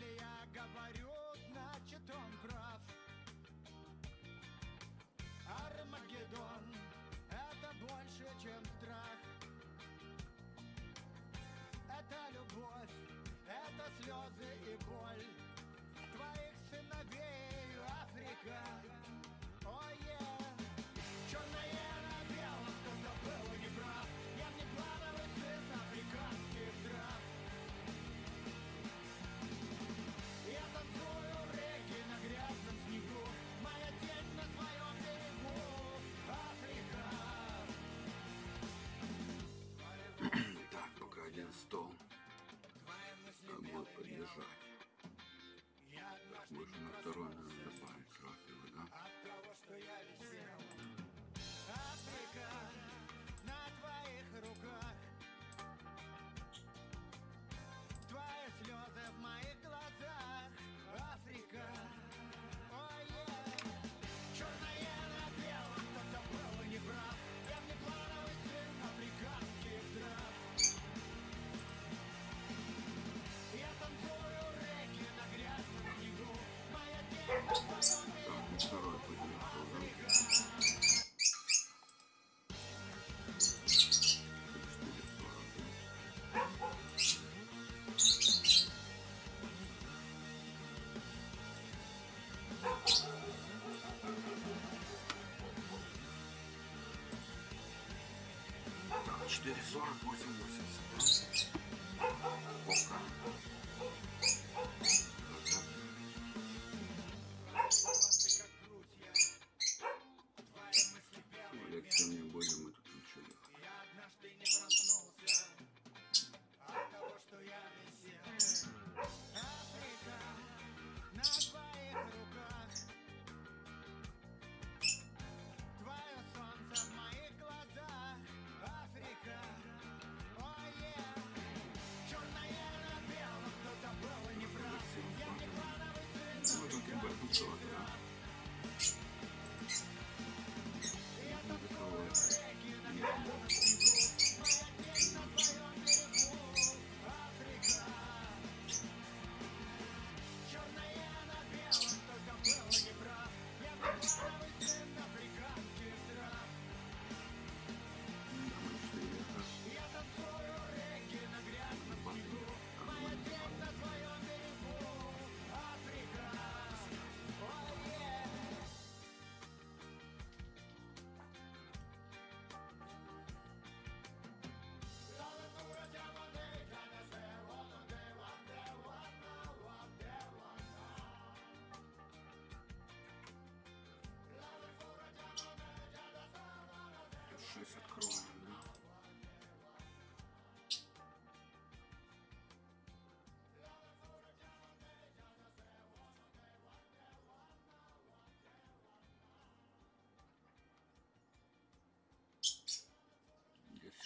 Yeah. 24, 48, 80. Опа.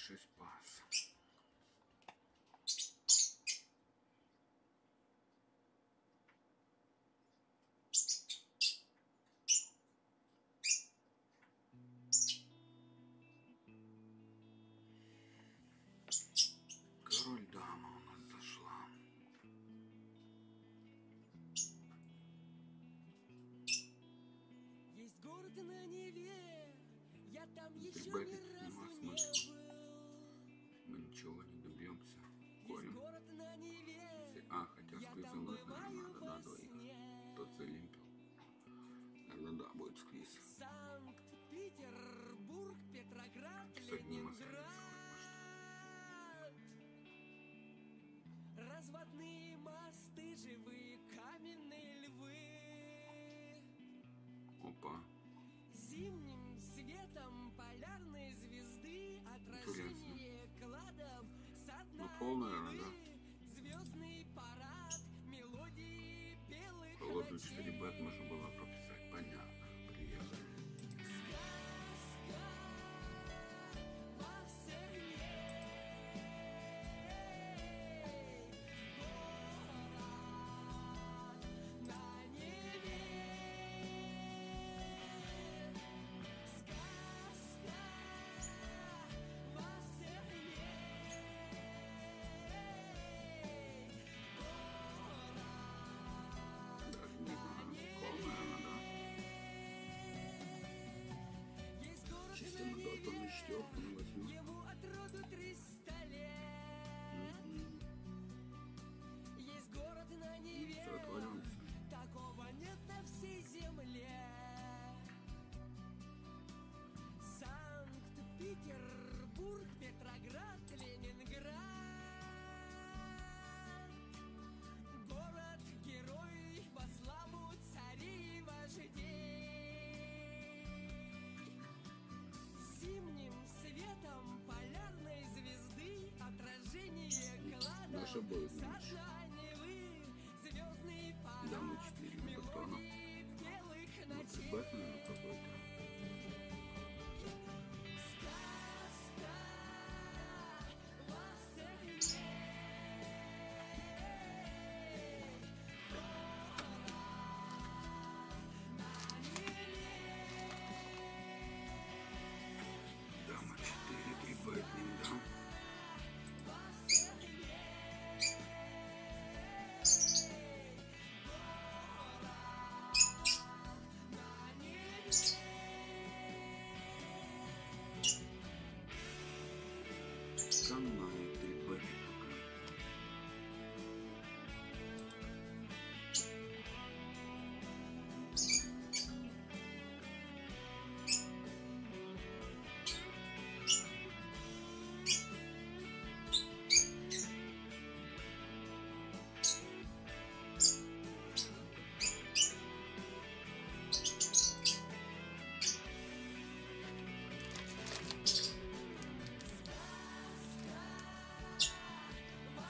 щось пас. Король дама у нас зашла. Есть город на Неве, я там еще ни разу не был. группа. Зимним светом полярной звезды отражение кладов ну, полная, да. звездный парад, мелодии белых Холодный 4 Шабой мяч.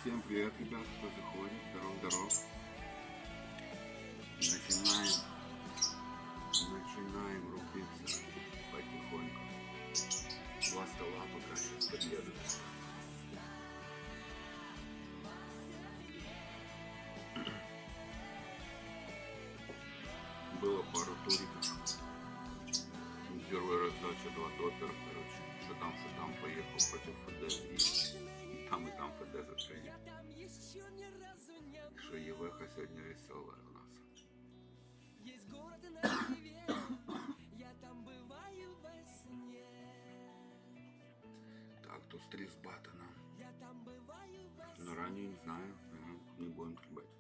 Всем привет, ребят, кто заходит. Здоров, здоров. Начинаем. Начинаем рубиться потихоньку. Два стола пока сейчас подъедут. Было пару туриков. Первый раз дача, два топера, короче. Что там, что там, поехал против Так что ЕВХ сегодня веселая у нас. Есть город на Неве, я там бываю во сне. Так, тут стрис батона. Я там бываю во сне, Но ранее не знаю, не будем трибатить.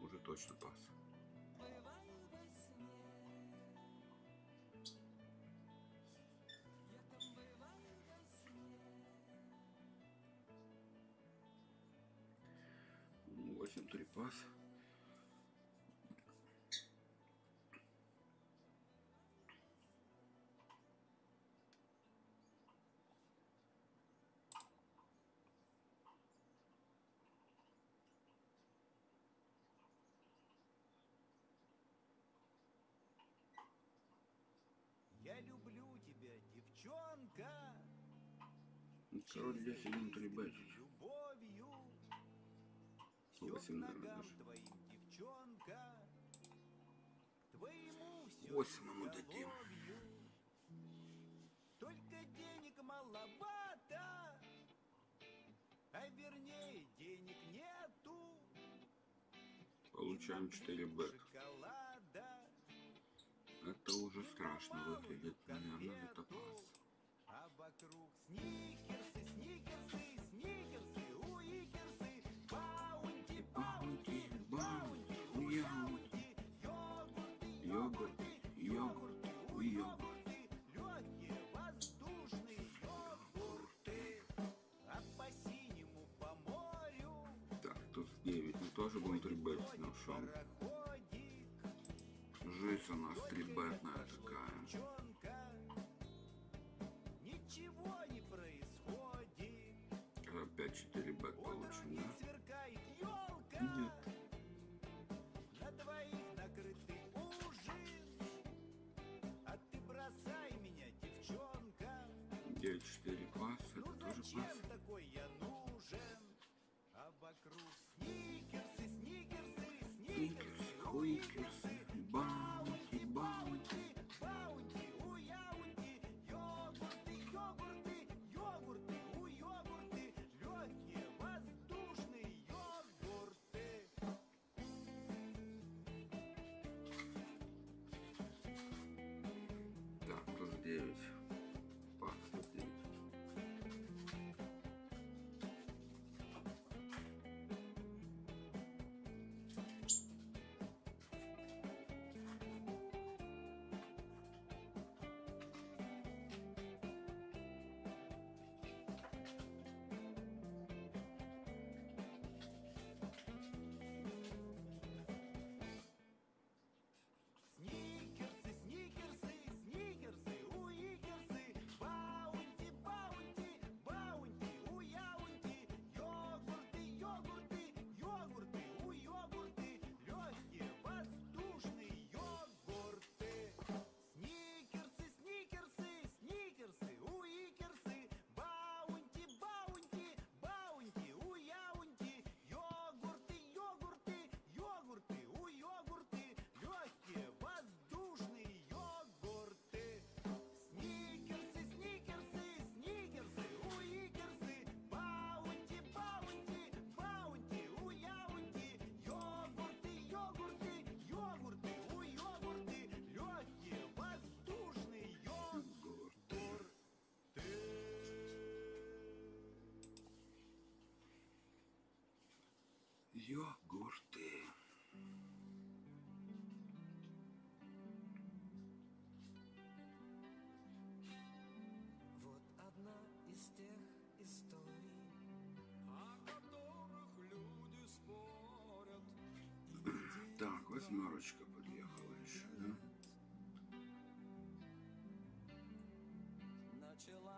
Уже точно пас. 8 три пас. Я люблю тебя, девчонка. Ну, Король 10 минут 8, наверное, даже. 8 ему дадим. Только денег маловато, а вернее денег нету. Получаем 4 бэк. Это уже страшно выглядит, наверное, это пас. А вокруг снеги Йогурт, йогурт, уйогурт. легкие воздушные йогурты, а по синему по морю Так, тут 9. Мы тоже будем трибатить, ну шо. пароходик, Жизнь у нас трибетная такая. Так, йогурты. Вот одна из тех историй, о которых люди спорят. Так, восьмерочка подъехала еще, да? Начала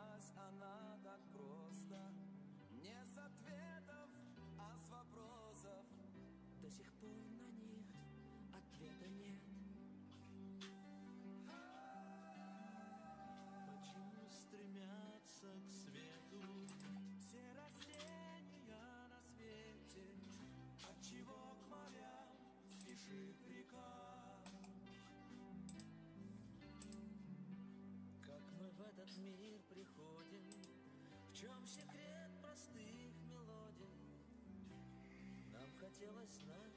в мир приходим, в чем секрет простых мелодий? Нам хотелось знать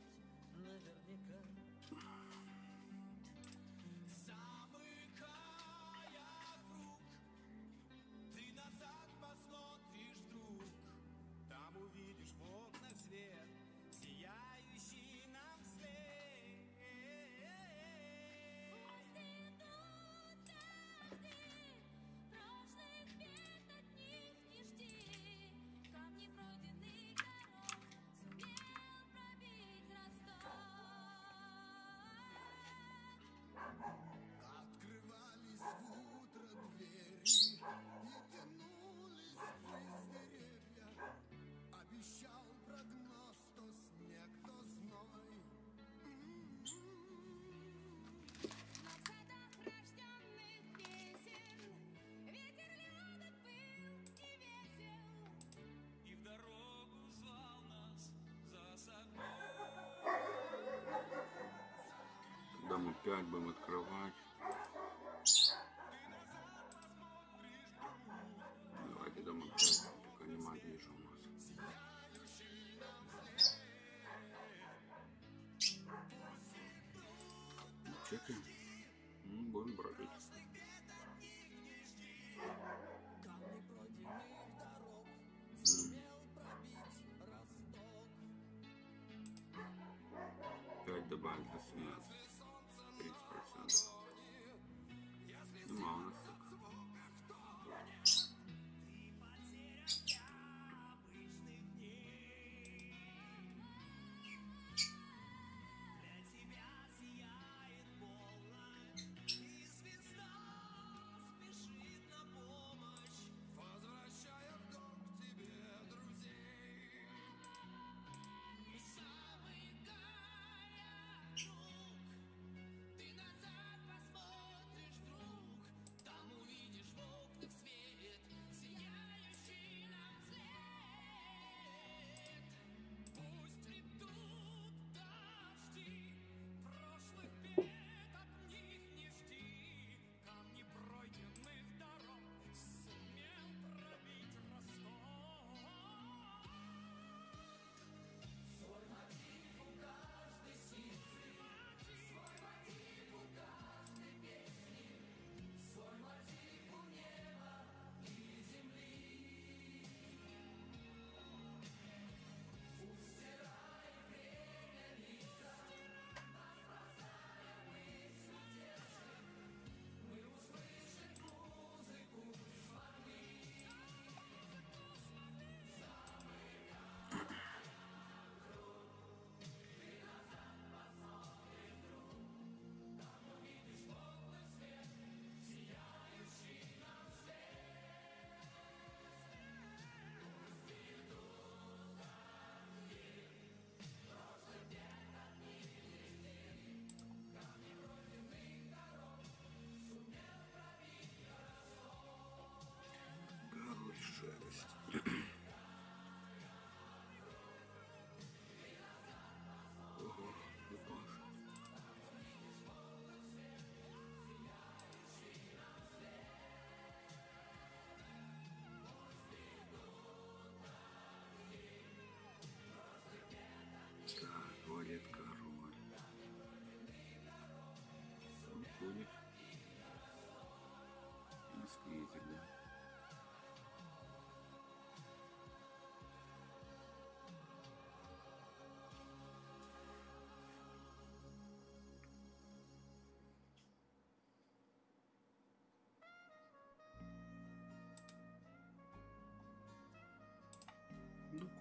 наверняка. Опять будем открывать. Давайте дамо 5, пока немає ніж у нас. Чекаем. Ну, будем бродить. Опять добавить до 18.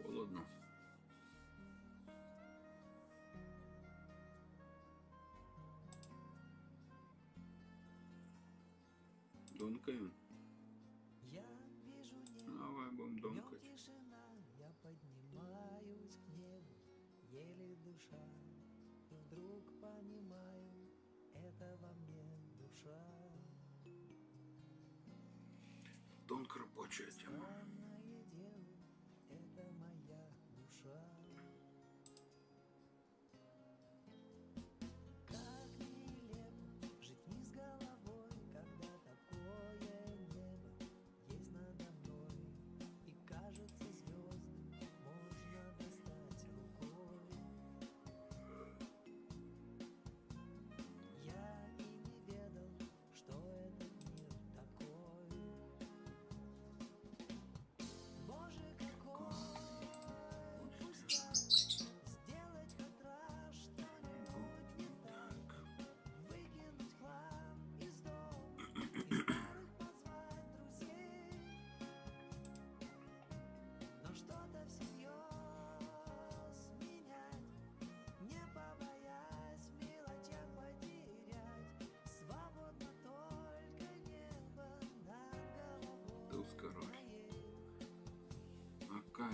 холодно. Дункаем. Я вижу небо, Давай будем дункать. тишина, я поднимаюсь к небу, еле дыша, и вдруг понимаю, это во мне душа. Донк рабочая тема.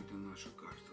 это наша карта.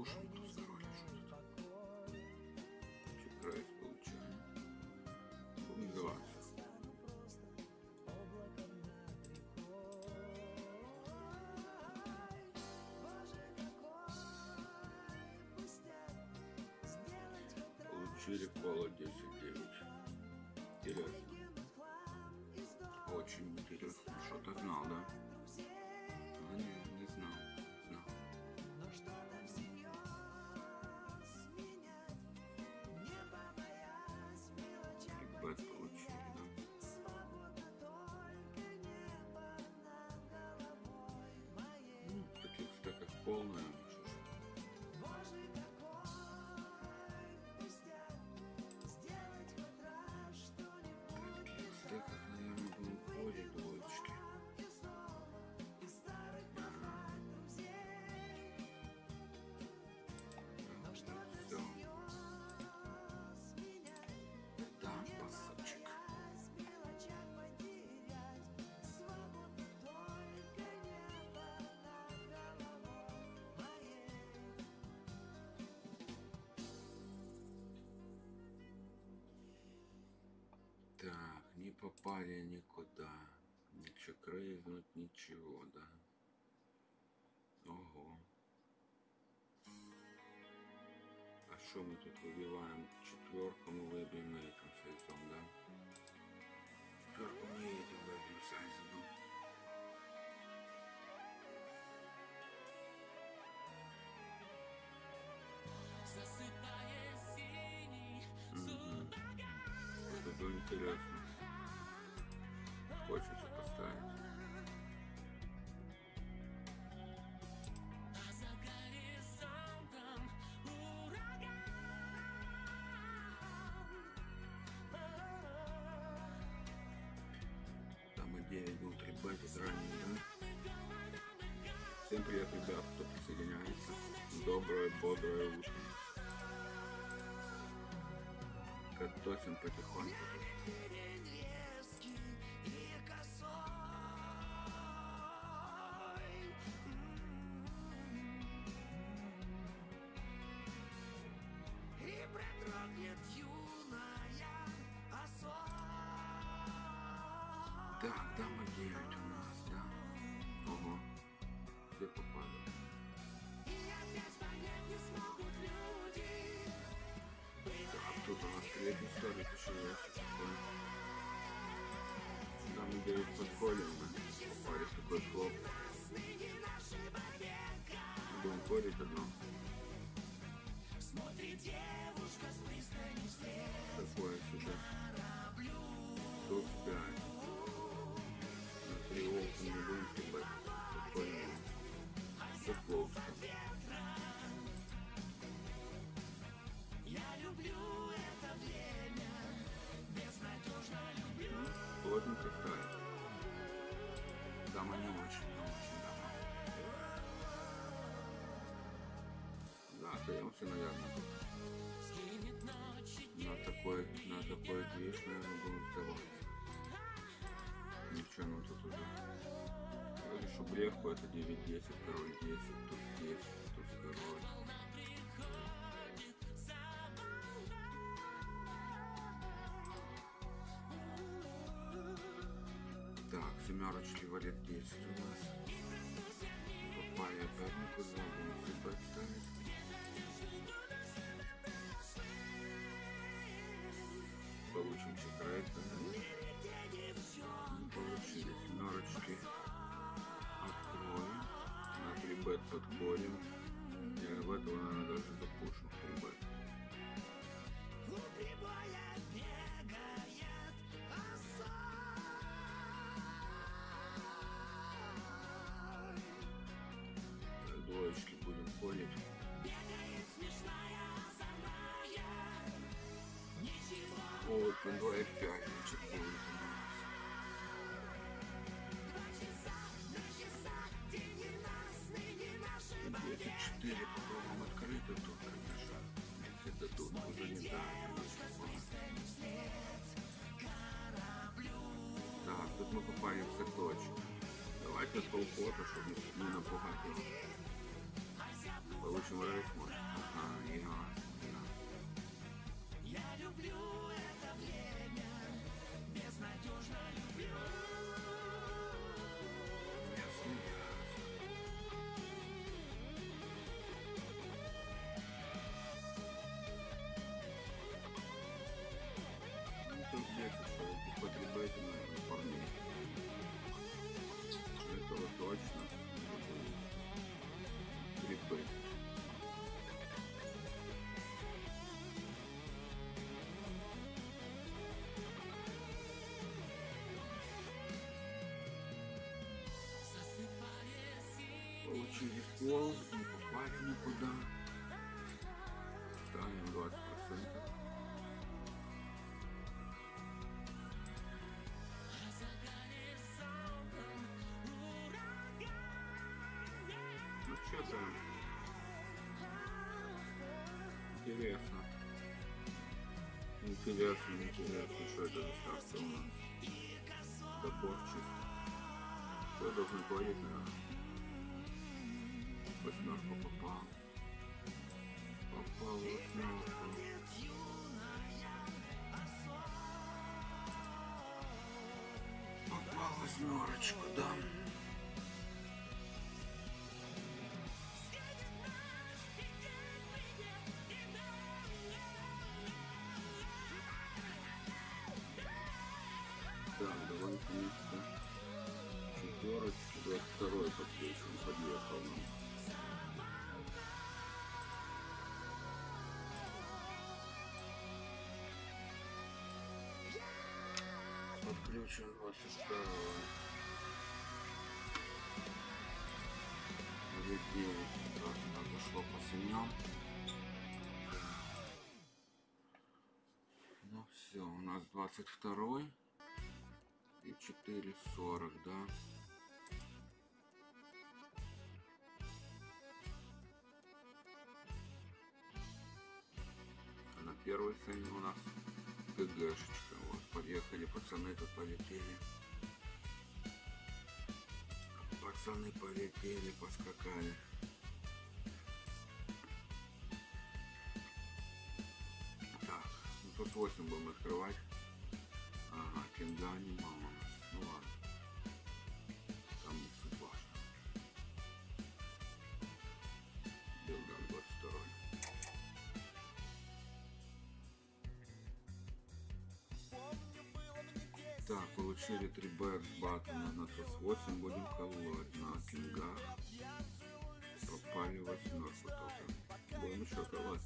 Слушай, ну тут второй лежит. Чекрайс получаем. Два. Получили кола 10-9. Интересно. Очень интересно. Что ты знал, да? Ballroom. Попали никуда. Ничего крызнуть, ничего, да. Ого. А что мы тут выбиваем? Четверку мы выбьем этим сайзом, да? Четверку мы этим выбьем сайзом. Мгм. Вот это интересно. Хочется поставить. Там и 9 был 3 бет ранее, да? Всем привет, ребят, кто присоединяется. Доброе, бодрое утро. Готовим потихоньку. Столик еще есть. Такой. Дама 9 подходим мы. Попали в такой хлоп. Будем корить одно. Такое сюда. Тут 5. Такой движ, наверное, будем сдаваться. Ничего, ну тут уже. Решу бревку, это 9-10, король 10, тут 10, тут король. Так, семерочки валет 10 у нас. Попали опять никуда, будем сыпать ставить. Получим секрет. Не получили семерочки. Откроем. На 3 бет подходим. Я в этого, наверное, даже запушу 3 бет. У прибоя бегает оса. Двоечки будем колить. На 2 и 5, значит, будет у нас. На наши 10-4 попробуем открыть, а тут, конечно, если дадут, уже не дать. Так, тут попали в цветочек. Давайте полкота, чтобы не напугать его. Получим Пол, не попали никуда. Ставим 20 процентов. Ну что там? Интересно. Интересно, интересно, что это за шахта у нас. Заборчик. Что должен говорить, наверное? Жарко попал. Попал в отмелку. Попал в восьмерочку, да. Подключен 22 Лет 9 раз у нас зашло по семьям. Ну все, у нас 22 и 4.40, да? А на первой сцене у нас ГГшечка. Подъехали пацаны, тут полетели. Пацаны полетели, поскакали. Так, ну тут 8 будем открывать. Ага, кинга немало Так, получили 3 Б батона на ТОС 8 будем колоть на кингах. Попали восьмерку тоже. Будем еще колоть.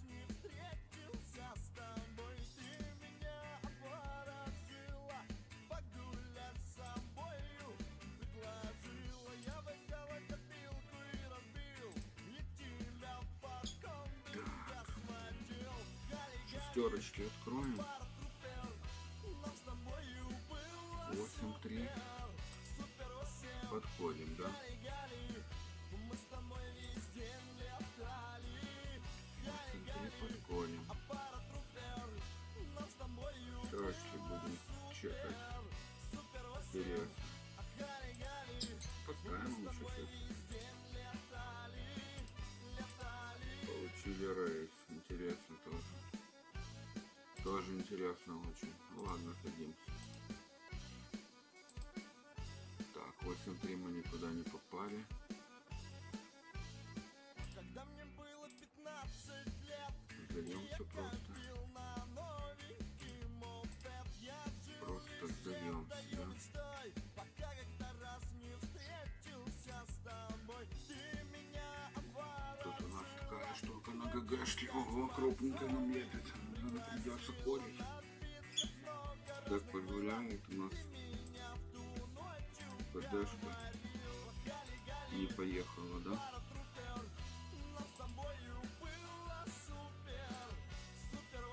Так. Шестерочки откроем. Тоже интересно очень. Ну ладно, садимся. Так, 8-3 мы никуда не попали. Когда мне было 15 лет, Сдаемся просто. Просто сдаемся, да? мечтой, пока как-то раз не встретился с тобой. Ты меня Тут у нас такая штука на ГГшке. Ого, крупненько нам лепит. Придется колить. Так позволяет у нас ПДшка не поехала, да?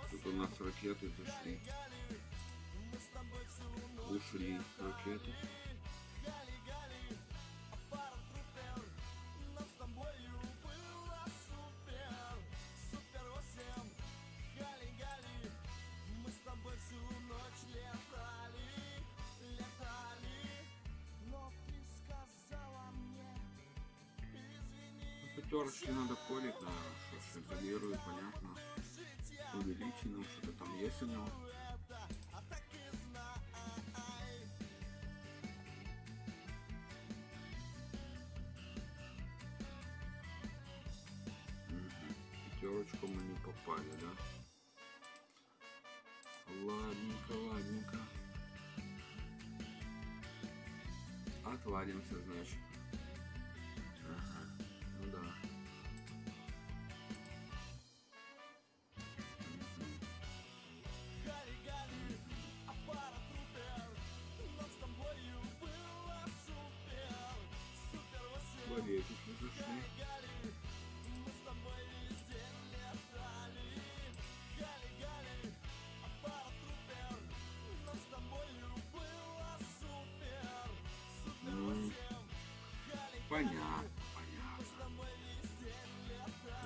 Тут у нас ракеты зашли. Ушли ракеты. У него. Пятерочку мы не попали, да? Ладненько, ладненько. Отвалимся, значит. Валетики зашли. М, Понятно, понятно.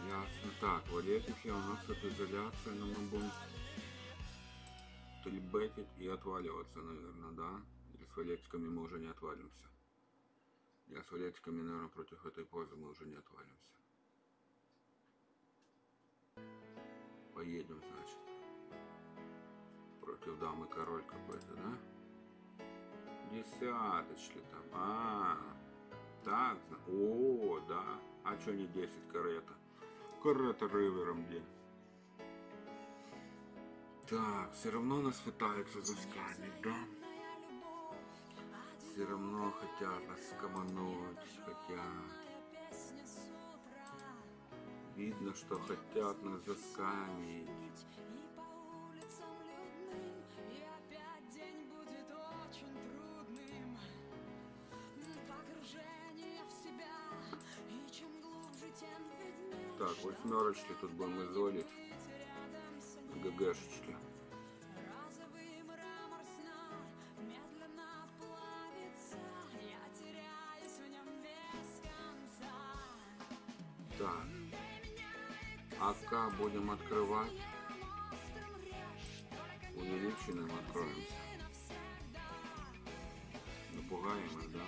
Ясно. Так, валетики у нас от изоляции, но мы будем трибетить и отваливаться, наверное, да? Или с валетиками мы уже не отвалимся. С валетиками, наверное, против этой позы мы уже не отвалимся. Поедем, значит. Против дамы король какой-то, да? десяточки там. А, так, зна- о, да. А что не 10 карета? Карета ривером день. Так, все равно нас пытаются заскамить, да? Все равно хотят скомануть, хотят. Видно, что хотят нас заскамить. И по улицам людным, и опять АК будем открывать. Увеличенным откроемся. Напугаем их, да?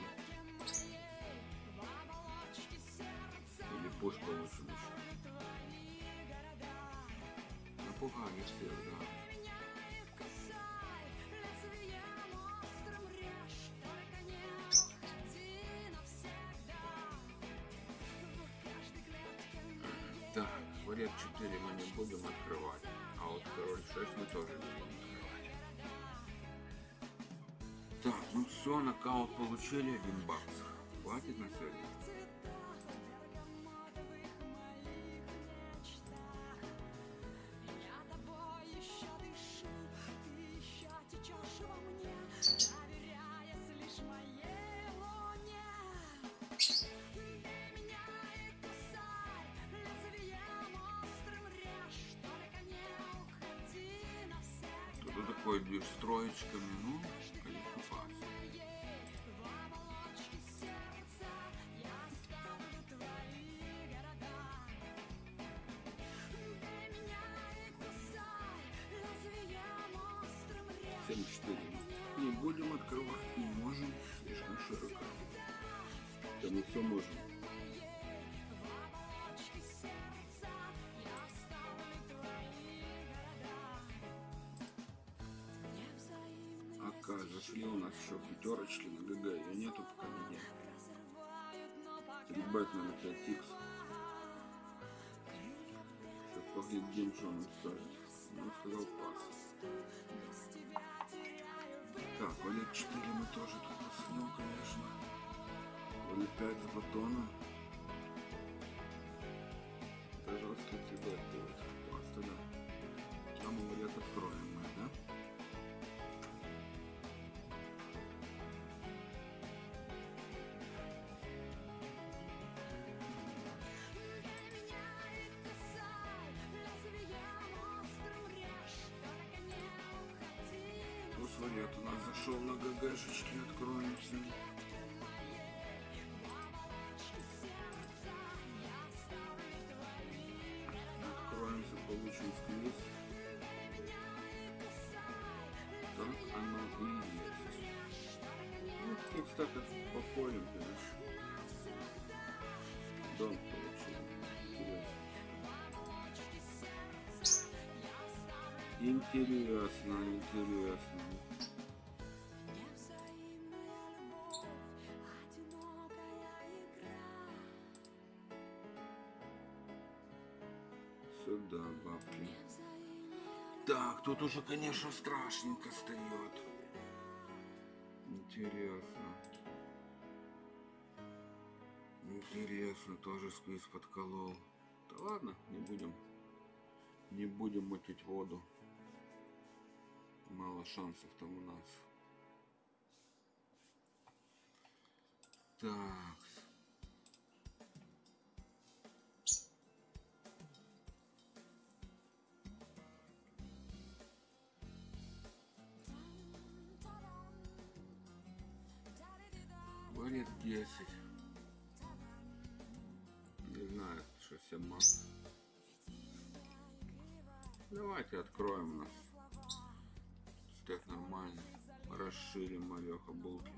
Или пуш получим еще. Напугали всех, да. Вариант 4 мы не будем открывать. А вот король 6 мы тоже не будем открывать. Так, ну все, нокаут получили, один бакс. АК зашли у нас еще пятерочки на ГГ, ее нету пока нигде. пока Ребят, на 5 икс. Сейчас поглядим, что он скажет. Он сказал пас. Так, валет 4 мы тоже тут посадим, конечно. Валет 5 с батона. Даже раскрыть ребят делать. Валет у нас зашел на ГГшечки, откроемся. Откроемся, получим сквиз. Так оно и есть. Ну, тут так по полям, конечно. Дом получил. Интересно. Интересно, тут уже, конечно, страшненько встает. Интересно. Интересно, тоже сквиз подколол. Да ладно, не будем. Не будем мутить воду. Мало шансов там у нас. Так. Масс. Давайте откроем нас. Так нормально. Расширим малеха булки.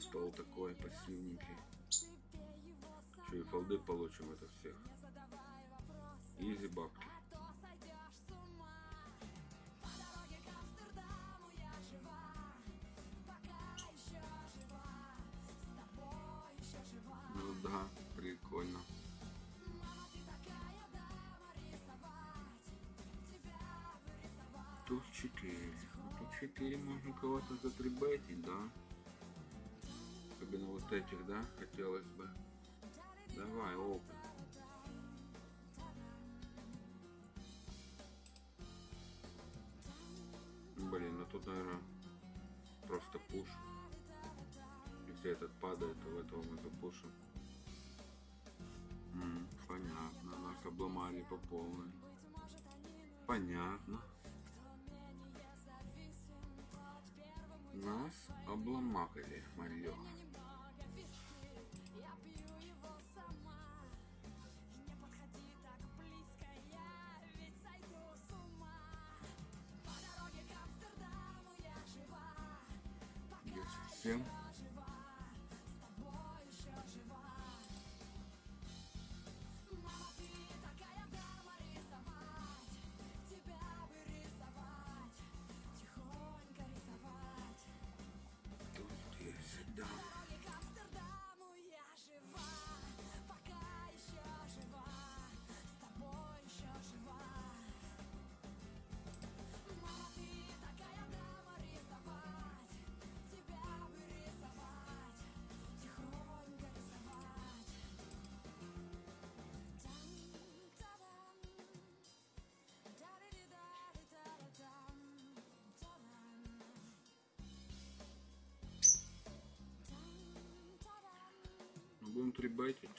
Стол такой пассивненький. Че и фолды получим это всех. Изи бабки. Можно кого-то затрибетить, да? Особенно вот этих, да, хотелось бы. Давай, опыт. Блин, ну тут, наверное, просто пуш. Если этот падает, то в этого мы запушим. М, понятно, нас обломали по полной. Понятно. Нас обломакали, Марьё. Десять Будем трибетить.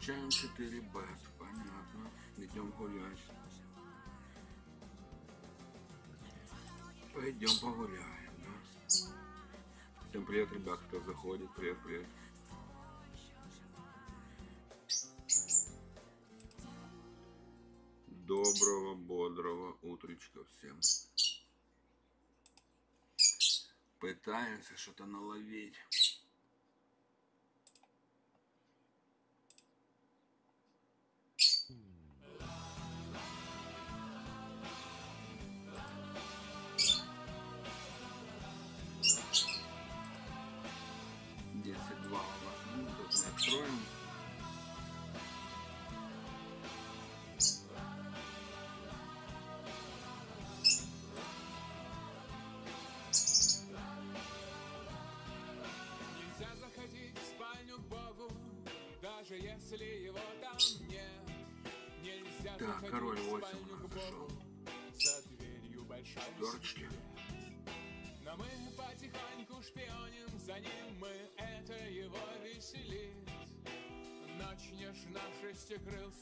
Получаем 4 бет. Понятно. Идем гулять. Пойдем погуляем, да? Всем привет, ребят, кто заходит. Привет, привет. Доброго, бодрого утречка всем. Пытаемся что-то наловить. нежна,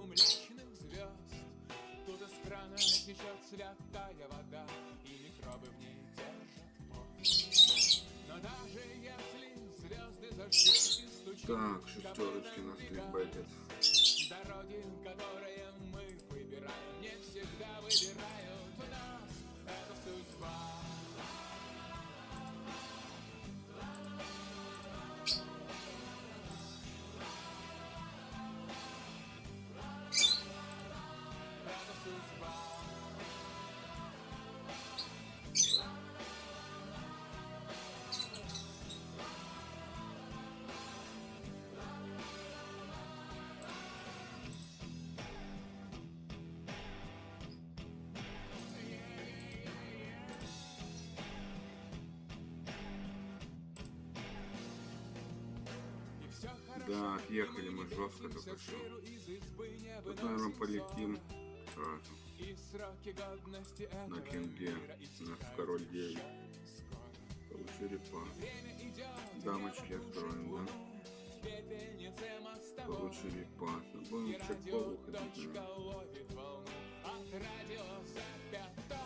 у млечных звезд. Тут из крана течет святая вода, и микробы в ней держат пост. Но даже если звезды зажгут и стучат, Так, шестерочки нас трибетят. Дороги, которые мы выбираем, не всегда выбирают нас. Это судьба. Да, отъехали мы жестко только что. Тут, наверное, полетим. сразу. На мира на король 9. Получили пас. Дамочки откроем, да? Получили пас. Ну, Будем И в чек-колу ходить, радиоточка наверное. ловит волну От радио за пятой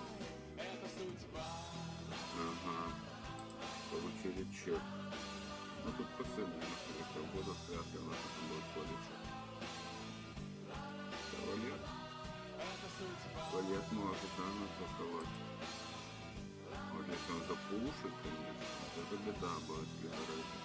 Это судьба Ага. Получили чек. Ну тут. В годах вряд ли у нас это будет колледж. Туалет. Туалет может, да, нас закрывать. Вот если он запушит, конечно, это беда будет для дороги.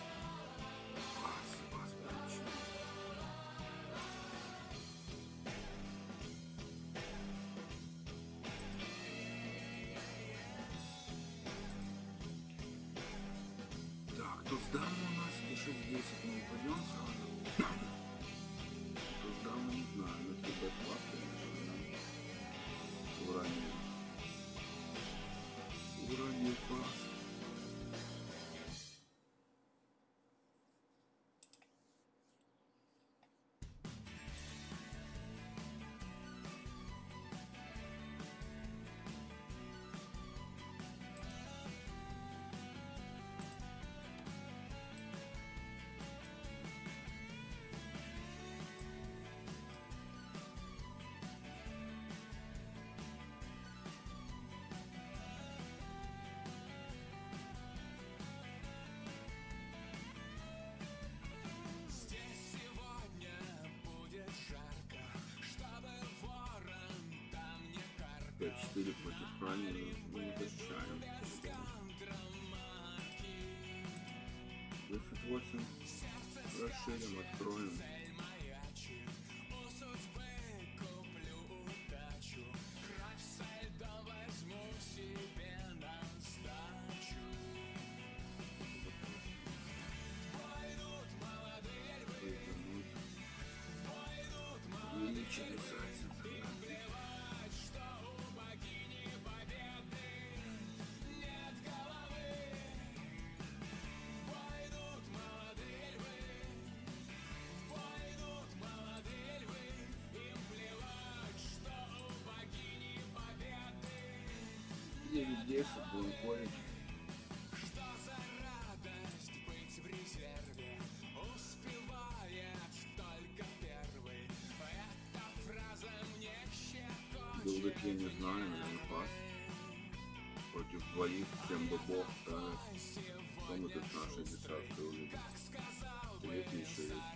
5-4 против раненого. Мы не защищаем. 10-8. Расширим, откроем. У судьбы 9-10 будем порить. Что за радость быть в резерве Успевает только первый Эта фраза мне щекочет Долгих я не знаю, наверное, пас. Против двоих, всем бы бог ставит. Что мы тут на 60 увидим? Третий еще есть.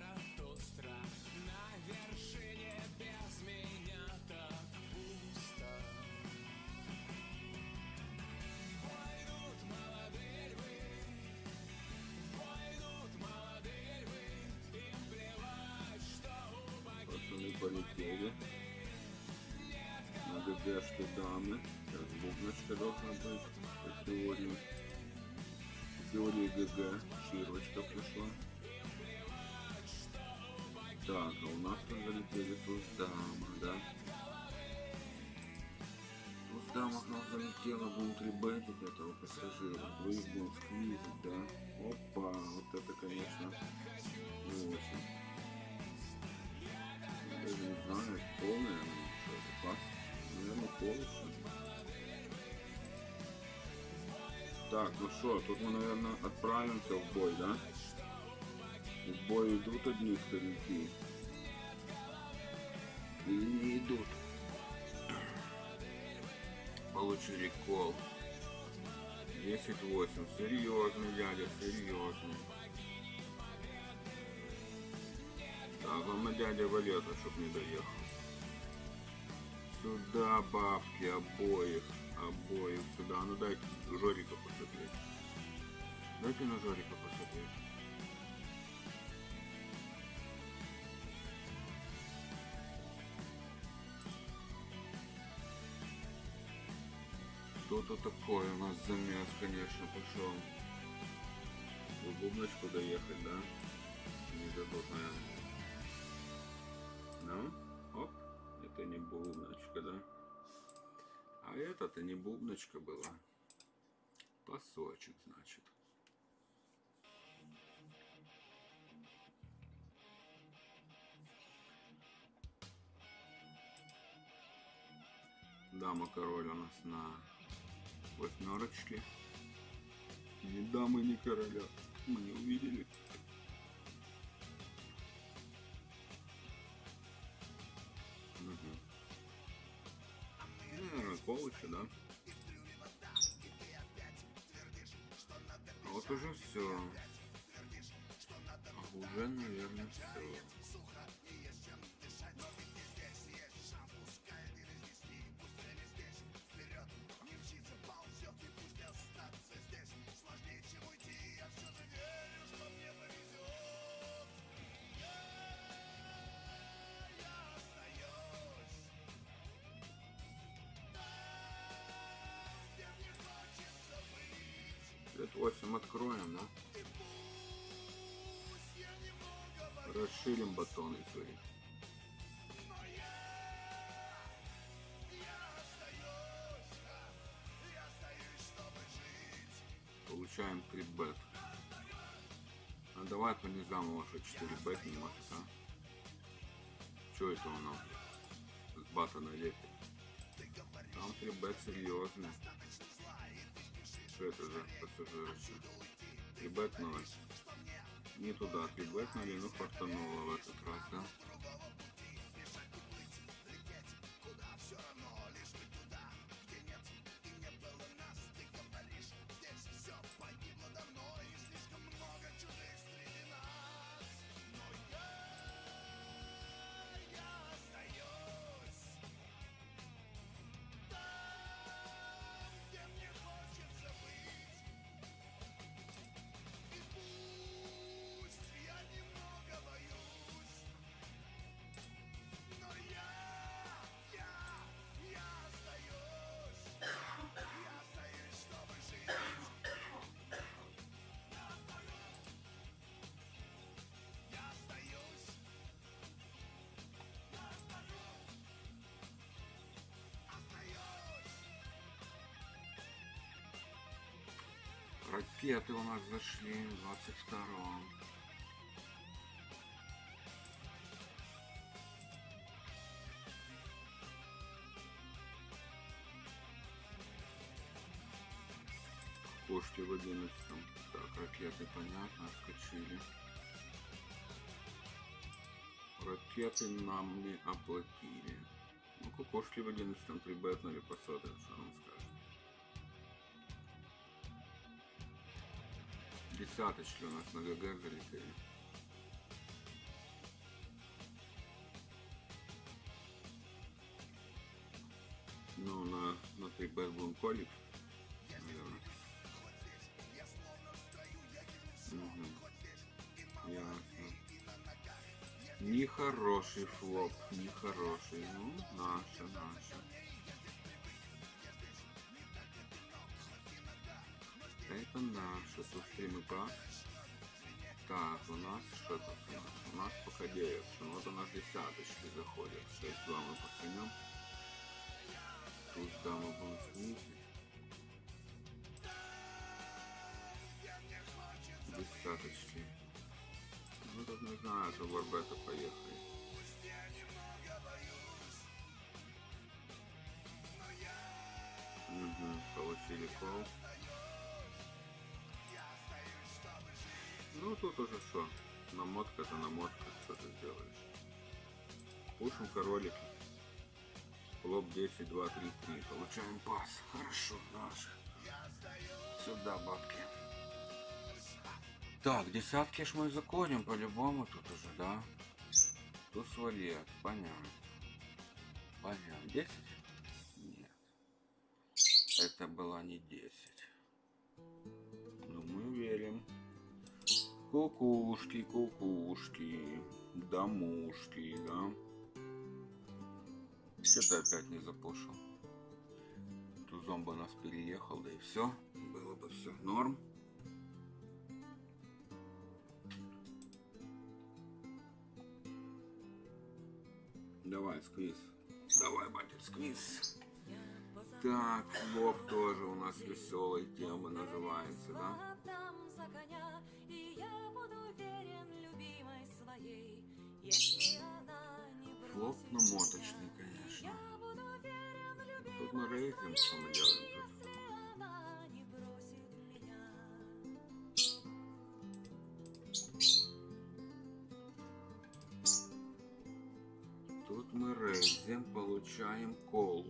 Полетели. На ГГшке дамы. Сейчас бубночка должна быть. По теории. По теории ГГ. Широчка пришла. Так, а у нас там залетели туз дама, да? Туз дама к нам залетела, будем трибетить этого пассажира. Вы их будем сквизить, да? Опа, вот это, конечно, не очень. Не знаю, полная, что это пас. Наверное, полностью. Так, ну что, тут мы, наверное, отправимся в бой, да? В бой идут одни старики. Или не идут? Получили кол. 10-8. Серьезный дядя, серьезный. Главное дядя Валета, чтоб не доехал. Сюда бабки обоих, обоих сюда. Ну дайте Жорика посмотреть. Дайте на Жорика посмотреть. Что-то такое у нас замес, конечно, пошел. В бубночку доехать, да? Не дадут, наверное. А это-то не бубночка была. Пасочек, значит. Дама король у нас на восьмерочке. Ни дамы, ни короля. Мы не увидели. Да? А Вот уже все. Уже, наверное, все. Лет 8 откроем, да? Расширим батоны свои. Получаем 3 бет. А давай по низам ваши 4 бет не может, а? Что это нас? С бата на лепе. Там 3 бет серьезно. Что это за пассажирочка? 3 бет 0. Не туда, 3 бет 0, ну фартануло в этот раз, да? Ракеты у нас зашли в 22-м. Кошки в 11 Так, ракеты, понятно, отскочили. Ракеты нам не оплатили. Ну, кукошки в 11 прибетнули, посмотрим, что нам скажет. Десяточки у нас на ГГ залетели. Ну, на, на 3 бет будем колик. наверное. Мгм. Ясно. Нехороший флоп, нехороший. Ну, наша, наша. Это наше стримы пас. Так, у нас что тут у нас? У нас пока девятся. Ну, Вот у нас десяточки заходят. 6-2 мы пацанем. Тут да мы будем снизить. Десяточки. Ну тут не знаю, что Барбета поехали. Угу, получили кол. Ну тут уже что? Намотка это намотка, что ты сделаешь. Пушим королики. Лоб 10, 2, 3, 3. Получаем пас. Хорошо, наши. Сюда бабки. Так, десятки ж мы законим по-любому тут уже, да? Тут свалет, понятно. Понятно. 10? Нет. Это была не 10. Но мы верим. Кукушки, кукушки, домушки, да? Что-то опять не запушил. Тут зомба нас переехал, да и все. Было бы все норм. Давай, сквиз. Давай, батя, сквиз. Так, лоб тоже у нас веселой темы называется, да? Флоп, но ну, моточный, конечно. Тут мы рейтинг сам делаем. Тут мы рейзим, получаем кол.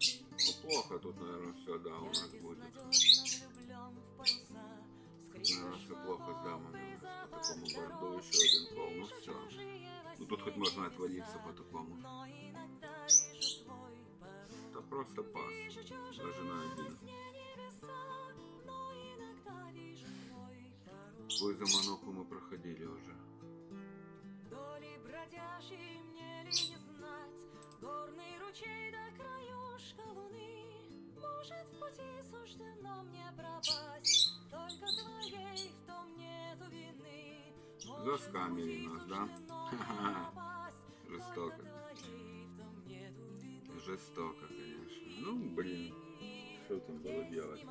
Ну, плохо тут, наверное, все, да, у нас будет. Наверное, все плохо с дамами. По такому борду еще один кол. Ну все. Ну тут хоть можно отвалиться по такому. Это просто пас. Даже на один. твой замануху мы проходили уже. Доли бродящей мне ли не знать, горный ручей до краюшка луны. Может, в пути суждено мне пропасть, только твоей в том нету вины. Может, Заскамили нас, да? Жестоко. Жестоко, конечно. Ну, блин. Что там было делать?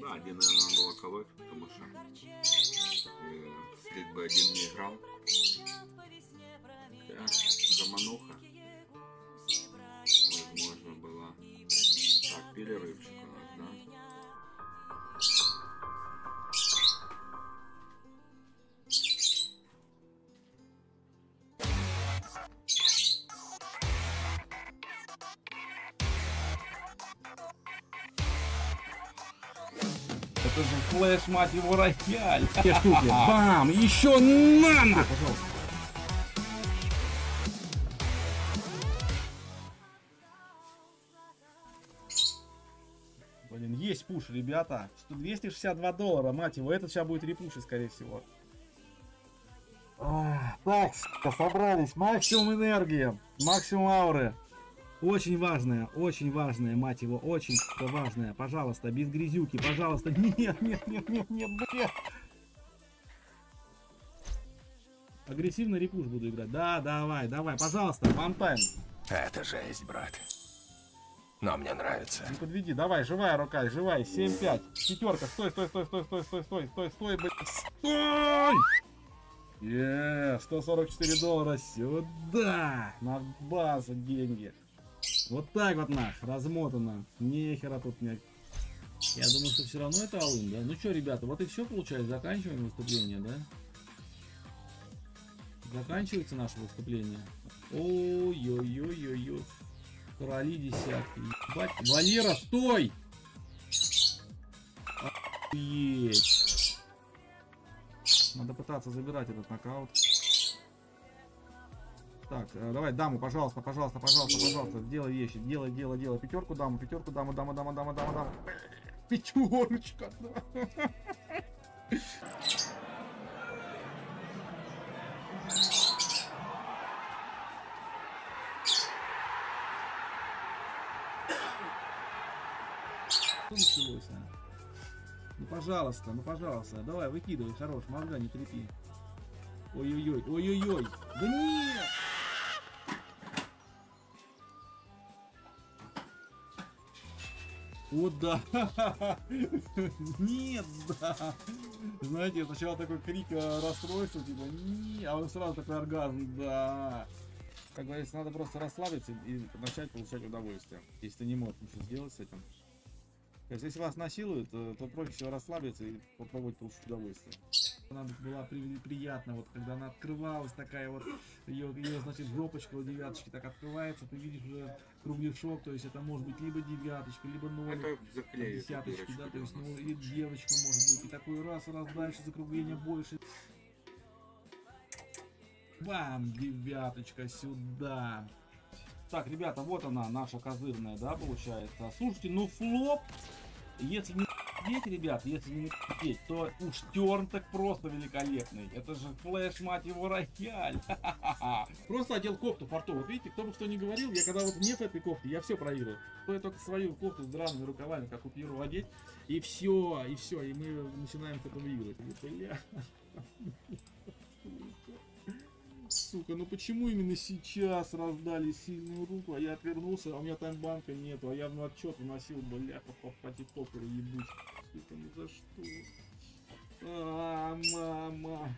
Да, один, наверное, было колоть, потому что э, слить бы один не играл. Да, замануха, рыбчик у нас, да? меня. Это же флеш, мать его, рояль. Две штуки. Бам! Еще нано! Пожалуйста. Блин, есть пуш, ребята. 100 262 доллара, мать его. Этот сейчас будет репуши, скорее всего. Так, собрались. Максимум энергии. Максимум ауры. Очень важное, очень важное, мать его, очень важное. Пожалуйста, без грязюки, пожалуйста. Нет, нет, нет, нет, нет, блядь. Агрессивно репуш буду играть. Да, давай, давай, пожалуйста, вантайм. Это жесть, брат. Но мне нравится. Не подведи, давай, живая рука, живая, 7-5. Пятерка, стой, стой, стой, стой, стой, стой, стой, стой, стой, блядь, стой! Е, 144 доллара сюда, на базу деньги. Вот так вот нах, размотано. Нехера тут мне. Я думаю, что все равно это алын, да? Ну что, ребята, вот и все получается, заканчиваем выступление, да? Заканчивается наше выступление. Ой-ой-ой-ой-ой. Короли десятки. Ебать. Валера, стой! Охуеть. Надо пытаться забирать этот нокаут. Так, э, давай, даму, пожалуйста, пожалуйста, пожалуйста, пожалуйста, делай вещи, делай, делай, делай. Пятерку, даму, пятерку, даму, дама, дама, дама, дама, дама. Пятерочка, да. Что началось, а? Ну, пожалуйста, ну, пожалуйста, давай, выкидывай, хорош, мозга не трепи. Ой-ой-ой, ой-ой-ой, да нет! О, да! Нет, да! Знаете, сначала такой крик э, расстройства, типа, не, а он сразу такой оргазм, да! Как говорится, надо просто расслабиться и начать получать удовольствие. Если ты не можешь ничего сделать с этим. То есть, если вас насилуют, э, то проще всего расслабиться и попробовать получить удовольствие. Она была при- приятна, вот когда она открывалась, такая вот, ее, ее значит, жопочка у девяточки так открывается, ты видишь уже кругляшок, то есть это может быть либо девяточка, либо ноль. Десяточки, да, то есть, ну, или девочка может быть, и такой раз, раз дальше, закругление больше. Бам, девяточка сюда. Так, ребята, вот она, наша козырная, да, получается. Слушайте, ну флоп, если не петь, ребят, если не петь, то уж терн так просто великолепный. Это же флеш, мать его, рояль. Просто одел кофту фарту. Вот видите, кто бы что ни говорил, я когда вот нет этой кофты, я все проигрываю. Стоит только свою кофту с драными рукавами, как у Пьеру, одеть, и все, и все, и мы начинаем что-то выигрывать. И, Бля. Сука, ну почему именно сейчас раздали сильную руку, а я отвернулся, а у меня там банка нету, а я в отчет вносил, бля, по, по тиктоку ебуть. Сука, ну за что? А, мама.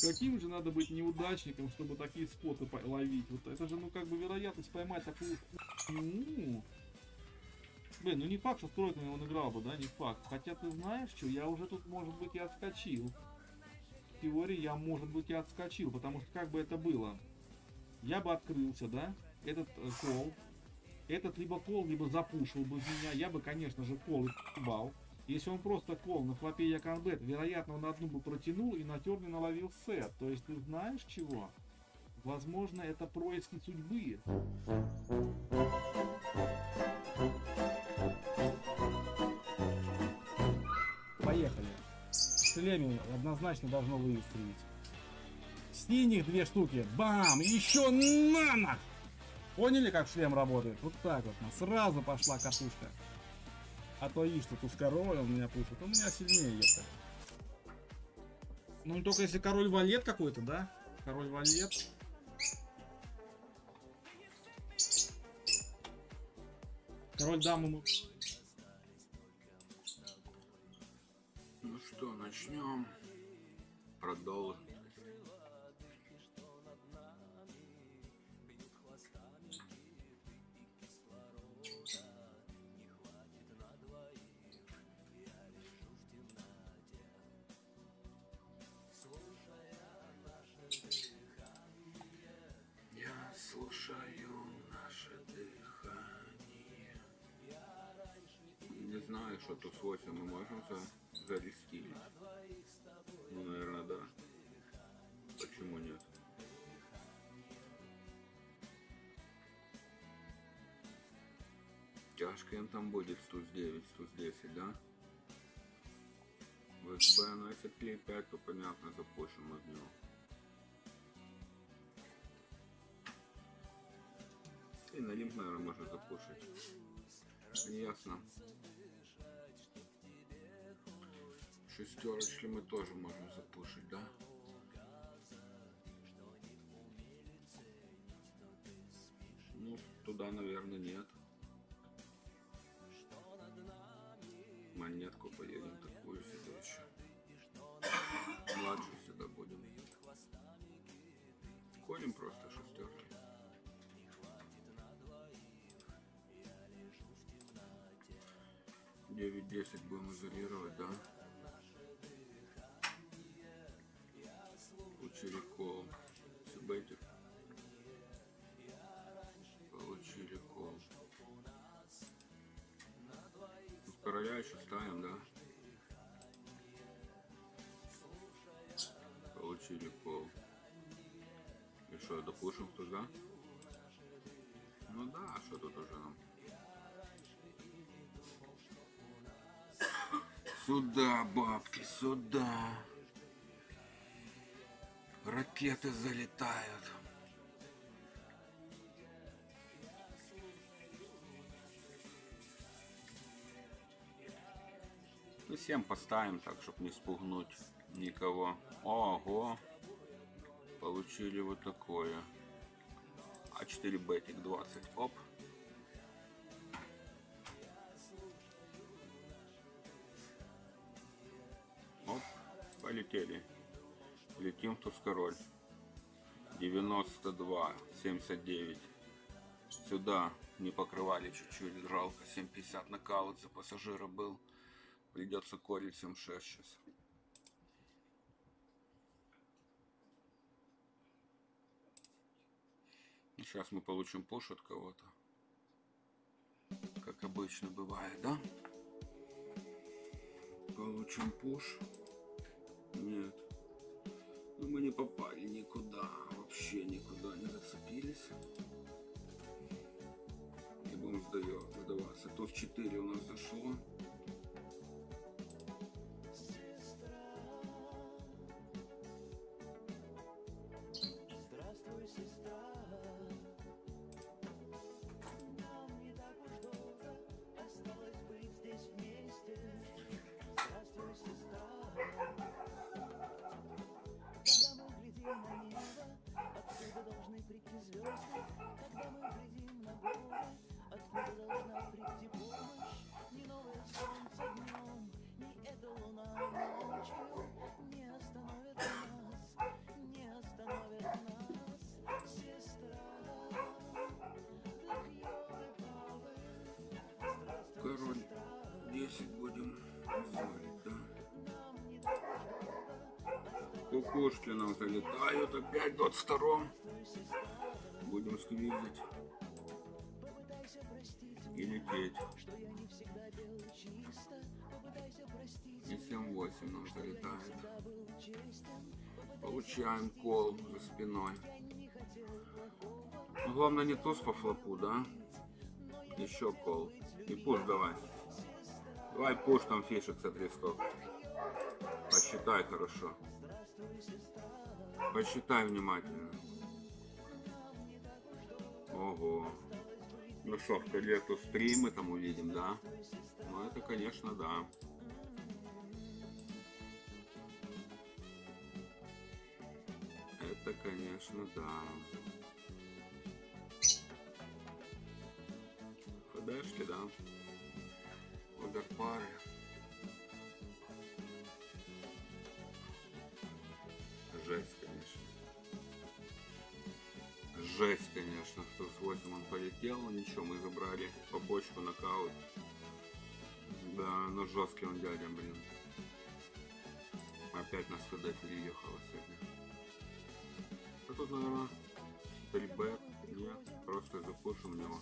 Каким же надо быть неудачником, чтобы такие споты по- ловить? Вот это же, ну, как бы вероятность поймать такую. Блин, ну не факт, что с тройками он играл бы, да, не факт. Хотя ты знаешь что, я уже тут, может быть, и отскочил. Теории я, может быть, и отскочил, потому что как бы это было? Я бы открылся, да, этот э, кол. Этот либо кол, либо запушил бы меня. Я бы, конечно же, кол бал. Если он просто кол на флопе Яконбет, вероятно, он одну бы протянул и на терне наловил сет. То есть ты знаешь чего? Возможно, это происки судьбы. Поехали. Шлеми однозначно должно выстрелить. Синих две штуки. Бам! Еще нано! Поняли, как шлем работает? Вот так вот. Сразу пошла катушка. А то и что Тускароль он меня пушит. Он меня сильнее ехал. Ну, только если король валет какой-то, да? Король валет. Король даму мы... начнем. Продолжим. Что тут с 8 мы можем за, зарестилить. Ну, наверное, да. Почему нет? Тяжко им там будет туз 9, туз 10, да? В СБ, ну если клей 5, то понятно, запушим огнем. И на лимп, наверное, можно запушить. Ясно. Шестерочки мы тоже можем запушить, да? Ну, туда, наверное, нет. Монетку поедем такую себе еще. Младшую сюда будем. Ходим просто шестерки. Девять десять будем изолировать, да? Короля еще ставим, да? Получили кол. И что, допушим туда? Ну да, что тут уже нам? Сюда, бабки, сюда. Ракеты залетают. Ну, всем поставим так, чтобы не спугнуть никого. Ого. Получили вот такое. А4 бетик 20. Оп. Оп. Полетели. Летим в Тускороль. 92, 79. Сюда не покрывали чуть-чуть. Жалко. 750 нокаут за пассажира был. Придется корить 7.6 сейчас. Сейчас мы получим пуш от кого-то. Как обычно бывает, да? Получим пуш. Нет. Ну, мы не попали никуда. Вообще никуда не зацепились. И будем сдаваться. Туз 4 у нас зашло. Кукушки нам залетают опять в 22 Будем сквизить. И лететь. И 7-8 нам залетает. Получаем кол за спиной. Ну, главное не туз по флопу, да? Еще кол. И пуш давай. Давай пуш там фишек, смотри сколько. Посчитай хорошо. Посчитай внимательно. Ого. Ну что, в лету стримы там увидим, да? Ну это, конечно, да. Это, конечно, да. ХДшки, да. Удар пары. Жесть, конечно. Жесть, конечно. Кто с 8 он полетел, ничего, мы забрали побочку, нокаут. Да, но жесткий он дядя, блин. Опять нас КД переехала сегодня. А тут, наверное, 3Б. Нет, просто запушим его.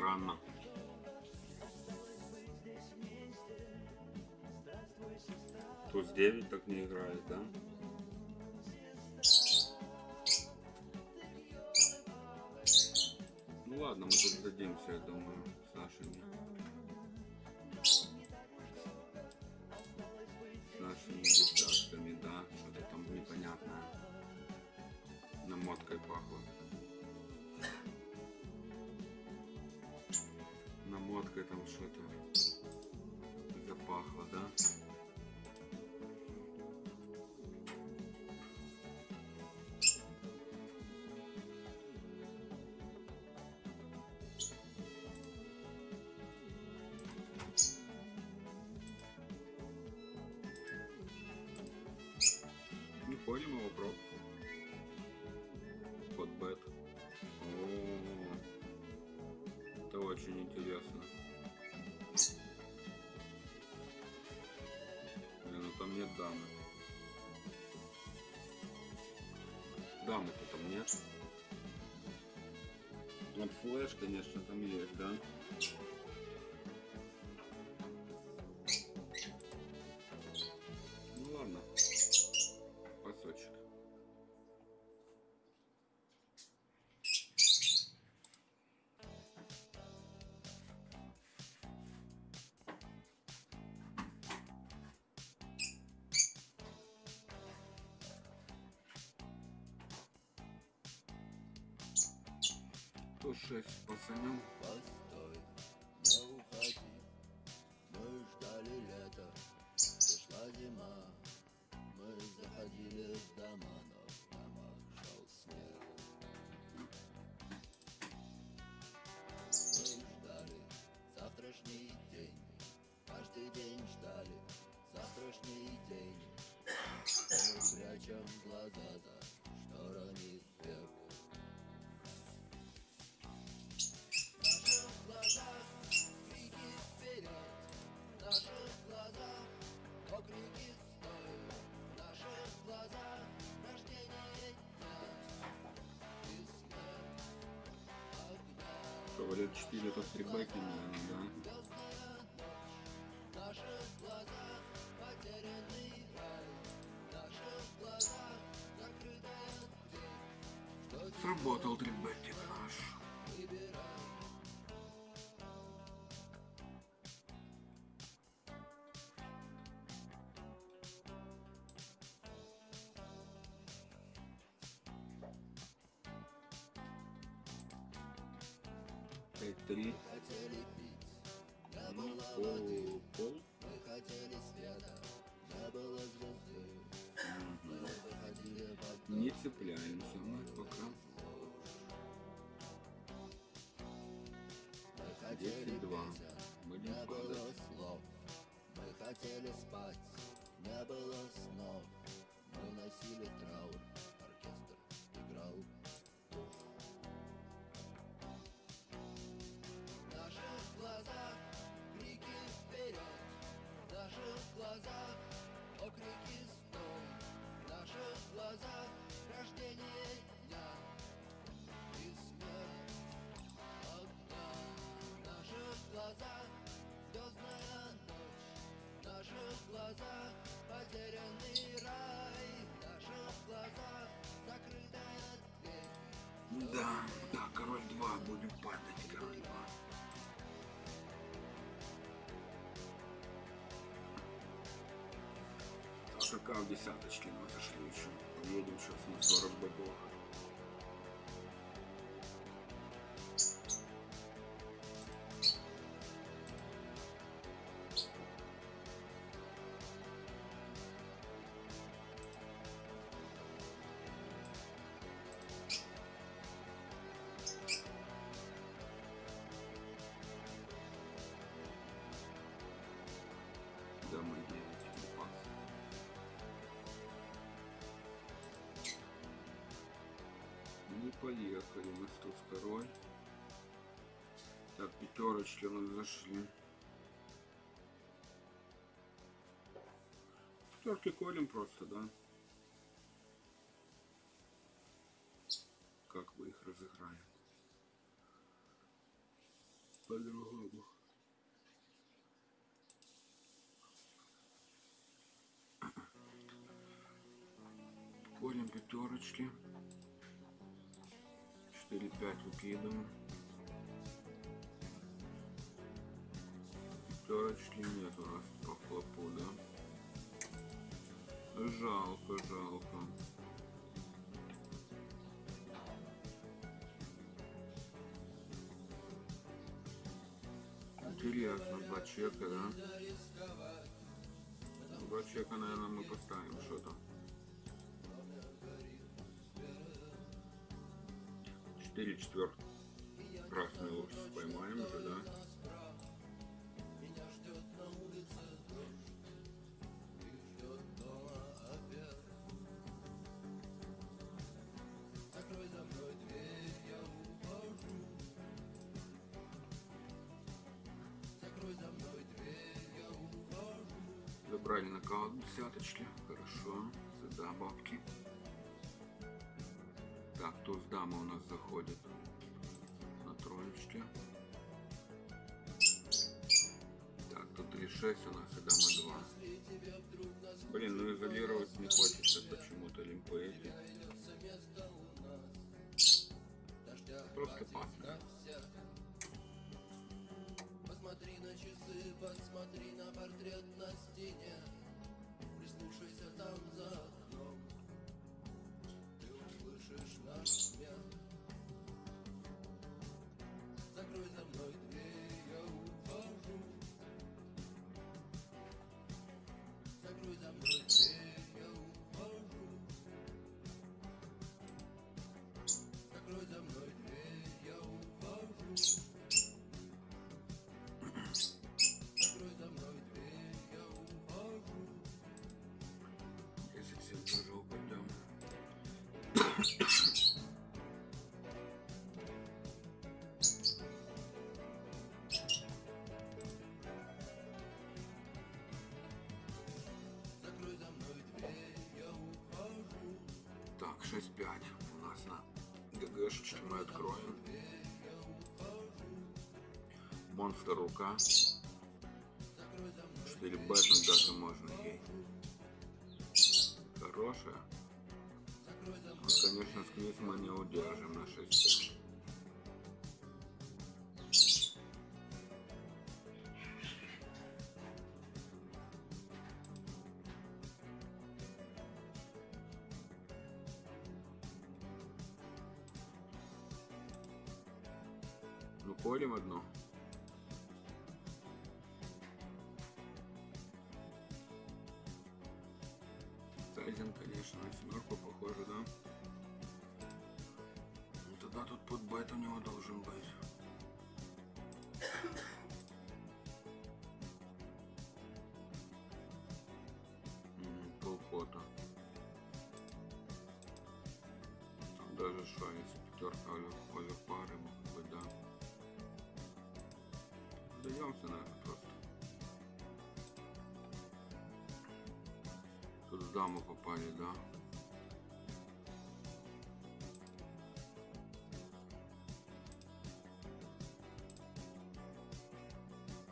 Странно. Туз 9 так не играет, да? Ну ладно, мы тут сдадимся, я думаю, с нашими. С нашими десятками, да, что-то там непонятное. Намоткой пахло. Там что-то запахло, да? Дамы. Дамы-то там нет. Вот флеш, конечно, там есть, да? 6%. 4 это стрибаки, наверное, да? Сработал трибетик три. пол, пол. не цепляемся мы пока. два. Будем Не было падать. мы хотели спать, не было снов, мы носили траур, А какая в десяточке мы зашли еще? Едем сейчас на 40 бобов. Мы с туз король. Так, пятерочки у нас зашли. Пятерки колем просто, да? Как вы их разыграем? По-другому. Колем пятерочки. Пятерочки нет у нас по хлопу, да? Жалко, жалко. Интересно, два чека, да? Два чека, наверное, мы поставим что-то. Четыре четвертых. Красный луч поймаем уже, да? Забрали нокаут десяточки. Хорошо. Сюда бабки. Так, туз дама у нас заходит на троечке. Так, тут 3-6 у нас и дама 2. Блин, ну изолировать не хочется почему-то лимпоэти. Просто пасно. Посмотри на часы, посмотри на портрет на стене. Прислушайся там за 6-5 у нас на ГГшечке мы откроем. Монстр рука. 4 бэтнуть даже можно ей. Хорошая. Вот, конечно, сквиз мы не удержим на 6 хорошо, если пятерка оверпары, может быть, да. Сдаемся, наверное, просто. Тут в даму попали, да.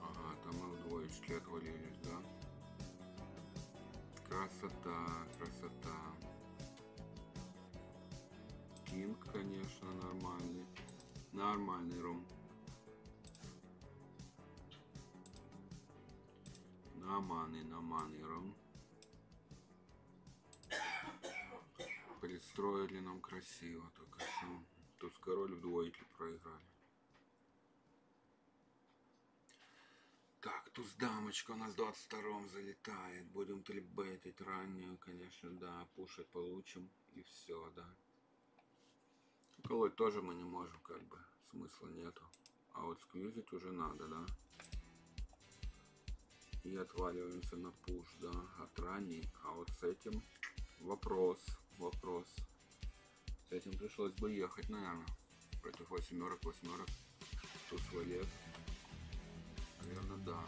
Ага, там мы в двоечке отвалились, да. Красота, красота. Конечно, нормальный. Нормальный ром. Наманы, наманы ром. Пристроили нам красиво только что. Тут король в проиграли. Так, туз дамочка у нас в 22-м залетает. Будем трибетить раннюю, конечно, да. Пушить получим. И все, да. Колоть тоже мы не можем, как бы. Смысла нету. А вот сквизить уже надо, да. И отваливаемся на пуш, да. От ранней. А вот с этим вопрос. Вопрос. С этим пришлось бы ехать, наверное. Против восьмерок, восьмерок. Туз валет. Наверное, да.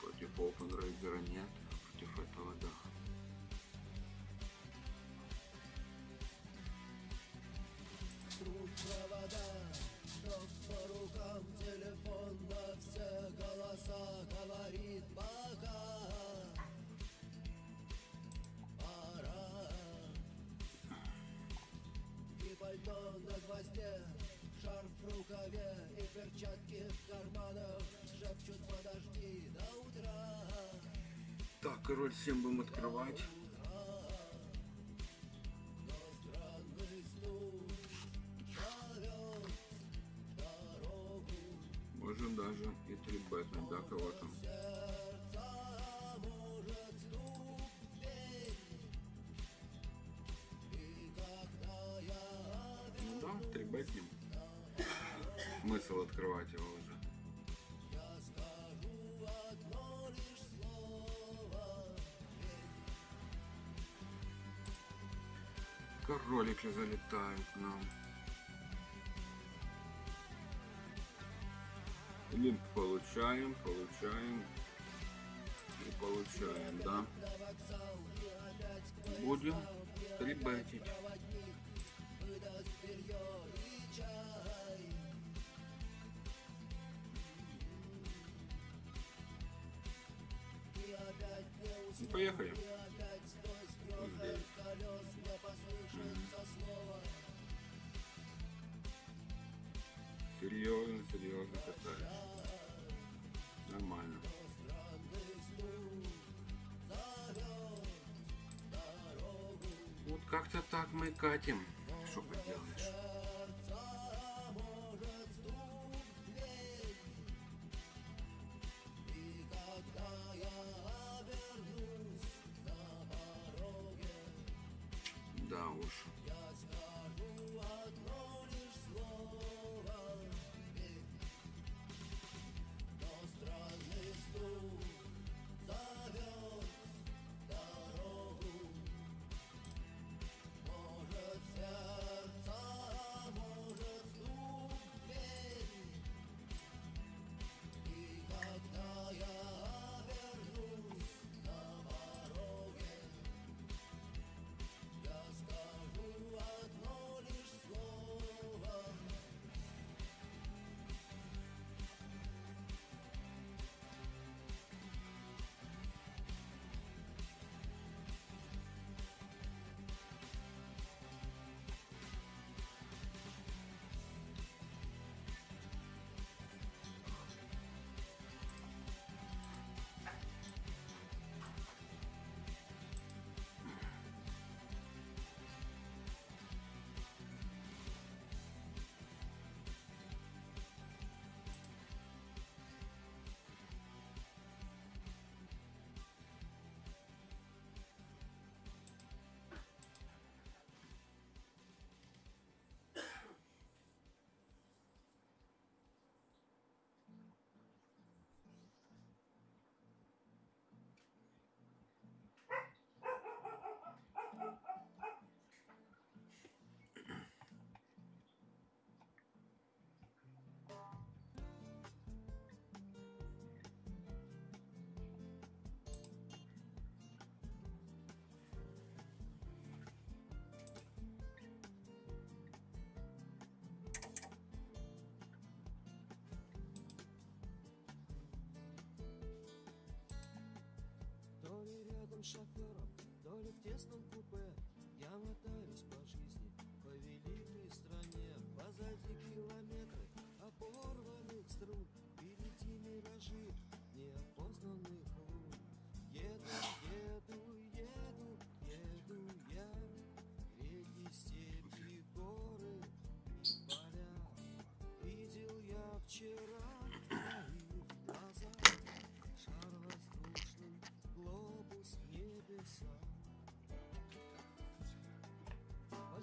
Против Open нет, а против этого да. Провода, ток по рукам, телефон на все голоса говорит пока. Пора. И пальто на гвозде, шарф в рукаве и перчатки в карманах шепчут подожди до утра. Так, король 7 будем открывать. Когда я Ну да, три бэтнем. Смысл открывать его уже. Королики залетают к нам. Лимп получаем, получаем и получаем, да. Будем трибетить. Ну, Поехали. Как-то так мы катим. Что поделаешь? Пьяным шофером, то ли в тесном купе Я мотаюсь по жизни, по великой стране. Позади километры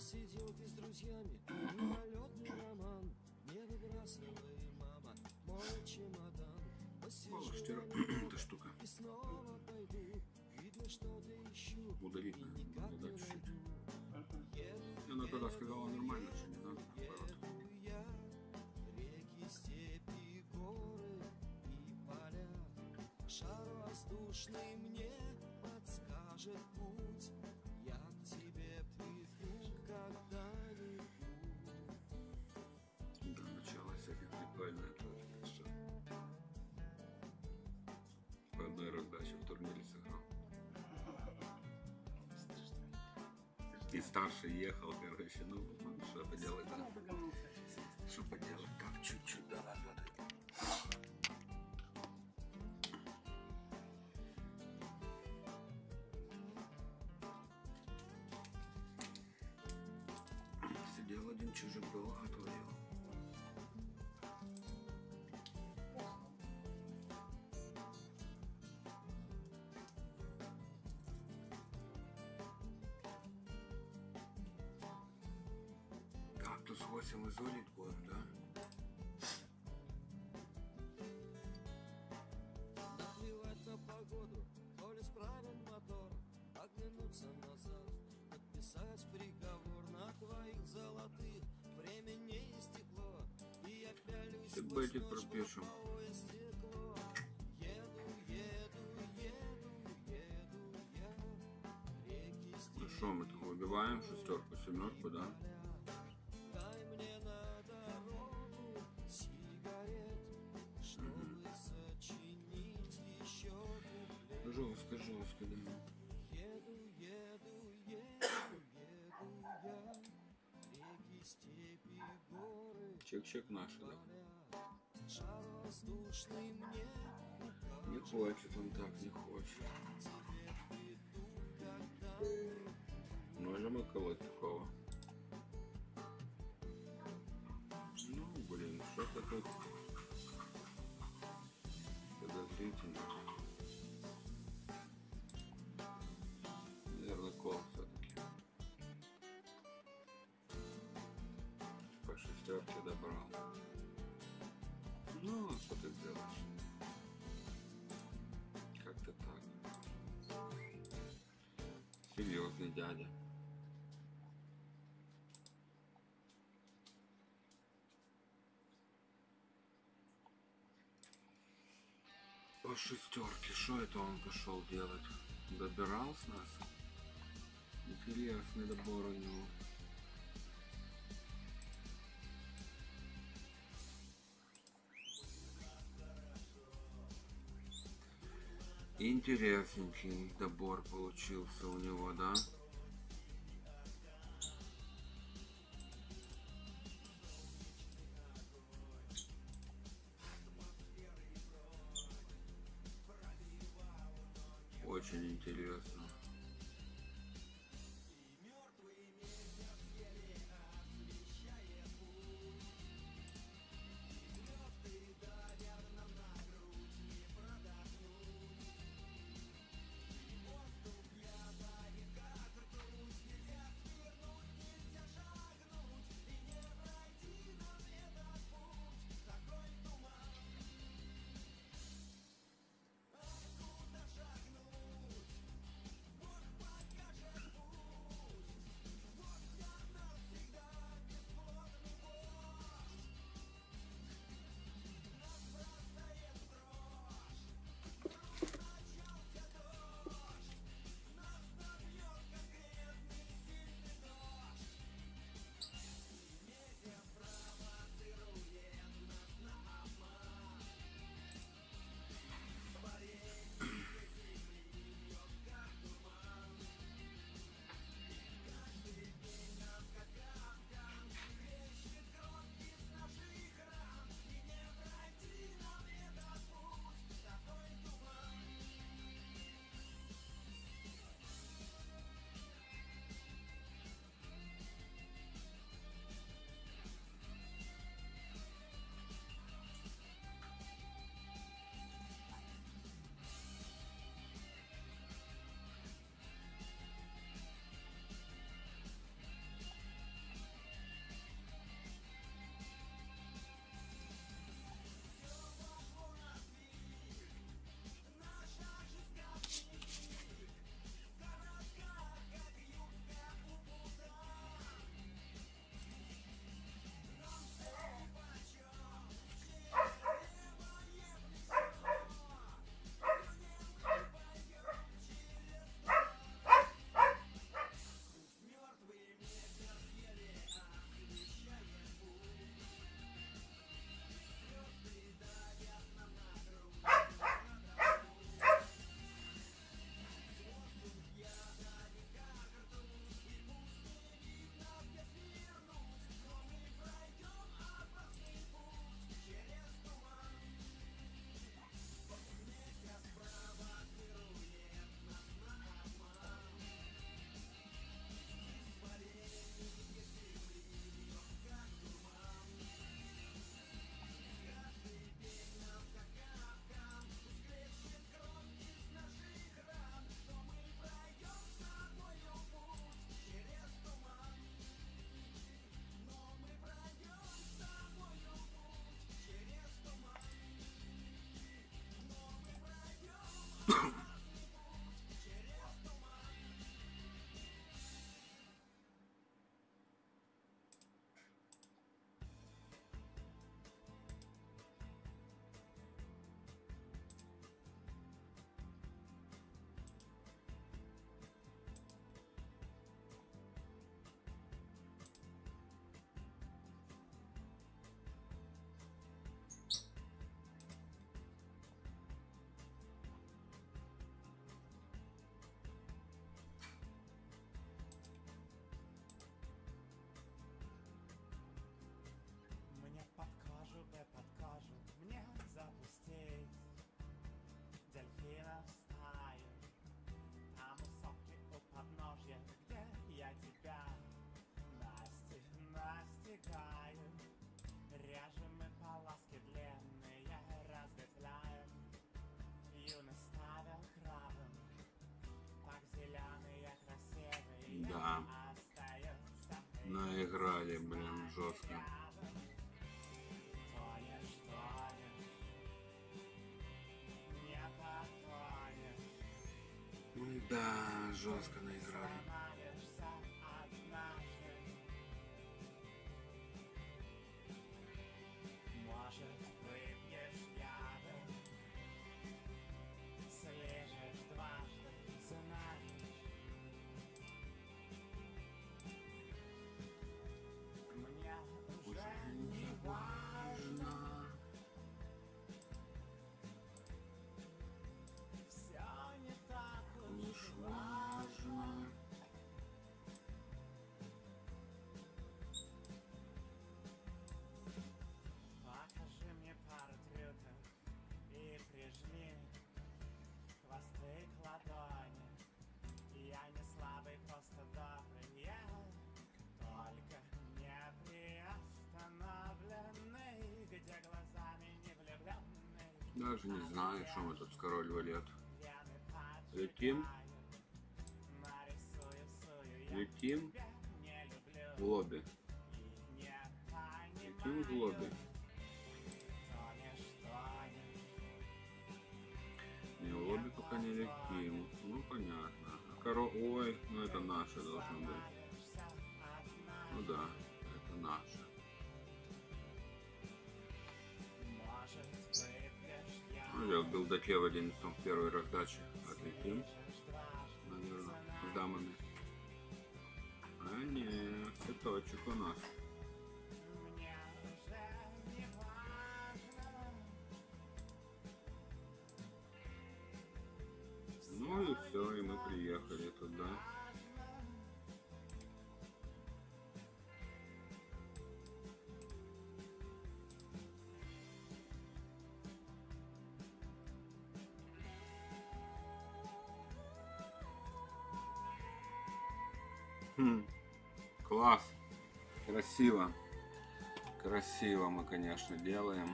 Посиделки с друзьями, мимолетный роман Не выбрасывай, мама, мой чемодан Мало Эта штука. и снова пойду Видно, что-то ищу Удалить и надо, никак надо не чуть-чуть. Она тогда сказала нормально, что не надо наоборот. Реки, степи, горы и поля. Шар воздушный одной раздаче в турнире сыграл. И старший ехал, короче, ну, что поделать, да? Что поделать, как чуть-чуть да назад. Сидел один чужик долго отводил. 8 изолит будем, да? Наплевать на погоду, то ли справен мотор, оглянуться назад, подписать приговор на твоих золотых. Время не истекло, и я пялюсь байтик ночь пропишем. стекло. Еду, еду, еду, еду я, реки Ну что, мы там выбиваем шестерку, семерку, да? Жестко, жестко, да. Еду, еду, еду, еду я, реки, степи, горы, Чек-чек наши, да? Шар воздушный мне не хочет он так, не хочет. Можем околоть такого. Ну, блин, что-то По шестерке добрал. Ну, что ты делаешь? Как-то так. Серьезный дядя. По шестерке, что это он пошел делать? Добирал с нас? Интересный добор у него. Интересненький добор получился у него, да? Жестко. Тонешь, тонешь, Да, жестко Даже не знаю, тут с король валет. Летим, летим в лобби. Летим в лобби. Не, в лобби пока не летим. Ну, понятно. А коро... Ой, ну это наше должно быть. Ну да, я, Ну, я в билдаке в 11 в первой раздаче отлетим, наверное, с дамами. А не, цветочек у нас. Хм, класс, красиво, красиво мы, конечно, делаем.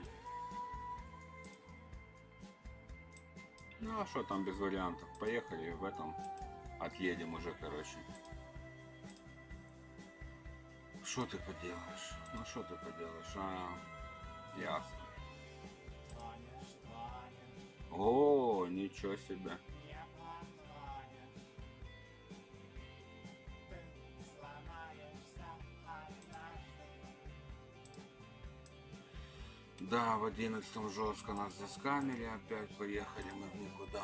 Ну а что там без вариантов? Поехали в этом. Отъедем уже, короче. Что ты поделаешь? Ну что ты поделаешь? А, ясно. О, ничего себе. Да, в одиннадцатом жестко нас заскамили, опять поехали мы в никуда.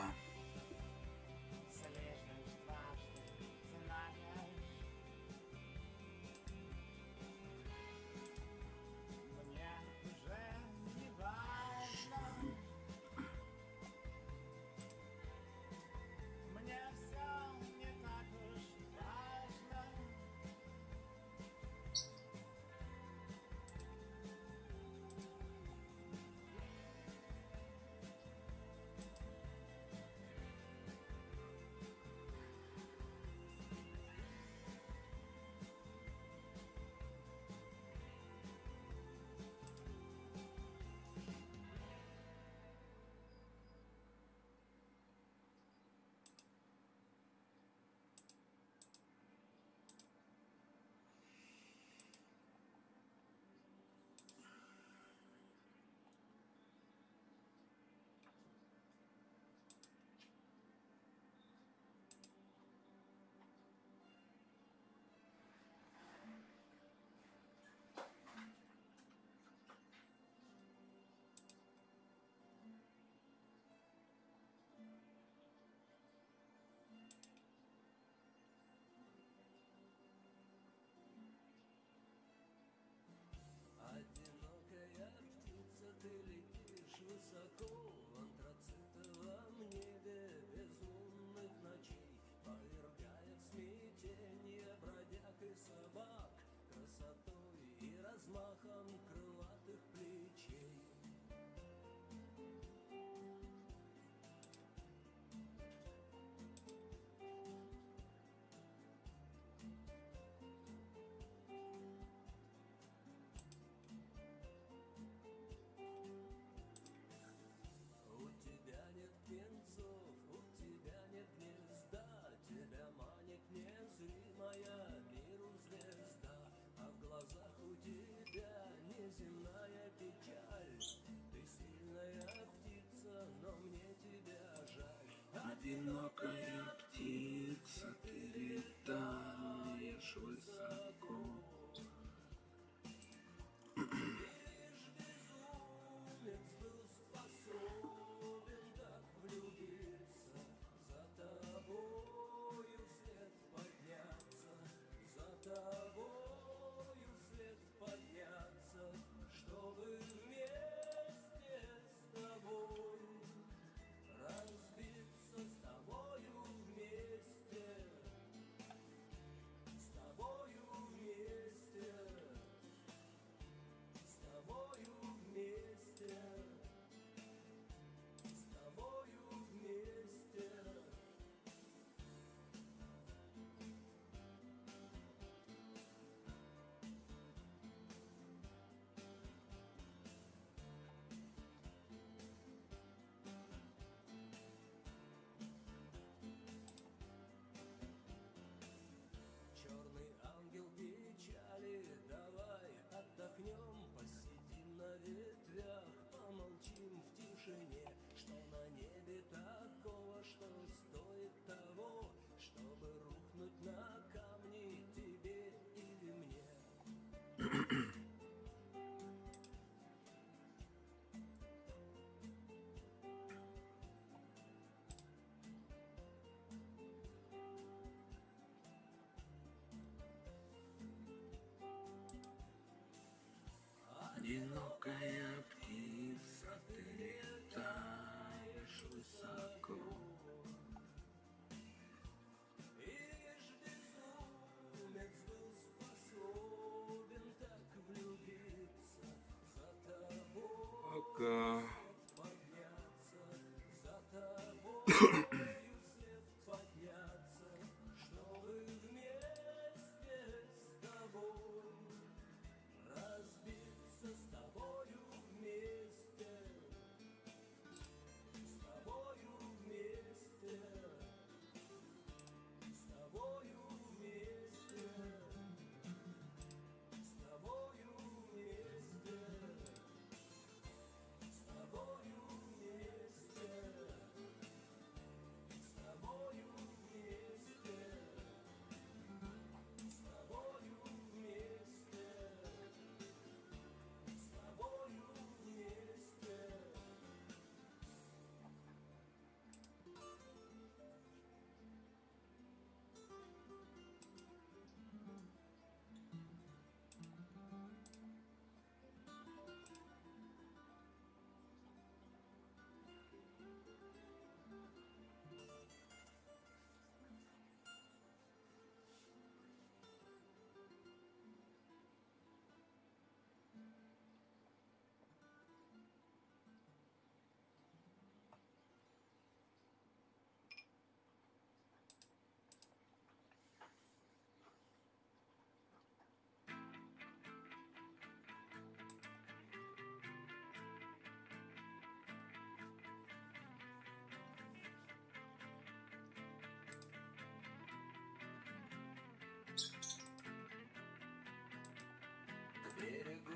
loca ya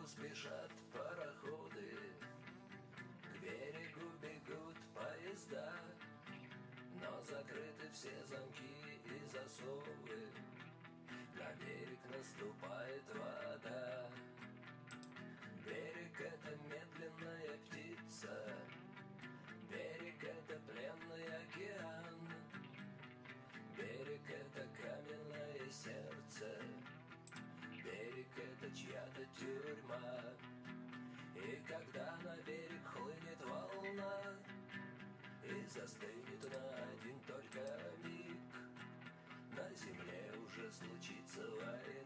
Спешат пароходы, к берегу бегут поезда, но закрыты все замки и засовы, на берег наступает вода. away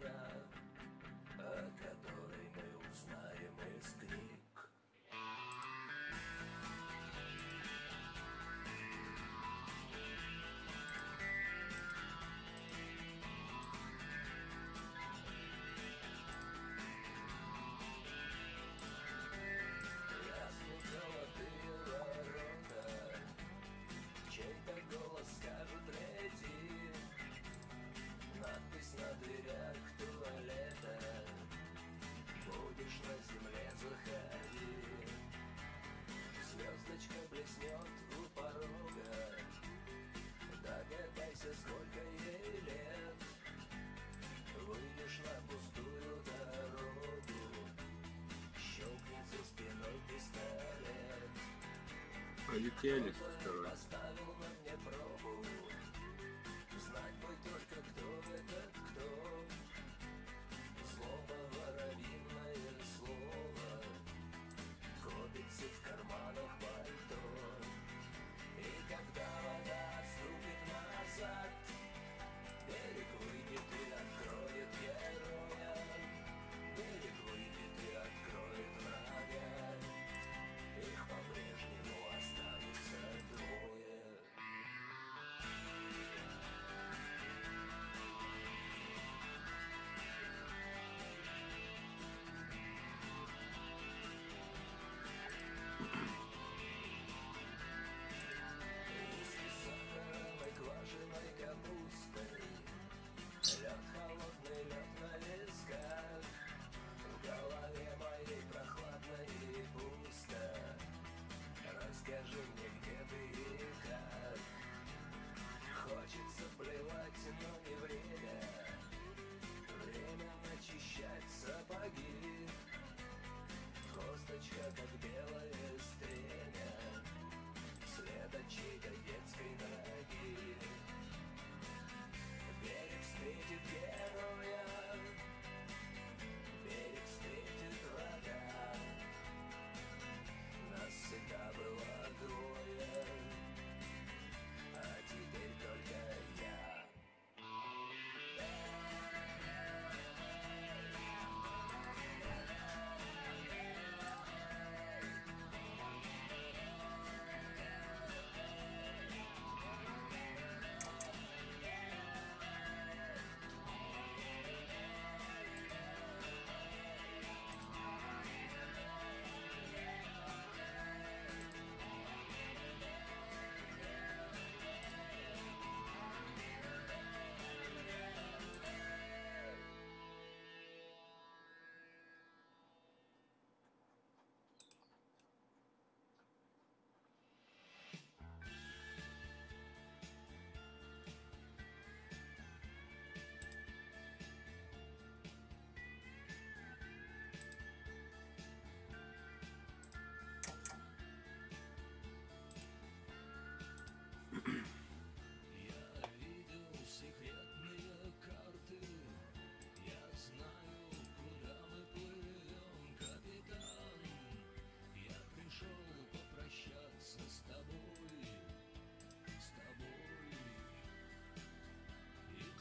Пролетели, что.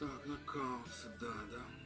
Так, нокаут сюда, да?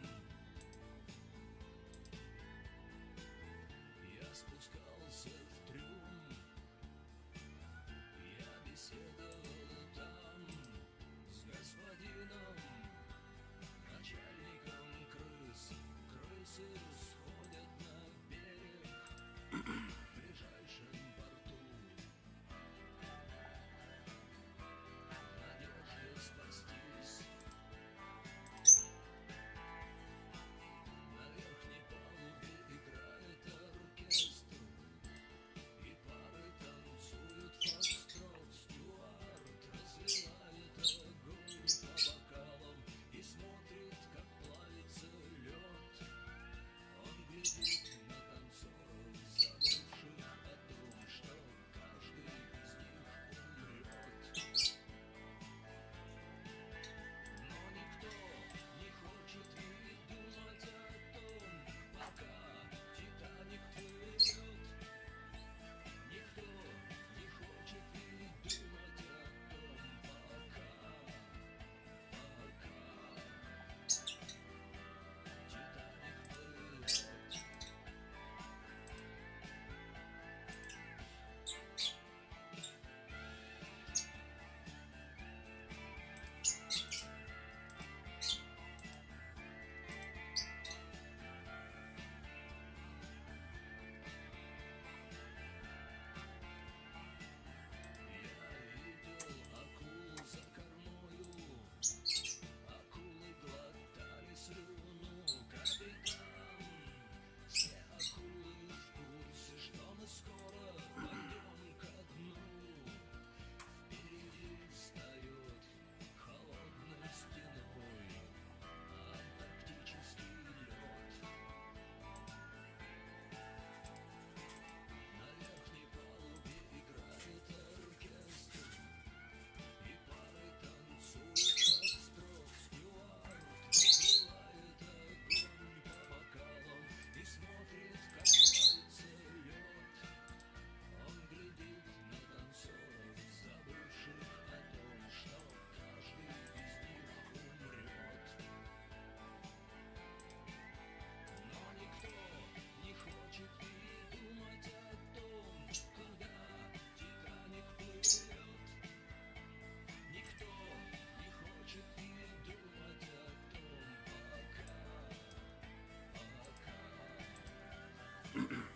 Mm-hmm.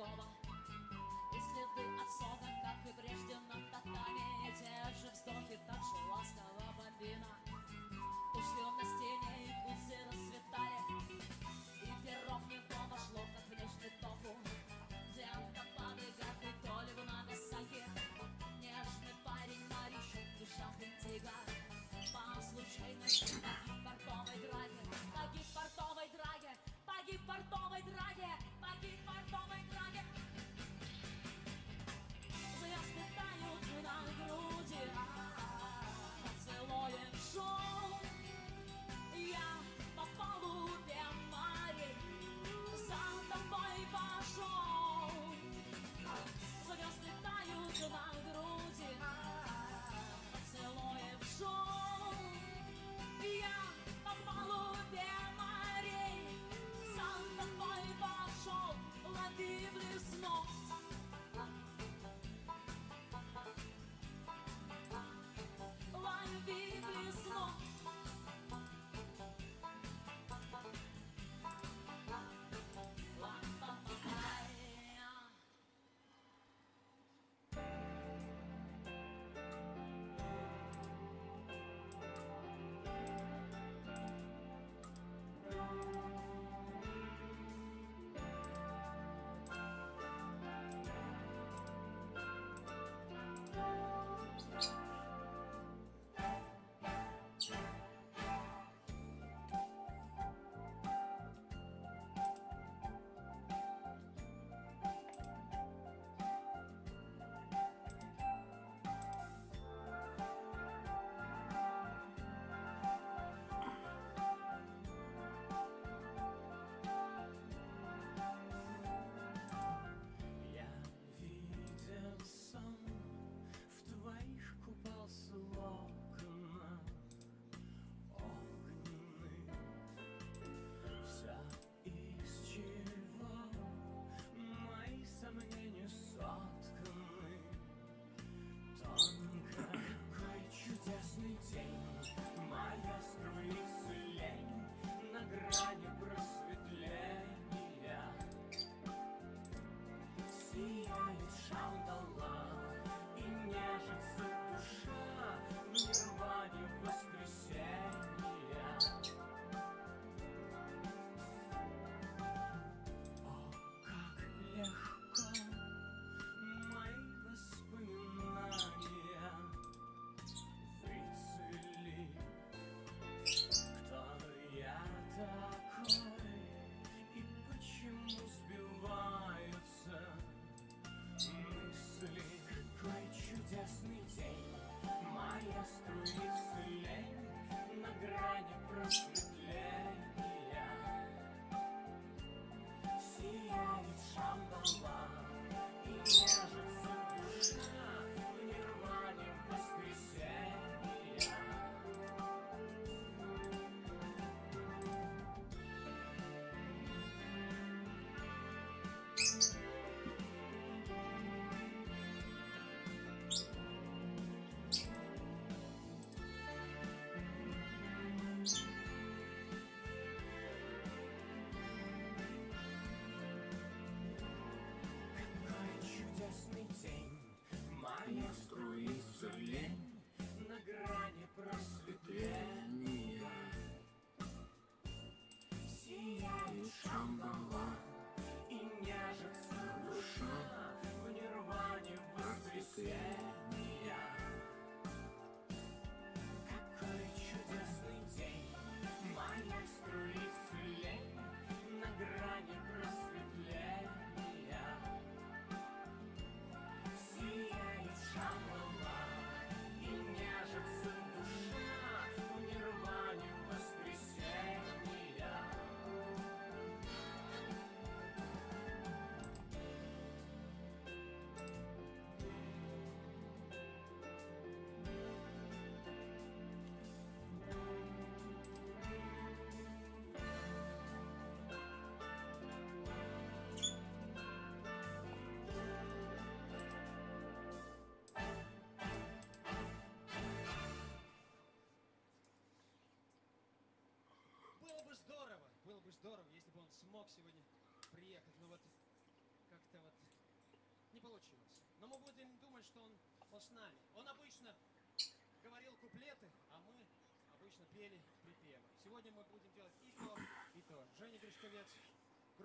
guava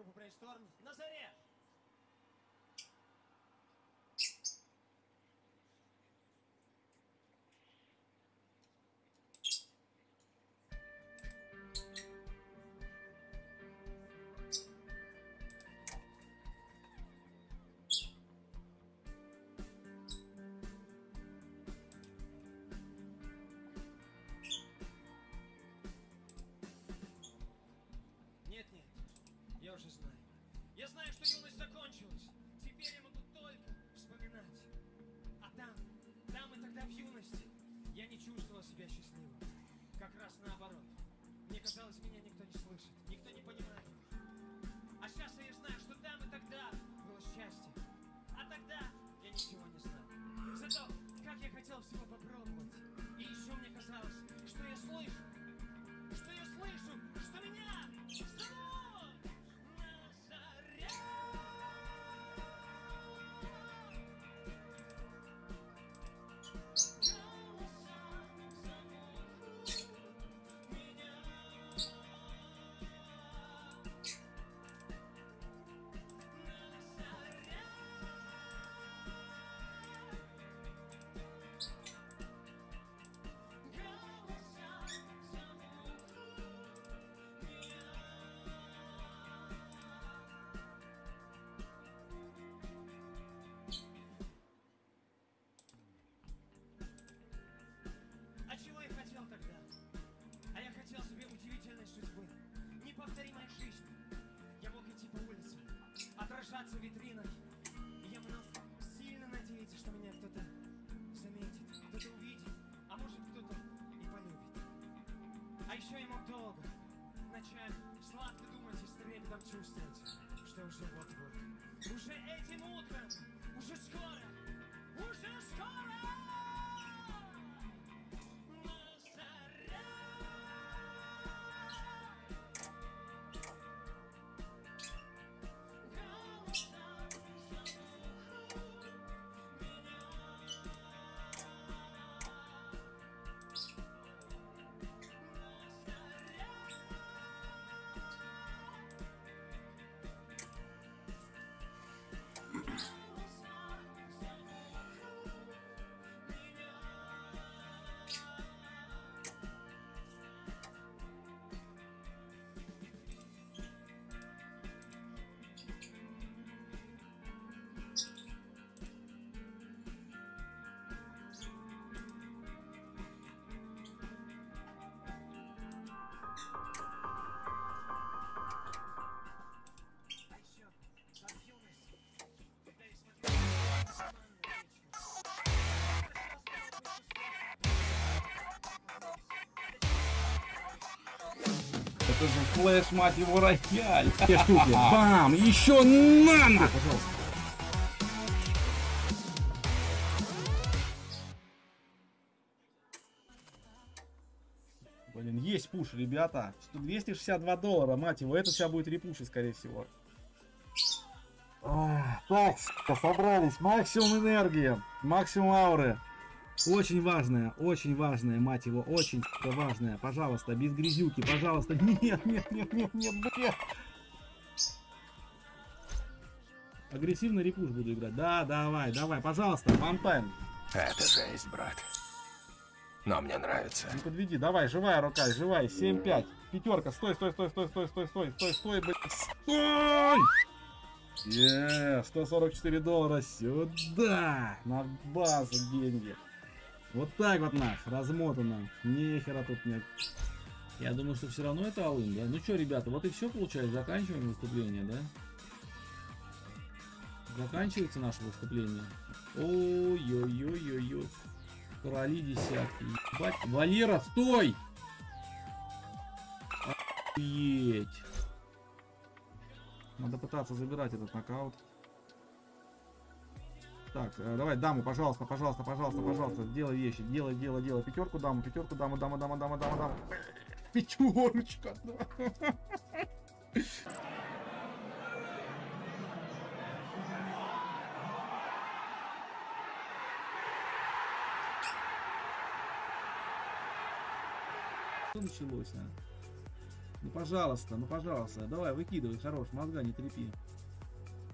группа Brainstorm. Уже знаю. Я знаю, что юность закончилась. Теперь я могу только вспоминать. А там, там и тогда в юности я не чувствовала себя счастливым. Как раз наоборот. Мне казалось, меня никто не слышит, никто не понимает. А сейчас я знаю, что там и тогда было счастье. А тогда я ничего не знал. Зато, как я хотел всего попробовать. И еще мне казалось, что я слышу, что я слышу, ночами, сладко думать и с трепетом чувствовать, что уже вот-вот, уже этим утром, уже скоро, Это же флеш, мать его, рояль. Две штуки. Бам! Еще нано! Пожалуйста. Блин, есть пуш, ребята. 262 доллара, мать его. Это сейчас будет репуши, скорее всего. Так, собрались. Максимум энергии, максимум ауры. Очень важное, очень важное, мать его, очень важное. Пожалуйста, без грязюки, пожалуйста. Нет, нет, нет, нет, нет, нет. Агрессивно репуш буду играть. Да, давай, давай, пожалуйста, вантайм. Это жесть, брат. Но мне нравится. Не подведи, давай, живая рука, живая, 7-5. Пятерка, стой, стой, стой, стой, стой, стой, стой, стой, стой, блядь, стой! Е, 144 доллара сюда, на базу деньги. Вот так вот нас, размотано. Нехера тут нет. Я думаю, что все равно это алын, да? Ну что, ребята, вот и все получается. Заканчиваем выступление, да? Заканчивается наше выступление. Ой-ой-ой-ой-ой. Короли десятки. Ебать. Валера, стой! Охуеть. Надо пытаться забирать этот нокаут. Так, э, давай, даму, пожалуйста, пожалуйста, пожалуйста, пожалуйста. Делай вещи, делай, делай, делай. Пятерку даму, пятерку даму, дама, дама, дама, дама, дама. Пятерочка. Что началось, а? Ну, пожалуйста, ну, пожалуйста. Давай, выкидывай, хорош, мозга не трепи.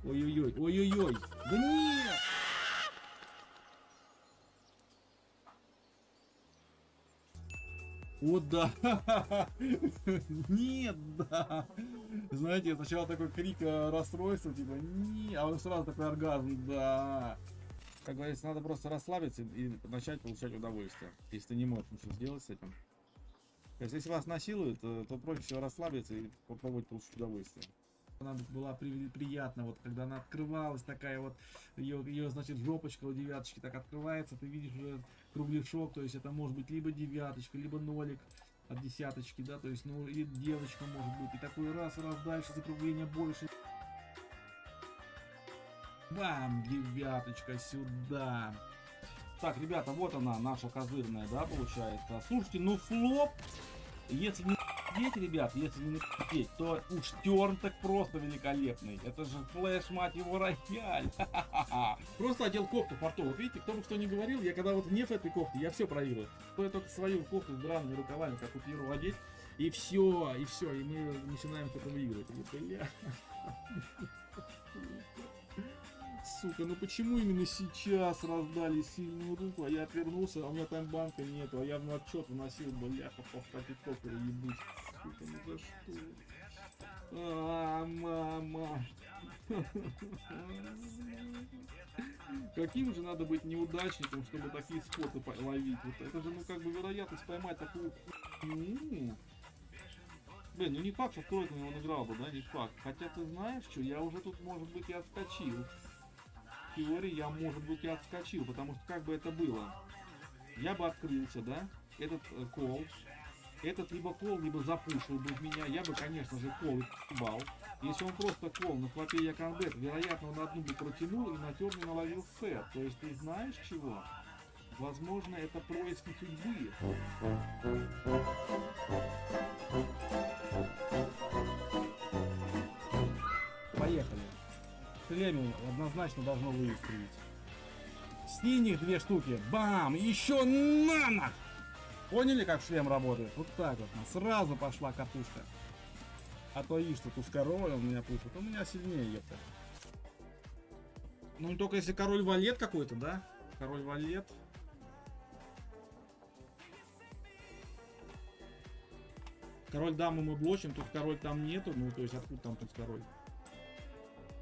Ой-ой-ой, ой-ой-ой. Да нет! О, да! Нет, да! Знаете, сначала такой крик э, расстройства, типа, не, а вот сразу такой оргазм, да! Как говорится, надо просто расслабиться и начать получать удовольствие, если ты не можешь ничего сделать с этим. То есть, если вас насилуют, то, то проще всего расслабиться и попробовать получить удовольствие. Она была при- приятна, вот когда она открывалась, такая вот, ее, ее, значит, жопочка у девяточки так открывается, ты видишь уже кругляшок, то есть это может быть либо девяточка, либо нолик от десяточки, да, то есть, ну, и девочка может быть, и такой раз, раз дальше, закругление больше. Бам, девяточка сюда. Так, ребята, вот она, наша козырная, да, получается. Слушайте, ну флоп, если не петь, ребят, если не петь, то уж терн так просто великолепный. Это же флеш, мать его, рояль. Просто одел кофту порту. Вот видите, кто бы что ни говорил, я когда вот не в этой кофте, я все проигрываю. Стоит только свою кофту с драными рукавами, как у Пиру одеть, и все, и все, и мы начинаем что-то выигрывать. Бля. Сука, ну почему именно сейчас раздали сильную руку, а я отвернулся, а у меня там банка нету, а я в отчет вносил, бляха, по капитоку ебуть. Сука, ну за что? А, мама. Каким же надо быть неудачником, чтобы такие споты по- ловить? Вот это же, ну, как бы, вероятность поймать такую. Блин, ну не факт, что тройку он играл бы, да, не факт. Хотя ты знаешь что, я уже тут, может быть, и отскочил. В теории я, может быть, и отскочил, потому что как бы это было? Я бы открылся, да, этот э, кол, этот либо кол, либо запушил бы в меня, я бы, конечно же, кол бал. Если он просто кол на хлопе я конвert, вероятно, он одну бы протянул и на темный наловил сет. То есть ты знаешь чего? Возможно, это происки судьбы. Поехали. Племя однозначно должно выстрелить. Синих две штуки. Бам! Еще нано! Поняли, как шлем работает? Вот так вот. Сразу пошла катушка. А то и что Тускарой он меня пушит. У меня сильнее, ёпта. Ну, только если король валет какой-то, да? Король валет. Король даму мы блочим, тут король там нету, ну то есть откуда там тут король?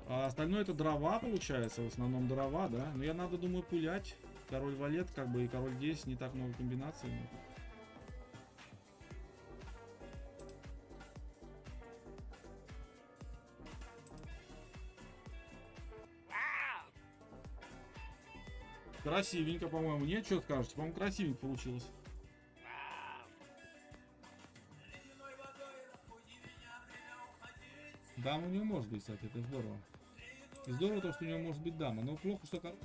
А остальное это дрова получается, в основном дрова, да? Но я надо, думаю, пулять. Король валет, как бы и король 10, не так много комбинаций. ну. Красивенько, по-моему. Нет, что скажете? По-моему, красивенько получилось. Дама у него может быть, кстати, это здорово. И здорово то, что у него может быть дама, но плохо, что...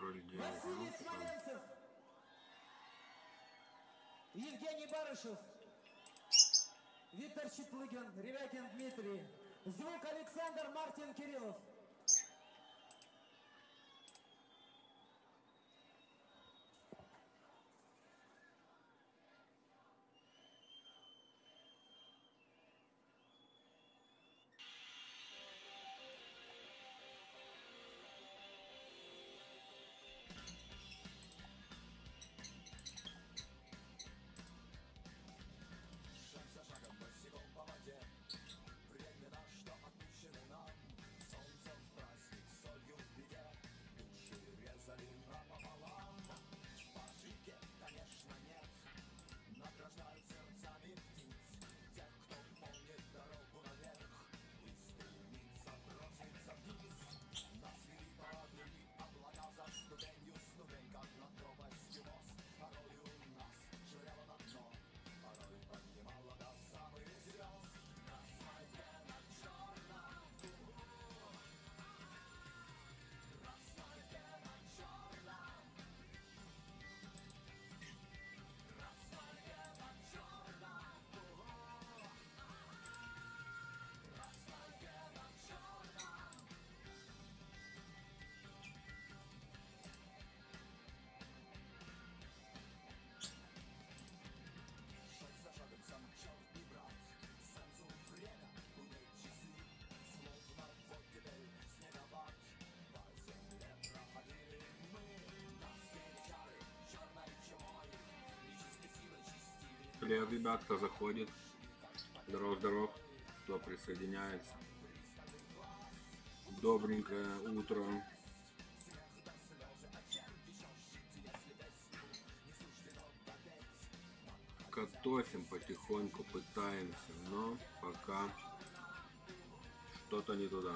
Евролиги. Василий Смоленцев. Евгений Барышев. Виктор Чеплыгин, Ревякин Дмитрий. Звук Александр Мартин Кириллов. Привет, ребят, кто заходит. Здоров, здоров, кто присоединяется. Добренькое утро. Катосим потихоньку, пытаемся, но пока что-то не туда.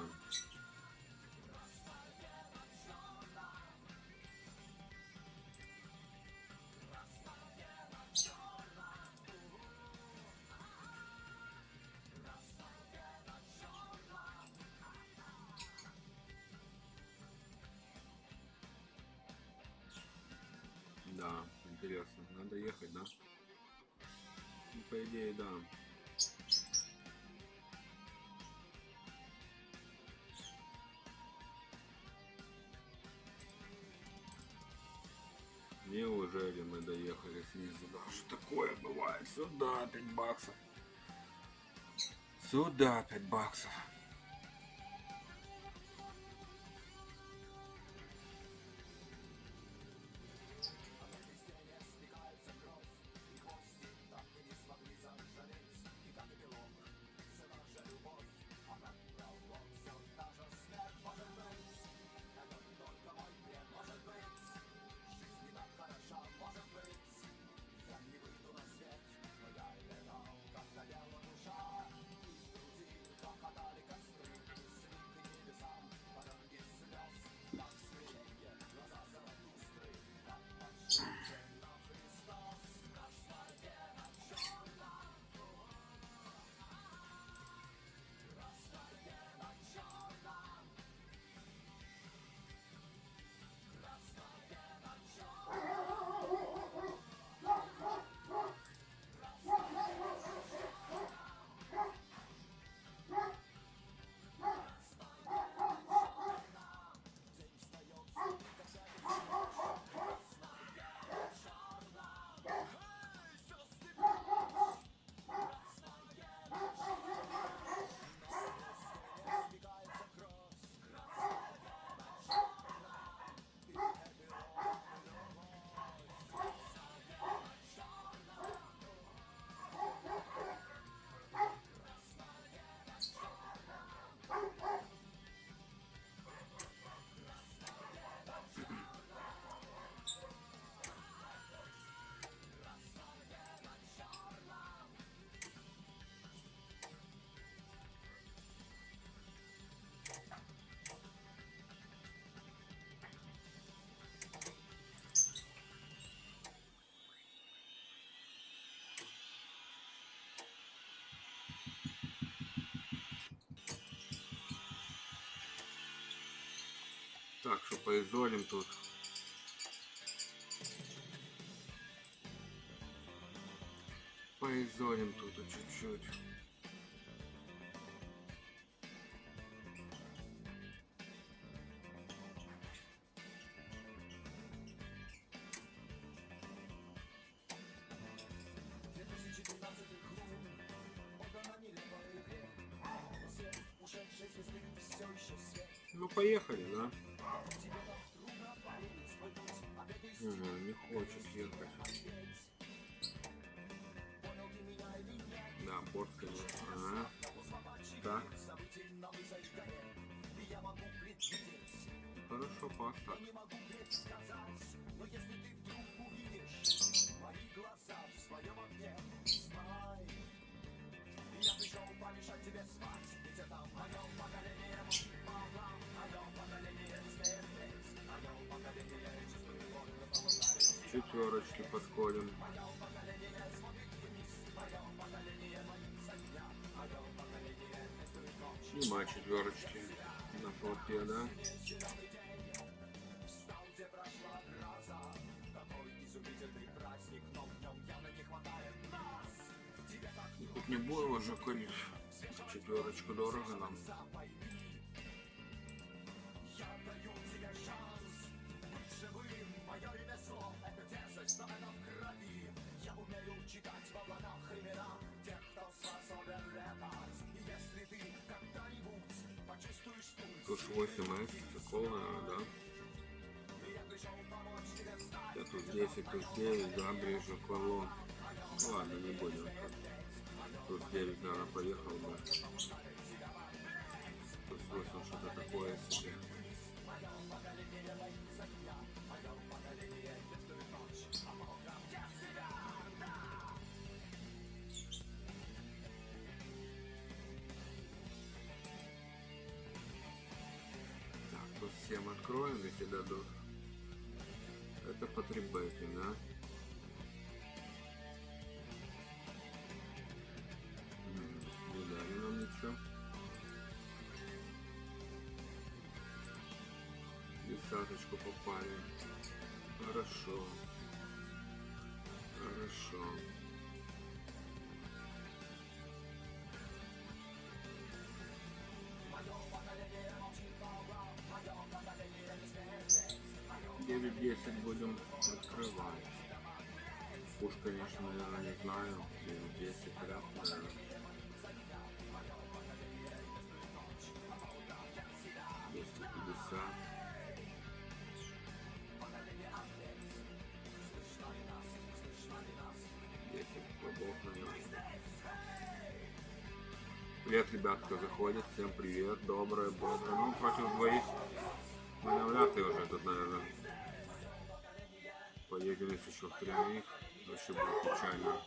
Неужели мы доехали снизу? Да, что такое бывает? Сюда 5 баксов. Сюда 5 баксов. Так, что поизолим тут. Поизолим тут чуть-чуть. Четверочки подходим. Снимай четверочки на полке, да? Тут не будем уже курить. Четверочку дорого нам. Тут 8 с такого, наверное, да? Я тут 10 плюс 9, да, ближе к валу. Ну ладно, не будем. Тут 9, наверное, поехал бы. Тут 8 что-то такое себе. Откроем, если дадут. Это по трибеке, да? Не дали нам ничего. Десяточку попали. Хорошо. Хорошо. Девять десять будем открывать. Уж, конечно, наверное, не знаю. Девять десять ряд, наверное. Пятьдесят. Привет, ребят, кто заходит. Всем привет. Доброе, бодрое. Ну, против двоих мы навряд ли уже тут, наверное, поедем еще тренинг. Вообще будет печально.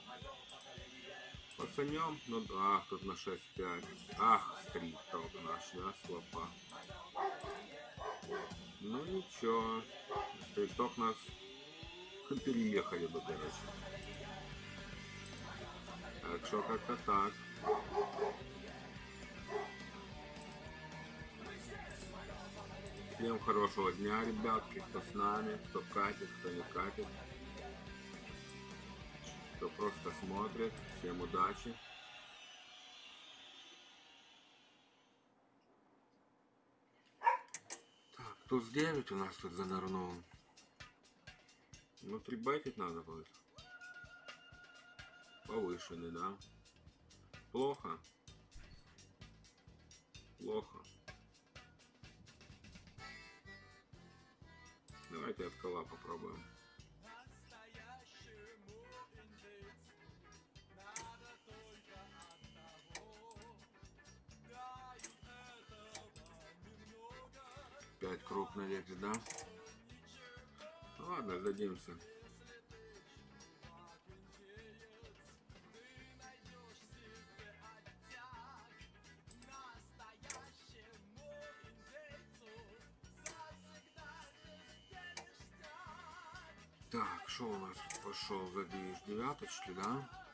Пацанем, ну да, тут на 6-5. Ах, стрит топ наш, да, слопа. Ну ничего, стриток нас переехали бы, короче. Так что как-то так. Всем хорошего дня, ребятки, кто с нами, кто катит, кто не катит. Кто просто смотрит. Всем удачи. Так, туз 9 у нас тут занырнул. Ну, трибайтить надо будет. Повышенный, да? Плохо. Плохо. Давайте от кола попробуем. Пять крупно лезет, да? Ну ладно, сдадимся. Пошел задвиж девяточки, да?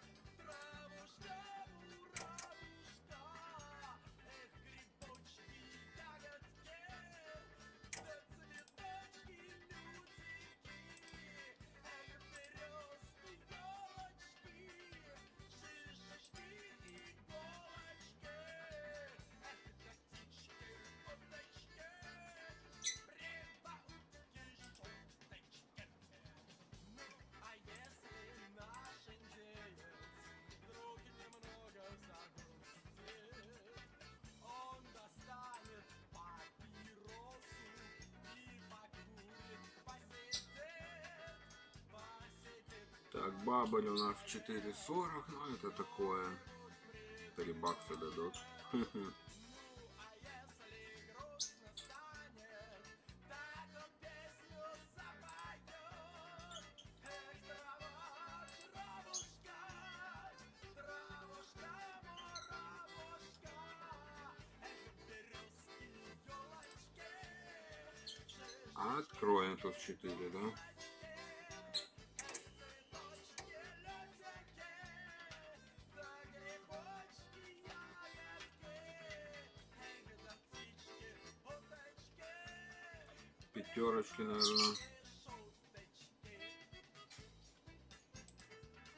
Так, бабель у нас в 4.40, ну это такое. 3 бакса дадут. Откроем тут 4, Пятерочки, наверное.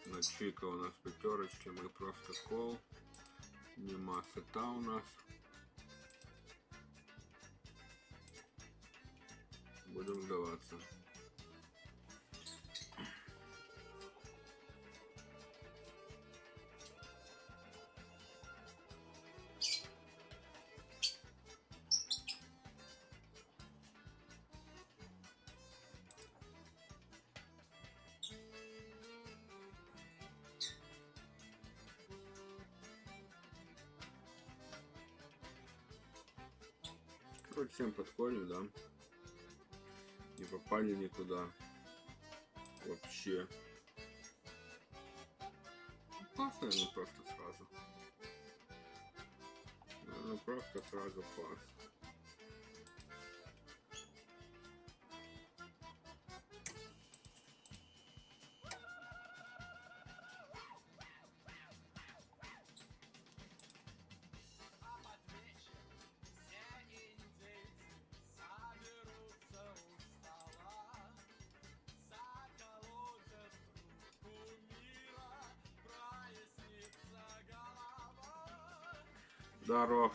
На чика у нас пятерочки, мы просто кол. Нема сета у нас. Подходим, да? Не попали никуда. Вообще. Пас, наверное, просто сразу. Наверное, просто сразу пас.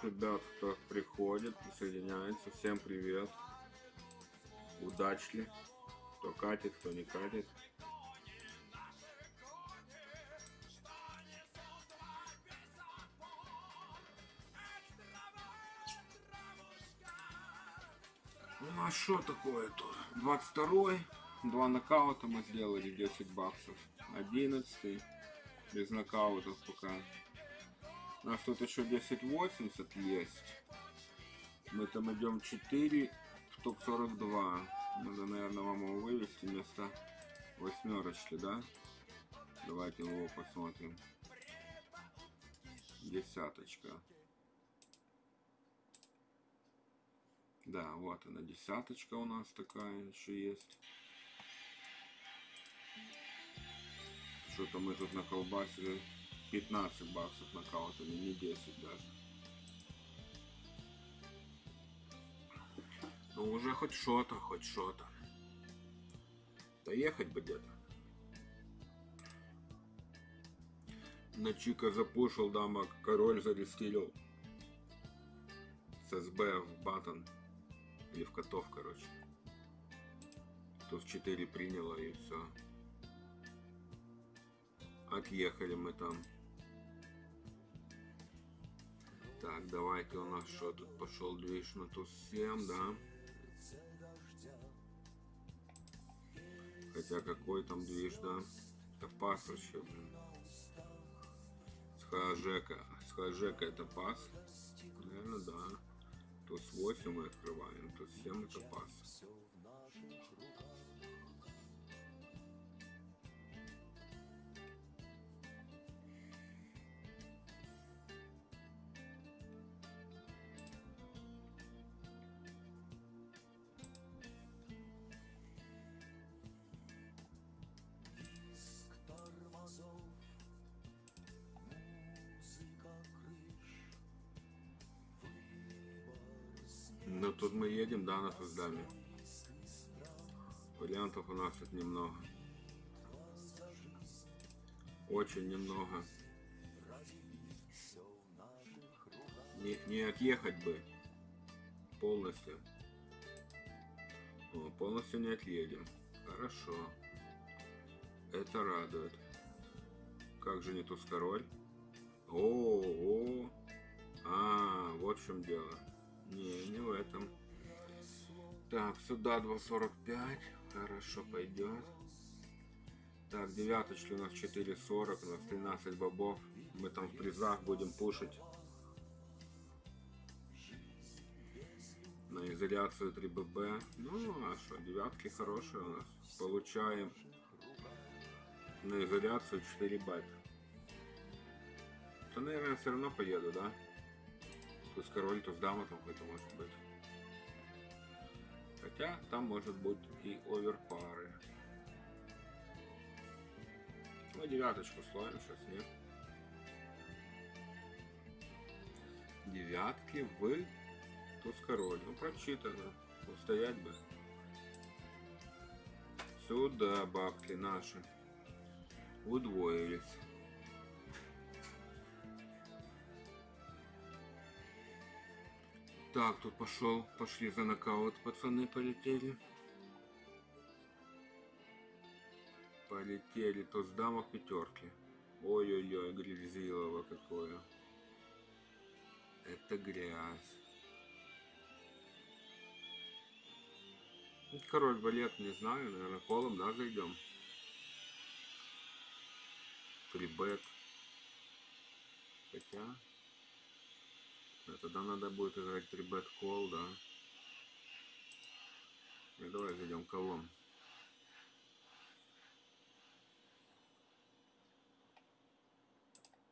Ребят, кто приходит, присоединяется. Всем привет. Удачли. Кто катит, кто не катит. Ну а что такое тут? 22 Два нокаута мы сделали, 10 баксов. 11 без нокаутов пока. У нас тут еще 1080 есть. Мы там идем 4 в топ 42. Надо, наверное, вам его вывести вместо восьмерочки, да? Давайте его посмотрим. Десяточка. Да, вот она, десяточка у нас такая еще есть. Что-то мы тут наколбасили 15 баксов нокаутами, не 10 даже. Ну уже хоть что-то, хоть что-то. Доехать бы где-то. На Чика запушил, дама, король зарестилил. С СБ в батон. Или в котов, короче. Тут 4 приняло и все. Отъехали мы там. Так, давайте у нас что тут пошел движ на туз 7, да? Хотя какой там движ, да? Это пас вообще, блин. С хажека. С хажека это пас? Наверное, да. Туз 8 мы открываем, туз 7 это пас. Ну тут мы едем, да, на создание. Вариантов у нас тут немного. Очень немного. Не, не отъехать бы полностью. О, полностью не отъедем. Хорошо. Это радует. Как же не туз король? О, о, а, вот в чем дело. Не, не в этом. Так, сюда 2.45. Хорошо, пойдет. Так, девяточки у нас 4.40, у нас 13 бобов. Мы там в призах будем пушить. На изоляцию 3 ББ. Ну, а что, девятки хорошие у нас. Получаем на изоляцию 4 бэт. То, наверное, все равно поеду, да? Туз король, туз дама там какой-то может быть. Хотя там может быть и оверпары. Ну, девяточку слоем сейчас, нет? Девятки в туз король. Ну, прочитано. Устоять бы. Сюда бабки наши удвоились. Так, тут пошел, пошли за нокаут, пацаны полетели. Полетели, то с дамах пятерки. Ой-ой-ой, грязилово какое. Это грязь. Король балет, не знаю, наверное, колом, да, зайдем. Трибет. Хотя... Да, тогда надо будет играть трибет кол, да. И давай зайдем колонн.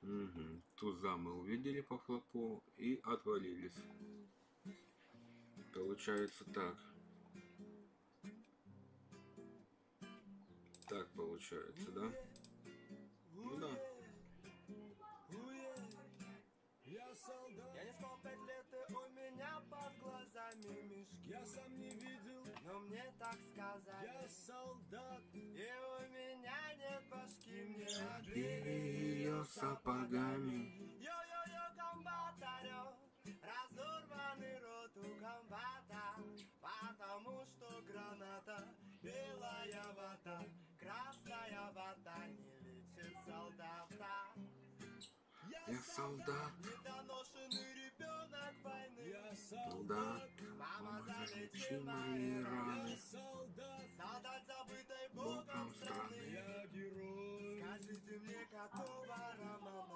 Угу. Туза мы увидели по флопу и отвалились. Получается так. Так получается, да? Ну да. Солдат. Я не спал пять лет, и у меня под глазами мешки. Я сам не видел, но мне так сказали. Я солдат, и у меня нет башки. Мне Бери ее сапогами. Йо-йо-йо, комбат орёт, разорванный рот у комбата, потому что граната, белая вата, красная вата не лечит солдата. Я солдат, солдат, мама, залечи мои раны. солдат, солдат забытой Богом страны. Я герой. Скажите мне, какого романа?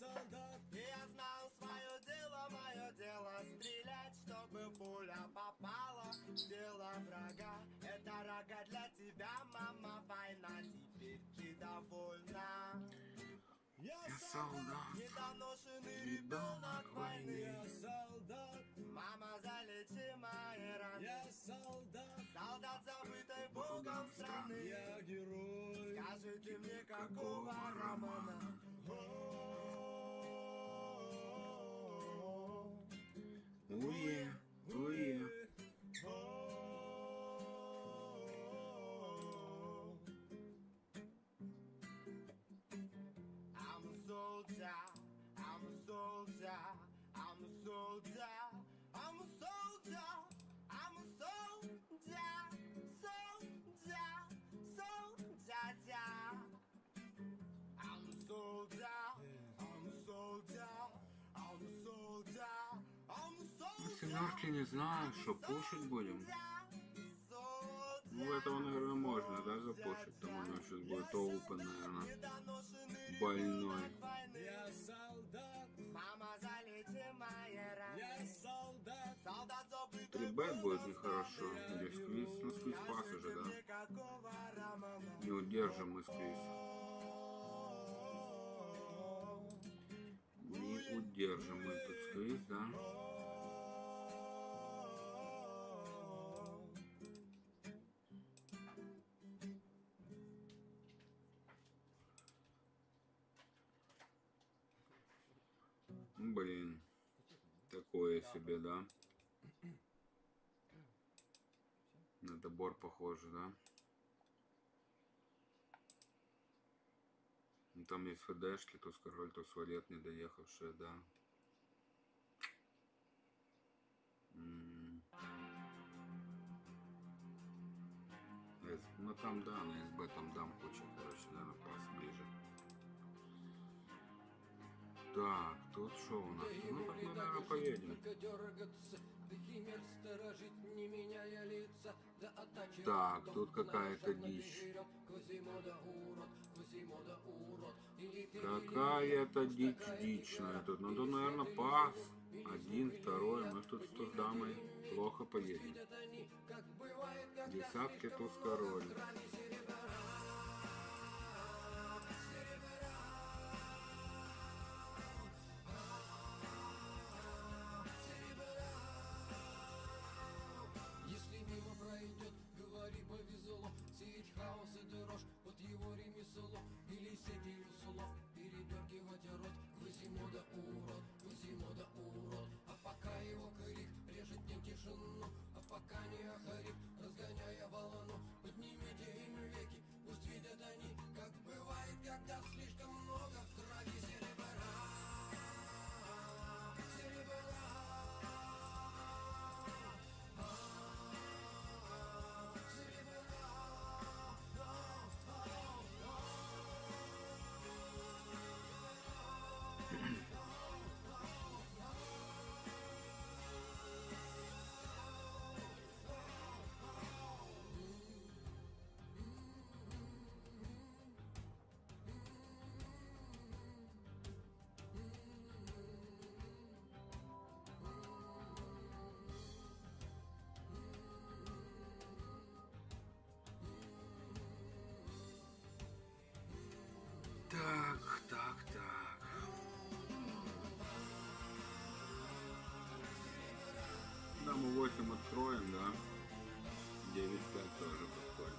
Солдат. И я знал свое дело, мое дело стрелять, чтобы пуля попала в тело врага. Это рога для тебя, мама, война. Теперь ты довольна. Я солдат, Недоношенный ребенок войны. Я солдат, мама, залечи мои раны. Я солдат, солдат забытой богом страны. Я герой. Скажите мне, какого романа? Семерки не знаю, что пушить будем. Ну, этого, наверное, можно, да, запушить. Там у него сейчас будет оупен, наверное. Больной. Я солдат, мама, мои раны. Я солдат, солдат забытый Трибет будет нехорошо. Или сквиз, ну сквиз пас уже, да. Не удержим мы сквиз. Не удержим мы тут сквиз, да. Блин. Такое себе, да. На добор похоже, да? Ну, там есть ФДшки, туз король, туз валет, не доехавшие, да. М. С- Ну там да, на СБ там дам куча, короче, наверное, пас ближе. Так, тут что у нас? Ну, так мы, наверное, поедем. Так, тут какая-то дичь. Какая-то дичь дичная тут. Ну, тут, наверное, пас. Один, второй. Мы тут с дамой плохо поедем. Десятки туз король. Саму 8 откроем, да? 9-5 тоже подходит.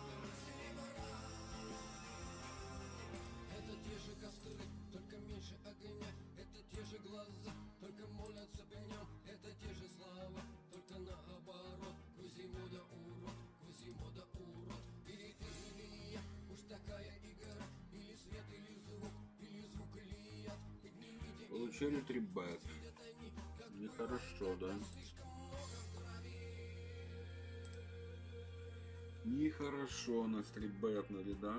Это те же костры, только меньше огня Это те же глаза, только молятся днем Это те же слова, только наоборот Квазимода урод, Квазимода урод Или ты, или я, уж такая игра Или свет, или звук, или звук, или яд Поднимите Получили 3 бет. Нехорошо, да? Нехорошо нас трибетнули, да?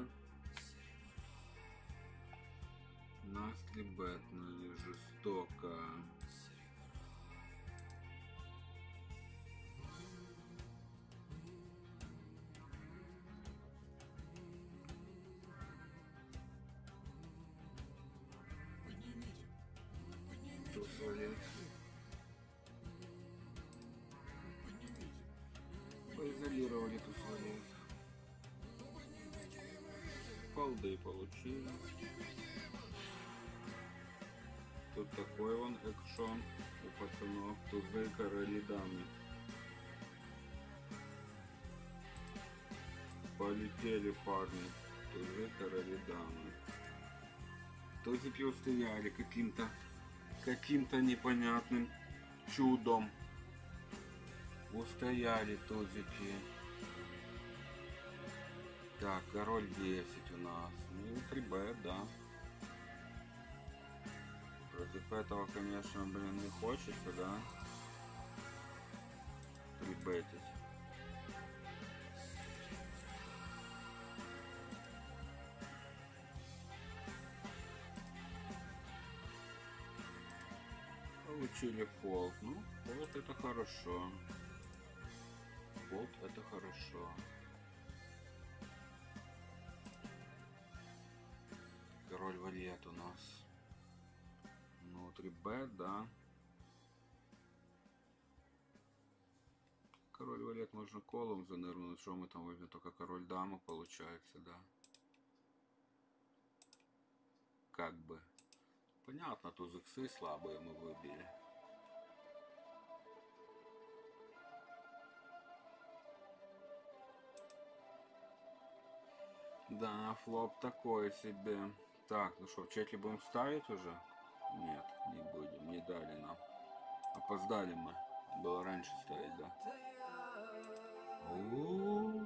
Нас трибетнули жестоко. Полды получили. Тут такой вон экшон у пацанов. Тузы, короли, дамы. Полетели парни. Тузы, короли, дамы. Тузики устояли каким-то каким-то непонятным чудом. Устояли тузики. Так, король 10 у нас. Ну, 3Б, да. Против этого, конечно, блин, не хочется, да? Прибетить. Получили фолд. Ну, фолд это хорошо. Фолд это хорошо. Валет у нас. Ну, 3Б, да. Король валет можно колом занырнуть. Что мы там возьмем? Только король дама получается, да. Как бы. Понятно, тут иксы слабые мы выбили. Да, флоп такой себе. Так, ну что, в чеке будем ставить уже? Нет, не будем, не дали нам. Опоздали мы. Было раньше ставить, да. У-у-у.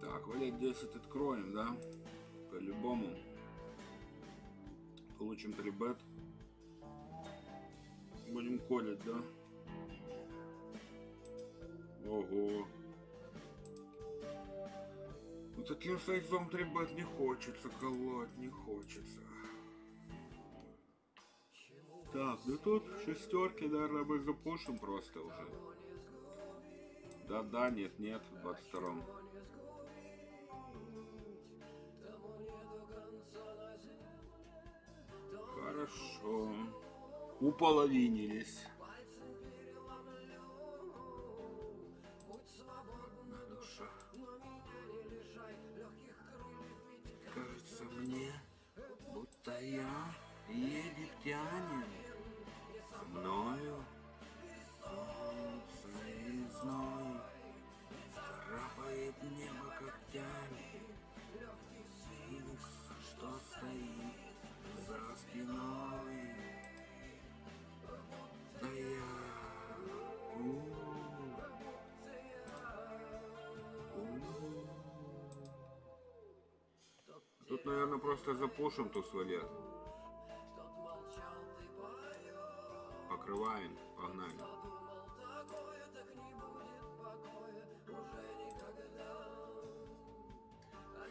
Так, валет 10 откроем, да? По-любому. Получим 3 бет. Будем колить, да? Ого. Ну таким 3 бет не хочется колоть, не хочется. Так, ну тут шестерки, наверное, мы запушим просто уже. Да-да, нет-нет, в 22-м. Хорошо. Уполовинились. Мне, будто я египтянин. Наверное, просто запушим ту свалет. Покрываем, погнали.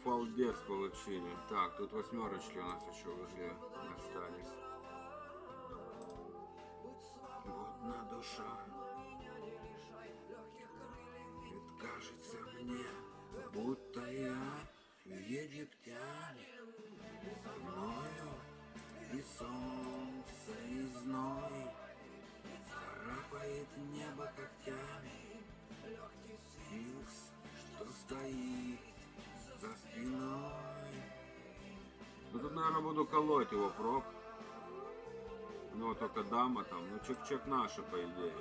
Фалдец получили. Так, тут восьмерочки у нас еще в узле остались. Водна душа. Ведь кажется мне, будто я єгиптяни, мною и солнце, и зной Царапает небо когтями. Легкий Силс, что стоит за спиной. Ну тут, наверное, буду колоть его проб Ну, только дама там, ну чек-чек наши, по идее.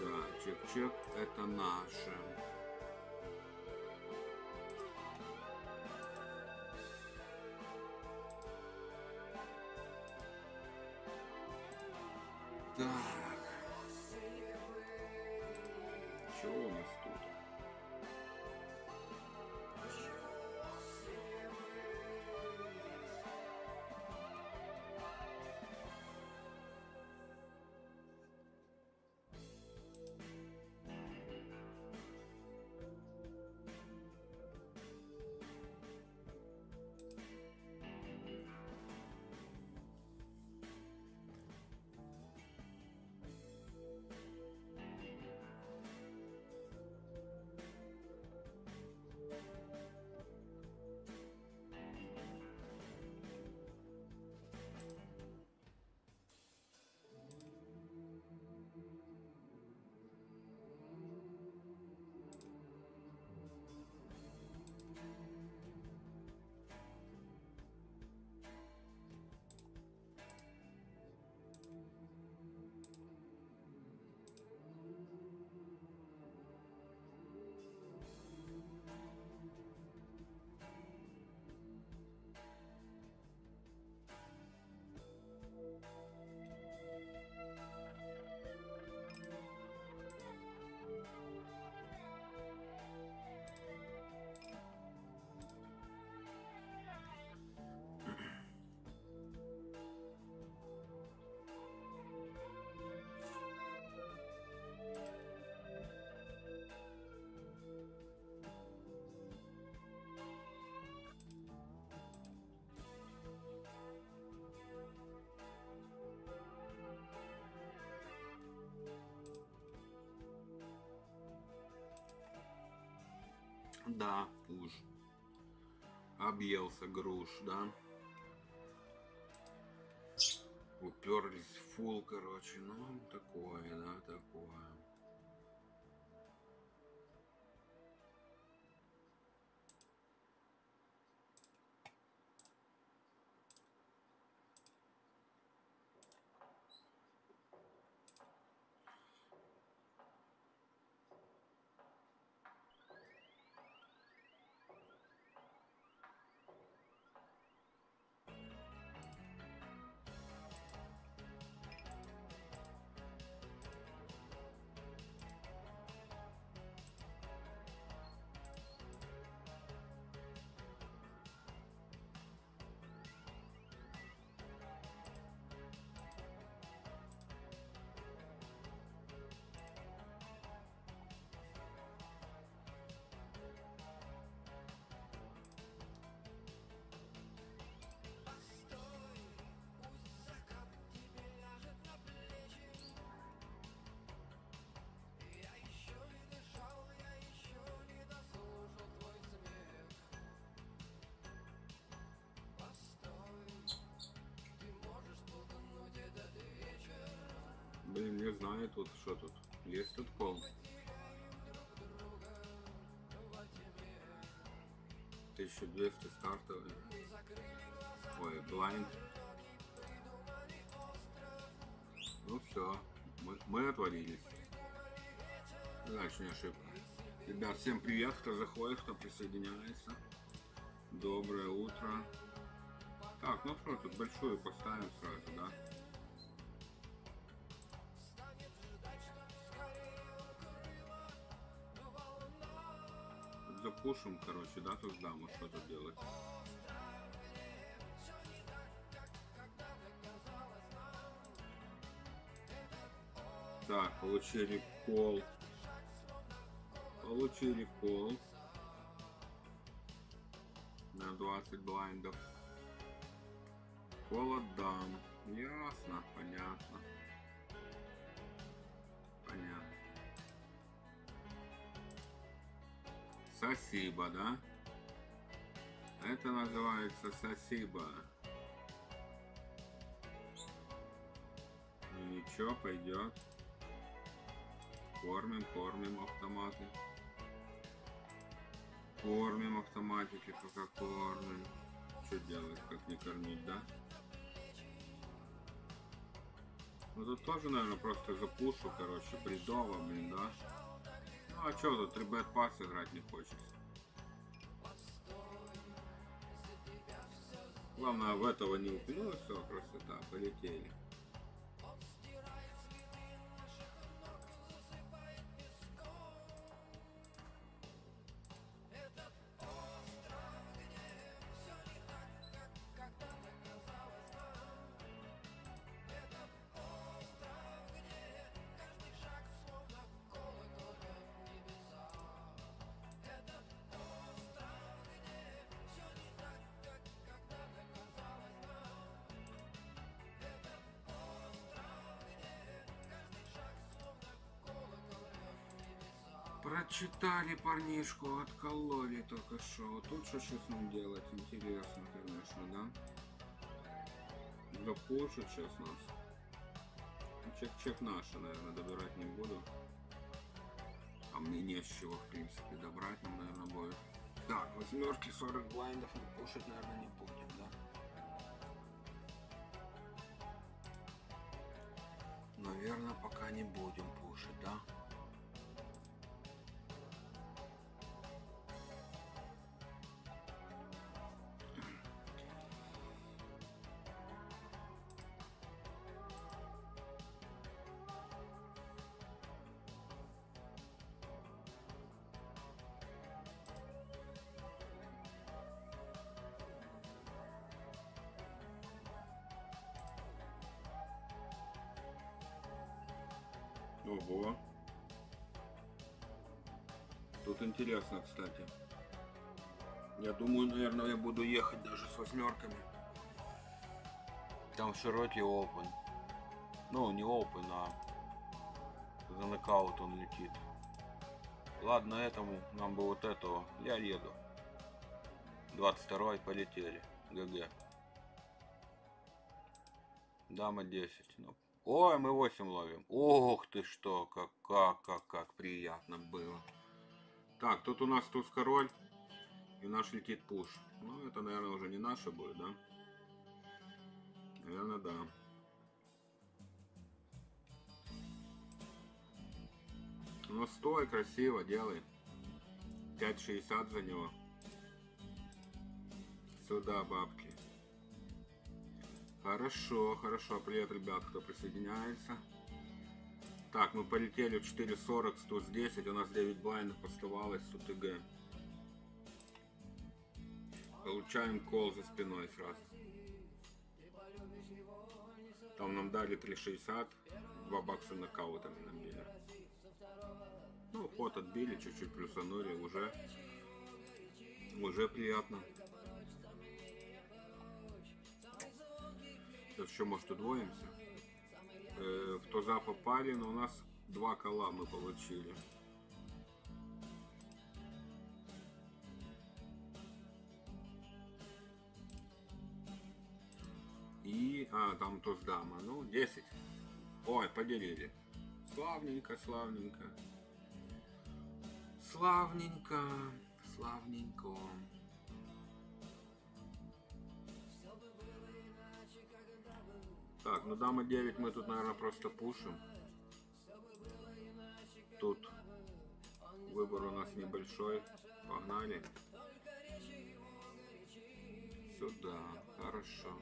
Да, чек-чек это наше. Так. Да, уж. Объелся груш, да? Уперлись в фул, короче. Ну, такое, да, такое. Не знаю тут, что тут. Есть тут кол? 1200 стартовый. Ой, блайнд. Ну все, мы, мы отвалились. Дальше не ошибка. Ребят, всем привет, кто заходит, кто присоединяется. Доброе утро. Так, ну что, тут большую поставим сразу, да? Запушим, короче, да, тут даму что-то делать. Так, получили кол. Получили кол. На 20 блайндов. Кол отдам. Ясно. Понятно. Сосиба, да? Это называется сосиба. Ну ничего, пойдет. Кормим, кормим автоматы. Кормим автоматики, пока кормим. Что делать, как не кормить, да? Ну тут тоже, наверное, просто запушу, короче, бредово, блин, да? Ну а чё тут, 3 бет пас играть не хочется. Главное, в этого не упнулось, все, красота, полетели. Прочитали парнишку, откололи только что. Тут что сейчас нам делать? Интересно, конечно, да? Запушит сейчас нас. Чек-чек наши, наверное, добирать не буду. А мне не с чего, в принципе, добрать наверное, будет. Так, восьмерки, 40 блайндов мы пушить, наверное, Ого. Тут интересно, кстати. Я думаю, наверное, я буду ехать даже с восьмерками. Там широкий open. Ну, не open, а за нокаут он летит. Ладно, этому нам бы вот этого. Я еду. 22 полетели. ГГ. Дама 10. Ну, Ой, мы 8 ловим. Ох ты что, как, как, как, как приятно было. Так, тут у нас туз король. И наш летит пуш. Ну, это, наверное, уже не наше будет, да? Наверное, да. Ну, стой, красиво, делай. 5,60 за него. Сюда, бабки. Хорошо, хорошо. Привет, ребят, кто присоединяется. Так, мы полетели в 4.40, 110. У нас 9 блайндов оставалось с УТГ. Получаем кол за спиной сразу. Там нам дали 3.60. 2 бакса нокаутами нам били. Ну, ход отбили, чуть-чуть плюсанули. Уже, уже приятно. Еще, может, удвоимся. Э, в туза попали, но у нас два кола мы получили. И, а, там туз дама. Ну, 10. Ой, поделили. Славненько, славненько. Славненько, славненько. Так, ну дама 9 мы тут, наверное, просто пушим. Тут выбор у нас небольшой. Погнали. Сюда. Хорошо.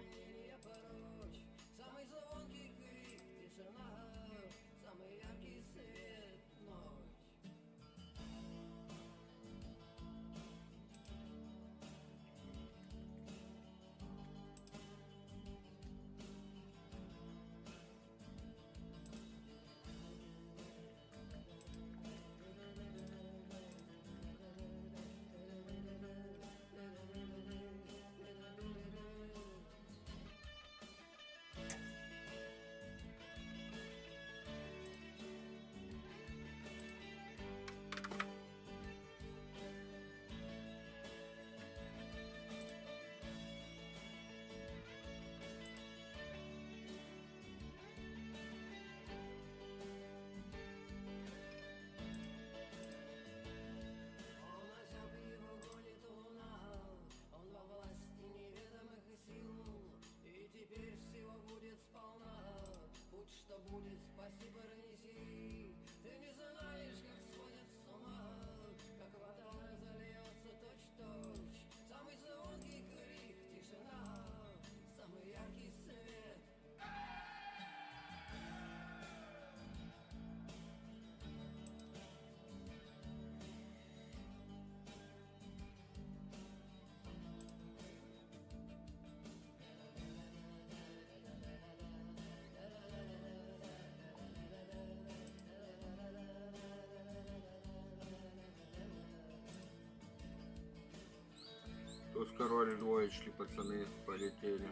Туз король двоечки, пацаны, полетели.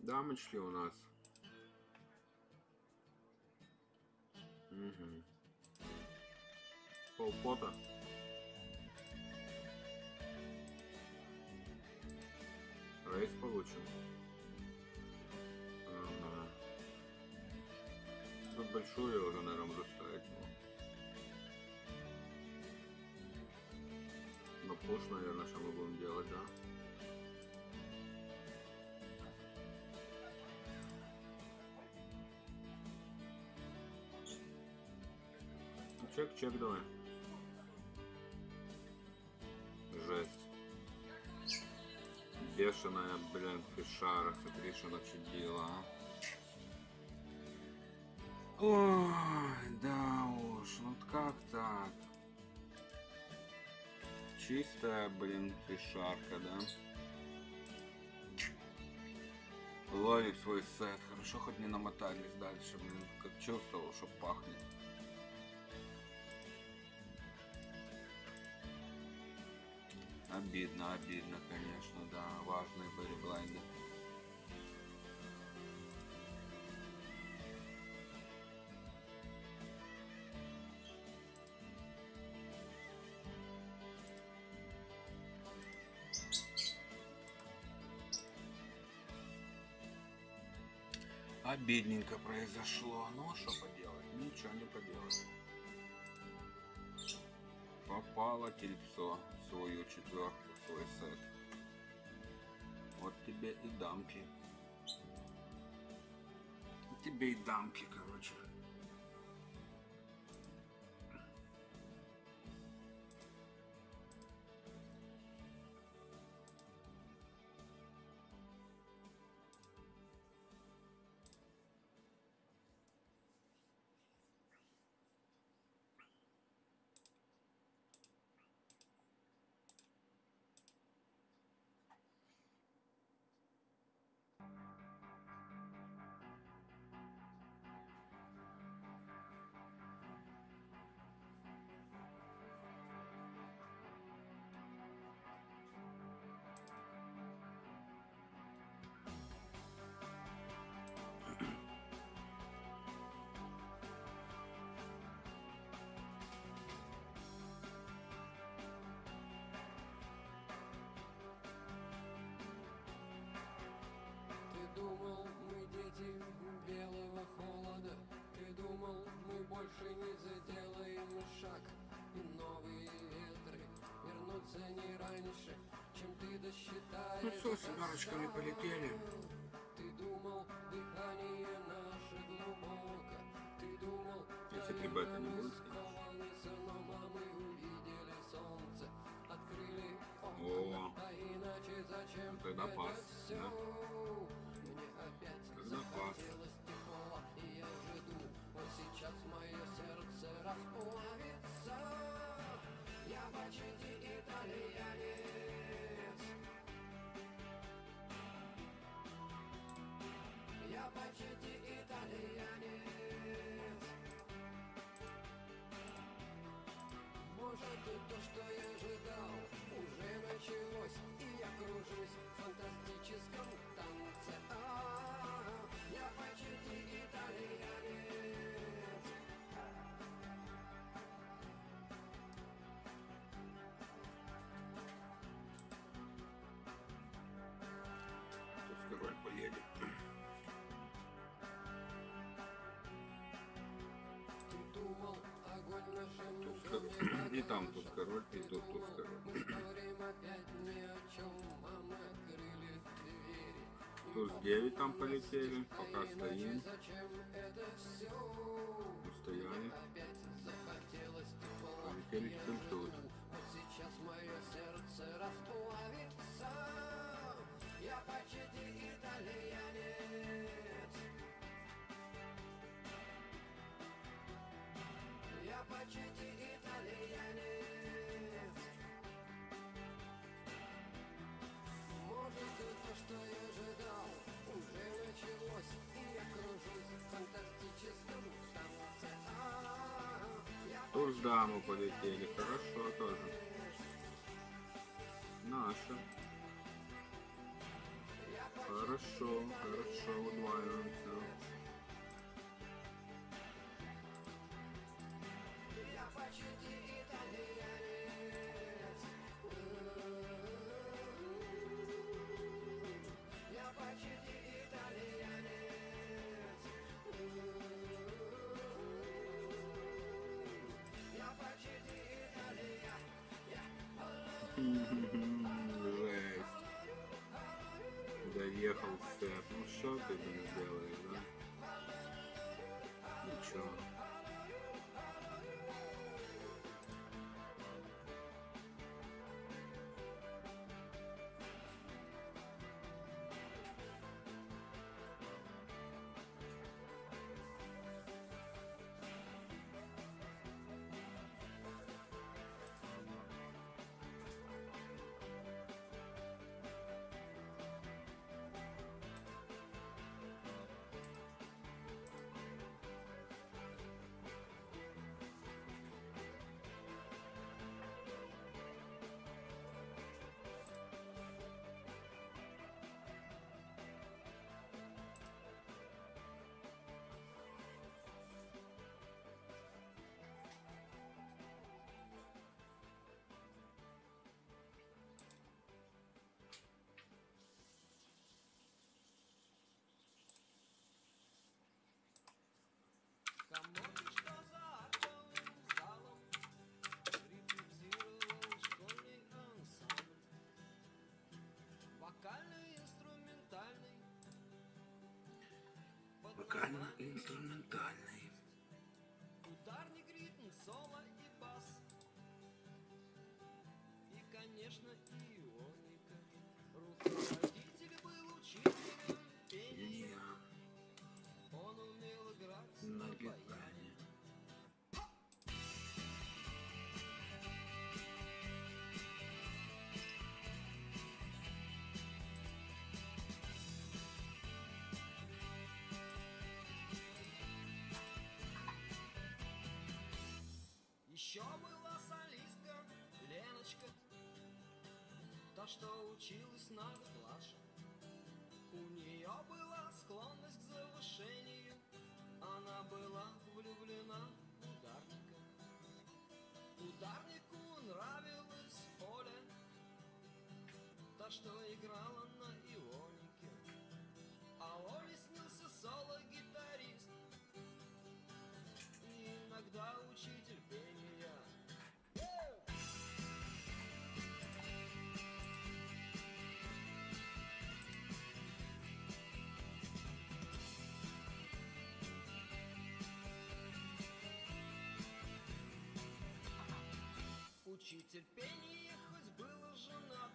Дамочки у нас. Пуш, наверное, что мы будем делать, да? Чек, чек давай. Жесть. Бешеная, блин, фишара, смотри, что начудила, а. Ой, да уж, вот как так? Чистая, блин, фишарка, да? Ловим свой сет. Хорошо, хоть не намотались дальше, блин, как чувствовал, что пахнет. Обидно, обидно, конечно, да. Важные были блайнды. Обидненько произошло. Ну, что поделать? Ничего не поделать. Попало тельцо в свою четверку, в свой сет. Вот тебе и дамки. Тебе и дамки, короче. Думал, мы дети белого холода. Ты думал, мы больше не заделаем шаг. И новые ветры вернутся не раньше Чем ты досчитаешь. Ну что, семерочками полетели. Ты думал, дыхание наше глубоко. Ты думал, Если три бета не будет, скованы сном, а мы увидели солнце. Открыли окна, О, а иначе зачем тогда это пас, всё? да? Мне опять И там погасся. король, и тут думал, король. Туз 9 там полетели, пока стоим. Устояли. Тепла Полетели теперь тут. сейчас мое сердце расплавится Я почти итальянец Я Ну, в даму полетели. Хорошо тоже. Наша. Хорошо, хорошо, удваиваемся. Доехал Сет. Ну что ты блин, сделаешь, да? Ничего. Под Та, что училась на младше У нее была склонность к завышению. Она была влюблена в ударника. Ударнику нравилась Оля Та, что играла Учитель пения хоть был и женат?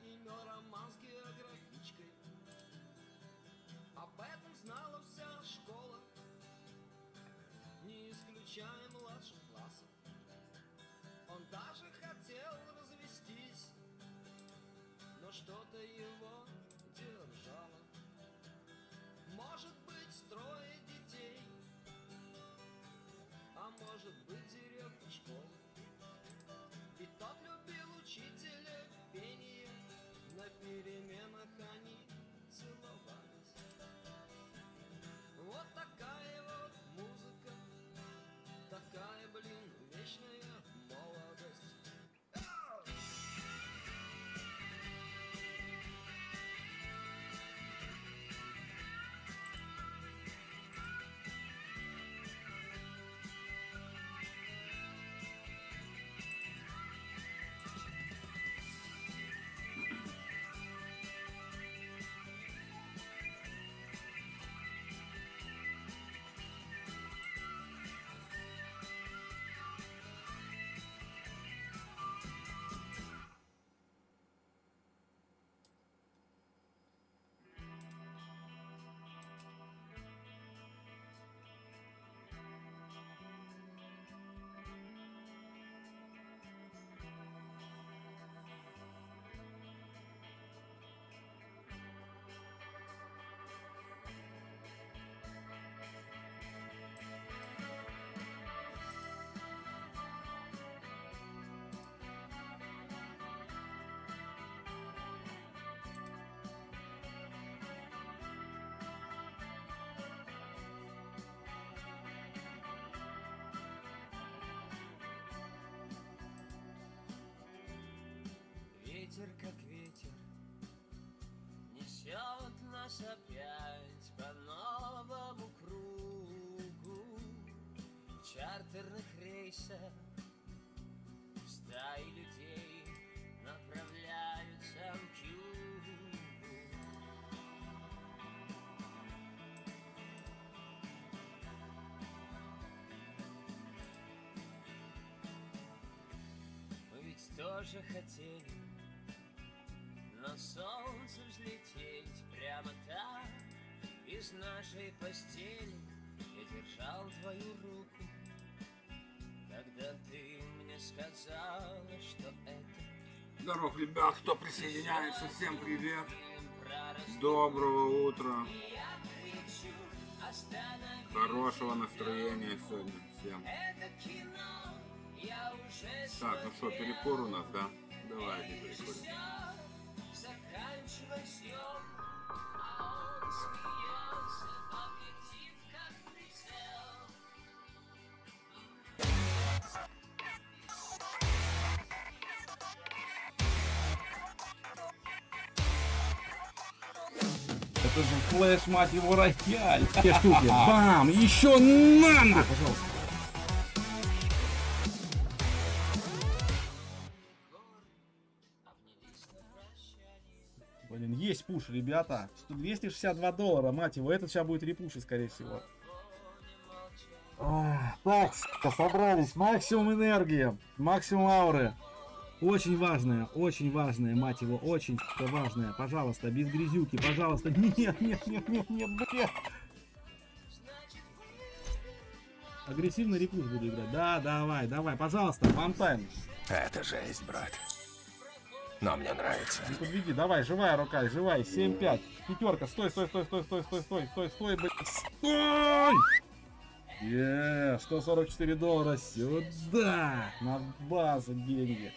Имел роман с географичкой Об этом знала вся школа. Не исключая младших классов. Он даже хотел развестись Но что-то его держало. Может быть трое детей а может быть ветер, как ветер, несет нас опять по новому кругу. В чартерных рейсах стаи людей направляются к югу. Мы ведь тоже хотели солнце взлететь прямо так из нашей постели. Я держал твою руку, когда ты мне сказала, что это Здоров, ребят, кто присоединяется, всем привет. Доброго утра. Хорошего настроения сегодня всем. Так, ну что, перекур у нас, да? Давайте перекурим. Это же флеш, мать его, рояль. Две штуки. Бам! Еще нано! Пожалуйста. Блин, есть пуш, ребята. 100 262 доллара, мать его. Этот сейчас будет репуши, скорее всего. Ах, Так, собрались. Максимум энергии, максимум ауры. Очень важное, очень важное, мать его, очень важное. Пожалуйста, без грязюки, пожалуйста. Нет, нет, нет, нет, нет, блядь. Агрессивный репуш буду играть. Да, давай, давай, пожалуйста, вантайм. Это жесть, брат. Но мне нравится. Не подведи, давай, живая рука, живая, 7-5. Пятерка, стой, стой, стой, стой, стой, стой, стой, стой, стой, блядь, стой! Е, 144 доллара сюда, на базу деньги.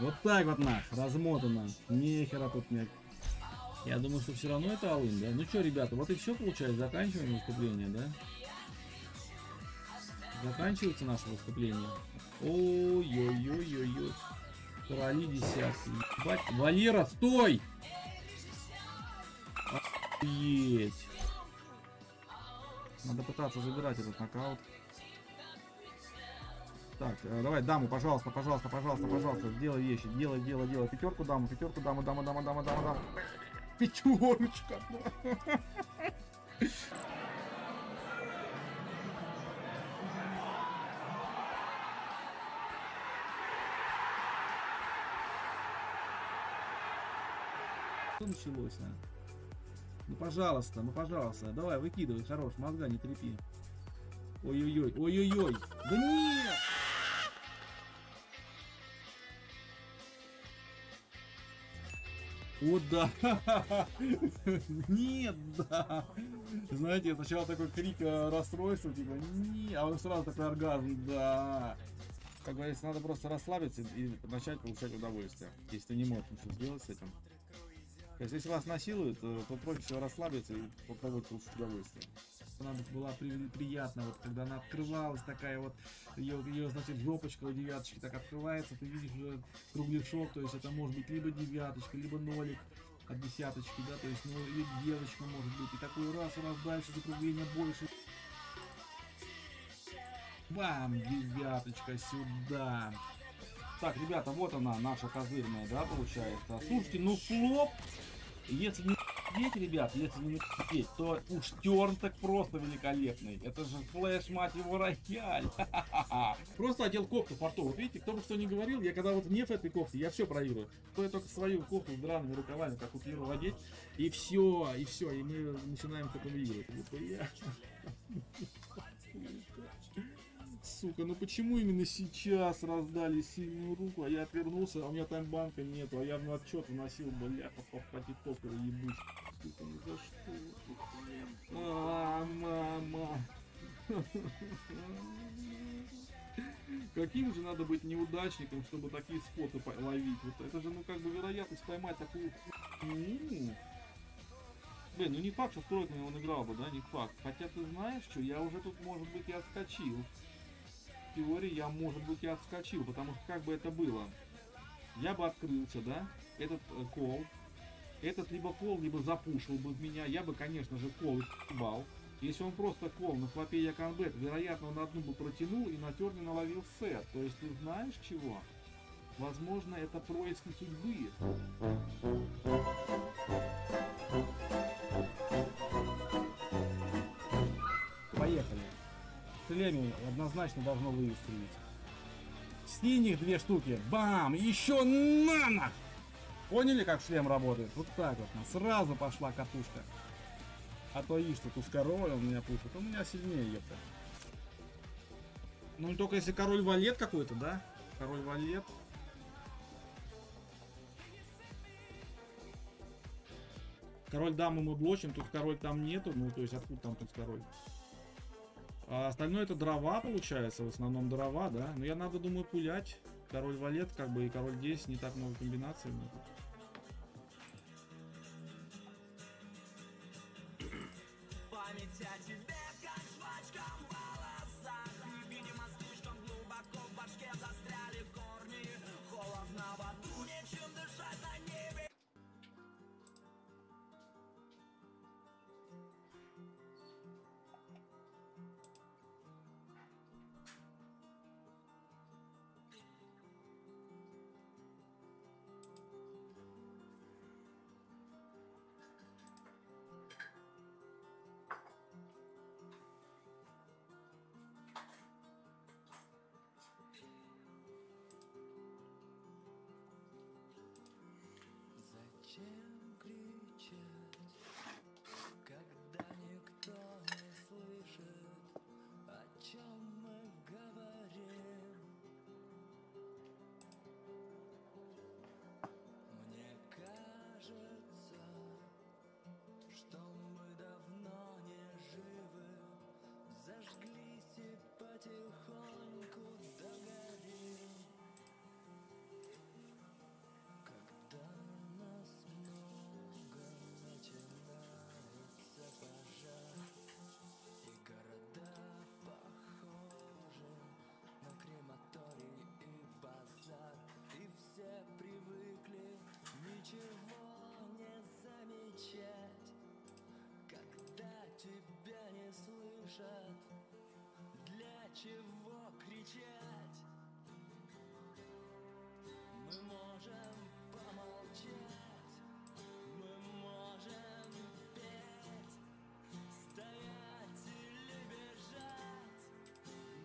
Вот так вот нах, размотано. Нехера тут нет. Я думаю, что все равно это алын, да? Ну что, ребята, вот и все получается, заканчиваем выступление, да? Заканчивается наше выступление. Ой-ой-ой-ой-ой. Короли десятки. Ебать. Валера, стой! Охуеть. Надо пытаться забирать этот нокаут. Так, э, давай, даму, пожалуйста, пожалуйста, пожалуйста, пожалуйста. Делай вещи, делай, делай, делай. Пятерку даму, пятерку даму, дама, дама, дама, дама, дама. Пятерочка. Что началось, а? Ну, пожалуйста, ну, пожалуйста. Давай, выкидывай, хорош, мозга не трепи. Ой-ой-ой, ой-ой-ой. Да нет! О, да! Нет, да! Знаете, сначала такой крик э, расстройства, типа, не, а он сразу такой оргазм, да! Как говорится, надо просто расслабиться и начать получать удовольствие, если ты не можешь ничего сделать с этим. То есть, если вас насилуют, э, то проще расслабиться и попробовать получить удовольствие. Она была при- приятна, вот когда она открывалась, такая вот, ее, ее, значит, жопочка у девяточки так открывается, ты видишь уже кругляшок, то есть это может быть либо девяточка, либо нолик от десяточки, да, то есть, ну, или девочка может быть, и такой раз, раз дальше, закругление больше. Бам, девяточка сюда. Так, ребята, вот она, наша козырная, да, получается. Слушайте, ну флоп, если не петь, ребят, если не петь, то уж терн так просто великолепный. Это же флеш, мать его, рояль. Просто одел кофту порту. Видите, кто бы что ни говорил, я когда вот не в этой кофте, я все проигрываю. Стоит только свою кофту с драными рукавами, как у Кирилла одеть, и все, и все, и мы начинаем как выигрывать. Сука, ну почему именно сейчас раздали сильную руку, а я отвернулся, а у меня таймбанка нету, а я в отчет вносил, бля, по патитокеру ебуть. Сука, ну за что? А, мама. Каким же надо быть неудачником, чтобы такие споты по- ловить? Вот это же, ну, как бы вероятность поймать такую хуйню. Блин, ну не факт, что Стройкин он играл бы, да, не факт. Хотя ты знаешь что, я уже тут, может быть, и отскочил. Теории я, может быть, и отскочил, потому что как бы это было? я бы открылся, да, этот э, кол, этот либо кол, либо запушил бы меня, я бы, конечно же, кол бал. Если он просто кол на флопе Яконбет, вероятно, он одну бы протянул и на терне наловил сет. То есть ты знаешь чего? Возможно, это происки судьбы. Поехали. Шлеми однозначно должно выстрелить. Синих две штуки. Бам! Еще нано! Поняли, как шлем работает? Вот так вот. Сразу пошла катушка. А то и что Тускароль он меня пушит. Он меня сильнее, ёпта. Ну, только если король валет какой-то, да? Король валет. Король даму мы блочим, тут король там нету, ну то есть откуда там тут король? А остальное это дрова получается, в основном дрова, да? Но я надо, думаю, пулять. Король валет, как бы, и король 10, не так много комбинаций. у потихоньку догорим. Когда нас много, начинается пожар, и города похожи на крематорий и базар, и все привыкли ничего не замечать, когда тебя не слышат, чего кричать? Мы можем помолчать, мы можем петь, стоять или бежать,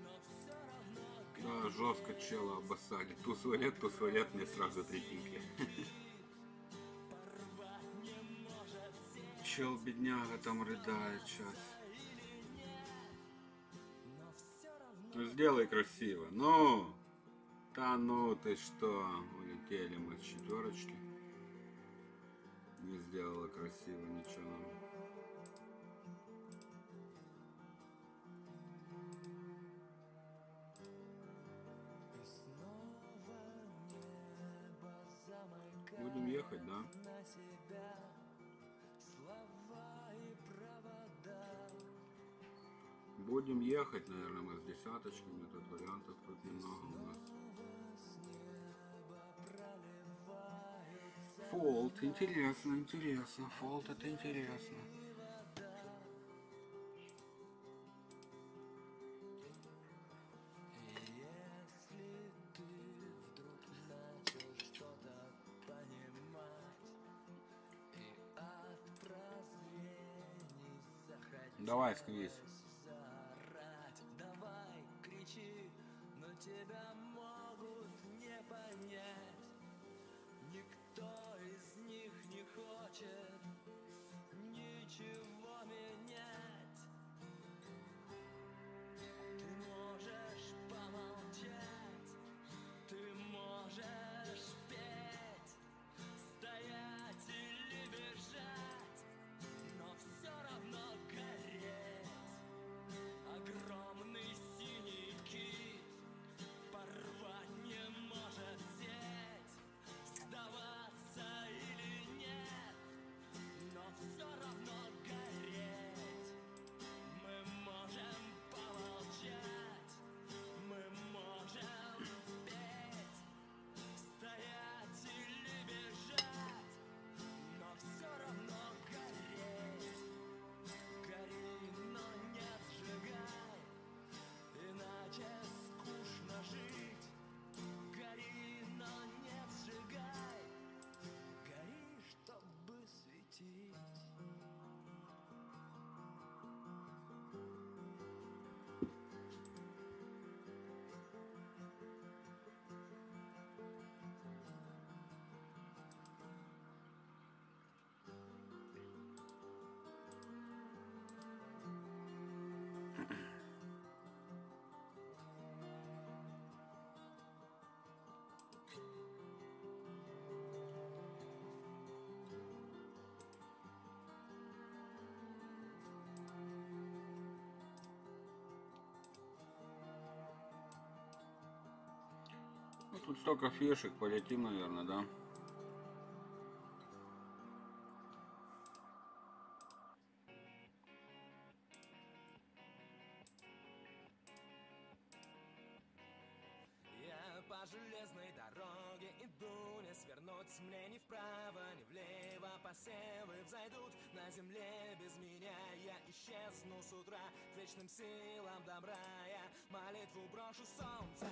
но все равно Да, жестко чела обоссали. Туз валет, туз валет, мне сразу три пинки. Чел бедняга там рыдает сейчас. Сделай красиво. Ну! Да ну ты что? Улетели мы с четверочки. Не сделала красиво ничего. Будем ехать, наверное, мы с десяточками. Тут вариантов тут немного у нас. Фолт, интересно, интересно. Фолт это интересно. Тут столько фишек, полетим, наверное, да? По железной дороге иду, не свернуть мне ни вправо, ни влево Посевы взойдут на земле без меня Я исчезну с утра к вечным силам добра Я молитву брошу солнце,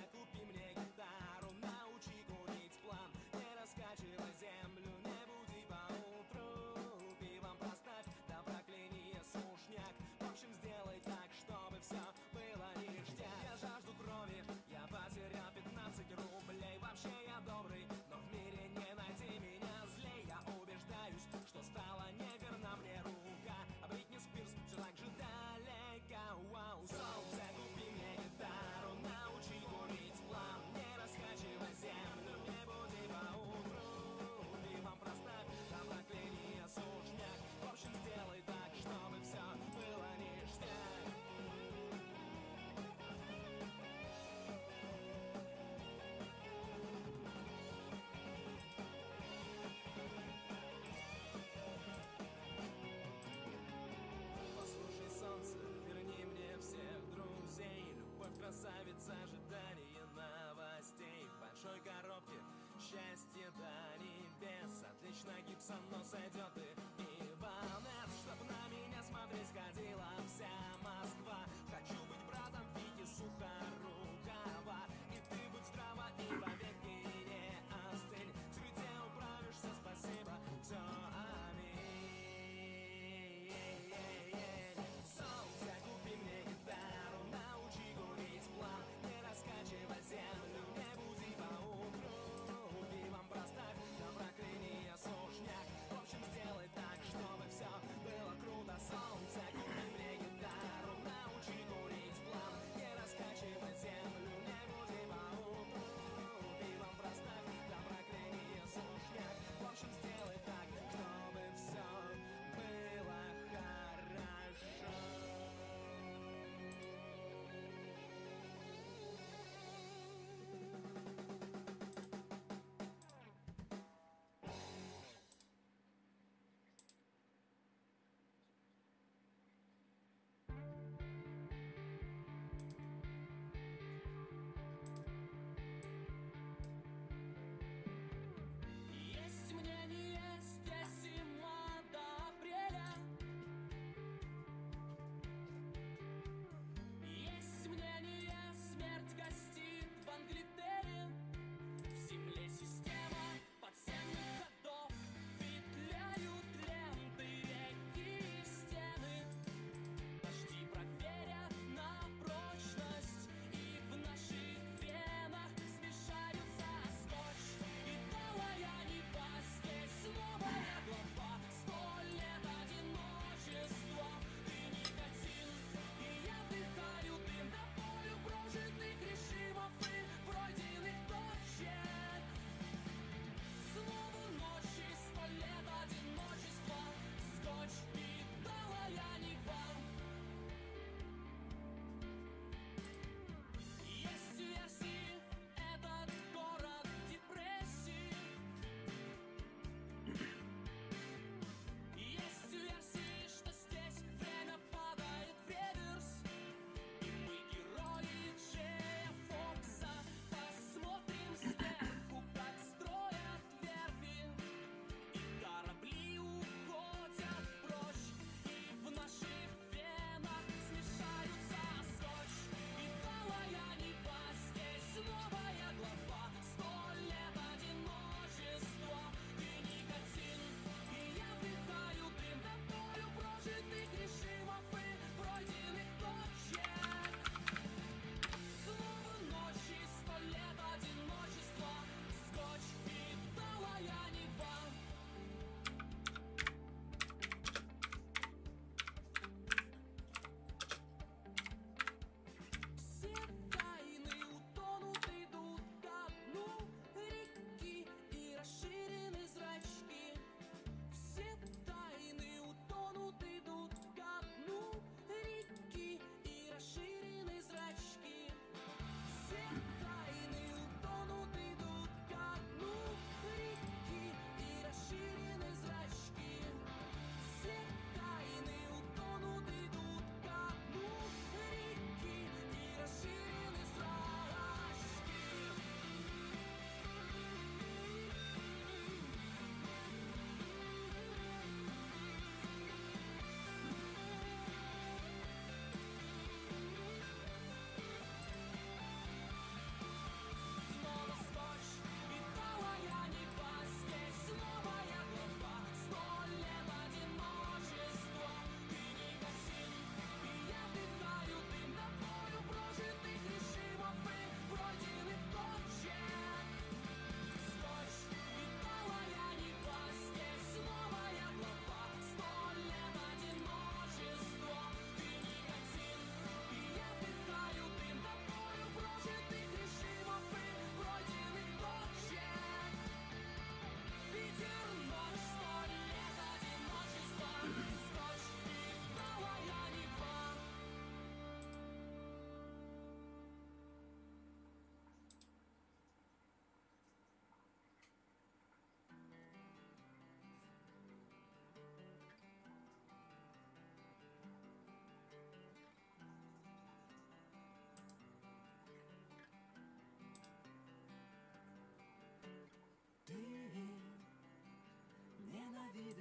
со мной сойдет и Иванец, чтоб на меня смотреть ходил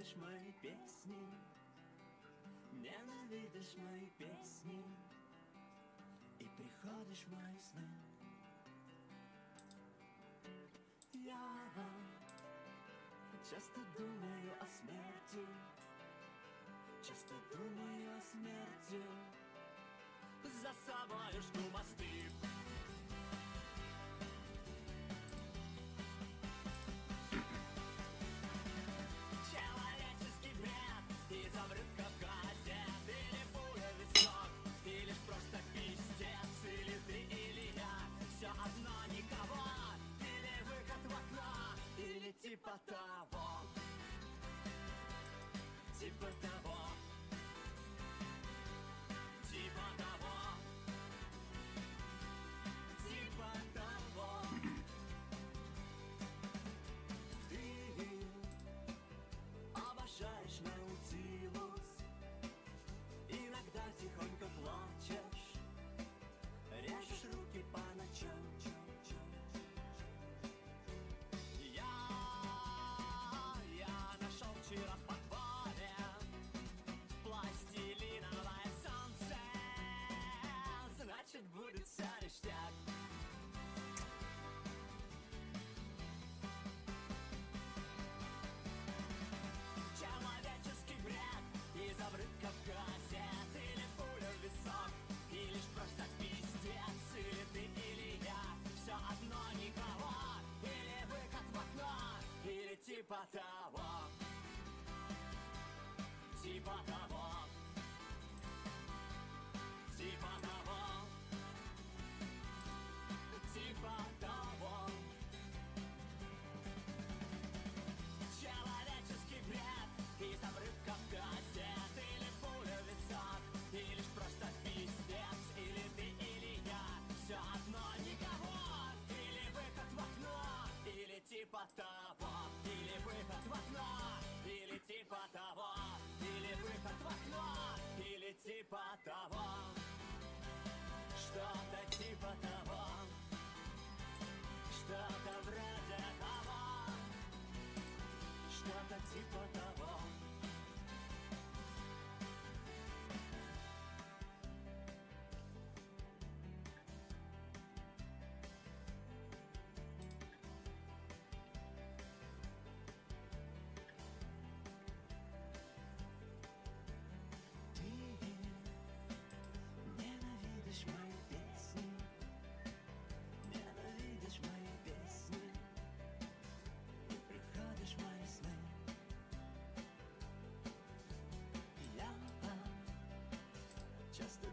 Ненавидишь мои песни Ненавидишь мои песни И приходишь в мои сны. Я часто думаю о смерти Часто думаю о смерти. За собой жду мосты Типа Значит будет вся ништяк. Человеческий бред из обрывков газет Или пуля в висок, или ж просто пиздец Или ты, или я, все одно никого Или выход в окно, или типа того. Типа того Что-то типа того Что-то вроде того что-то типа того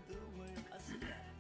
часто думаю о смерти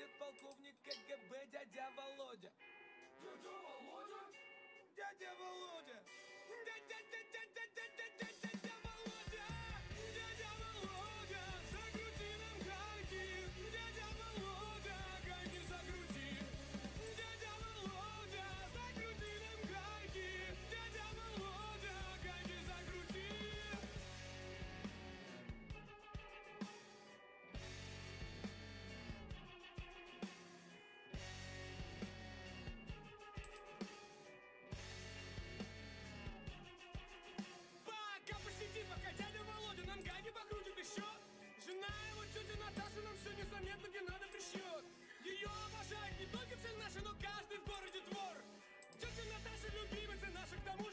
Сосед полковник КГБ дядя Наташа нам все незаметно где надо прищет Ее обожает не только вся наша, но каждый в городе двор. Тетя Наташа любимица наша, к тому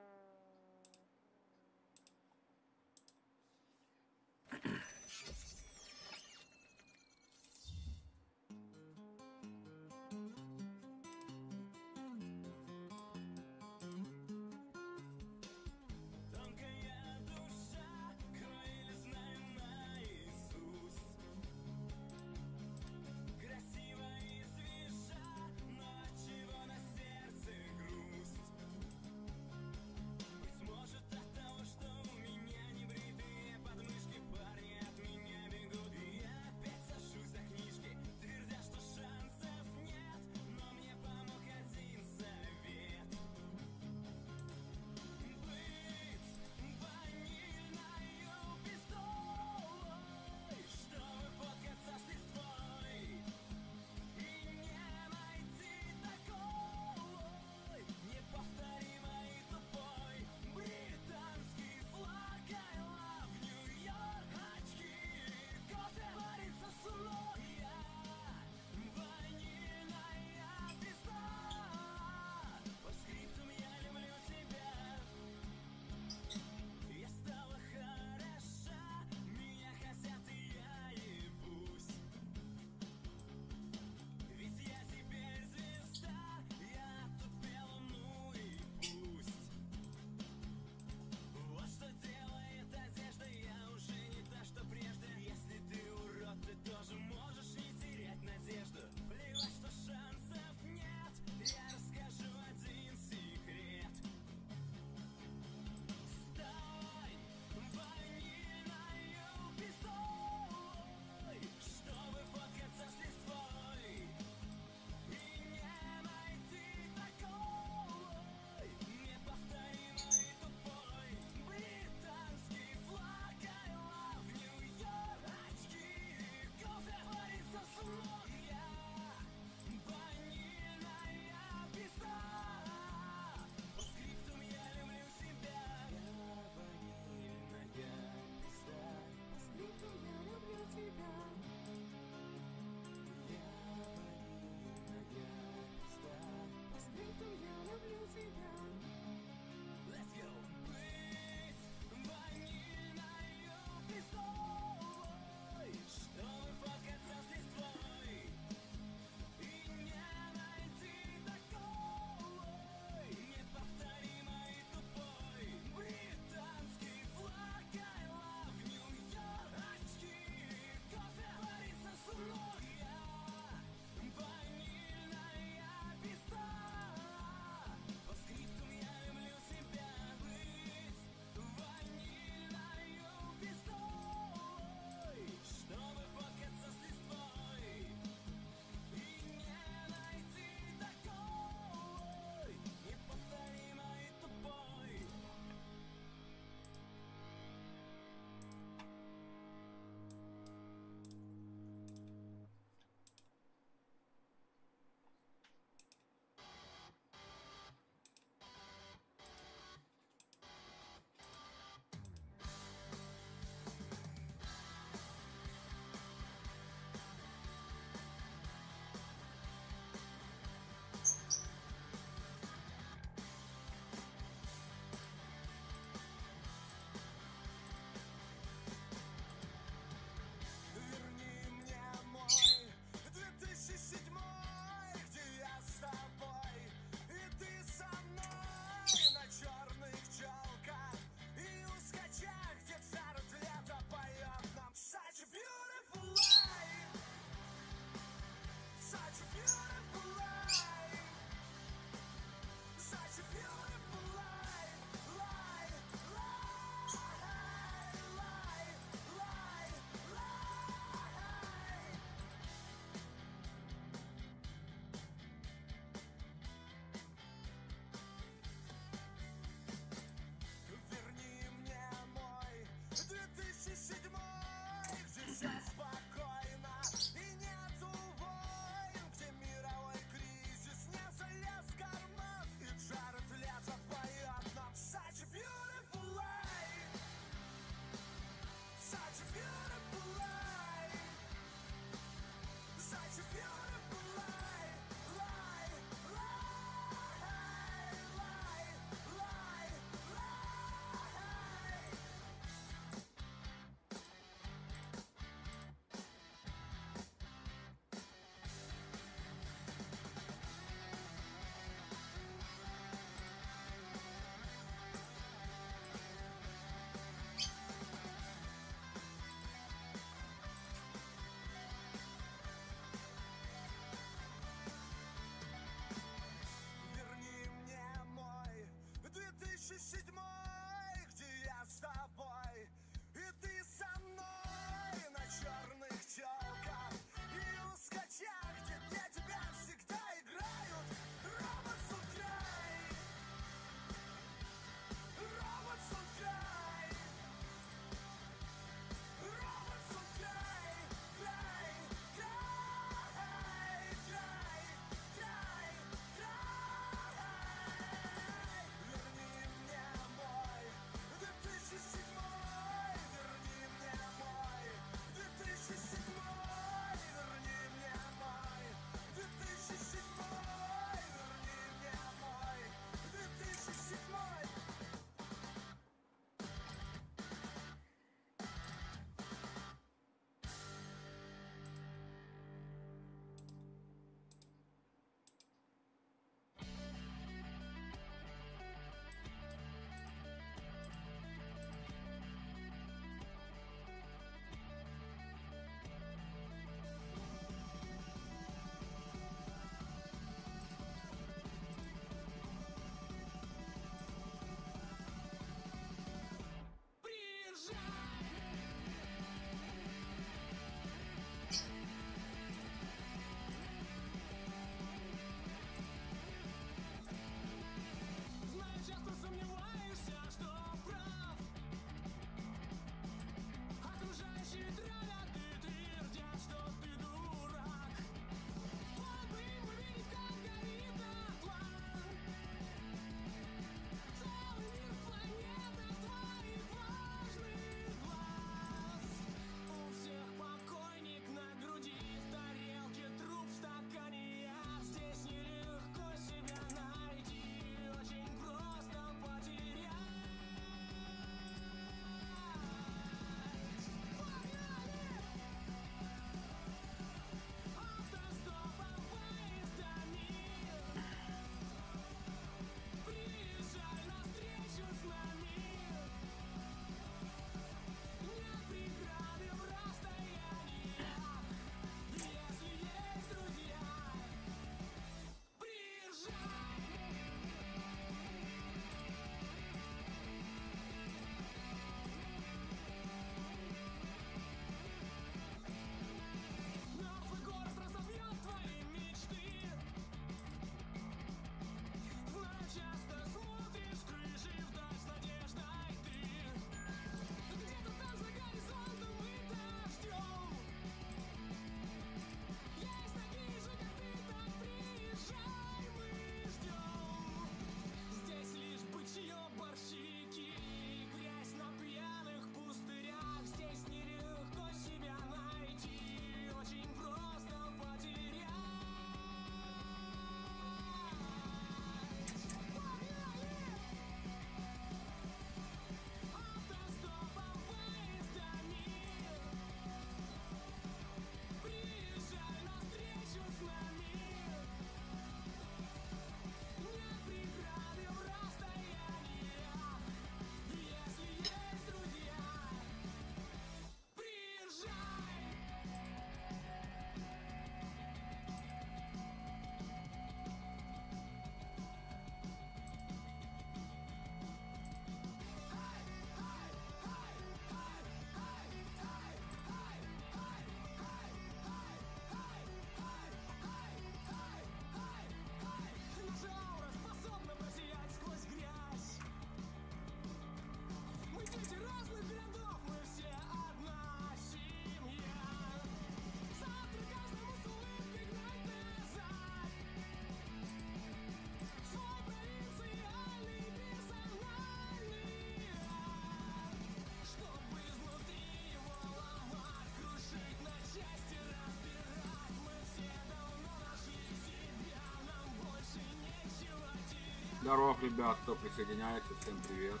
Здоров, ребят, кто присоединяется, всем привет.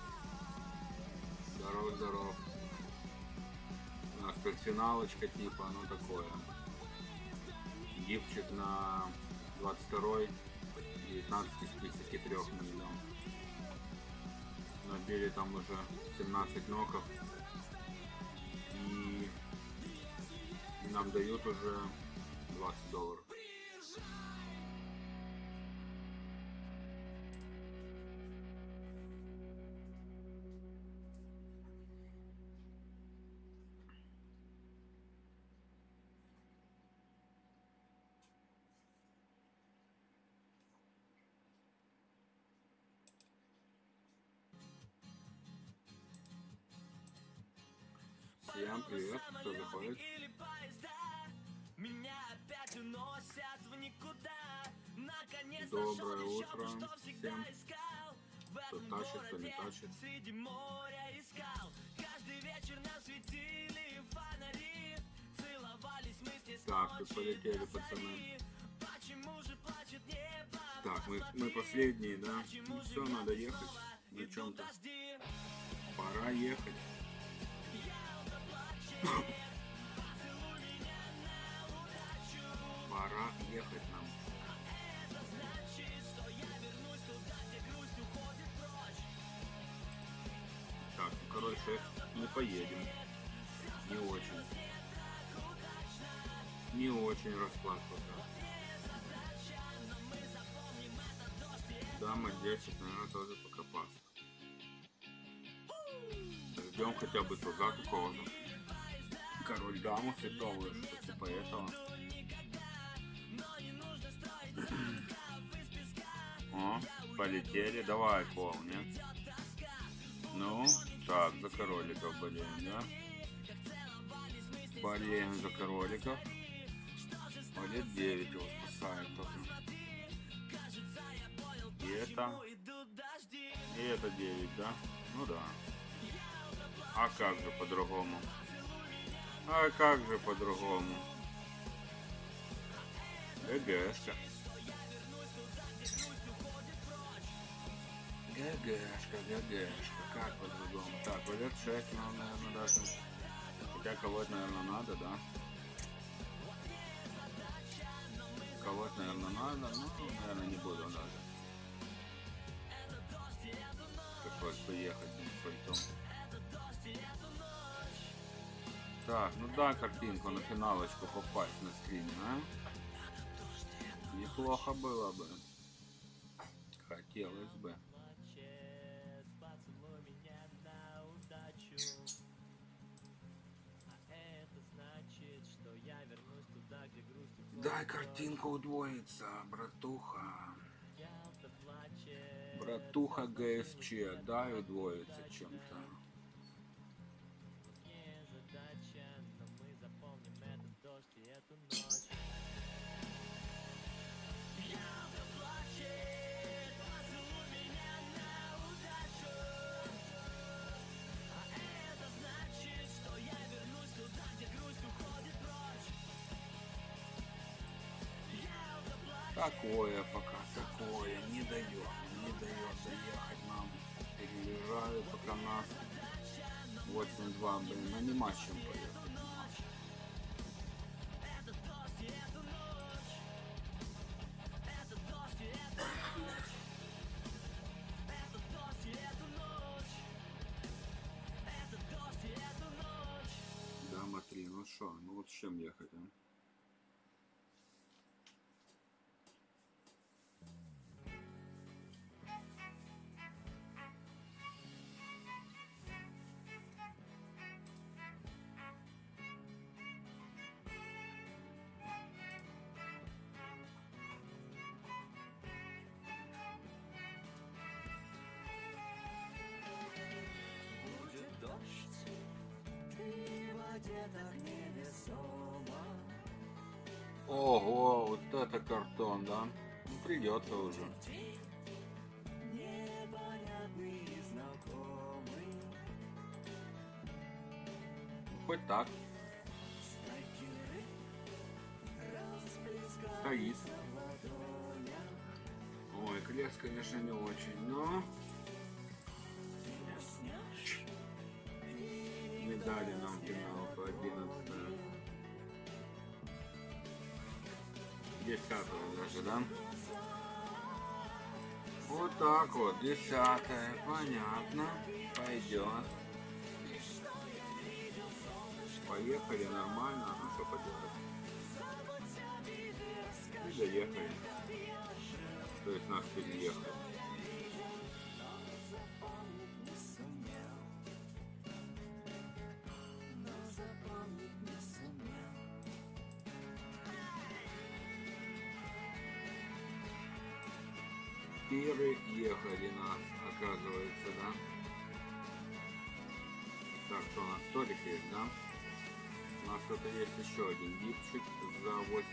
Здоров, здоров. У нас финалочка типа, ну такое. Гифчик на 22 19 из 53 на миллион. Набили там уже 17 ноков. И нам дают уже ночи полетели пацаны. Так, мы, мы последние, да? Ну все, надо ехать. На чем-то. Пора ехать. Не очень расклад пока. Дама 10, наверное, тоже пока пас. Ждем хотя бы туза какого-то. Король даму фитовую, что типа этого. О, полетели, давай, кол, нет? Ну, так, за кроликов болеем, да? Болеем за кроликов. Лет 9 его спасает. И это... И это 9, да? Ну да. А как же по-другому? А как же по-другому? ГГшка. ГГшка, ГГшка. Как по-другому? Так, валет 6 нам, наверное, даже. Хотя колоть, наверное, надо, да? Колоть, наверное, надо. Ну, наверное, не буду даже. Пришлось поехать с фальтом. Так, ну да, картинку на финалочку попасть на стриме, а? Неплохо было бы. Хотелось бы. Картинку удвоится, братуха. Братуха ГСЧ, дай удвоится чем-то. Такое пока, такое. Не дает, не дает доехать нам. Переезжаю пока нас 8-2, блин, ну нема с чем поехать. Дама 3, ну что, ну вот с чем ехать, а? Это картон, да? Ну, придется уже. Хоть так. Стоит. Ой, Лес, конечно, не очень, но... Не дали нам финал по 11 Десятого даже, да? Вот так вот, десятое, понятно, пойдет. Поехали нормально, ну что поделать. И доехали. То есть нас. Переехали Тут есть еще один гипчик за 8,50.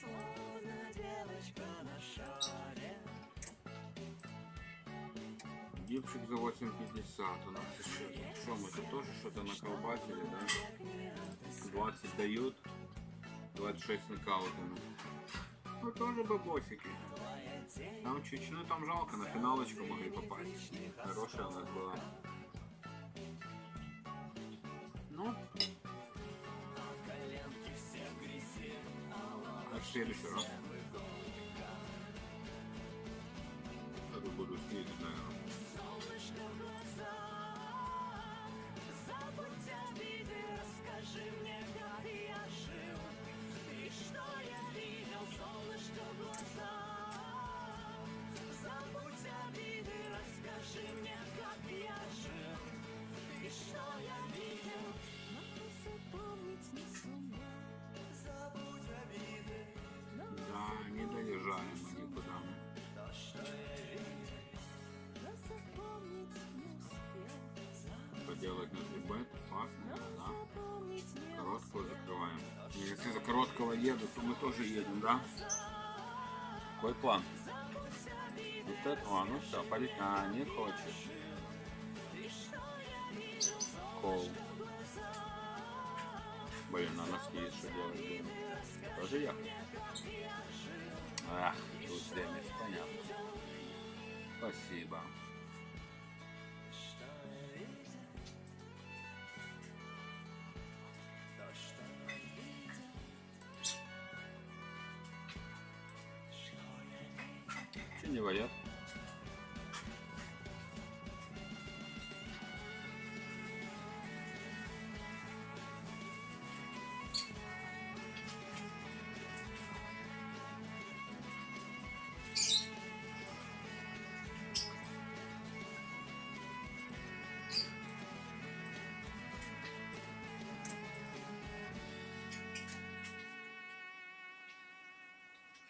Словно девочка на шаре Гипчик за 8,50 у нас еще. Что мы тут тоже что-то наколбасили, да? 20 дают, 26 нокаутами. Ну тоже бабосики. Там ну там жалко, на финалочку могли попасть. Хорошая у нас была. Ну, так в следующий раз. Поделать на 3 классно, да? Короткую закрываем. И если за короткого едут, то мы тоже едем, да? Какой план? Вот это, а, ну все, полетели. А, не хочешь. Кол. Блин, на носки что делать будем? Тоже ехать? Ах, тут демис, понятно. Спасибо. Не варят?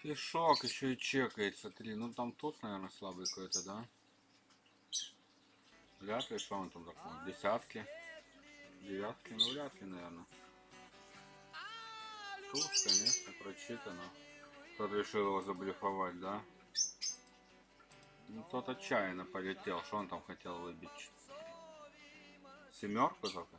Фишок еще и чекается. Три. Ну там туз, наверное, слабый какой-то, да? Вряд ли, что он там такой? Десятки? Девятки? Ну вряд ли, наверное. Туз, конечно, прочитано. Кто-то решил его заблефовать, да? Ну тот отчаянно полетел. Что он там хотел выбить? Семерку только?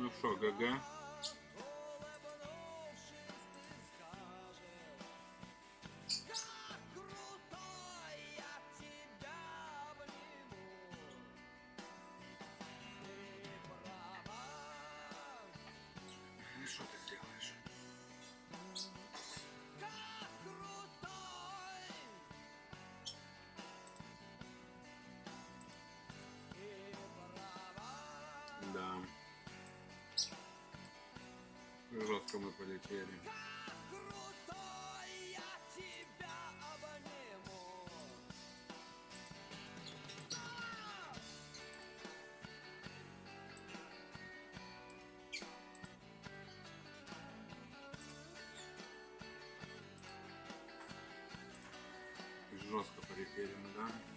Ну что, гага? Курску мы полетели. Жестко по да?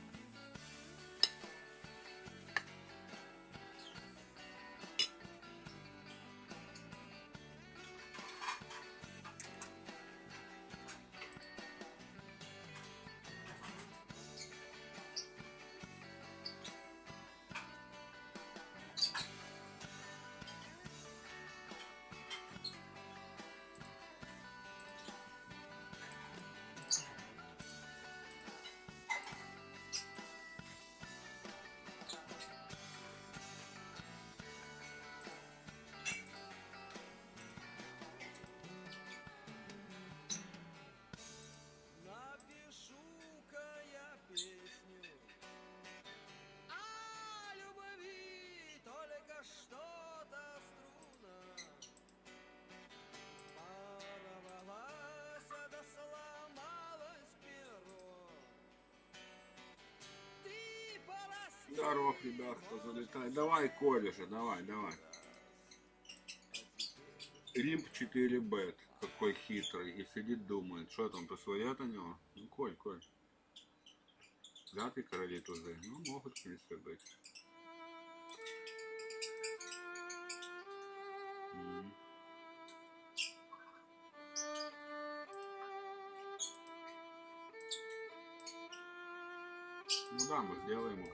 Здоров, ребят, залетай. Давай кореша, давай, давай. Римп 4 бет. Какой хитрый. И сидит думает, что там, посвоят о него? Ну, коль, коль. Да, ты короли тузы. Ну, могут, в принципе, быть. Ну да, мы сделаем их.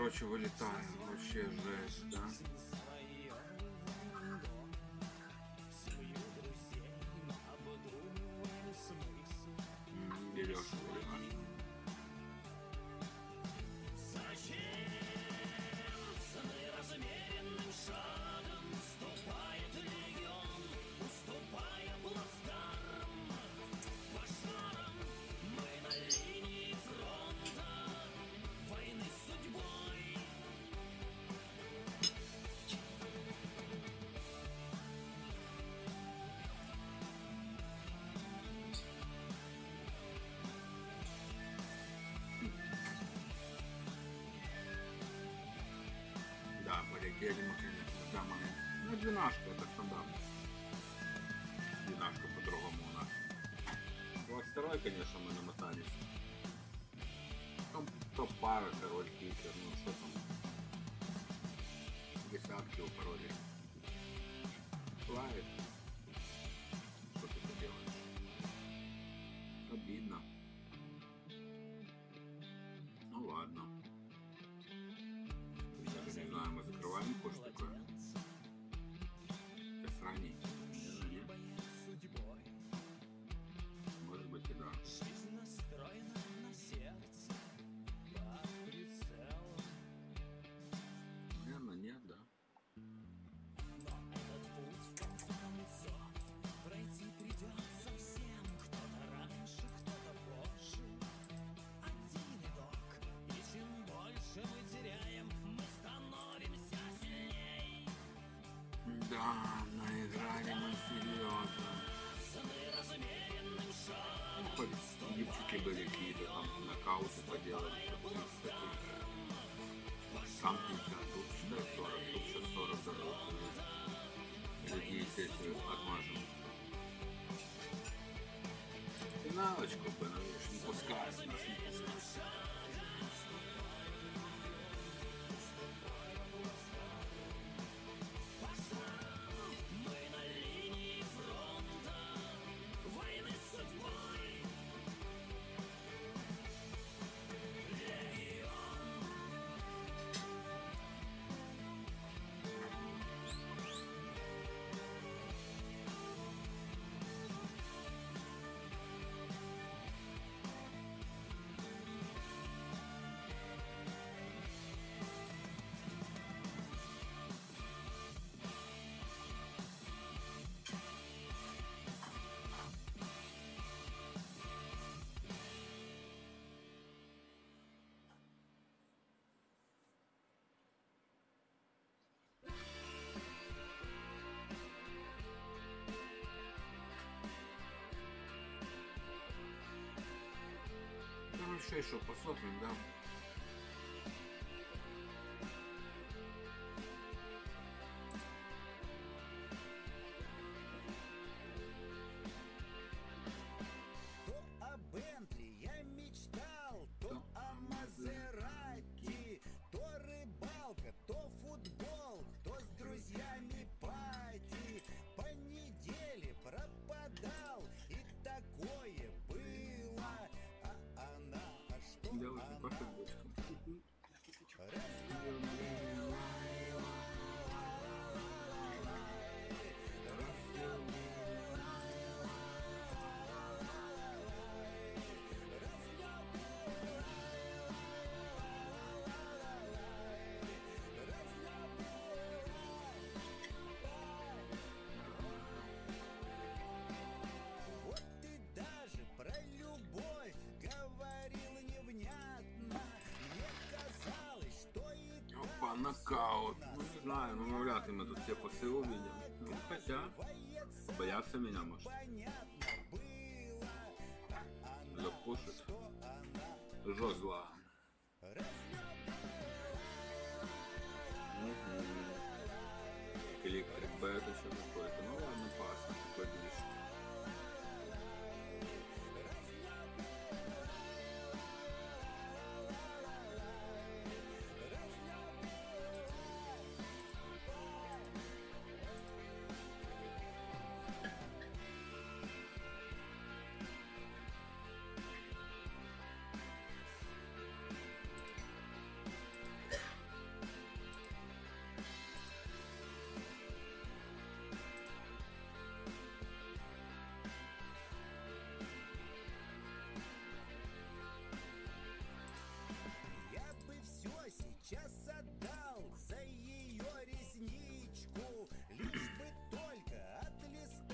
короче, вылетаем. Вообще жесть, да? Были какие-то там нокауты поделали, чтобы 30 тысяч. Там 50, тут считай 40, тут сейчас 40 дорог. Другие сессии отмажем. Финалочку бы, ну не пускай, нас не пускай. Ну еще еще нокаут. Ну не знаю, ну вряд ли мы тут все пасы увидим. Ну хотя, боятся меня, может. Запушит. Жозла. Электрик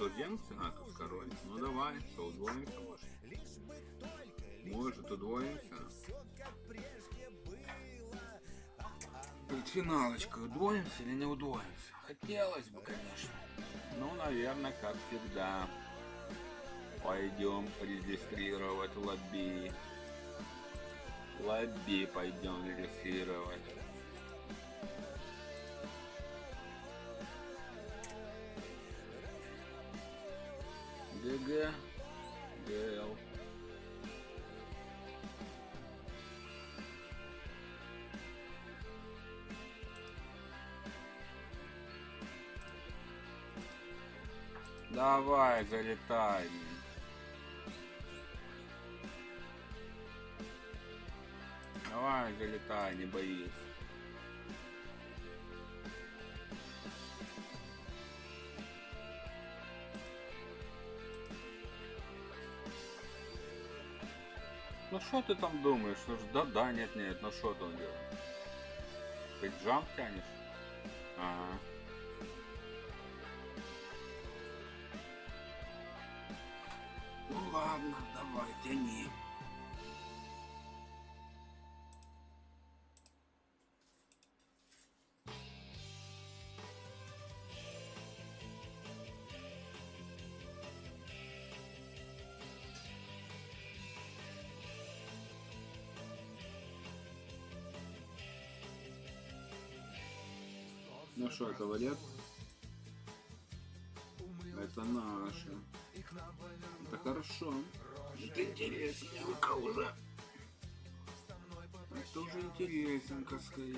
листа. Студент сенатор король. Ну давай, что удвоимся, может? Может удвоимся? финалочкой удвоимся или не удвоимся? Хотелось бы, конечно. Ну, наверное, как всегда. Пойдем регистрировать лобби. Лобби пойдем регистрировать. Давай, залетай. Давай, залетай, не боись. Ну что ты там думаешь? Ну ж да-да, нет-нет, ну что ты он делает? Ты джамп тянешь? Ага. большой кавалер. Это наше. Это хорошо. Это интересненько уже. Это уже интересненько стоит.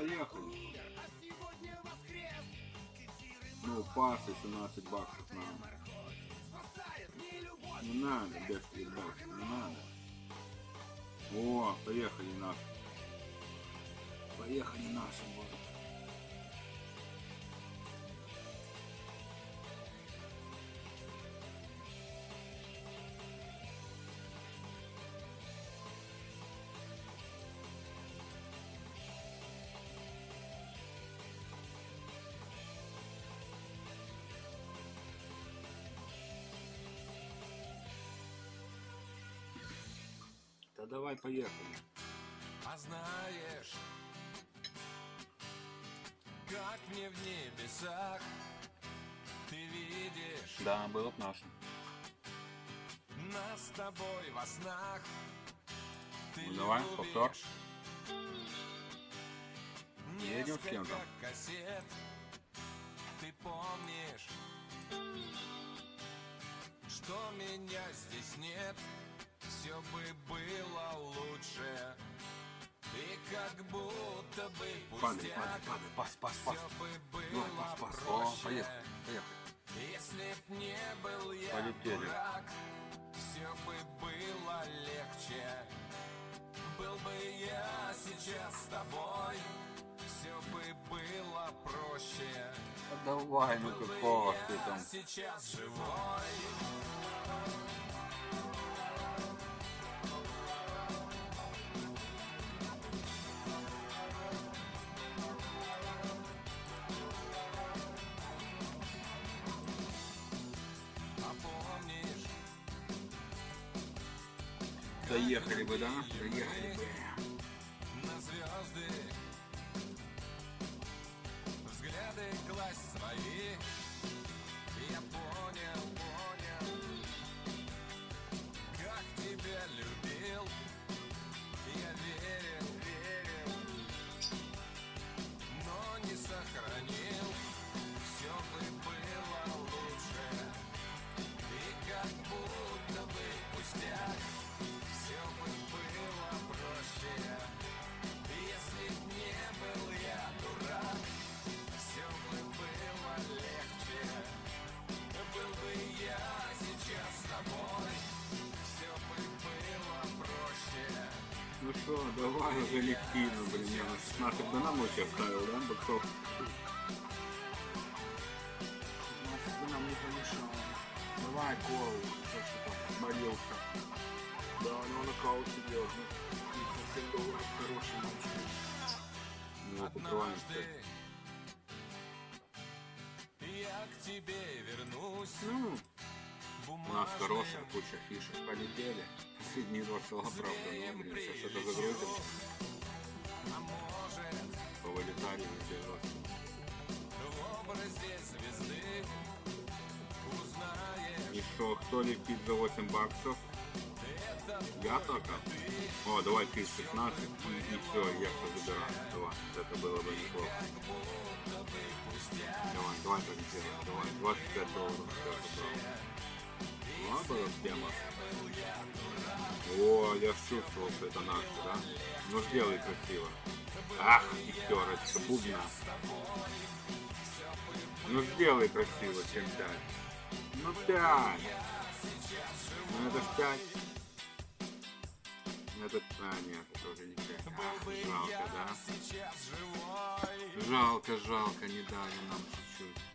поехал. Ну, пасы 17 баксов нам. Не надо, бегать баксов, не надо. О, поехали наши. Поехали наши, вот. А давай поехали. А знаешь, как мне в небесах ты видишь? Да, был б наше. Нас с тобой во снах ты ну, давай, повтор. Едем с кем-то. кассет ты помнишь, что меня здесь нет все бы было лучше. И как будто бы пустяк, падай, падай, падай. Пас, пас, пас. все бы ну, было ну, пас, пас. проще. О, поехали, поехали. Если б не был я Полетели. враг, все бы было легче. Был бы я сейчас с тобой, все бы было проще. А давай, ну какого ты там? сейчас живой. with that. коллективно, ну, блин, я на 16 до на ночи оставил, да, боксов? 16 до нам не помешало. Давай, Кол, что там, болелся. Да, у него нокаут сидел, ну, совсем долларов хороший матч. Ну, Мы покрываемся. Я к тебе вернусь. Ну, у нас хорошая куча фишек. Полетели. Стола, правда, но, блин, сейчас это загрузим. Повылетали везде просто. В образе звезды узнаешь И что, кто летит за 8 баксов? Я только? О, давай ты 16 и, и все, я все забираю. Давай, это было бы неплохо. Давай, давай так сделаем. Давай, 25 долларов все забрал. Ну, была тема. О, я чувствовал, что это наше, да? Ну, сделай красиво. Ах, пятерочка, бубна. Ну, сделай красиво, чем 5. Ну, 5. Ну, это ж 5. Это, а, нет, это уже не 5. Ах, жалко, да? Жалко, жалко, не дали нам чуть-чуть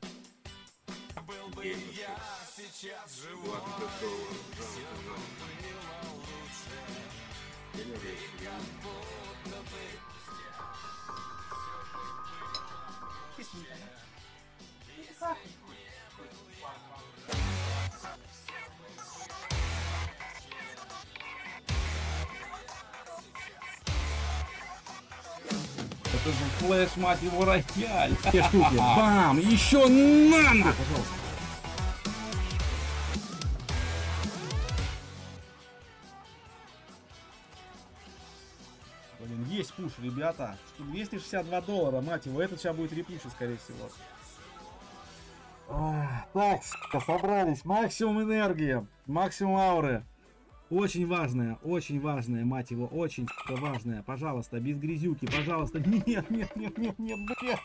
был бы Денежки. я сейчас живой, все было лучше. Денежки. Как будто бы Спасибо. Это же флеш, мать его, рояль. Две штуки. Бам! Еще нано! Пожалуйста. Блин, есть пуш, ребята. 262 доллара, мать его. Этот сейчас будет репуши, скорее всего. Так, собрались. Максимум энергии, максимум ауры. Очень важное, очень важное, мать его, очень важное. Пожалуйста, без грязюки, пожалуйста. Нет, нет, нет, нет, нет, блядь.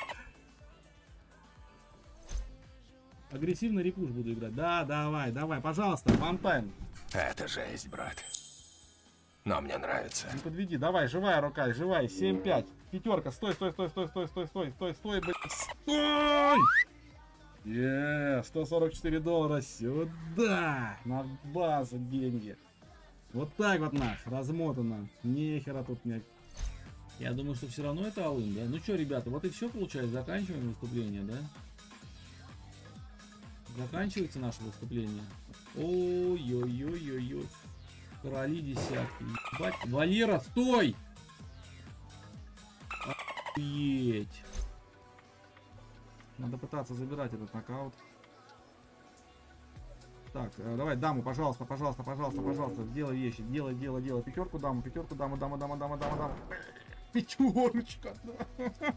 Агрессивно репуш буду играть. Да, давай, давай, пожалуйста, вантайм. Это жесть, брат. Но мне нравится. Не подведи, давай, живая рука, живая, 7-5. Пятерка, стой, стой, стой, стой, стой, стой, стой, стой, стой, блядь, стой! Е, 144 доллара сюда, на базу деньги. Вот так вот нах, размотано. Нехера тут нет. Я думаю, что все равно это алын, да? Ну что, ребята, вот и все получается. Заканчиваем выступление, да? Заканчивается наше выступление. Ой-ой-ой-ой-ой. Короли десятки. Ебать. Валера, стой! Охуеть. Надо пытаться забирать этот нокаут. Так, э, давай, даму, пожалуйста, пожалуйста, пожалуйста, пожалуйста, делай вещи, делай, делай, делай. Пятерку, даму, пятерку, даму, дама, дама, дама, дама, дама. Пятерочка, да.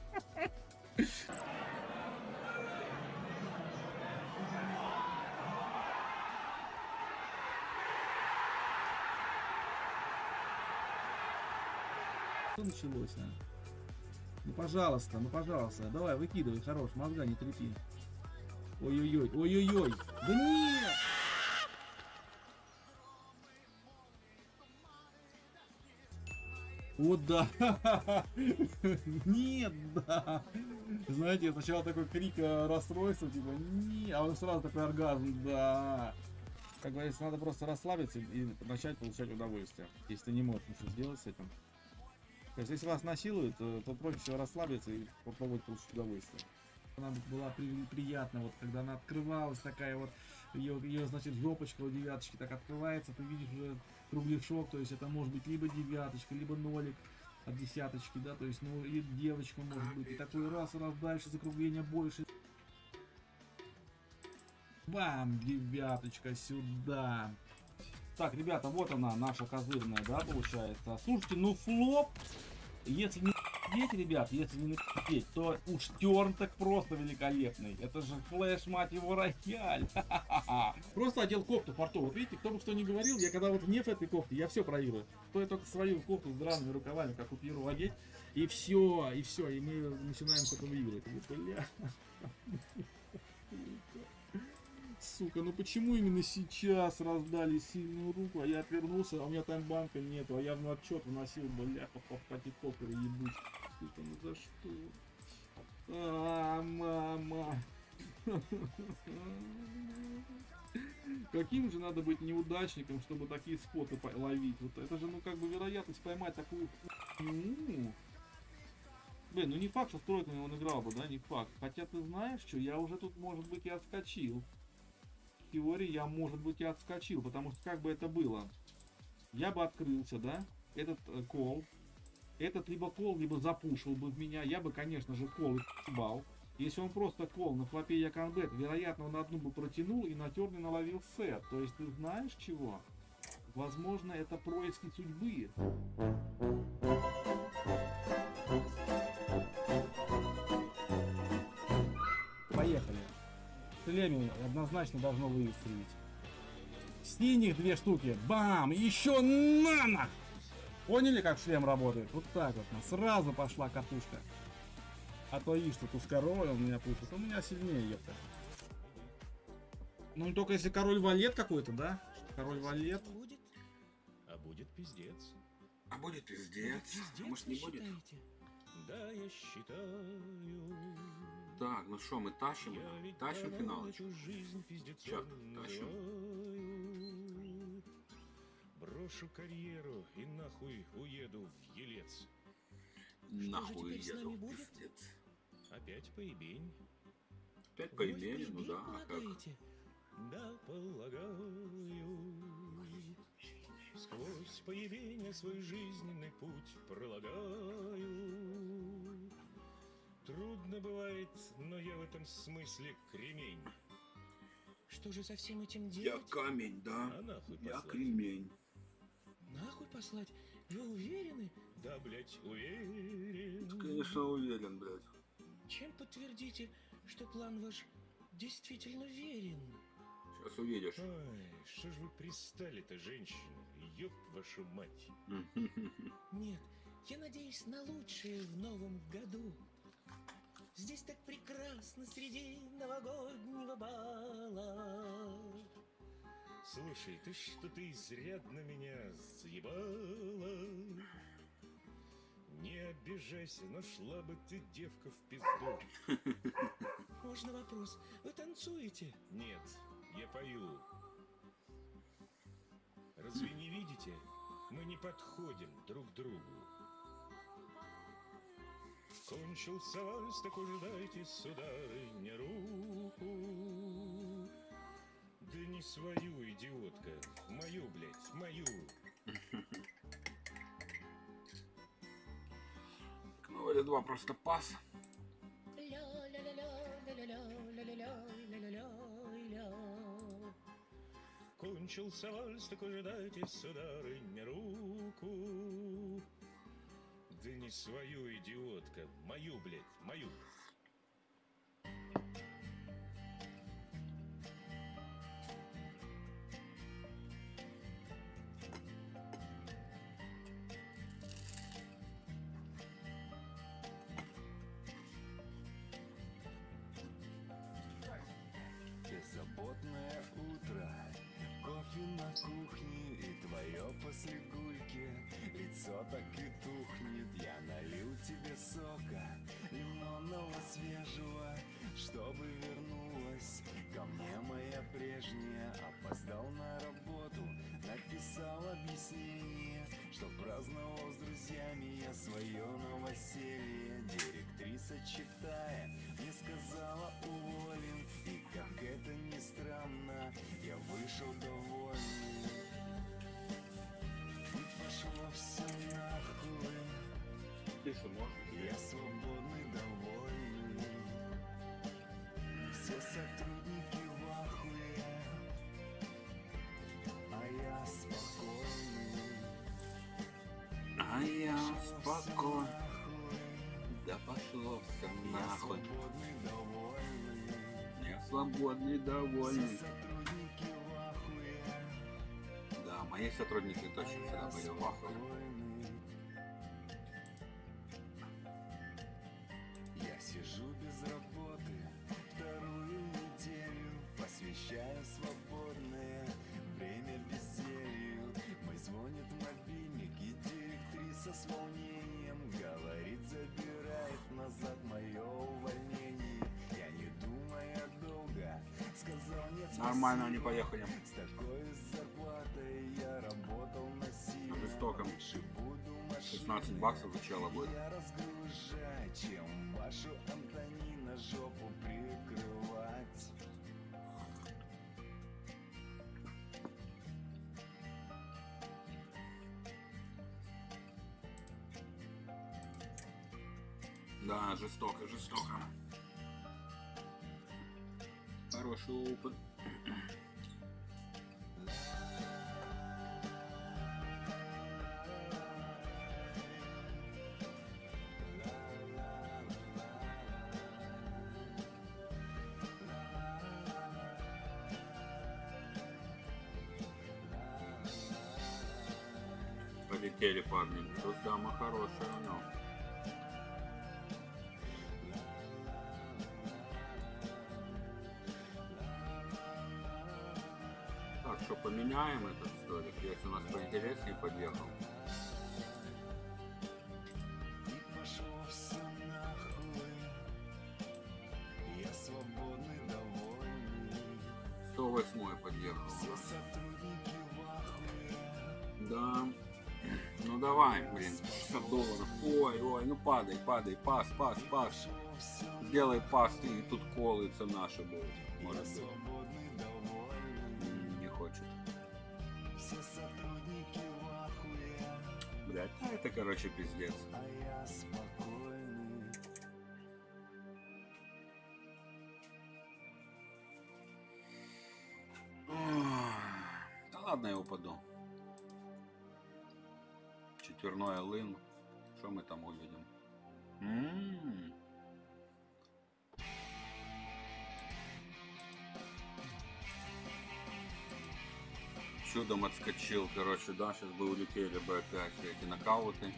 Что началось, а? Ну, пожалуйста, ну, пожалуйста, давай, выкидывай, хорош, мозга не трепи. Ой-ой-ой, ой-ой-ой, да нет! О, да! Нет, да! Знаете, сначала такой крик э, расстройства, типа, не, а он сразу такой оргазм, да! Как говорится, надо просто расслабиться и начать получать удовольствие, если ты не можешь ничего сделать с этим. То есть, если вас насилуют, то, то проще всего расслабиться и попробовать получить удовольствие. Она была при- приятна, вот когда она открывалась, такая вот, ее, ее, значит, жопочка у девяточки так открывается, ты видишь уже кругляшок, то есть это может быть либо девяточка, либо нолик от десяточки, да, то есть, ну, и девочка может быть, и такой раз, раз дальше, закругление больше. Бам, девяточка сюда. Так, ребята, вот она, наша козырная, да, получается. Слушайте, ну флоп, если не петь, ребят, если не петь, то уж терн так просто великолепный. Это же флеш, мать его, рояль. Просто одел кофту порту. Вот видите, кто бы что ни говорил, я когда вот не в этой кофте, я все проигрываю. Стоит только свою кофту с драными рукавами, как у Пьеру одеть, и все, и все, и мы начинаем что-то выигрывать. Бля. Сука, ну почему именно сейчас раздали сильную руку, а я отвернулся, а у меня таймбанка нету, а я в отчет вносил, бля, по патикоперы ебуть. Сука, ну за что? А, мама. Каким же надо быть неудачником, чтобы такие споты по- ловить? Вот это же, ну, как бы вероятность поймать такую хуйню. Блин, ну не факт, что с тройками он играл бы, да, не факт. Хотя ты знаешь что, я уже тут, может быть, и отскочил. В теории я, может быть, и отскочил, потому что как бы это было? Я бы открылся, да, этот э, кол. Этот либо кол, либо запушил бы в меня. Я бы, конечно же, кол бал. Если он просто кол на флопе Яконбет, вероятно, он одну бы протянул и на терне наловил сет. То есть ты знаешь чего? Возможно, это происки судьбы. Поехали. Племя однозначно должно выстрелить. Синих две штуки. Бам! Еще нанах! Поняли, как шлем работает? Вот так вот. Сразу пошла катушка. А то и что Тускарой он меня пушит. Он меня сильнее, ёпта. Ну, только если король валет какой-то, да? Король валет. Будет, а будет пиздец. А будет пиздец. А может не будет? Да, я считаю. Так, ну что, мы тащим? Тащим финал. Чёрт, тащим. Брошу карьеру и нахуй уеду в Елец. Нахуй теперь с еду, нами будет? пиздец. Опять поебень. Опять поебень, ну да, а как? Да, полагаю. Сквозь появление свой жизненный путь пролагаю. Трудно бывает, но я в этом смысле кремень. Что же со всем этим Я делать? камень, да? А нахуй Я кремень. Нахуй послать? Вы уверены? Да, блять, уверен. Конечно, уверен, блядь. Чем подтвердите, что план ваш действительно верен? Сейчас увидишь. Ой, что ж вы пристали-то, женщина? Ёб вашу мать. Нет, я надеюсь на лучшее в новом году. Здесь так прекрасно среди новогоднего бала. Слушай, ты что-то изрядно меня заебала. Не обижайся, но шла бы ты, девка, в пизду. Можно вопрос? Вы танцуете? Нет, я пою. Разве не видите? Мы не подходим друг к другу. Кончился вальс, так уже дайте, сударыня, руку. Свою, идиотка, мою, блядь, мою. Ну, или два просто пас. Кончился вальс, так уже дайте, сударыня, руку. Да не свою, идиотка, мою, блядь, мою. Так и тухнет, я налил тебе сока Лимонного свежего, чтобы вернулась Ко мне моя прежняя, опоздал на работу Написал объяснение, что праздновал с друзьями я свое новоселье. Директриса, читая, мне сказала уволен И как это ни странно, я вышел довольный пошло все нахуй Я свободный, довольный Все сотрудники в ахуе А я спокойный А я спокойно. Да пошло все нахуй. Свободный, довольный Я свободный, довольный. Мои сотрудники точно всегда были в ахуе. Я сижу без работы вторую неделю, посвящаю свободное время безделью. Мой звонит мобильник и директриса с волнением говорит, забирает назад мое увольнение. Я не думая долго, сказал нет, Нормально они поехали. Жестоко. 16 баксов за чела будет. Чем вашу Антонина жопу прикрывать. Да, жестоко, жестоко. Хороший опыт. Полетели парни. Тут дама хорошая, но. Так, что поменяем этот столик, если у нас поинтереснее подъехал. Блин, 60 долларов. Ой, ой, ну падай, падай, пас, пас, пас. Сделай пас, и тут колется наша будет. Может быть. Не хочет. Все. Блять, а это, короче, пиздец. Да ладно, я упаду. Четверной лын. Что мы там увидим? М. Чудом отскочил, короче, да, сейчас бы улетели бы опять эти нокауты.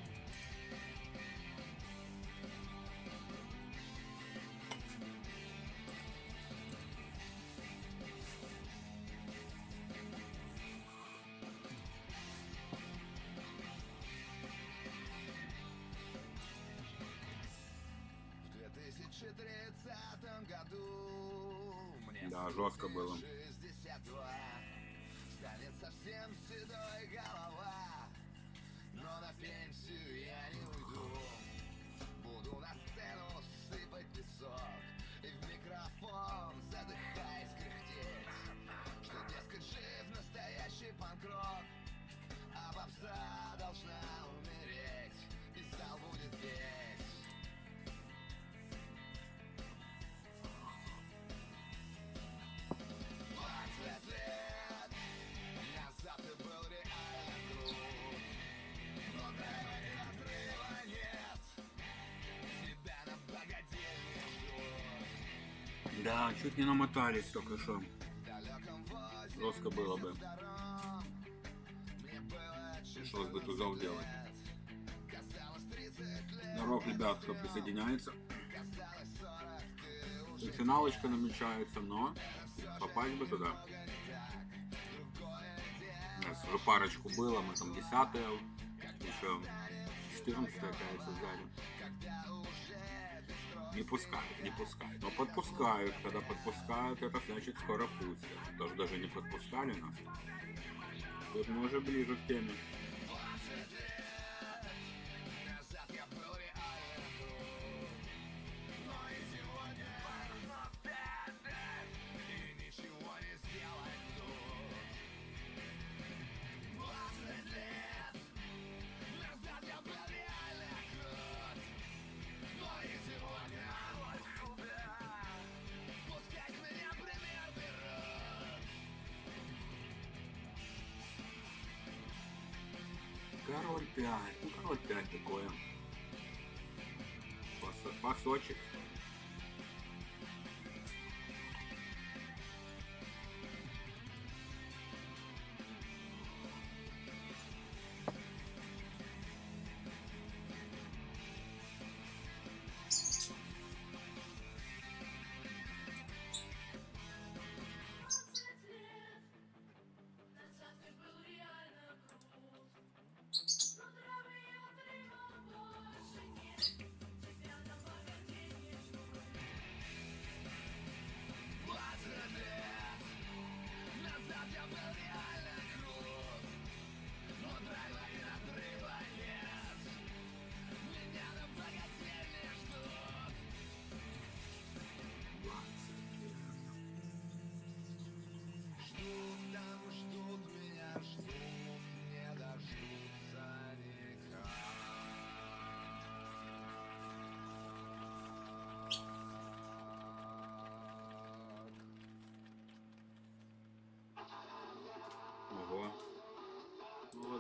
Чуть не намотались только что. Жестко было бы. Пришлось бы тузов делать. Казалось 30 лет Здоров, ребят, кто присоединяется. Казалось 40 ты уже И финалочка намечается, но попасть бы туда. У нас уже парочку было, мы там 10 еще 14 кажется, сзади. Не пускают, не пускают. Но подпускают. Когда подпускают, это значит скоро пустят. Тоже даже не подпускали нас. Тут мы уже ближе к теме. Пас-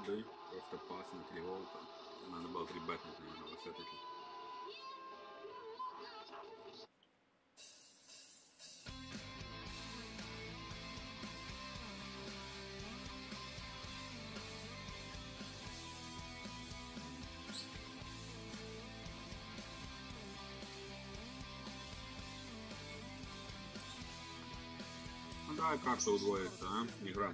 Воды, просто пас на три волта. Надо было трибетнуть, наверное, высотить. Ну давай карта удвоится, а? Игра.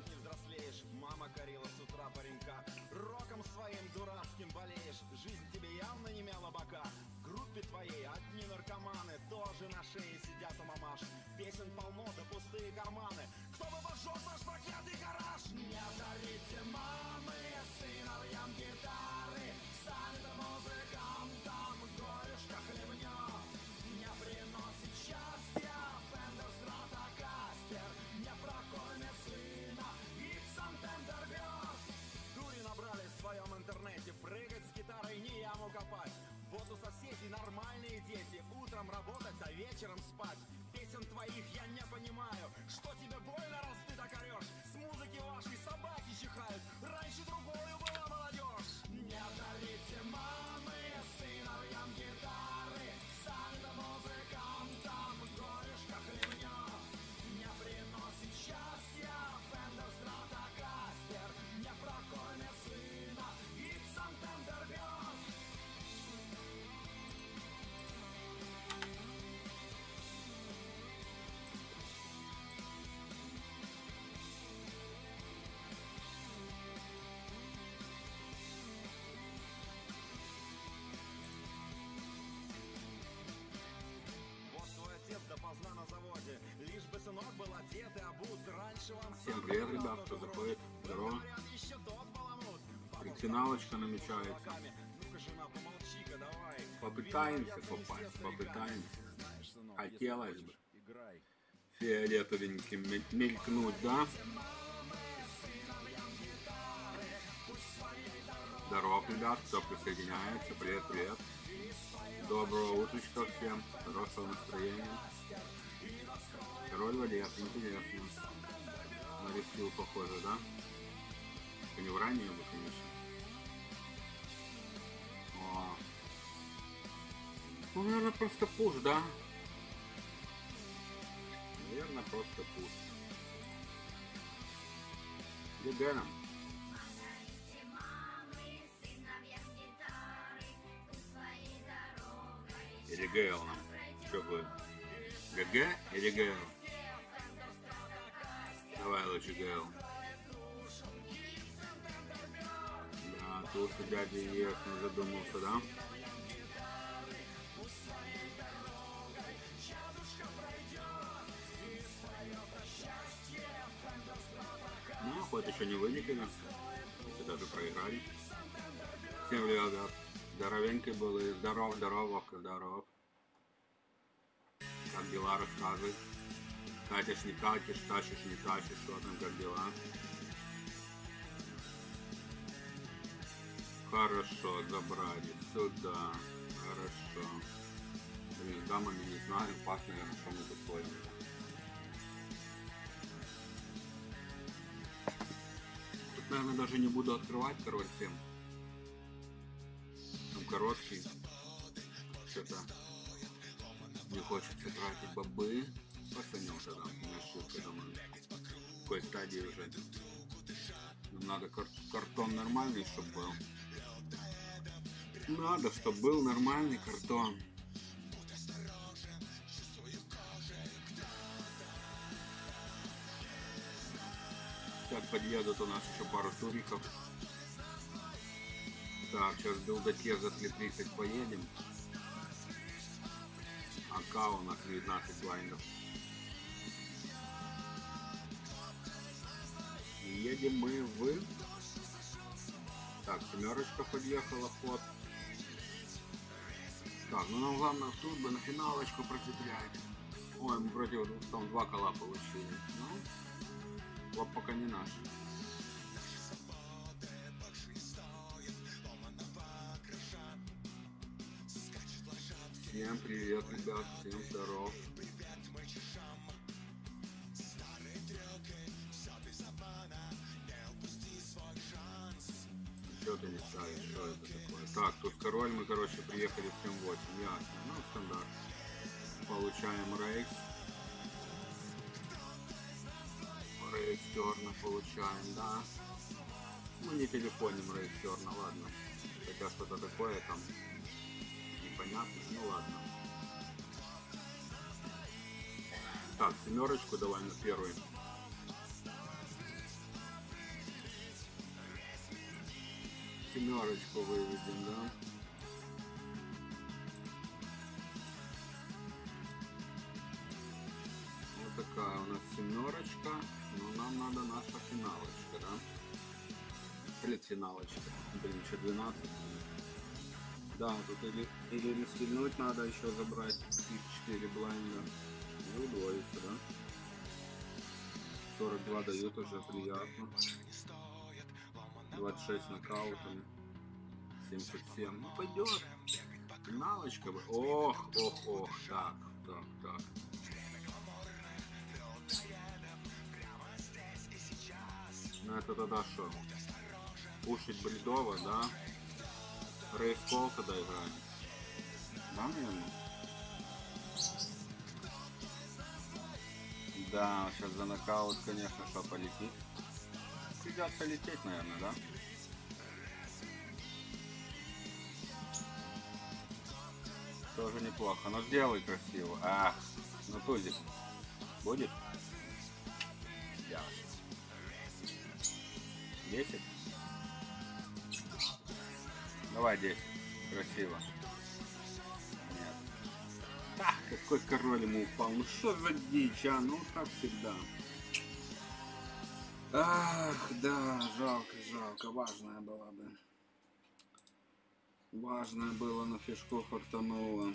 Всем привет, ребят, кто заходит. Здорово. Финалочка намечается. Попытаемся попасть, попытаемся. Хотелось бы. Фиолетовеньким мель- мелькнуть, да? Здорово, ребят, кто присоединяется. Привет, привет. Доброго утречка всем. Хорошего настроения. Король Валет, интересно. Нарисил похоже, да? Не в ранее бы, конечно. О. Ну, наверное, просто пуш, да? Наверное, просто пуш. ГГ нам. Или ГЛ нам. Что будет? ГГ или ГЛ? Лучше ГЛ. Да, тут есть, не задумался, да? Ну, хоть еще не вылетели, если даже проиграли. Всем ребят, здоровенький был и здоров, здоров, здоров. Как дела, рассказывай. Катишь, не катишь, тащишь, не тащишь, что там, как дела? Хорошо, забрали, сюда, хорошо. Блин, дамами не знаю, пас, наверное, что мы тут ходим. Тут, наверное, даже не буду открывать, король всем. Там короткий. Что-то не хочется тратить бобы. Посанем тогда, на шутка думаю. В какой стадии уже. Нам надо кар- картон нормальный, чтобы был. Надо, чтобы был нормальный картон. Сейчас подъедут у нас еще пару туриков. Так, сейчас билдоте за 330 поедем. АК у нас 19 блайндов. Едем мы в... Так, семерочка подъехала, ход. Так, ну нам главное тут бы на финалочку пропетлять. Ой, мы против там два кола получили. Ну, вот пока не наш. Всем привет, ребят, всем здоров. Не ставишь? Что это такое? Так, тут король, мы, короче, приехали в 7-8, ясно. Ну, стандарт. Получаем рейс. Рейс терна получаем, да. Ну, не телефоним рейс терна, ладно. Хотя что-то такое там непонятно, ну ладно. Так, семерочку давай на первый. Семерочку выведем, да? Вот такая у нас семерочка. Но нам надо наша финалочка, да? Предфиналочка. Блин, еще 12. Да, тут или, или рискнуть надо еще забрать их 4 блайнда. И удвоиться, да? 42 дают уже приятно. 26 нокаутами. 77. Ну пойдет. Финалочка бы. Ох, ох, ох. Так, так, так. Ну это тогда что? Пушить Бредова, да? Рейс Кол тогда играем. Да, наверное? Да, сейчас за нокаут, конечно, что полетит. Придется лететь, наверное, да? Тоже неплохо. Но сделай красиво. Ах, ну тузик. Будет? Ясно. 10? Давай 10. Красиво. Нет. Ах, какой король ему упал. Ну что за дичь, а? Ну как всегда. Ах, да, жалко, жалко. Важная была бы. Важное было, на фишку фартануло.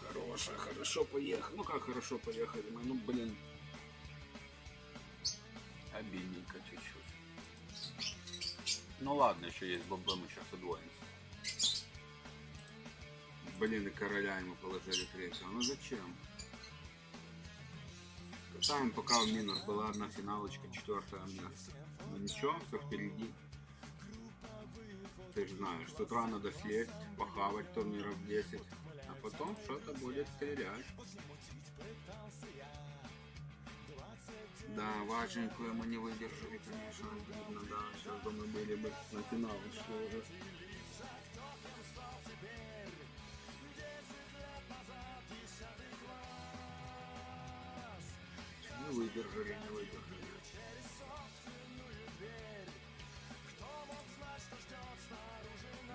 Хорошая, хорошо поехали. Ну как хорошо поехали мы? Ну блин. Обидненько чуть-чуть. Ну ладно, еще есть бомбы, мы сейчас удвоимся. Блин, и короля ему положили третьего. Ну зачем? Катаем пока в минус. Была одна финалочка, четвертое место. Ну ничего, все впереди. Ты же знаешь, с утра надо слезть, похавать турниров 10, а потом что-то будет стрелять. Да, важненькую мы не выдержали, конечно, обидно, да. Сейчас бы мы были бы на финал шли уже. Не выдержали, не выдержали.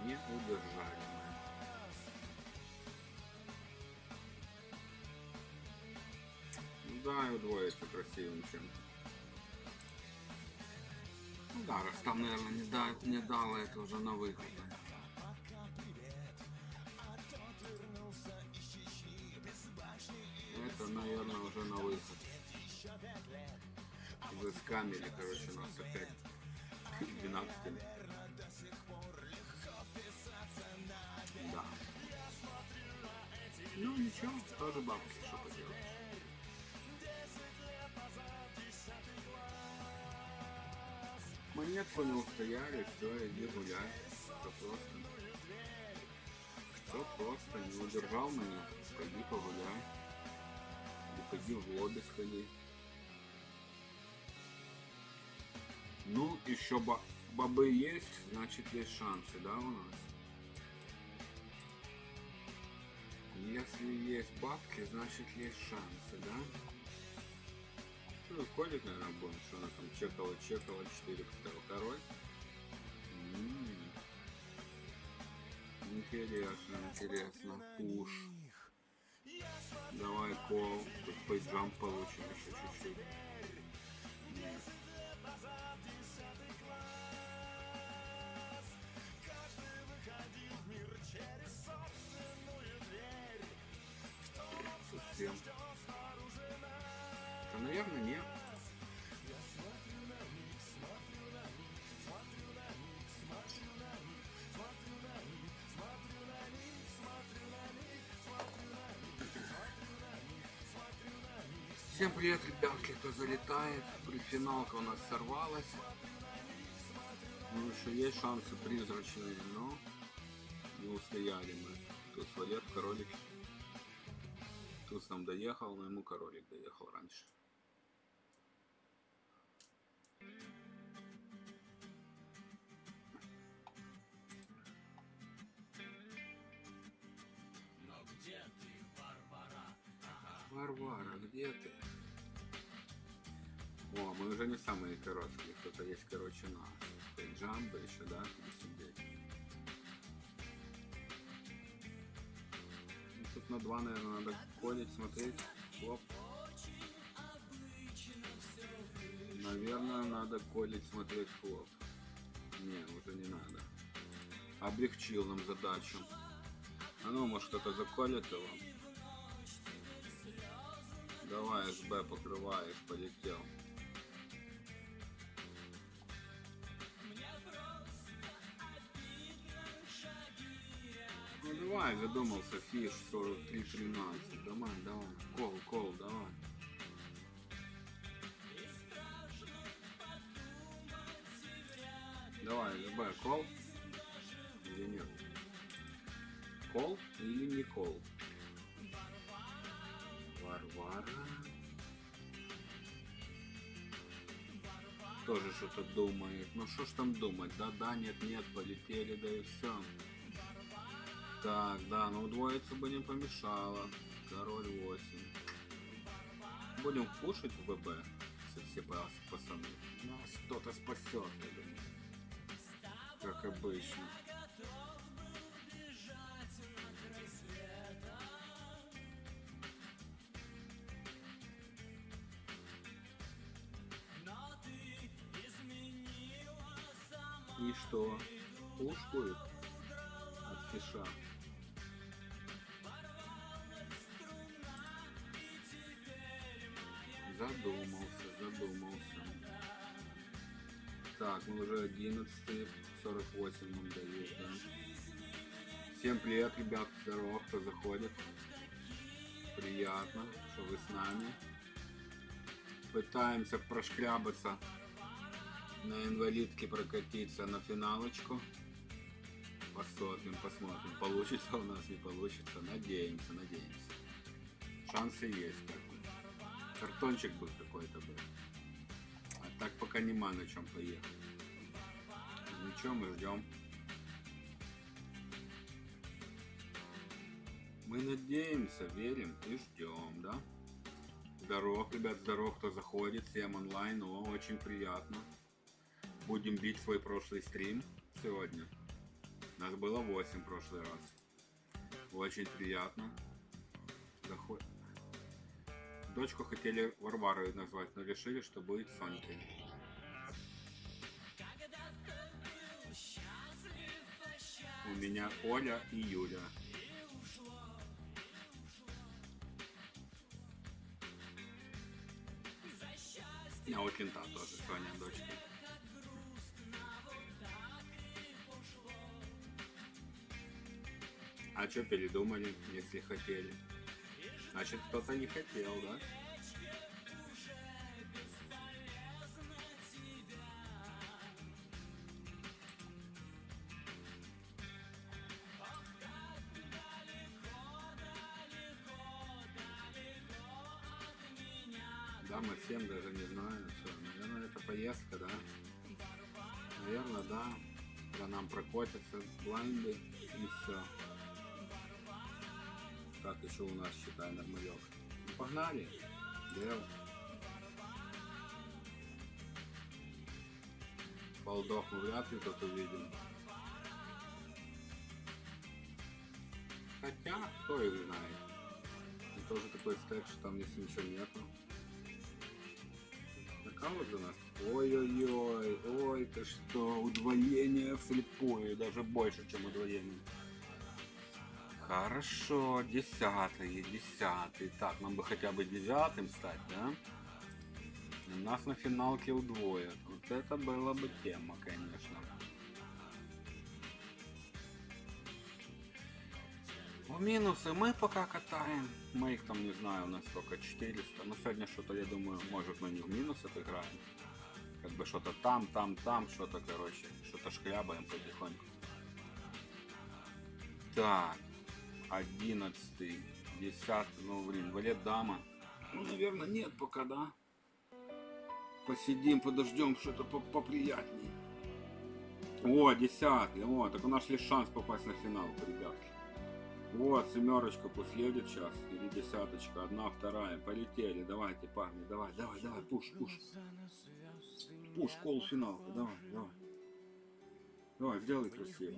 Не удержали мы. Ну да, и удвоится красивым чем-то. Ну да, раз там, наверное, не, да, не дало это уже на выход. Это, наверное, уже на выход. Заскамили, короче, нас опять 12 Да. Ну ничего, тоже бабки, что поделать. Монетку не устояли, все, иди гуляй. Все просто. Все просто, не удержал меня, пойди погуляй. Или пойди в лобби сходи. Ну, еще ба бобы есть, значит есть шансы, да, у нас? Если есть бабки, значит есть шансы, да? Ну, ходит, наверное, будем, что она там чекала, чекала, 4 поставил король. М-м-м. Интересно, интересно. Пуш. Давай кол. Тут пейджам получим еще чуть-чуть. Наверное, нет. Всем привет, ребятки, кто залетает. Предфиналка у нас сорвалась. Ну, еще есть шансы призрачные, но не устояли мы. Тут свалет, королик. Туз нам доехал, но ему королик доехал раньше. Но где ты, Варвара? Варвара, где ты? О, мы уже не самые короткие. Кто-то есть короче нас. Джамбо еще, да, сидеть. Ну, Тут на два, наверное, надо ходить, смотреть. Оп. Наверное, надо колить, смотреть хлоп. Не, уже не надо. Облегчил нам задачу. А ну, может кто-то заколет его? Давай, СБ покрываешь, полетел. Ну давай, задумался, фиш 43-13. Давай, давай. Кол, кол, давай. Давай, СБ, кол? Или нет? Кол или не кол? Варвара. Тоже что-то думает. Ну что ж там думать? Да, да, нет, нет, полетели, да и все. Так, да, ну удвоиться бы не помешало. Король 8. Будем кушать в ВБ, все, все пацаны. Нас кто-то спасет, я думаю. Как обычно. И что? Пуш будет? От фиша. Задумался, задумался. Так, мы уже 11, 48 нам дают, да. Всем привет, ребят, здорово, кто заходит. Приятно, что вы с нами. Пытаемся прошкрябаться на инвалидке прокатиться на финалочку. Посмотрим, посмотрим. Получится у нас, не получится. Надеемся, надеемся. Шансы есть как бы. Картончик бы какой-то был. Так пока нема на чем поехать. Ничего, мы ждем. Мы надеемся, верим и ждем, да? Здоров, ребят, здоров, кто заходит, всем онлайн, о, очень приятно. Будем бить свой прошлый стрим сегодня. Нас было 8 в прошлый раз. Очень приятно. Заход... Дочку хотели Варварой назвать, но решили, что будет Сонькой. У меня Оля и Юля. А у Кента тоже Соня дочка. А что передумали, если хотели? Значит, кто-то не хотел, да? Да, всем даже не знаю, что. Наверное, это поездка, да? Наверное, да. Когда нам прокатятся блайнды Еще у нас, считай, нормалек. Ну, погнали. Дел. Полдох мы вряд ли тут увидим. Хотя, кто их знает. И тоже такой стек, что там если ничего нету. Нокаут за нас. Ой-ой-ой, ой, ты что, удвоение вслепую, даже больше, чем удвоение. Хорошо, десятый, десятый. Так, нам бы хотя бы девятым стать, да? Нас на финалке удвоят. Вот это была бы тема, конечно. В минусы мы пока катаем. Мы их там, не знаю, у нас сколько, 400. Но сегодня что-то, я думаю, может мы не в минус отыграем. Как бы что-то там, там, там, что-то, короче, что-то шкрябаем потихоньку. Так, одиннадцатый, десятый, ну, блин, валет дама. Ну, наверное, нет пока, да? Посидим, подождем что-то по- поприятнее. О, десятый, о, так у нас есть шанс попасть на финал, ребятки. Вот, семерочка пусть едет сейчас, или десяточка, одна, вторая, полетели, давайте, парни, давай, давай, давай, пуш, пуш. Пуш, кол финалка, давай, давай. Давай, сделай красиво.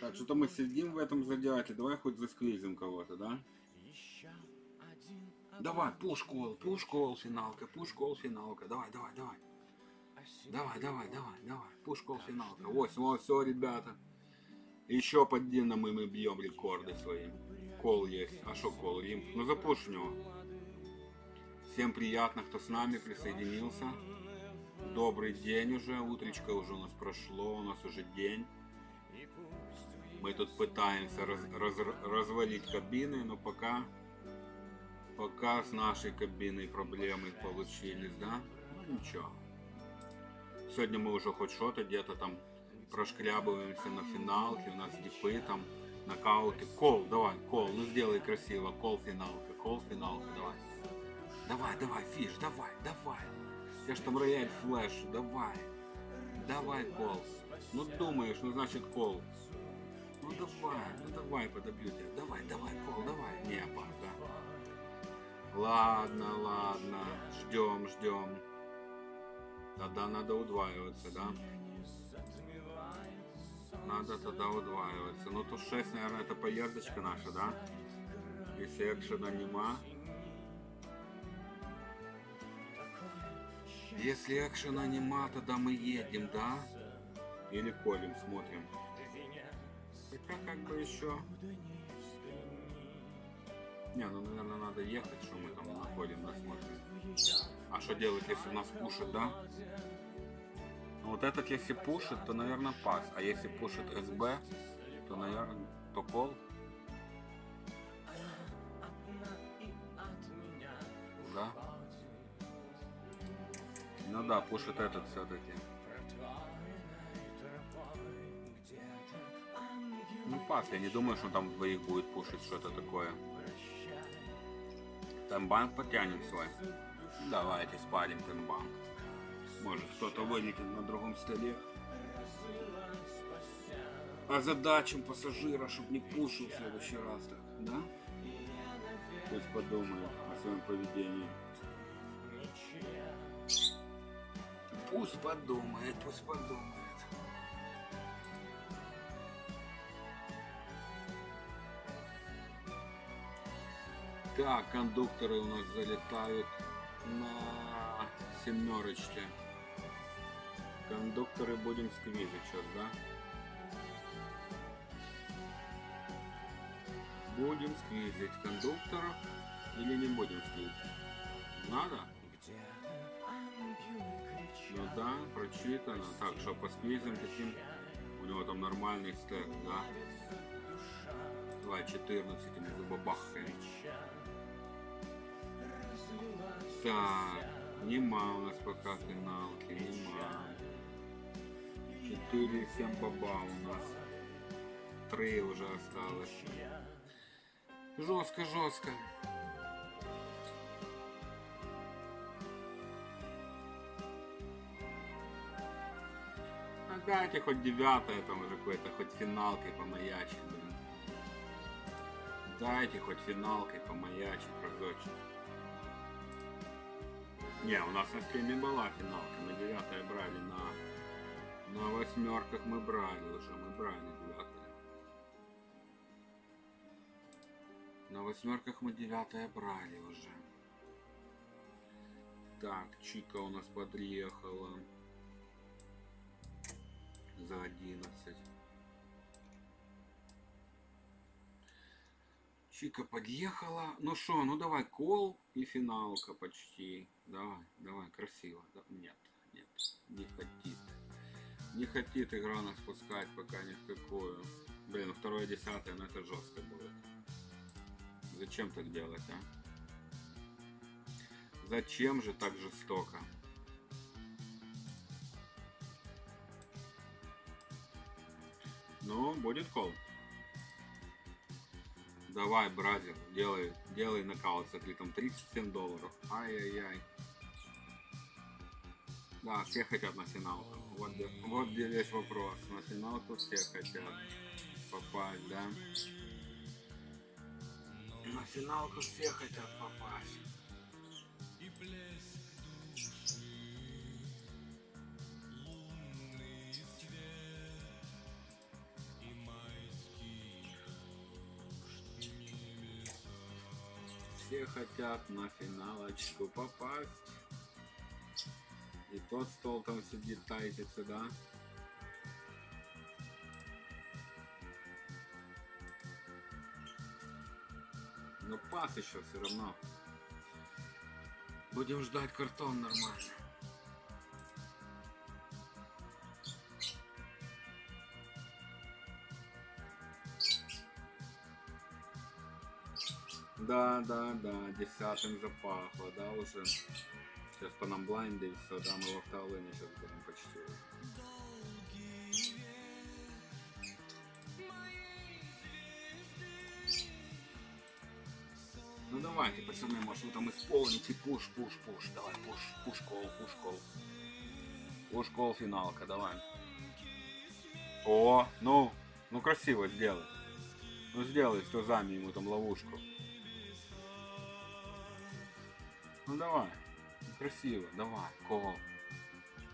Так, что-то мы сидим в этом зодиаке, давай хоть засквизим кого-то, да? Давай, пуш кол, пуш кол финалка, пуш кол финалка, давай, давай, давай. Давай, давай, давай, давай, пуш кол финалка. Вот, вот, все, ребята. Еще под Дином и мы бьем рекорды свои. Кол есть. А что кол, Рим? Ну запуш в него. Всем приятно, кто с нами присоединился. Добрый день уже, утречко уже у нас прошло, у нас уже день. Мы тут пытаемся раз- раз- развалить кабины, но пока, пока с нашей кабиной проблемы получились, да? Ну ничего. Сегодня мы уже хоть что-то где-то там прошкрябываемся на финалке, у нас дипы там, нокауты. Кол, давай, кол, ну сделай красиво, кол финалка, кол финалка, давай. Давай, давай, фиш, давай, давай. Я ж там рояль флеш, давай. Давай, кол. Ну думаешь, ну значит кол. Ну давай, ну давай, подобью тебя. Давай, давай, кол, давай. Не, пап, да. Ладно, ладно. Ждем, ждем. Тогда надо удваиваться, да? Надо тогда удваиваться. Ну то 6, наверное, это поездочка наша, да? Если экшена нема. Если экшена нема, тогда мы едем, да? Или колем, смотрим. Хотя как бы еще... Не, ну, наверное, надо ехать, что мы там находим, насмотрим. А что делать, если нас пушит, да? Ну, вот этот, если пушит, то, наверное, пас. А если пушит СБ, то, наверное, то кол. Да? Ну да, пушит этот все-таки. Ну пас, я не думаю, что там двоих будет пушить что-то такое. Тембанк потянем свой. Давайте спалим тембанк. Может кто-то вылетит на другом столе. А задачам пассажира, чтобы не пушил в следующий раз так, да? Пусть подумает о своем поведении. Пусть подумает, пусть подумает. Так, кондукторы у нас залетают на семерочке. Кондукторы будем сквизить сейчас, да? Будем сквизить кондукторов или не будем сквизить? Надо? Ну да, прочитано. Так, что по сквизам таким, у него там нормальный стек, да? Давай 14 ему забабахаем. Так, нема у нас пока финалки, нема. 4,7 баба у нас. Три уже осталось. Жестко, жестко. Дайте хоть девятое там уже какой-то, хоть финалкой помаячить, блин. Дайте хоть финалкой помаячить разочек. Не, у нас на стриме была финалка, мы девятое брали на... На восьмерках мы брали уже, мы брали девятое. На восьмерках мы девятое брали уже. Так, Чика у нас подъехала. За 11. Чика подъехала. Ну что, ну давай кол и финалка почти. Давай, давай, красиво. Нет, нет, не хотит. Не хотит игра нас пускать пока ни в какую. Блин, ну второе десятое, но это жестко будет. Зачем так делать, а? Зачем же так жестоко? Но будет кол. Давай, бразер, делай, делай нокаут с окликом 37 долларов. Ай-яй-яй. Да, все хотят на финалку. Вот, вот где весь вопрос. На финалку все хотят попасть, да? На финалку все хотят попасть. Все хотят на финалочку попасть. И тот стол там сидит, тайтится, да? Но пас еще все равно. Будем ждать картон нормально. Да, да, да, десятым запахло, да, уже. Сейчас по нам блайнде и все, да, мы во второлыне сейчас будем почти. Ну давайте, пацаны, может вы там исполните пуш, пуш, пуш. Давай, пуш, пуш кол, пуш кол. Пуш кол финалка, давай. О, ну, ну красиво сделай. Ну сделай с тузами ему там ловушку. Ну давай. Красиво, давай, кол.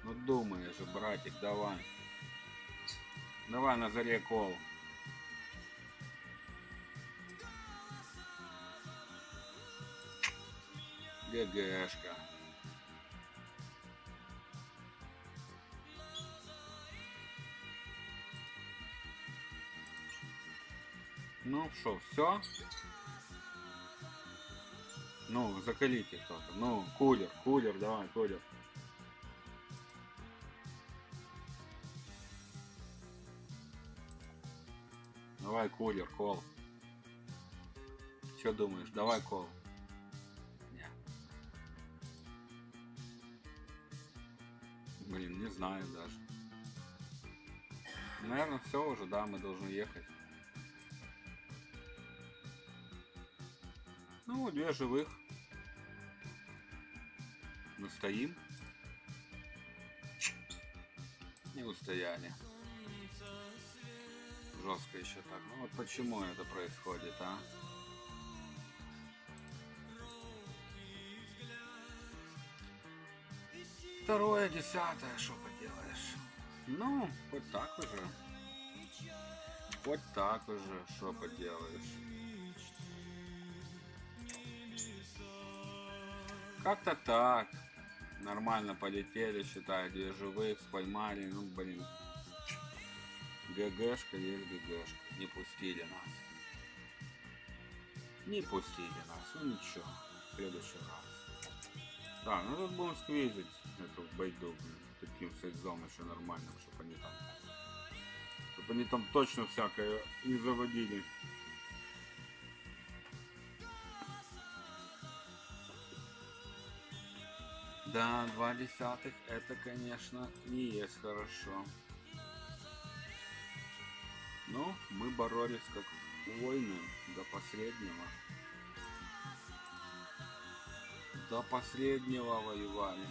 Ну думаешь же, братик, давай. Давай на заре кол. ГГшка. Ну что, все? Ну, закалите кто-то. Ну, кулер, кулер, давай, кулер. Давай, кулер, кол. Что думаешь? Давай кол. Блин, не знаю даже. Наверное, все уже, да, мы должны ехать. Ну, две живых. Мы стоим. Не устояли. Жестко еще так. Ну вот почему это происходит, а? Второе, десятое, что поделаешь? Ну, вот так уже. Вот так уже, что поделаешь. Как-то так. Нормально полетели, считай, две живых, поймали, ну блин. ГГшка есть ГГшка. Не пустили нас. Не пустили нас, ну ничего. В следующий раз. Да, ну тут будем сквизить эту байду, блин, таким сейзом еще нормальным, чтобы они там. Чтобы они там точно всякое не заводили. Да, два десятых это, конечно, не есть хорошо. Но мы боролись как воины до последнего. До последнего воевали.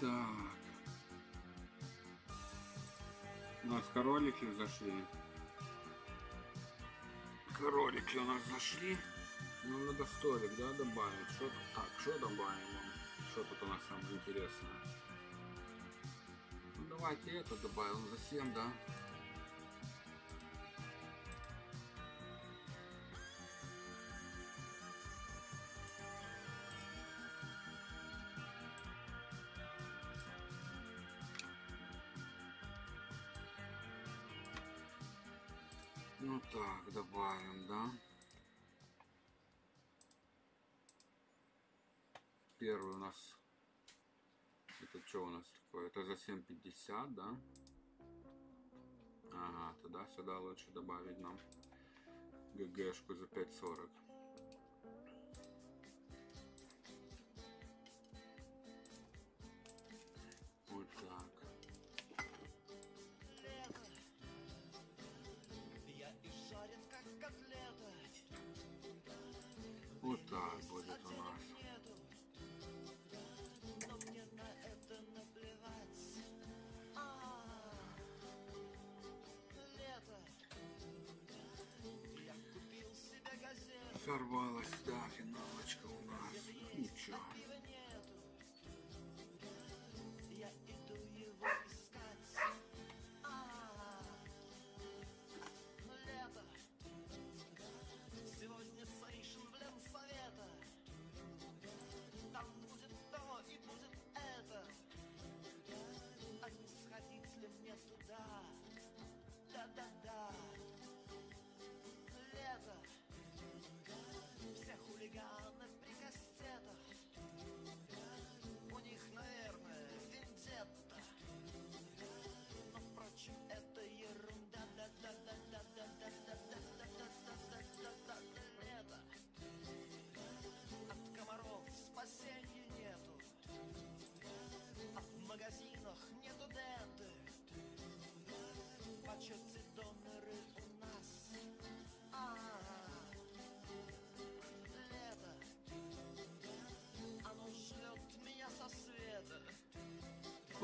Так. У нас королики зашли. Королики у нас зашли. Нам надо столик, да, добавить? Что так, что добавим? Что тут у нас самое интересное? Ну, давайте это добавим за 7, да? Первый у нас... Это что у нас такое? Это за 7.50, да? Ага, тогда сюда лучше добавить нам ГГшку за 5.40.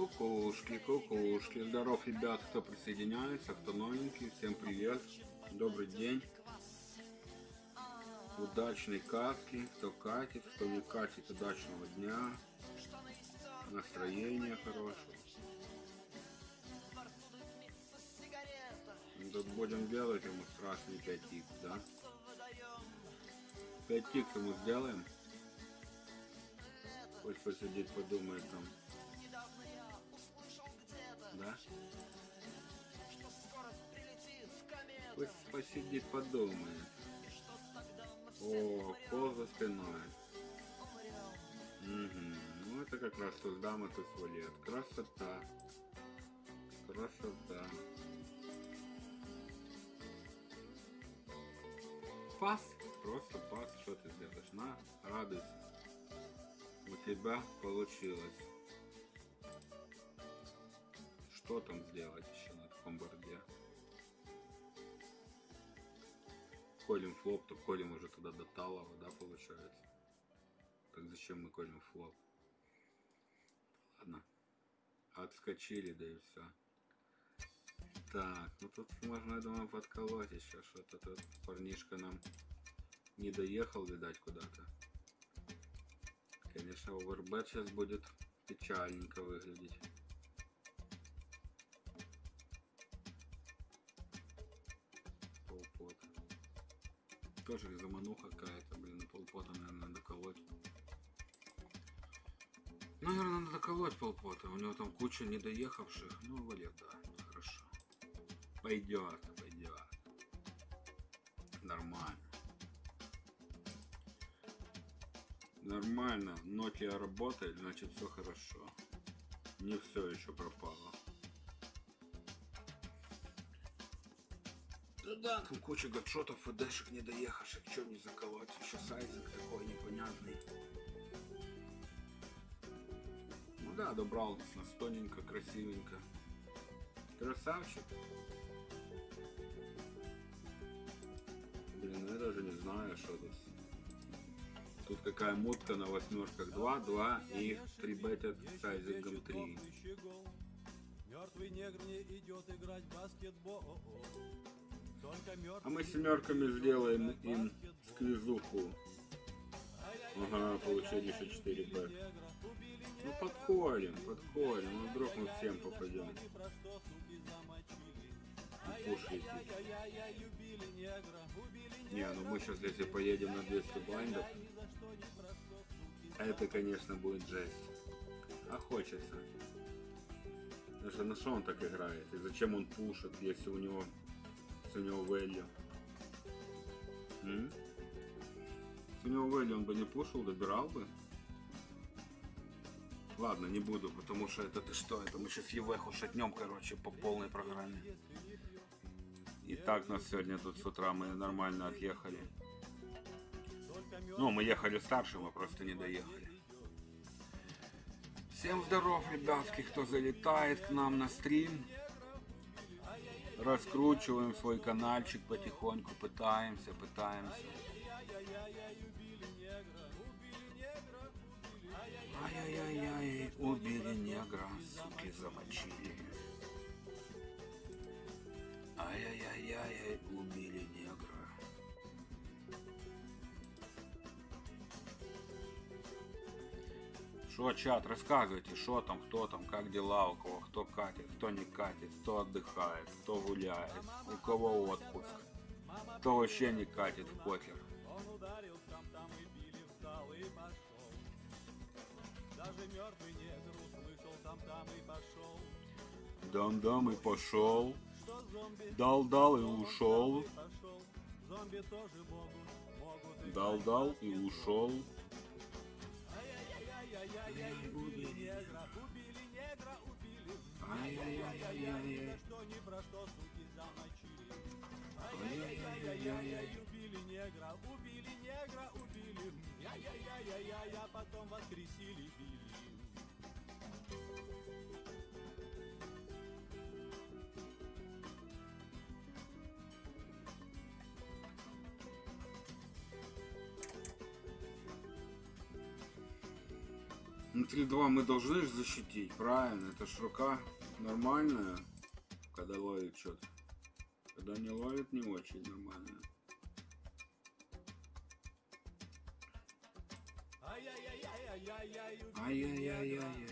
Кукушки, кукушки. Здоров, ребят, кто присоединяется, кто новенький. Всем привет. Добрый день. Удачной катки. Кто катит, кто не катит, удачного дня. Настроение хорошее. Сигарета. Тут будем делать ему страшный 5 икс, да? 5 икс ему сделаем. Пусть посидит, подумает там. Да? Пусть посидит, подумает. О, кол за спиной. Угу. Ну это как раз тут дама, тут свалет. Красота. Красота. Пас. Просто пас. Что ты сделаешь? На, радуйся. У тебя получилось. Что там сделать еще на таком борде? Колем флоп, то колем уже туда до талого, да, получается? Так зачем мы колем флоп? Ладно. Отскочили, да и все. Так, ну тут можно, я думаю, подколоть еще что-то. Тут парнишка нам не доехал, видать, куда-то. Конечно, овербет сейчас будет печальненько выглядеть. Тоже замануха какая-то, блин, полпота, наверное, надо колоть. Наверное, надо колоть полпота. У него там куча недоехавших. Ну, валет, да, хорошо. Пойдет, пойдет. Нормально. Нормально. Nokia работает, значит все хорошо. Не все еще пропало. Да куча гадшотов, фдшек недоехавших. Че не заколоть? Еще сайзинг такой непонятный. Ну да, добрал нас тоненько, красивенько. Красавчик. Блин, ну я даже не знаю, что тут. Тут какая мутка на восьмерках 2, 2 и 3 бетят сайзингом 3. Мертвый негр не идет играть в баскетбол. А мы семерками сделаем им сквизуху. Ага, получили еще 4 бет. Ну подходим, подходим. Ну, вдруг мы всем попадем. И летит. Не, ну мы сейчас, если поедем на 200 блайндов, это, конечно, будет жесть. А хочется. Даже на что он так играет? И зачем он пушит, если у него, у него value? Если у него value, он бы не пушил, добирал бы. Ладно, не буду, потому что это ты что, это мы сейчас Евеху шатнем, короче, по полной программе. И так нас сегодня тут с утра мы нормально отъехали. Ну, мы ехали старше, мы просто не доехали. Всем здоров, ребятки, кто залетает к нам на стрим. Раскручиваем свой каналчик потихоньку, пытаемся, пытаемся. Ай-яй-яй-яй, убили негра, суки замочили. Ай-яй-яй-яй, Шо, чат, рассказывайте, что там, кто там, как дела у кого, кто катит, кто не катит, кто отдыхает, кто гуляет, у кого отпуск, кто вообще не катит в покер. Он ударил там, там и били, встал и пошел. Даже мертвый негр услышал там, там и пошел. Дам-дам и пошел. Что Дал-дал и ушел. Дал-дал и ушел. Ай-яй-яй-яй-яй, убили негра, убили негра, убили. Ай-яй-яй-яй-яй. Ни за что, ни про что, суки замочили. Ай-яй-яй-яй-яй, убили негра, убили негра, убили. Яй-яй-яй-яй-яй, а потом воскресили, Ну 3-2 мы должны же защитить, правильно? Это ж рука нормальная, когда ловит что-то. Когда не ловит, не очень нормально. Ай-яй-яй-яй-яй, ай-яй-яй-яй-яй.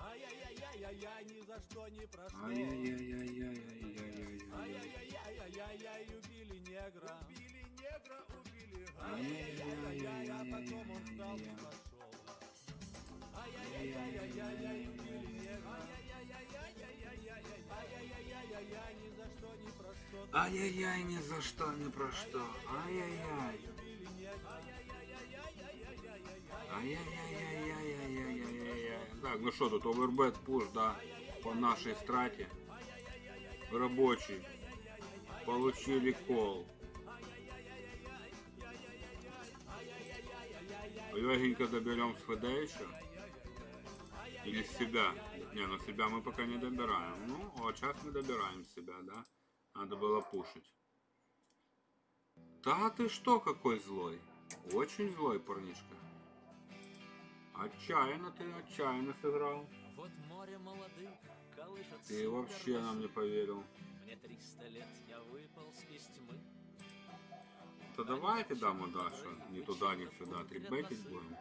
Ай-яй-яй-яй-яй, ни за что, ни про что. Ай-яй-яй-яй-яй-яй-яй. Ай-яй-яй-яй-яй, убили негра. Убили негра, убили. Ай-яй-яй-яй-яй-яй-яй. Ай-яй-яй-яй, а потом он встал Ай-яй-яй-яй-яй-яй. Ай-яй-яй-яй-яй, ни за что, ни про что. Ай-яй-яй, ни за что, ни про что. Ай-яй-яй. Убили негра. Ай-яй-яй-яй-яй-яй. Ай-яй-яй-яй-яй-яй-яй. Так, ну что тут, овербет пуш, да, по нашей страте. Рабочий. Получили кол. Легенько доберем с ФД еще. Или себя. Не, ну себя мы пока не добираем. Ну, вот сейчас мы добираем себя, да. Надо было пушить. Да ты что, какой злой. Очень злой парнишка. Отчаянно ты, отчаянно сыграл. Вот море молодых колышет Ты вообще нам не поверил. Мне 300 лет, я выполз из тьмы. То давайте даму Дашу. Ни туда, ни сюда. Трикбейтить будем.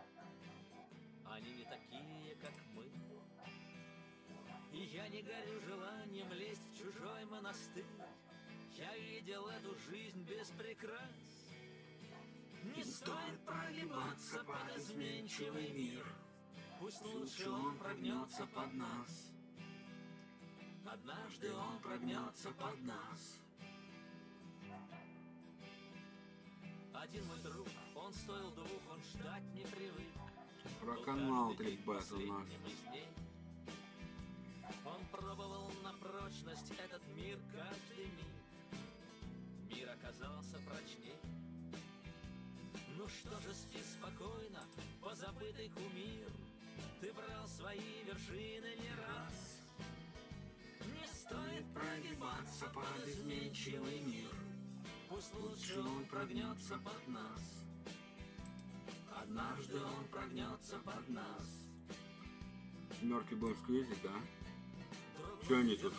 Не горю желанием лезть в чужой монастырь. Я видел эту жизнь без прикрас. Не стоит прогибаться под изменчивый мир. Пусть лучше он прогнется под нас. Однажды он прогнется под нас. Один мой друг, он стоил двух, он ждать не привык. Про канал Трикбет у нас. Он пробовал на прочность этот мир каждый миг. Мир оказался прочней. Ну что же, спи спокойно, позабытый кумир. Ты брал свои вершины не раз. Не стоит прогибаться под изменчивый мир. Пусть лучше он прогнется под нас. Однажды он прогнется под нас. Семерки будем сквизить, да? Че они тут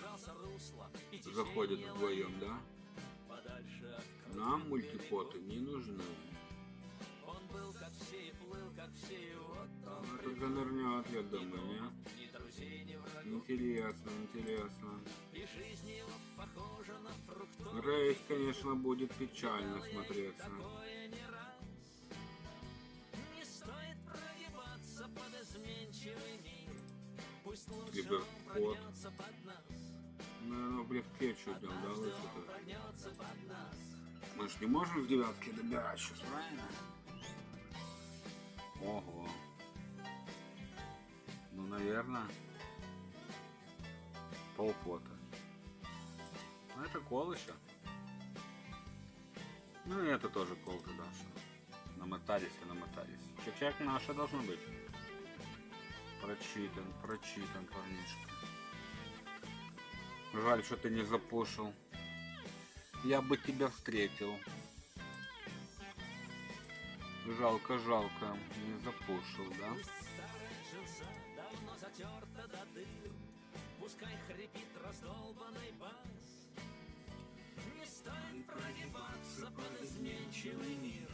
заходят вдвоем, да? Нам мультипоты не нужны. Он был как все и плыл, как все, и вот Ну, это занырнет, я думаю, не? Ни друзей, ни врагов. Интересно, интересно. И жизнь его похожа на фруктовый Рейд, конечно, будет печально смотреться. Такое не раз. Не стоит прогибаться под изменчивый мир. Пусть лучше он Нас. Наверное, блин, плечи идем, да, под нас. Мы ж не можем в девятке добирать сейчас, правильно? Ого. Ну, наверное. Полфота. Ну, это кол еще. Ну, и это тоже кол тогда, что. Намотались и намотались. Чек-чек наше должно быть. Прочитан, прочитан, парнишка. Жаль, что ты не запушил. Я бы тебя встретил. Жалко, жалко, не запушил, да? Пускай хрипит раздолбанный бас. Не стоит прогибаться под изменчивый мир.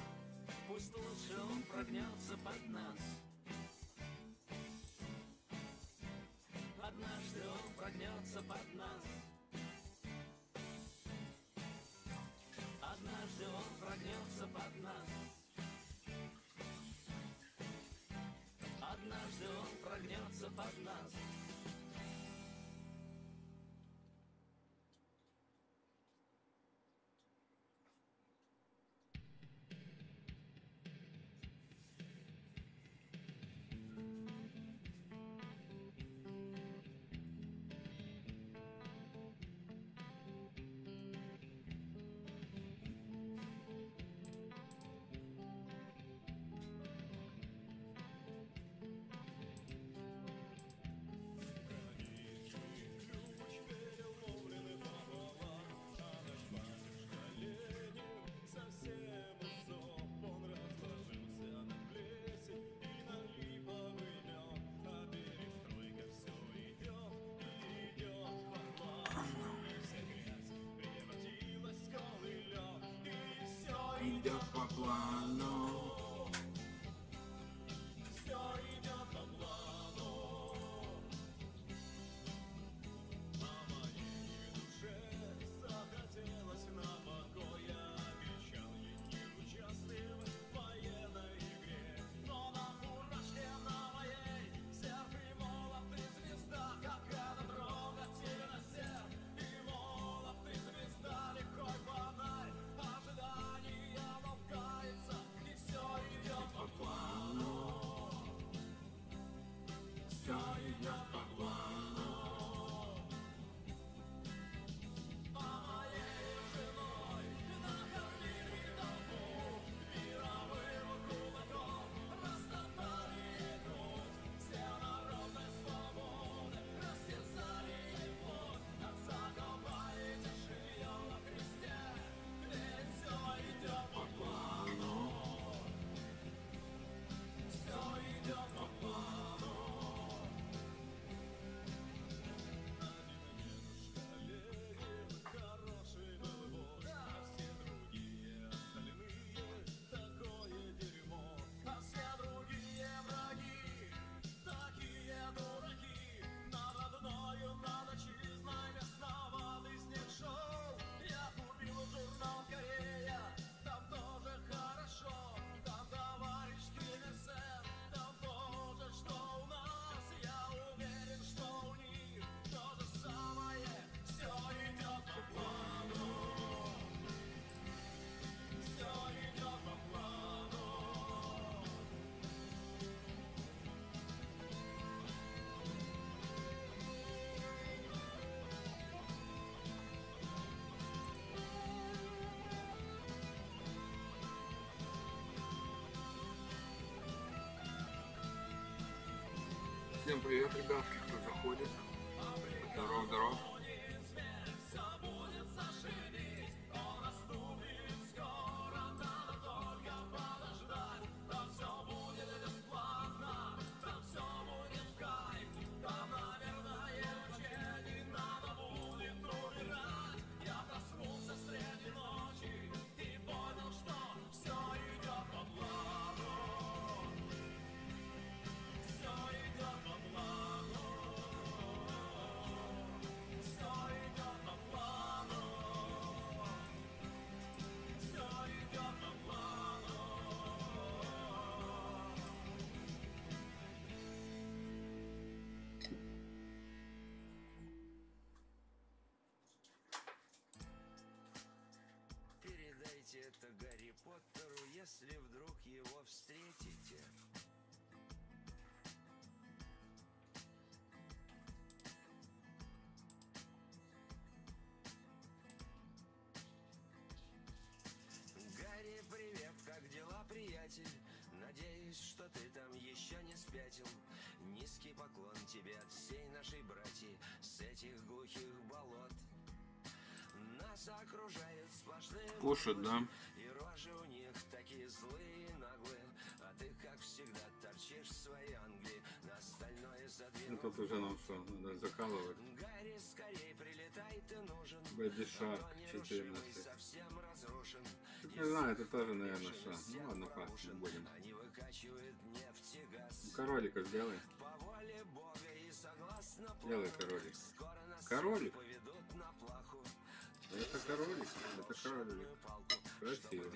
Пусть лучше он прогнется под нас. Идет Всем привет, ребятки, кто заходит. Здоров, здоров. Спятил. Низкий поклон тебе от всей нашей братьи с этих глухих болот. Нас окружают сплошные Кушать, да? и рожи у них такие злые и наглые А ты, как всегда, торчишь в своей Англии На остальное Ну, задвинул тут уже нам что, надо закалывать. Гарри, скорей прилетай, ты нужен Shark А неудержимый 14. Не знаю, это тоже, наверное, что. Ну ладно, хватит, не будем. Ну, Королика сделай. По воле Бога и согласно Делай плану королик. Королик? Это королик, это королик. Красиво.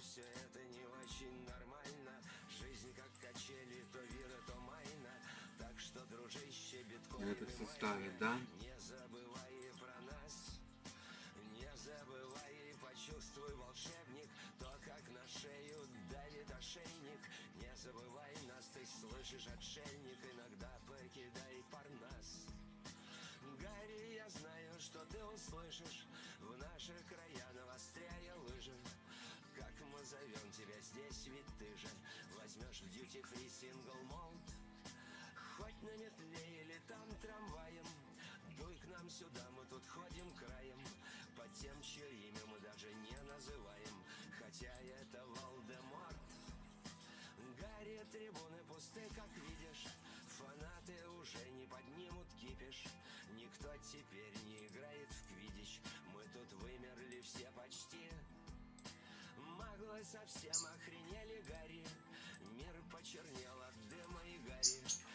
Все это не очень нормально Жизнь как качели, то вира, то майна Так что, дружище, биткоин Это все ставит, да? Не давит ошейник Не забывай нас, ты слышишь, отшельник. Иногда покидай парнас. Гарри, я знаю, что ты услышишь. В наши края навостряя лыжи. Как мы зовем тебя здесь, ведь ты же Возьмешь в дьюти фри сингл молд Хоть на метле или там трамваем Дуй к нам сюда, мы тут ходим краем. Под тем, чье имя мы даже не называем. Хотя это трибуны пусты, как видишь. Фанаты уже не поднимут кипиш. Никто теперь не играет в квидич. Мы тут вымерли все почти. Маглы совсем охренели, Гарри. Мир почернел от дыма и гари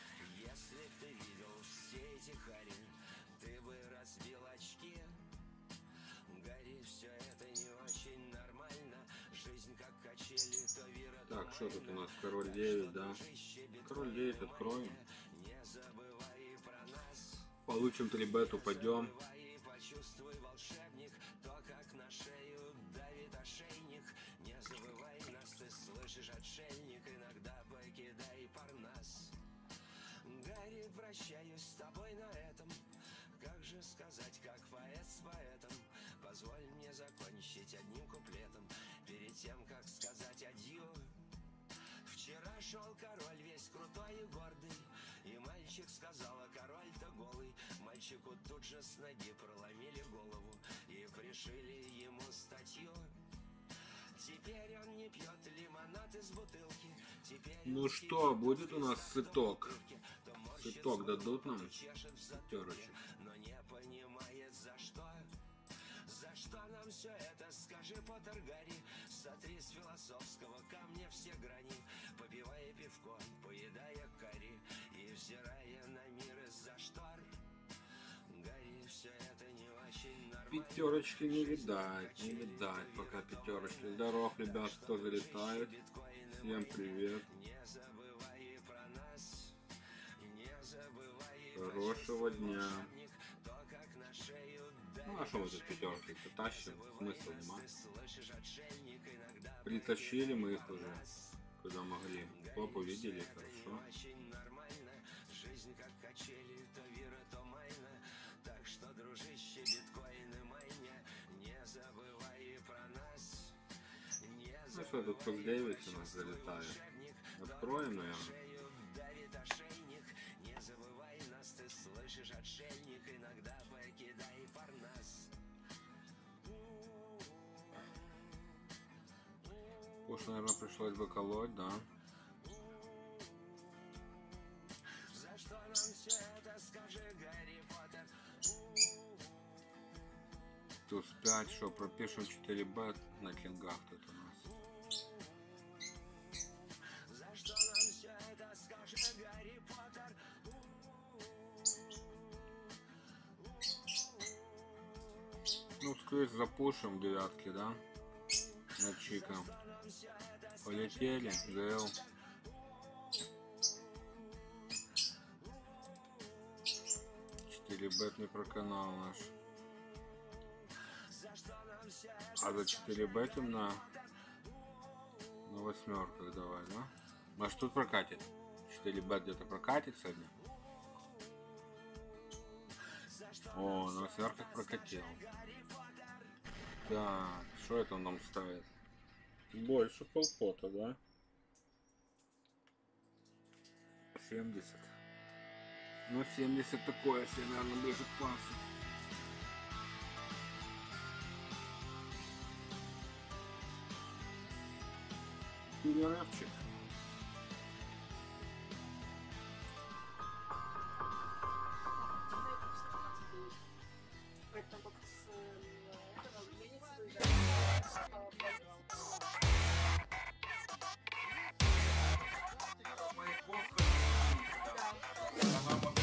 что тут у нас? Король 9, да? Король 9 откроем. Получим 3 бет, упадем. Гарри, прощаюсь с тобой на этом. Как же сказать, как поэт с поэтом? Позволь мне закончить одним куплетом, перед тем, как. Вчера шел король весь крутой и гордый И мальчик сказал, а король-то голый Мальчику тут же с ноги проломили голову И пришили ему статью Теперь он не пьет лимонад из бутылки Теперь Ну что, будет у нас сыток? Сыток дадут нам? Пятерочек. но не понимает за что За что нам все это, скажи, Поттер Гарри Сотри с философского камня все грани Пивко, поедая карри И взирая на мир из-за штор Гарри, все это не очень нормально Пятерочки не видать, не видать пока пятерочки. Здоров, ребят, кто залетает. Всем привет. Не забывай про нас Не забывай Хорошего дня. Ну а что мы тут пятерки тащим? Смысл нема. Притащили мы их уже, когда могли. Топ увидели, хорошо. очень нормально Жизнь как качели, то вира, то майна Так что, дружище, биткоины майня Не забывай про нас Не Ну что, тут топ 9 у нас залетает. Откроем, наверное. давит ошейник Не забывай нас, ты слышишь, отшельник Иногда покидай парнас Уж, наверное, пришлось бы колоть, да? Туз 5, что пропишем 4 бет на кингах тут у нас. Ну, сквиз запушим девятки, да? На чика. Полетели, ГЛ. Четыре бет не про канал наш. А за 4 бетим на... На восьмерках давай, да? Может тут прокатит? 4 бет где-то прокатит сегодня? О, на восьмерках прокатил. Так, что это он нам ставит? Больше полпота, да? 70. Ну, 70 такое, все, наверное, ближе к пасу. Перерывчик.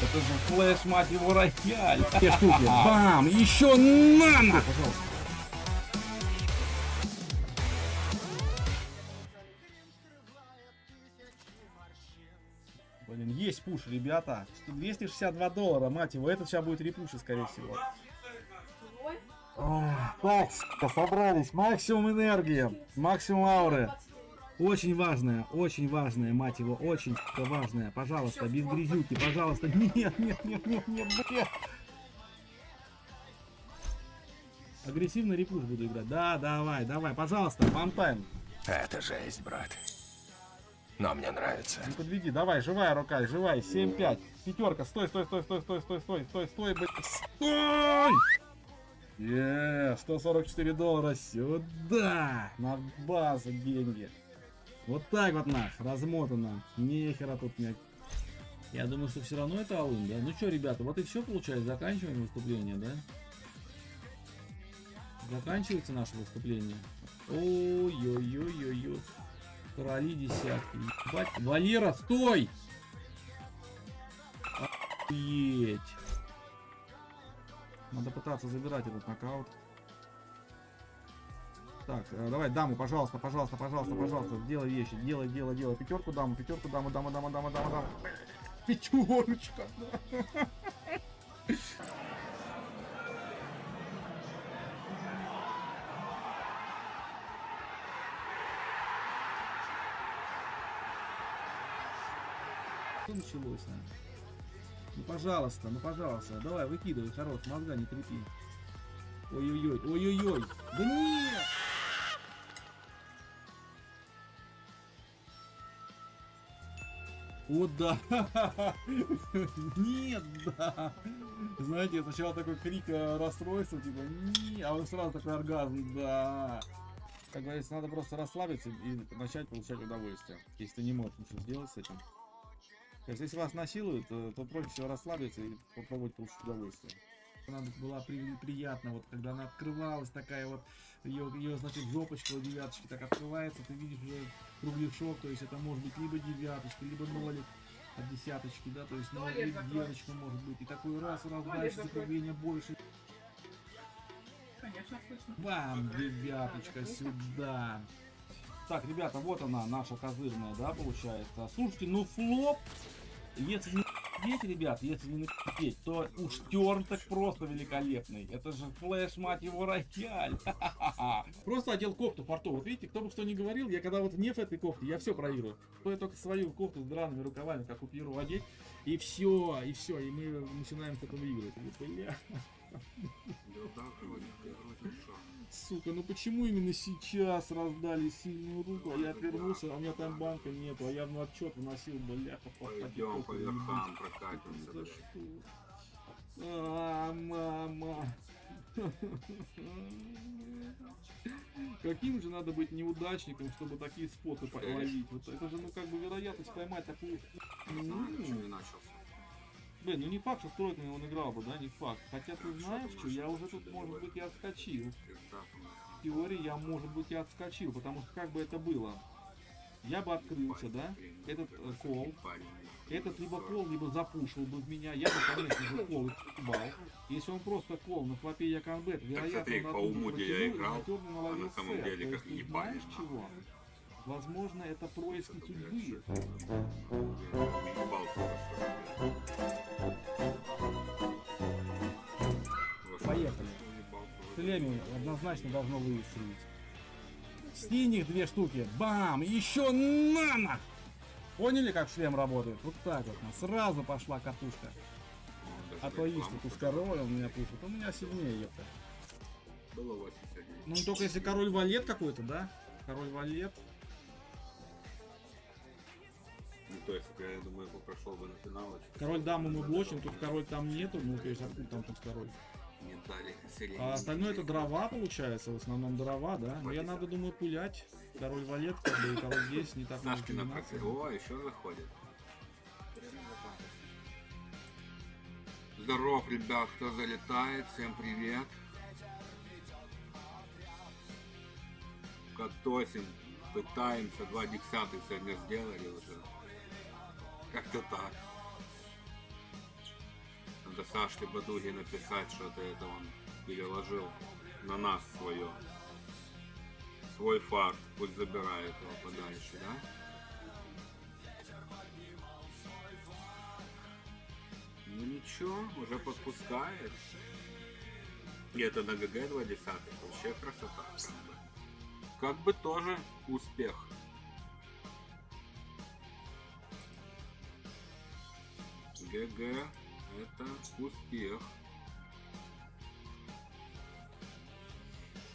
Это же флеш, мать его, рояль. Две штуки. Бам! Еще нано! Пожалуйста. Блин, есть пуш, ребята. 262 доллара, мать его. Этот сейчас будет репуши, скорее всего. Так, собрались. Максимум энергии, максимум ауры. Очень важное, очень важное, мать его, очень важное. Пожалуйста, без грязюки, пожалуйста. Нет, нет, нет, нет, нет, блядь. Агрессивный репуш буду играть. Да, давай, давай, пожалуйста, вантайм. Это жесть, брат. Но мне нравится. Не подведи, давай, живая рука, живая, 7-5. Пятерка, стой, стой, стой, стой, стой, стой, стой, стой, стой, блядь, стой! Е, 144 доллара сюда, на базу деньги. Вот так вот нах, размотано. Нехера тут нет. Я думаю, что все равно это алын, да? Ну что, ребята, вот и все получается. Заканчиваем выступление, да? Заканчивается наше выступление. Ой-ой-ой-ой-ой. Короли десятки. Ебать. Валера, стой! Охуеть. Надо пытаться забирать этот нокаут. Так, э, давай, даму, пожалуйста, пожалуйста, пожалуйста, пожалуйста. Делай вещи, делай, делай, делай. Пятерку даму, пятерку даму, дама, дама, дама, дама, дама. Пятерочка. Пожалуйста, ну пожалуйста, давай выкидывай, хорош, мозга не трепи. Ой-ой-ой, ой-ой-ой. Да нет! О, да! Нет, да! Знаете, сначала такой крик э, расстройства, типа, не, а он сразу такой оргазм, да! Как говорится, надо просто расслабиться и начать получать удовольствие, если ты не можешь ничего сделать с этим. То есть, если вас насилуют, то, то проще всего расслабиться и попробовать получить удовольствие. Она была при- приятна, вот когда она открывалась, такая вот, ее, ее значит, жопочка у девяточки так открывается, ты видишь уже кругляшок, то есть это может быть либо девяточка, либо нолик от десяточки, да, то есть нолик, Туалет закрой. девочка может быть, и такой раз, раз, дальше закругление больше. Конечно, слышно. Бам, девяточка сюда. Так, ребята, вот она, наша козырная, да, получается. Слушайте, ну флоп, если не петь, ребят, если не петь, то уж терн так просто великолепный. Это же флеш, мать его, рояль. Просто одел кофту порту. Вот видите, кто бы что ни говорил, я когда вот не в этой кофте, я все проигрываю. Стоит только свою кофту с драными рукавами, как у Пьеру, одеть, и все, и все, и мы начинаем с этого выигрывать. Бля. Сука, ну почему именно сейчас раздали сильную руку, а я отвернулся, а у меня там банка нету, а я в отчет вносил, бляха, Пойдем по верхам прокатимся. За что? А, мама. Каким же надо быть неудачником, чтобы такие споты ловить? Вот это же, ну как бы вероятность поймать такую... Не начался. Блин, ну не факт, что тройками он играл бы, да, не факт. Хотя ты знаешь, что я уже тут, может быть, и отскочил. В теории я, может быть, и отскочил, потому что как бы это было? Я бы открылся, да, этот э, кол, этот либо кол, либо запушил бы в меня, я бы, конечно же, кол бал. Если он просто кол на флопе я конбет, вероятно, смотри, он по уму, где я играл, а на самом деле как ебать, знаешь чего? Возможно, это происки судьбы. Поехали. шлеме однозначно должно выстрелить. Синих две штуки. Бам! Еще нано! Поняли, как шлем работает? Вот так вот. Сразу пошла катушка. А то есть тут с королем у меня пушит. У меня сильнее, ёпта. Было 81. Ну только если король валет какой-то, да? Король валет. Ну, то есть, я думаю, я прошел бы на финалочку. Король даму мы блочим, тут король там нету, ну то есть откуда там тут король? А остальное это дрова получается, в основном дрова, да? Но я надо, думаю, пулять. Король валет, как бы, и король 10, не так много комбинаций. О, еще заходит. Здоров, ребят, кто залетает, всем привет. Катосим, пытаемся, два десятых сегодня сделали уже. Как-то так. Надо Сашке Бадуге написать, что это, это он переложил на нас свое. Свой фарт, пусть забирает его подальше, да? Ну ничего, уже подпускает. И это на ГГ 20 вообще красота. Как бы тоже успех. ГГ это успех.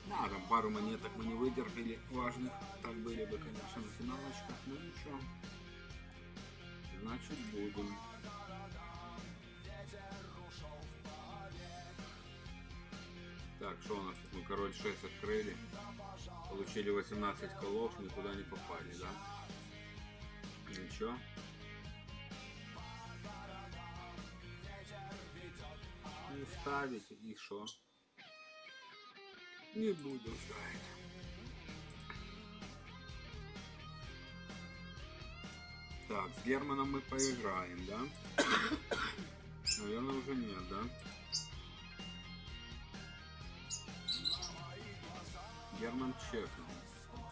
Да, там пару монеток мы не выдержали важных. Так были бы, конечно, на финалочках, но ничего. Значит, будем. Так, что у нас тут? Мы король 6 открыли. Получили 18 колов, никуда не попали, да? Ничего. Не ставить и что? Не буду ставить. Так, с Германом мы поиграем, да? Наверное, уже нет, да? Герман чекнул.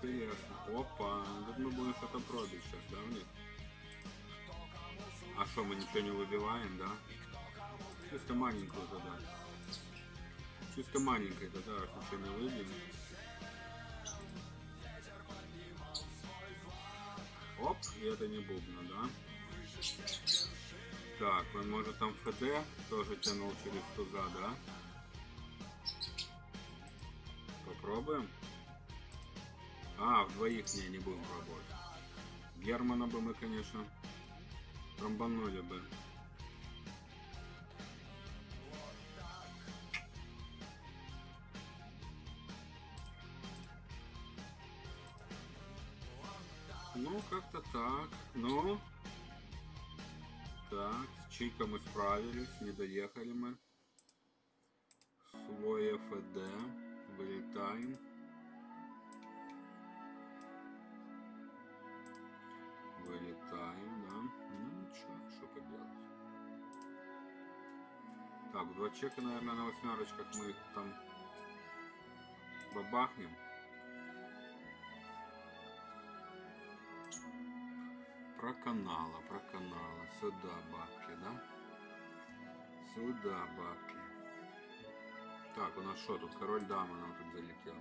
Интересно. Опа, тут мы будем что-то пробить сейчас, да, нет? А что, мы ничего не выбиваем, да? Чисто маленькую тогда. Чисто маленькой тогда, не выбьем. Оп, и это не бубна, да? Так, он может там ФД тоже тянул через туза, да? Попробуем? А, в двоих не, не будем пробовать. Германа бы мы, конечно, тромбанули бы. Ну, как-то так. Ну, так, с Чиком мы справились, не доехали мы. Свой ФД. Вылетаем. Вылетаем, да. Ну ничего, что поделать. Так, два чека, наверное, на восьмерочках мы их там бабахнем. Про канала, про канала. Сюда бабки, да? Сюда бабки. Так, у нас что тут? Король дама нам тут залетела.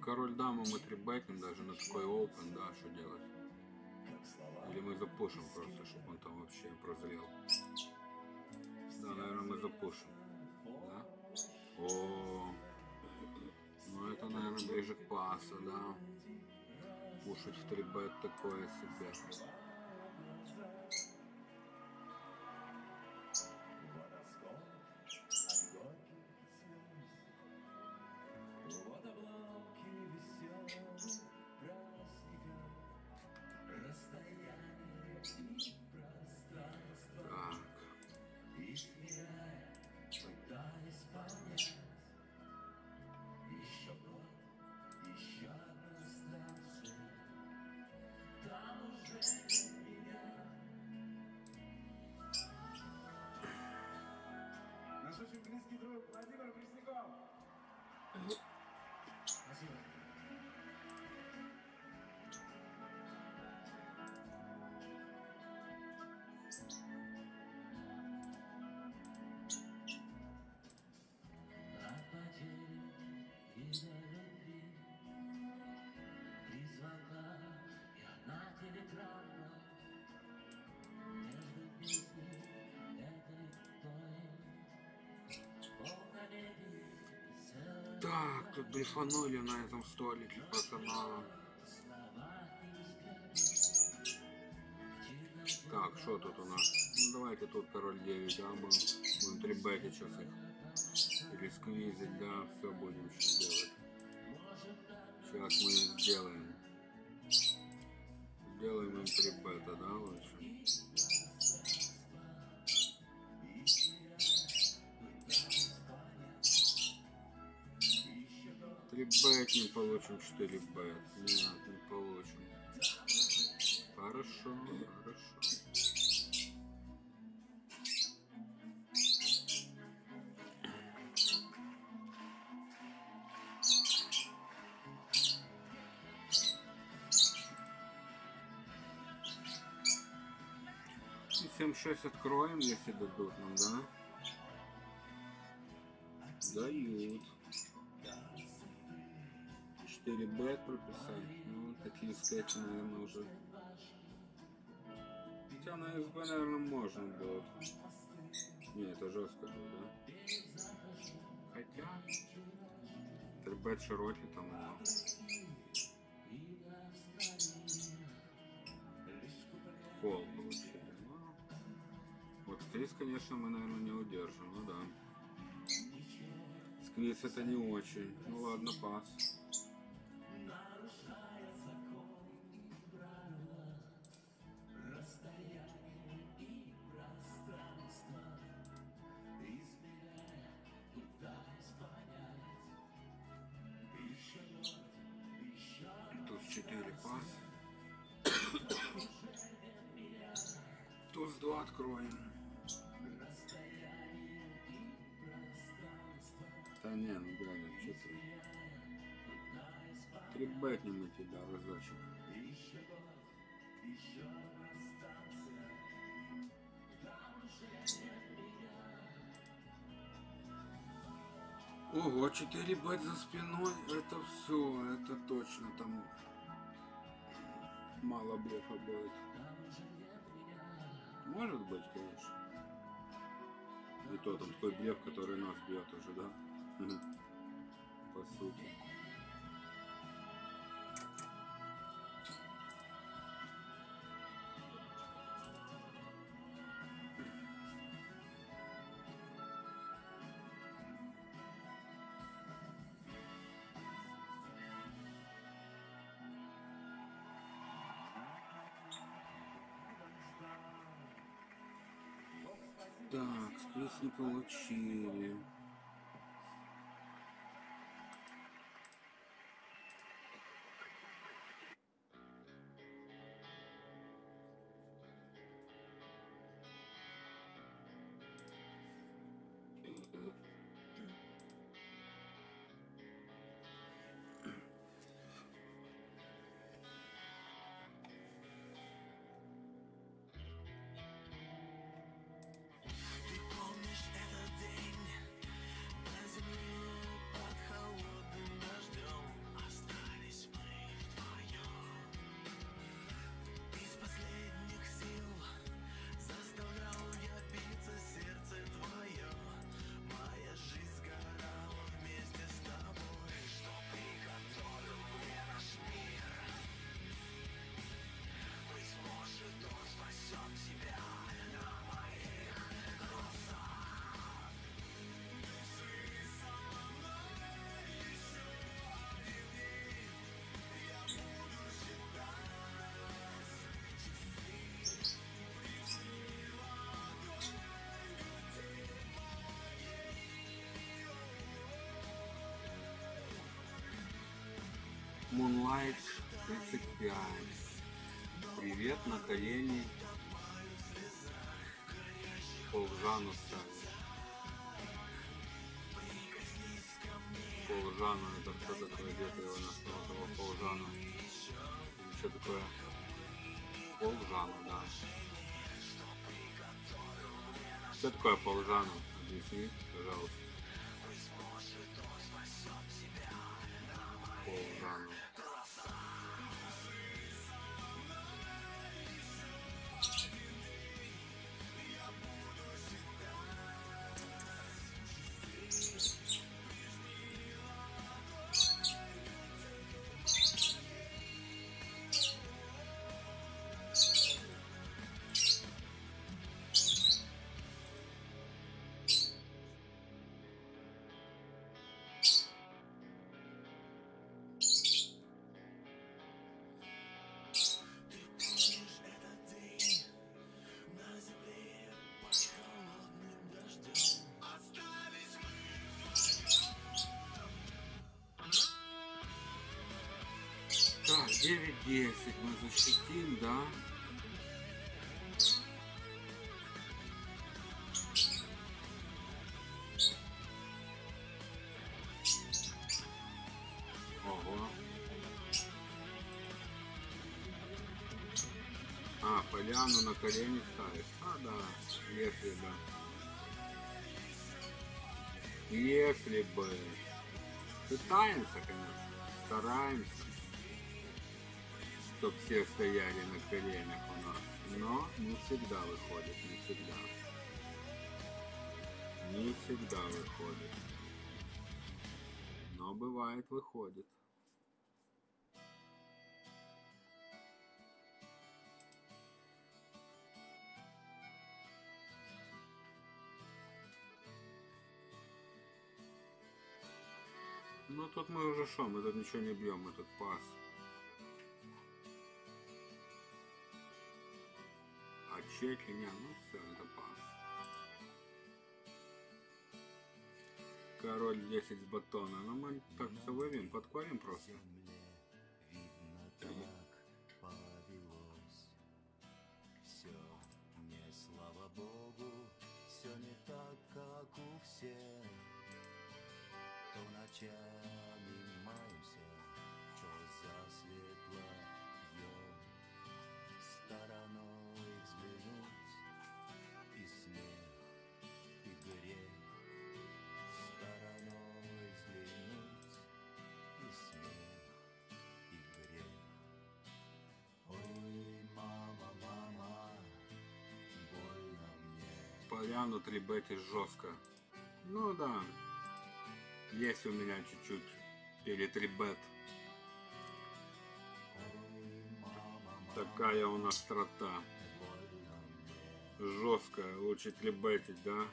Король дама мы трибетим даже на такой open, да, что делать? Или мы запушим просто, чтобы он там вообще прозрел. Да, наверное, мы запушим. Да? О, ну это, наверное, ближе к пасу, да. Пушить в 3 бет такое себе. Так, тут блефанули на этом столике пацана. Так, что тут у нас? Ну давайте тут король 9, да, будем, будем 3 беки сейчас их. Или да, все будем сейчас делать. Сейчас мы сделаем. Сделаем им 3 бета, да, лучше. Бет не получим, 4 бет. Нет, не получим. Хорошо, хорошо. И 7-6 откроем, если дадут нам, да? Дают. 4 бет прописать. Ну, такие скетчи, наверное, уже. Хотя на СБ, наверное, можно будет. Не, это жестко будет, да? Хотя. 3 бет широкий там. ну. Кол получили. Вот здесь, конечно, мы, наверное, не удержим. Ну да. Сквиз это не очень. Ну ладно, пас. Трибетнем мы тебя разочек. Ого, 4 бет за спиной, это все, это точно там мало блефа будет. Может быть, конечно. И то там такой блеф, который нас бьет уже, да? По сути. Так, сквиз не получили. Moonlight 35. Привет на колени. Полжану ставишь. Полжану, это кто такой? Где ты его этого Полжану? Что такое? Полжану, да. Что такое Полжану? Объясни, пожалуйста. 9-10 мы защитим, да? Ого. А, поляну на колени ставишь. А, да, если да. Если бы. Пытаемся, конечно. Стараемся. Чтоб все стояли на коленях у нас. Но не всегда выходит, не всегда. Не всегда выходит. Но бывает выходит. Ну тут мы уже шо, мы тут ничего не бьем, тут пас. Не, ну все, это пас. Король 10 с батона. Ну мы так все вывем, подкорим просто. Поляну трибете жестко. Ну да. Есть у меня чуть-чуть перетрибет. Такая у нас страта. Жесткая. Лучше трибетить, да?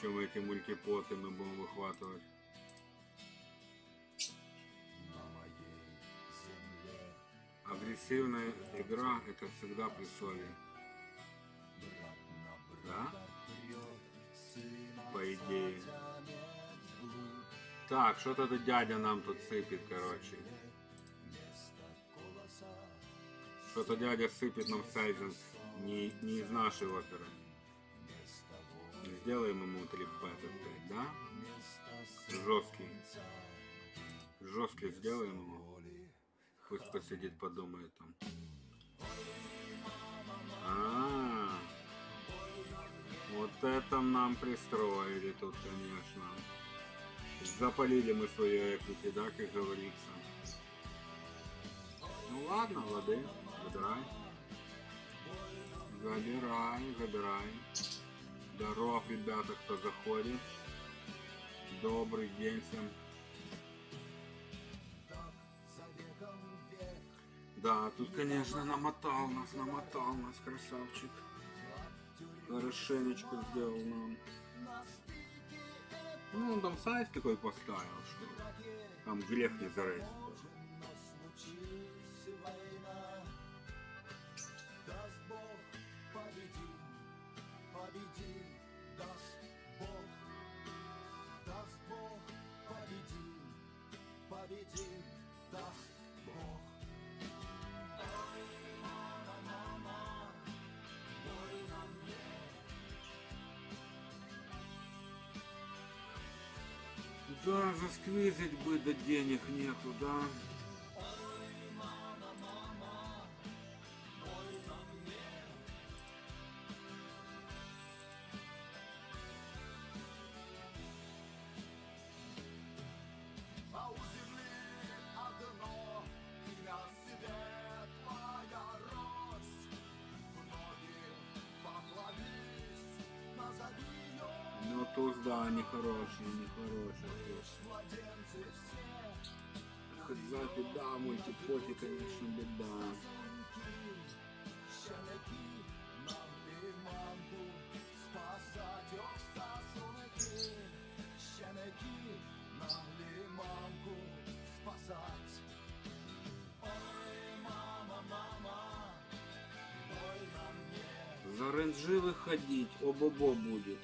Чем эти мультипоты мы будем выхватывать. Агрессивная игра это всегда при соли. Идее. Так, что-то этот дядя нам тут сыпет, короче. Что-то дядя сыпет нам сайзенс не, не из нашей оперы. Сделаем ему трипет опять, да? Жесткий. Жесткий сделаем ему. Пусть посидит, подумает там. А, вот это нам пристроили тут, конечно. Запалили мы свое эквити, да, как говорится. Ну ладно, лады, забирай. Забирай, забирай. Здоров, ребята, кто заходит. Добрый день всем. Да, тут, конечно, намотал нас, намотал нас, красавчик. Хорошенечко сделал нам. Ну, он там сайт такой поставил, что там грех не зарыть. Да, засквизить бы, да денег нету, да. А у земли одно имя за беда, мультипоти, конечно, беда. Щенки нам лиманку спасать, нам. Ой, мама, мама, больно мне. За ренджи выходить, обобо будет.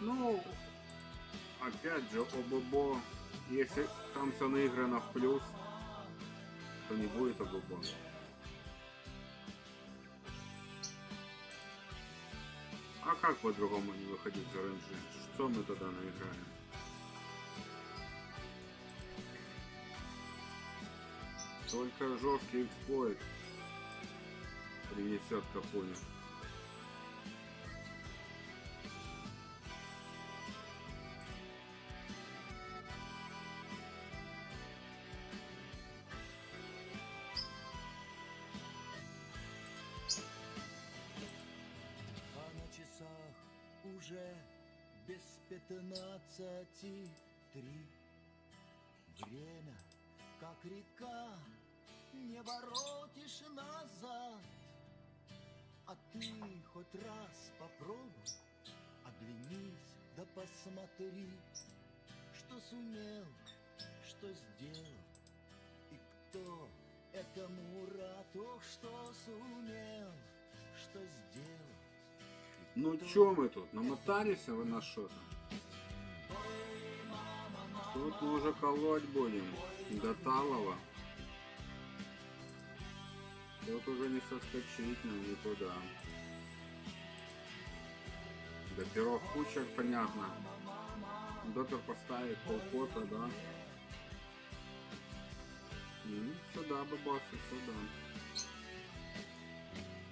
Ну, опять же, обобо Если там все наиграно в плюс, то не будет обубон. А как по-другому не выходить за ранжи? Что мы тогда наиграем? Только жесткий эксплойт принесет какую пятнадцати три. Время, как река, не воротишь назад. А ты хоть раз попробуй, оглянись да посмотри Что сумел, что сделал и кто этому рад. Ох, что сумел, что сделал Ну чё мы тут, намотались вы на что-то? Тут мы уже колоть будем до талого. Тут уже не соскочить нам никуда. Да пирог кучек, понятно. Допер поставит полкота, да? И сюда, бабасы, сюда.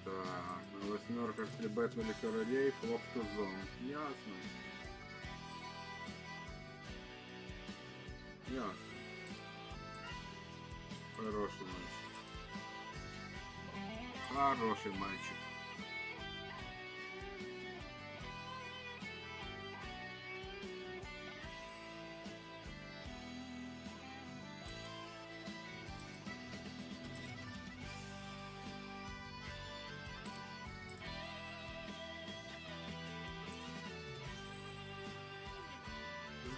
Так, на восьмерках слебетнули королей, флоп зон. Ясно. Ясно. Хороший мальчик. Хороший мальчик.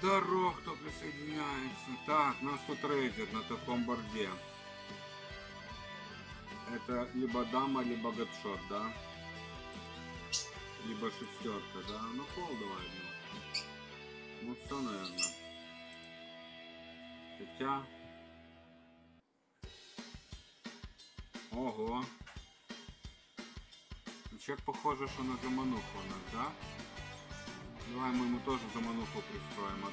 Здорово, кто присоединяется. Так, нас тут рейдят на таком борде. Это либо дама, либо гадшот, да? Либо шестерка, да? Ну пол давай. Ну, ну все, наверное. Хотя... Ого. Ну, Человек похоже, что на замануху у нас, да? Давай мы ему тоже замануху пристроим.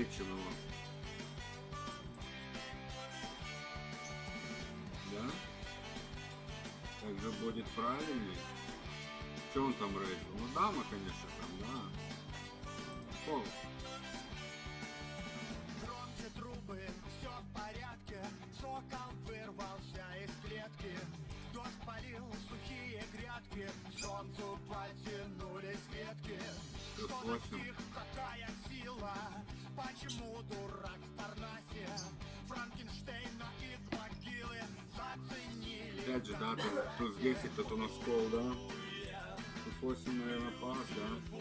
Облегчим его. Да? Так же будет правильней. Что он там рейзил? Ну дама, конечно, там, да. Пол. 8. Какая сила, почему дурак в Парнасе Франкенштейна из могилы заценили Опять же, да, тут 10, тут у нас кол, да? Тут 8, наверное, пас, да?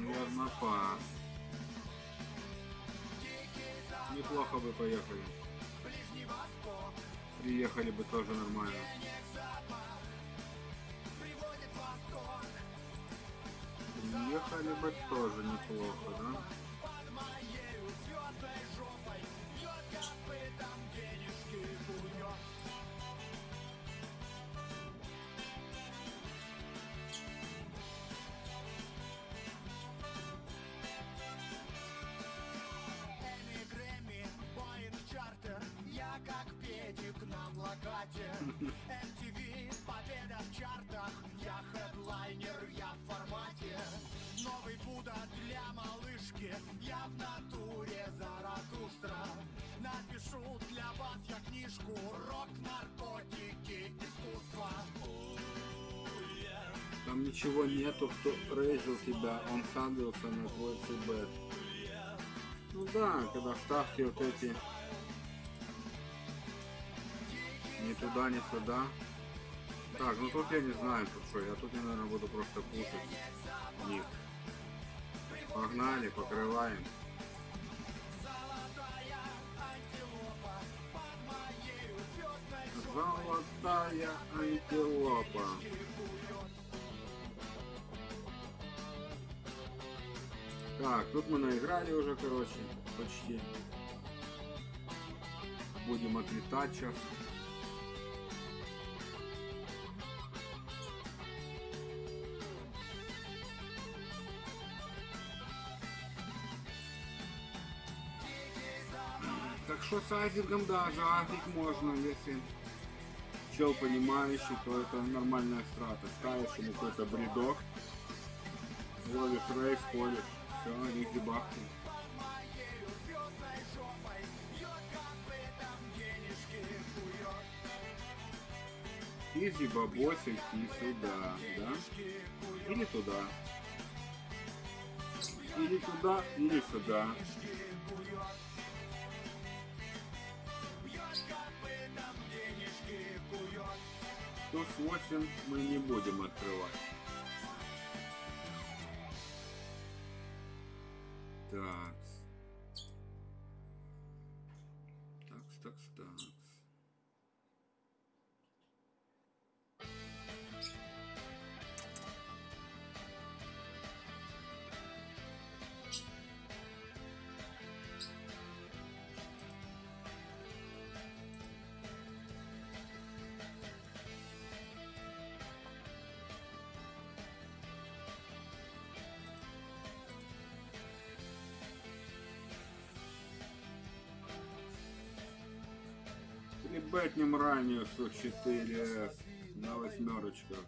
Наверное, пас. Неплохо бы поехали. Приехали бы тоже нормально. Приехали бы тоже неплохо, да? Там ничего нету, кто рейзил тебя, он садился на твой сибет. Ну да, когда ставки вот эти ни туда, ни сюда. Так, ну тут я не знаю, тут что, я тут, наверное, буду просто пушить них. Погнали, покрываем. Золотая антилопа. Так, тут мы наиграли уже, короче, почти. Будем отлетать сейчас. Так что с азиком, да, за азик можно, если чел понимающий, то это нормальная страта. Ставишь ему какой-то бредок, ловишь рейс, ходишь, все, изи бахни. Изи бабосик и сюда, да? Или туда. Или туда, или сюда. Туз 8 мы не будем открывать. Так. Такс, Прибэтнем ранее 104 на восьмерочках.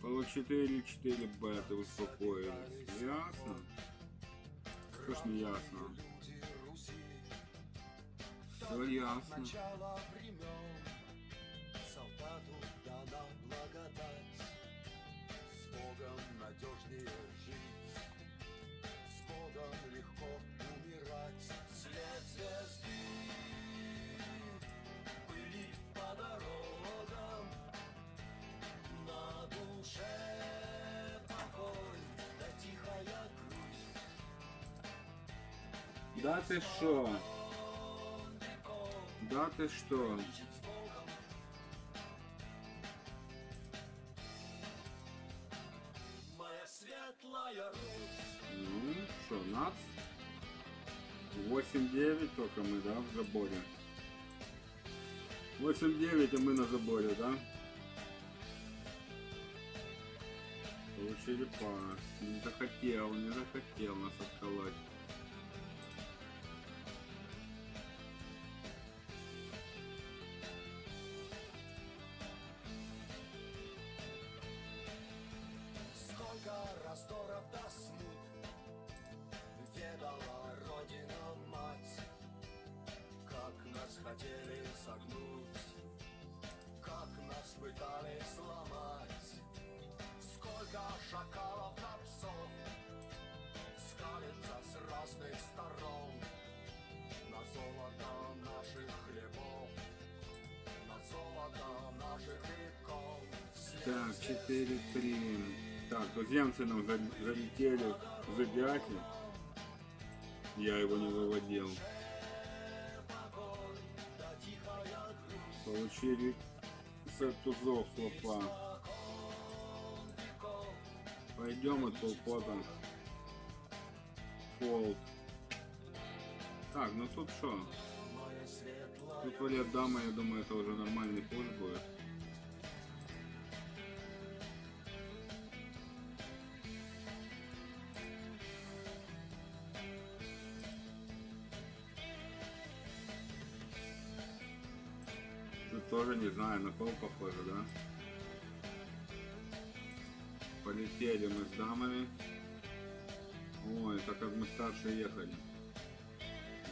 Получили 4 беты, успокоились. Ясно? Что ж не ясно? Все ясно. Солдату дана благодать С Богом надежнее жить С Богом душе покой Да тихая грусть Да ты шо? Да ты что? Моя светлая Русь Ну, что, нац? 8-9 только мы, да, в заборе. 8-9, а мы на заборе, да? Пас. Не захотел, не захотел нас отколоть. 4-3. Так, туземцы нам за- залетели в зодиаке. Я его не выводил. Получили тузов флопа. Пойдем от полпота. Фолд. Так, ну тут что? Тут валет дама, я думаю, это уже нормальный пуш будет. Знаю, на пол похоже, да? Полетели мы с дамами. Ой, это как мы старше ехали.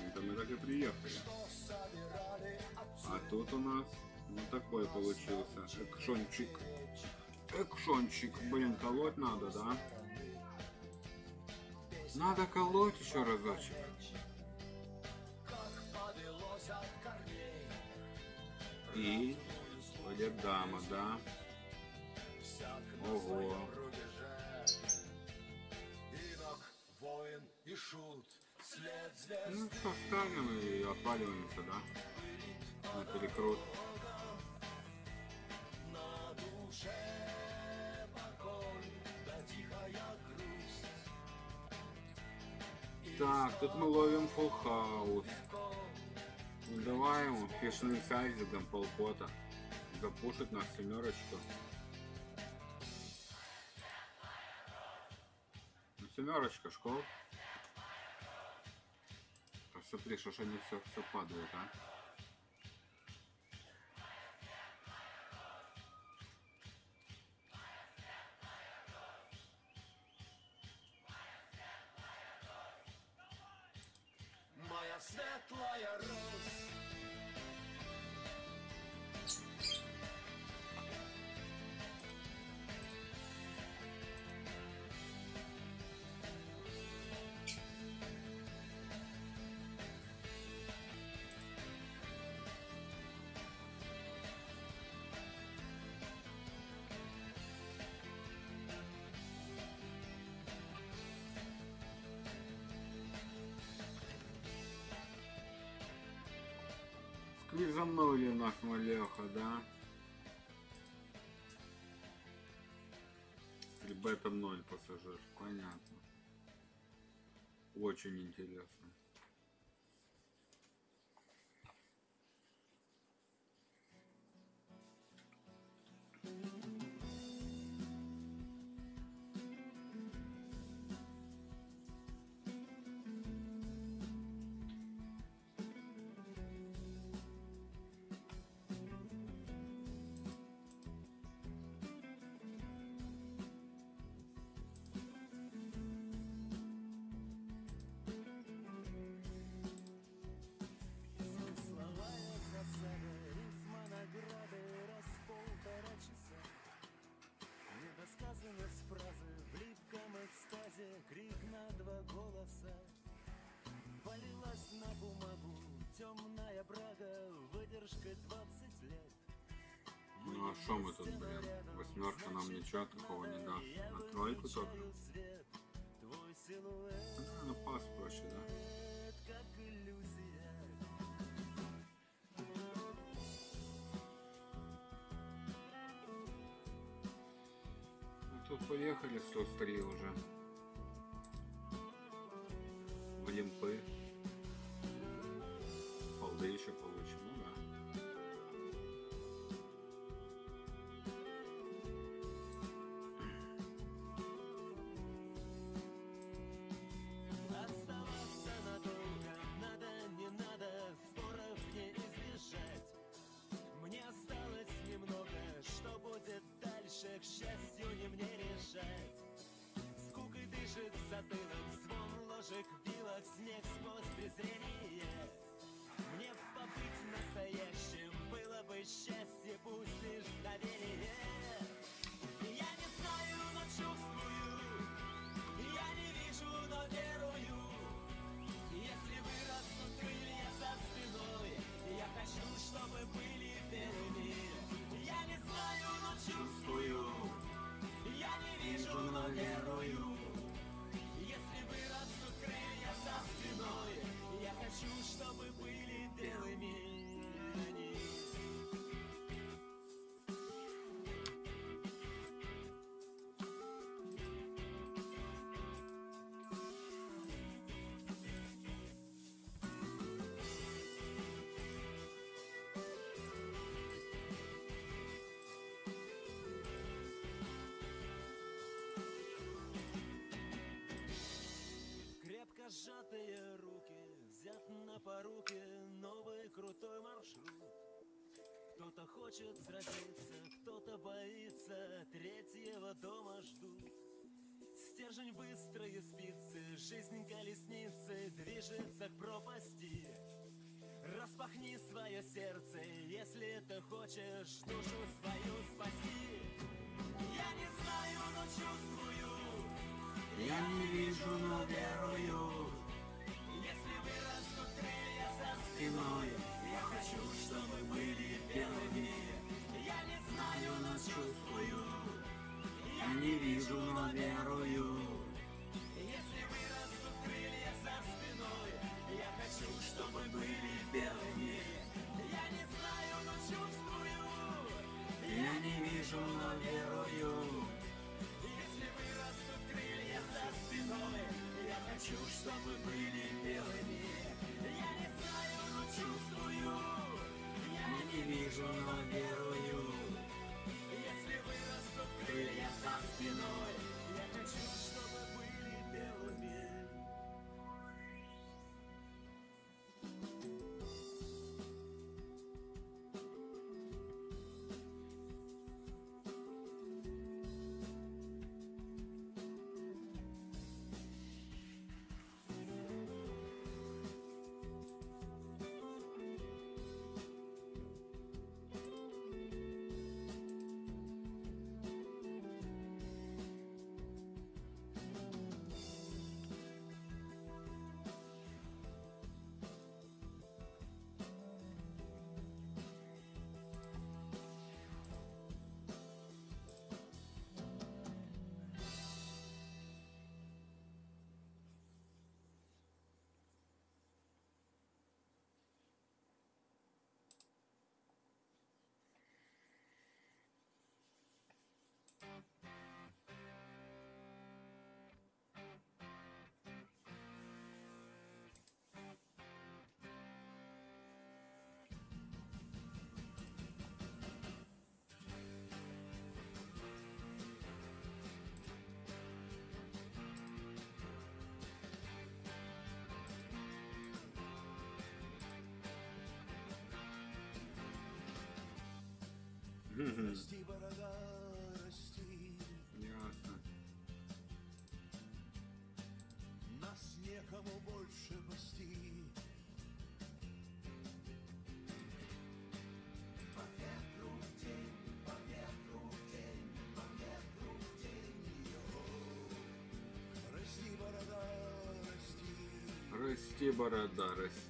Это мы так и приехали. А тут у нас вот такой получился. Экшончик. Экшончик. Блин, колоть надо, да? Надо колоть еще разочек. И Бердама, да. Ого. Ну что, ставим и отваливаемся, да? На перекрут. На душе покой, да тихая грусть. Так, тут мы ловим фулл хаус. Давай ему фишным сайзиком полпота. Запушит нас семерочку. Ну, семерочка, школ. Посмотри, что ж они все, все падают, а? Сквизанули нас малеха, да? С ребятом ноль пассажир, понятно. Очень интересно. А что мы тут, блин? Восьмерка нам ничего такого не даст. На тройку только. Ну, пас проще, да? Ну тут поехали 103 уже. Крутой маршрут. Кто-то хочет сразиться, кто-то боится, третьего дома ждут. Стержень быстрые спицы, жизнь колесницы движется к пропасти. Распахни свое сердце, если ты хочешь душу свою спасти. Я не знаю, но чувствую, Я не вижу, но верую. Я не вижу, но верую. если вырастут крылья за спиной, я хочу, чтобы были белыми. Я не знаю, но чувствую, Я не вижу, но верую. если вырастут крылья за спиной, я хочу, чтобы были белыми Я не знаю, но чувствую Я не вижу, но верую Расти, борода, расти, Ясно. нас некому больше пасти. По ветру в тень, по ветру в тень, по ветру в тень его. Расти, борода, расти, Расти, борода, расти.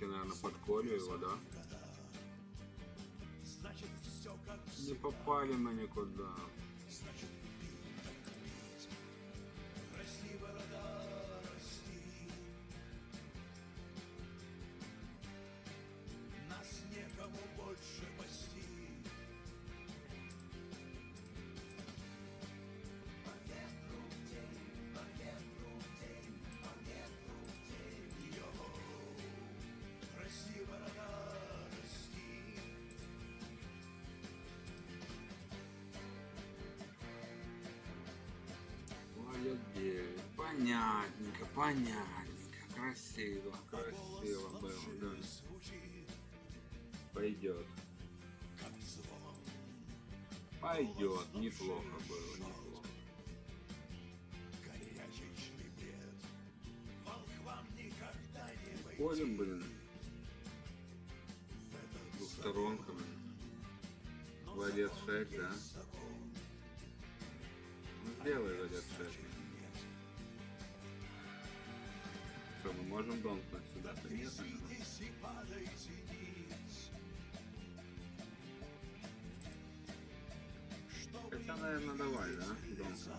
Состоянии, наверное, под колью его, да? Значит, все как Не попали мы никуда. Понятненько, понятненько. Красиво, красиво было, да. Пойдет. Пойдет. Неплохо было, неплохо. Можем домкнуть наверное. Тряситесь и наверное, давай, да? Домкнуть.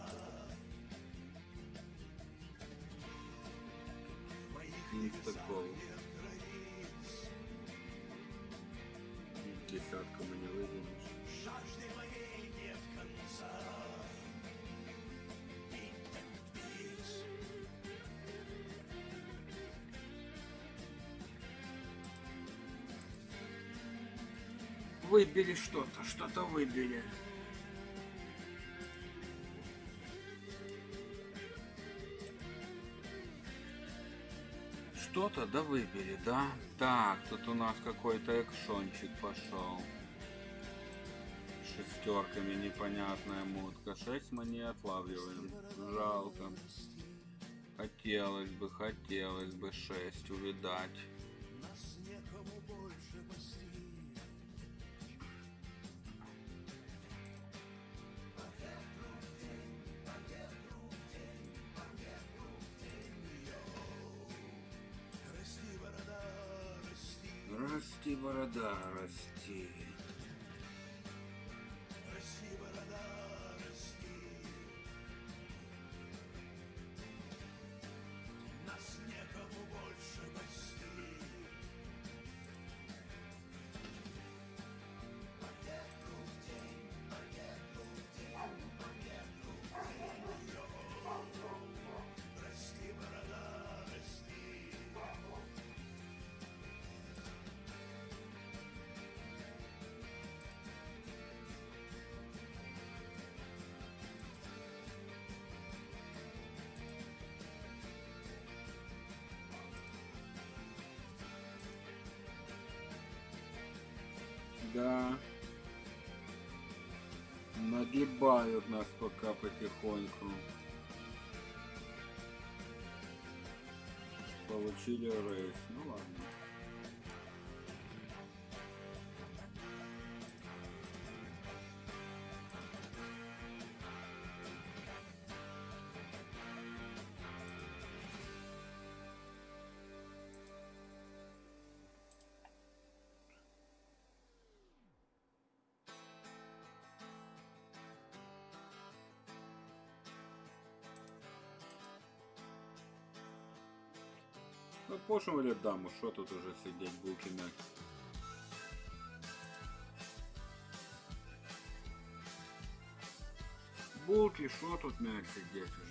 Инстакол. Десятку мы не выйдем. Выбили что-то, что-то выбили. Что-то да выбили, да? Так, тут у нас какой-то экшончик пошел. Шестерками непонятная мутка. Шесть мы не отлавливаем. Жалко. Хотелось бы, хотелось бы шесть увидать. Да. Нагибают нас пока потихоньку. Получили рейс. Ну ладно. Ну, пошли даму, что тут уже сидеть, булки мять. Булки, что тут мять сидеть уже?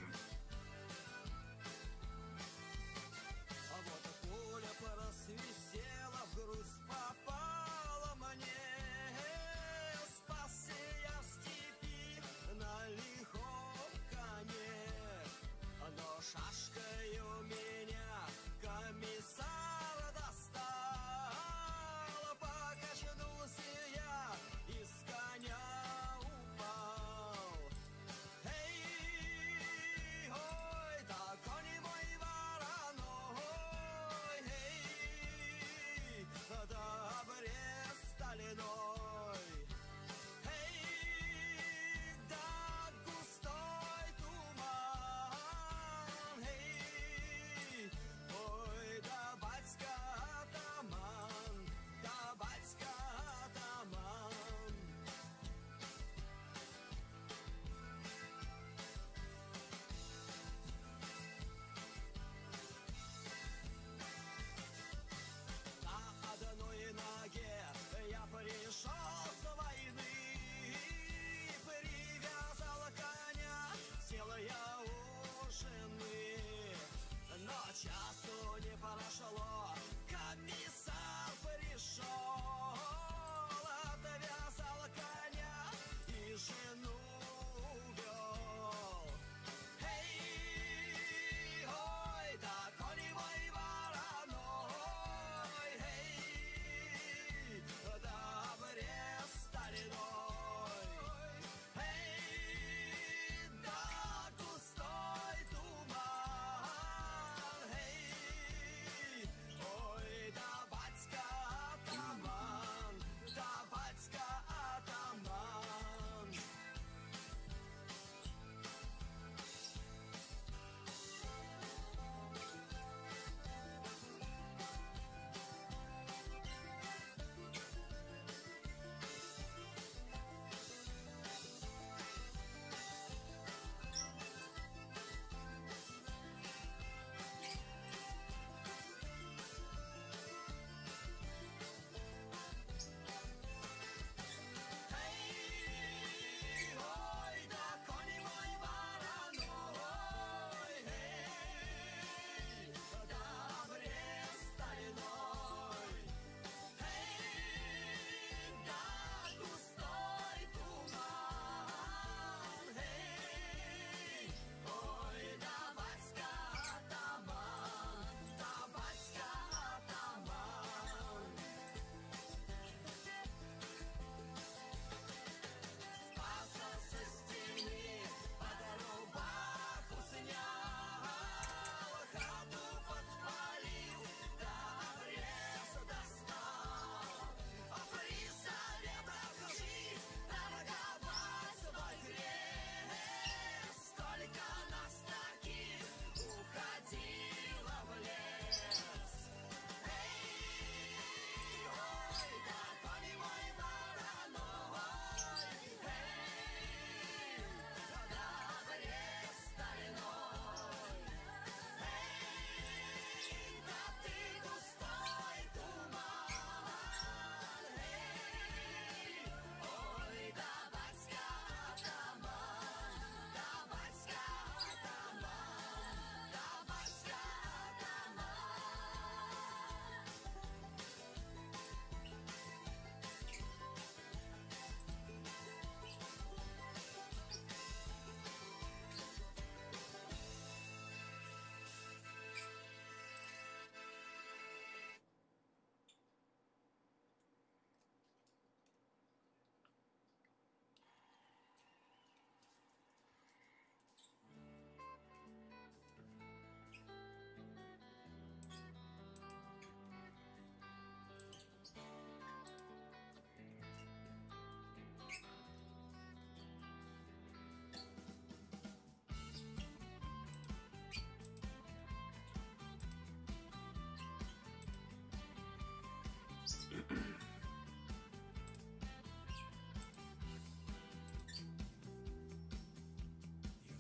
Я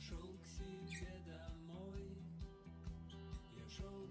шел к себе домой, я шел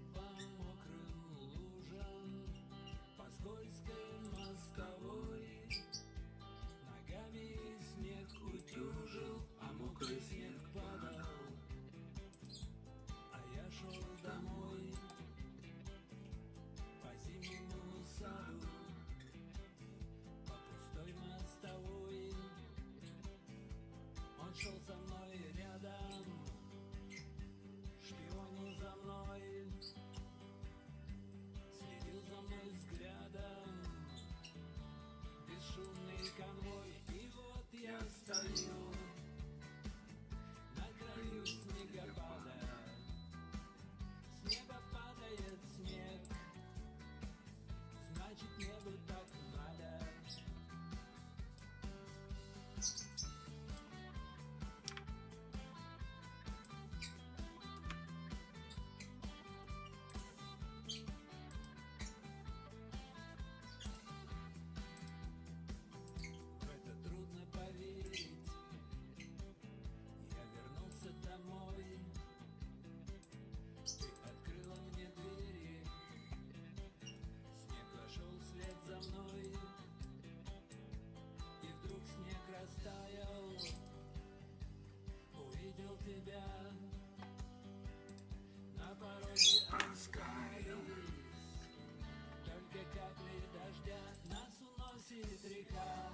синит река,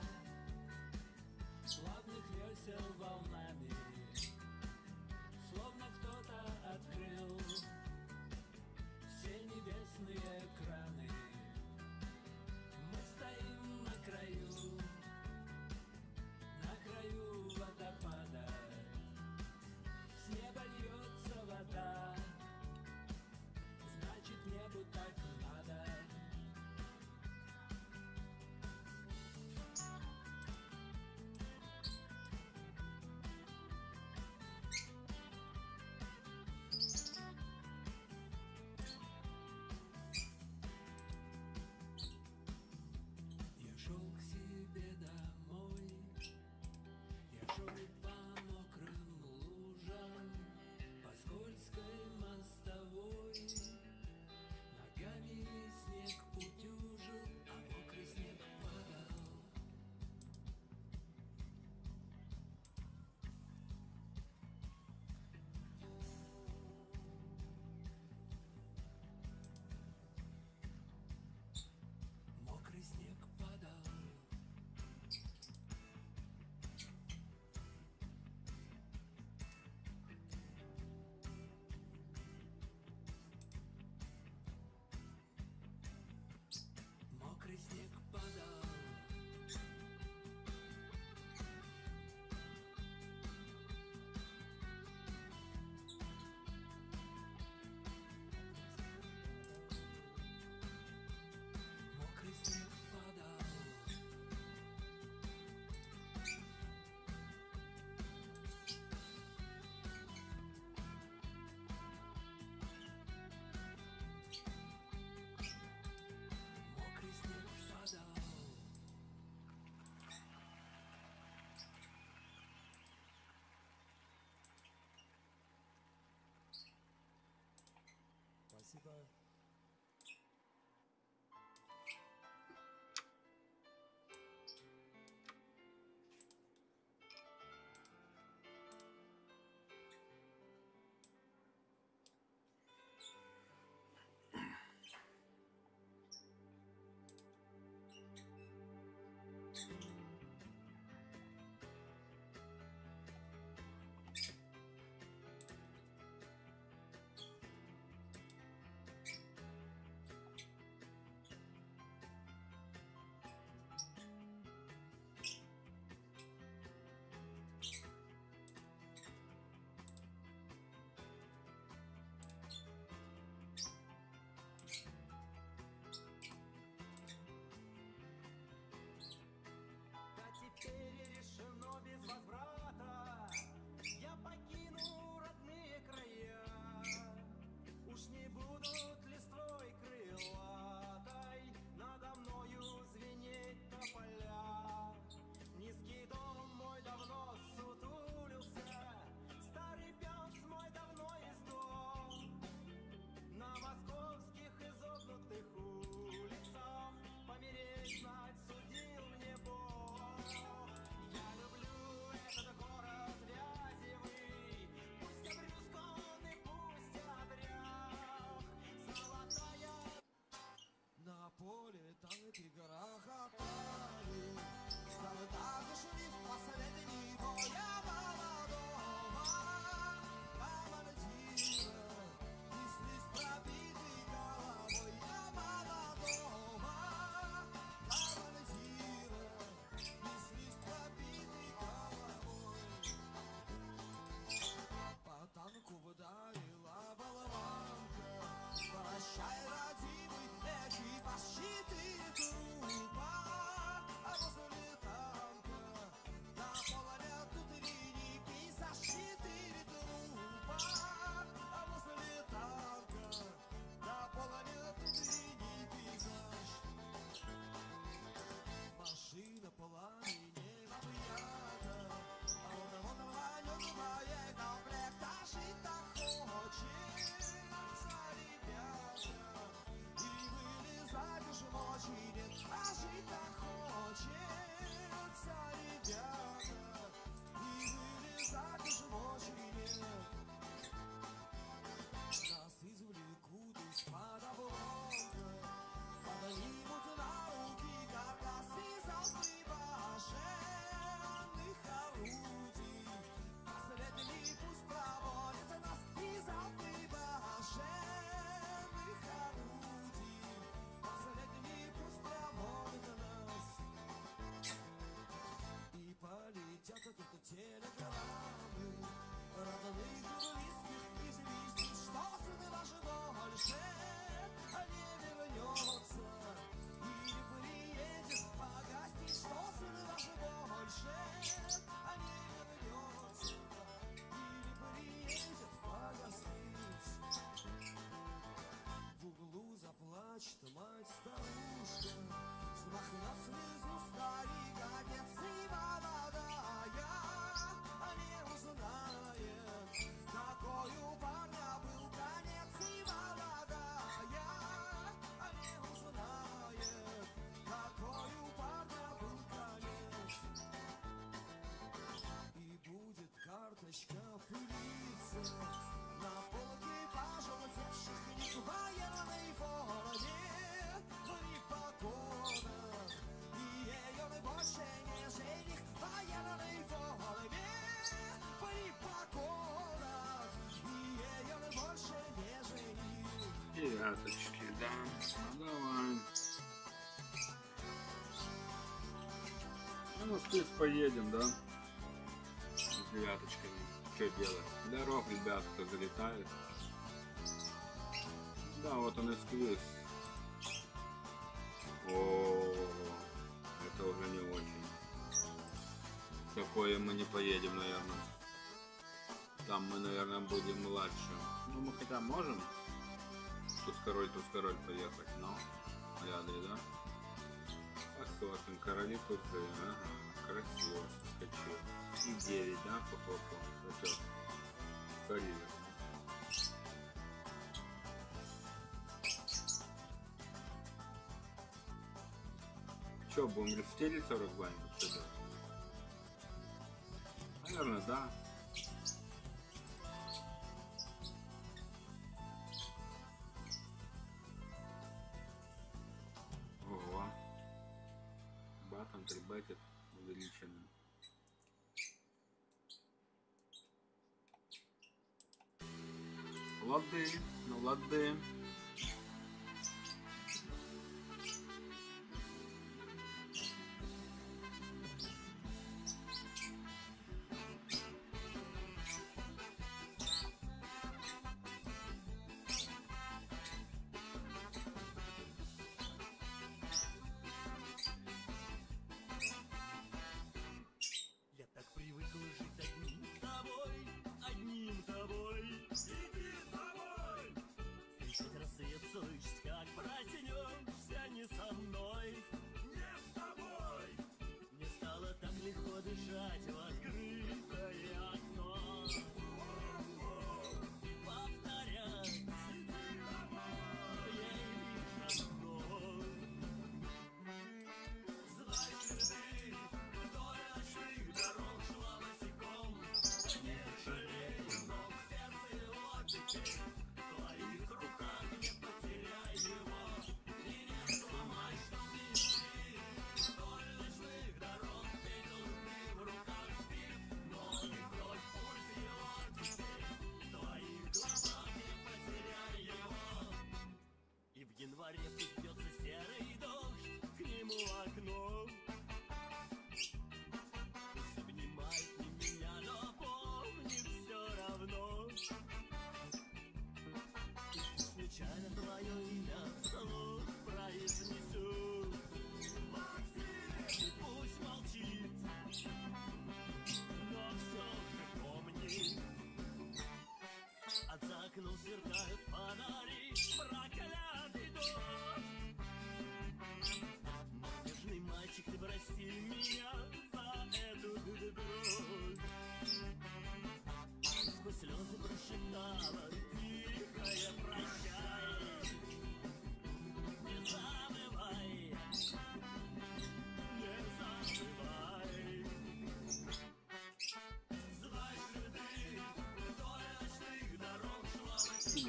Славных весел волна. see both. пяточки, да? Ну давай. Ну, в Тульск поедем, да? С девяточками. Что делать? Здоров, ребят, кто залетает. Да, вот он эсквиз. О, О, это уже не очень. Такое мы не поедем, наверное. Там мы, наверное, будем младше. Ну, мы хотя можем Король тут король поехать, но рядом, да? Посмотрим, короли тут ага, красиво, скачу. И 9, да, по плохому, зачет. Корили. Че, будем лифтели 40 банков тогда? Наверное, да. there.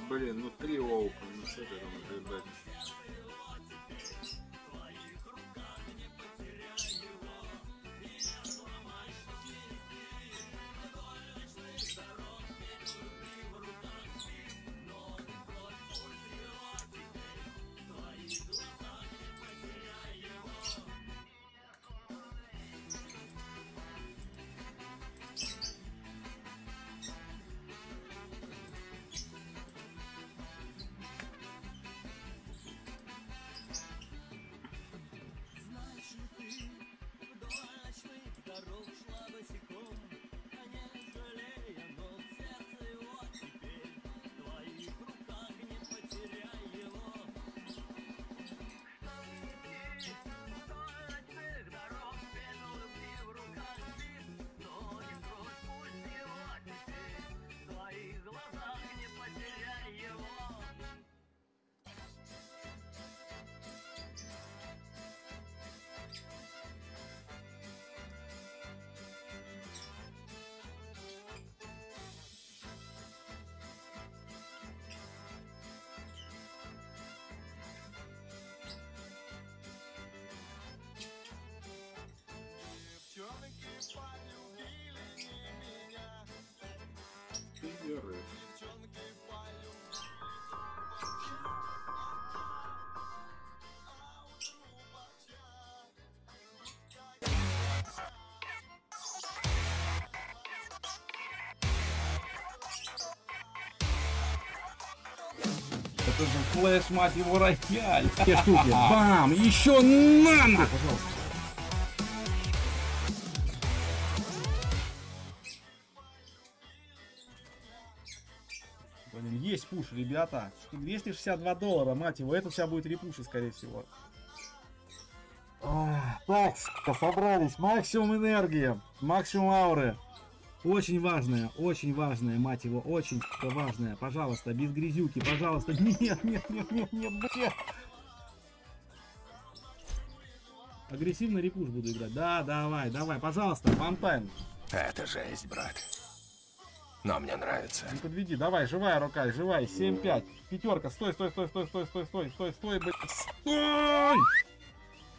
Блин, ну три оупа, ну что ты там ожидать? игры. Это же флеш, мать его, рояль. все штуки. Бам! Еще нано! Пожалуйста. репуш, ребята. 262 доллара, мать его. Это сейчас будет репуши, скорее всего. Так, собрались. Максимум энергии, максимум ауры. Очень важная, очень важная, мать его, очень важная, Пожалуйста, без грязюки, пожалуйста. Нет, нет, нет, нет, нет, бред. Агрессивно репуш буду играть. Да, давай, давай, пожалуйста, фантайн. Это жесть, брат. Но мне нравится. Не подведи, давай, живая рука, живая, 7-5. Пятерка, стой, стой, стой, стой, стой, стой, стой, стой, стой, блядь, стой!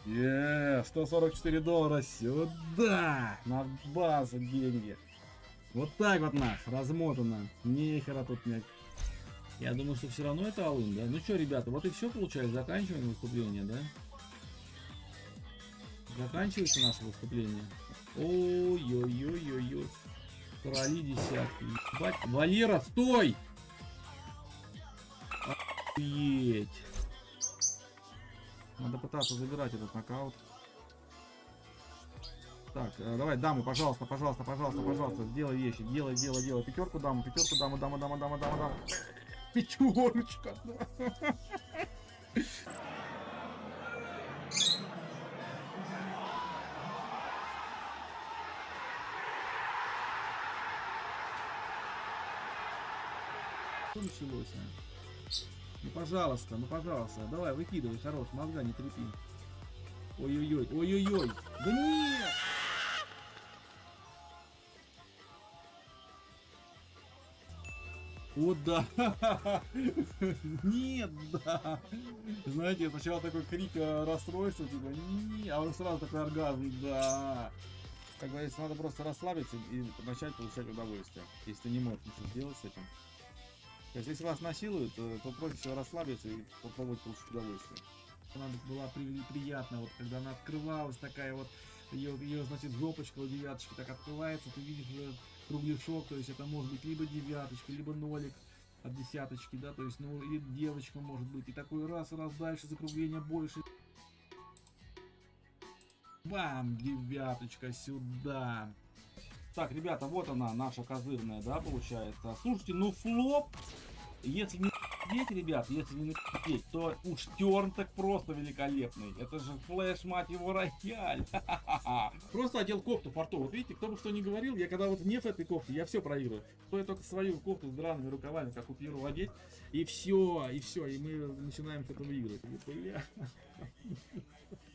Е, 144 доллара сюда! На базу деньги. Вот так вот нас, размотано. Нехера тут нет. Я думаю, что все равно это алын, да? Ну что, ребята, вот и все получается, заканчиваем выступление, да? Заканчивается наше выступление. Ой-ой-ой-ой-ой. Короли десятки. Ебать. Валера, стой! Охуеть. Надо пытаться забирать этот нокаут. Так, э, давай, дамы, пожалуйста, пожалуйста, пожалуйста, пожалуйста, делай вещи, делай, делай, делай. Пятерку даму, пятерку даму, дама, дама, дама, дама, дама. Пятерочка. А? Ну пожалуйста, ну пожалуйста, давай выкидывай, хорош, мозга не трепи. Ой-ой-ой, ой-ой-ой, да нет! О, да! Нет, да! Знаете, сначала такой крик э, расстройства, типа, а он сразу такой оргазм, да! Как говорится, надо просто расслабиться и начать получать удовольствие, если ты не можешь ничего сделать с этим. Если вас насилуют, то, всего расслабиться и попробовать получить удовольствие. Она была при- приятна, вот когда она открывалась, такая вот, ее, ее значит, жопочка у девяточки так открывается, ты видишь уже кругляшок, то есть это может быть либо девяточка, либо нолик от десяточки, да, то есть, ну, или девочка может быть, и такой раз, раз дальше, закругление больше. Бам, девяточка сюда. Так, ребята, вот она, наша козырная, да, получается. Слушайте, ну флоп, если не петь, ребят, если не петь, то уж терн так просто великолепный. Это же флеш, мать его, рояль. Просто одел кофту порту. Вот видите, кто бы что ни говорил, я когда вот не в этой кофте, я все проигрываю. Стоит только свою кофту с драными рукавами, как у Пьеру одеть, и все, и все, и мы начинаем что-то выигрывать. И, Бля.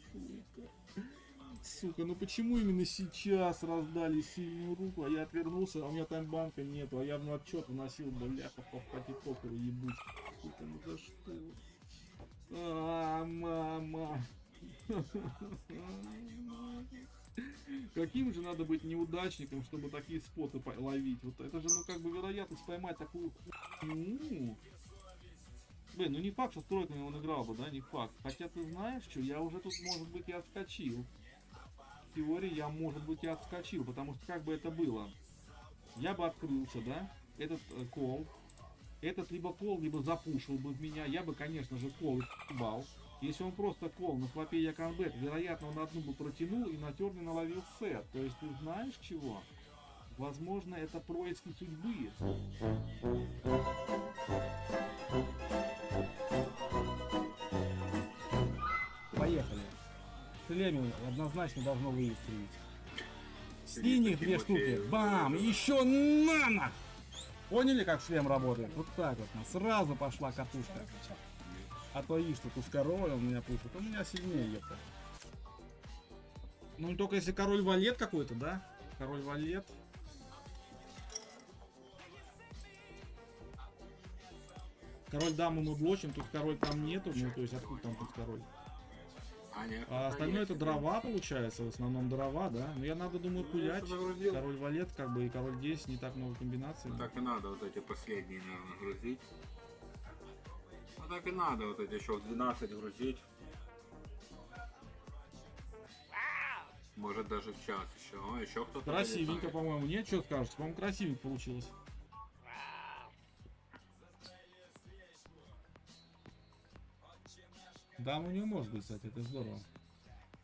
Сука, ну почему именно сейчас раздали сильную руку, а я отвернулся, а у меня там банка нету, а я в отчет вносил, бляха, по покеру ебуть. Сука, ну за что? А, мама. Каким же надо быть неудачником, чтобы такие споты по- ловить? Вот это же, ну, как бы вероятность поймать такую хуйню. Блин, ну не факт, что с тройками он играл бы, да, не факт. Хотя ты знаешь что, я уже тут, может быть, и отскочил. Теории я, может быть, и отскочил, потому что как бы это было? Я бы открылся, да, этот э, кол, этот либо кол, либо запушил бы в меня, я бы, конечно же, кол бал. Если он просто кол на хлопе я конбет, вероятно, он одну бы протянул и на терне наловил сет. То есть ты знаешь чего? Возможно, это происки судьбы. Поехали. Шлеме однозначно должно выстрелить. Синих две штуки. Бам! Еще нано! Поняли, как шлем работает? Вот так вот. Сразу пошла катушка. А то и что тут король он меня пушит. У меня сильнее епта. Ну только если король валет какой-то, да? Король валет. Король даму мы блочим, тут король там нету, ну то есть откуда там тут король? А, остальное это дрова получается, в основном дрова, да? Но я надо, думаю, пулять. загрузил. Король валет, как бы и король 10, не так много комбинаций. Так и надо вот эти последние, наверное, грузить. Ну так и надо вот эти еще в 12 грузить. Может даже в час еще. О, еще кто-то Красивенько, по-моему. Нет, что скажешь? По-моему, красивенько получилось. Дама у него может быть, кстати, это здорово.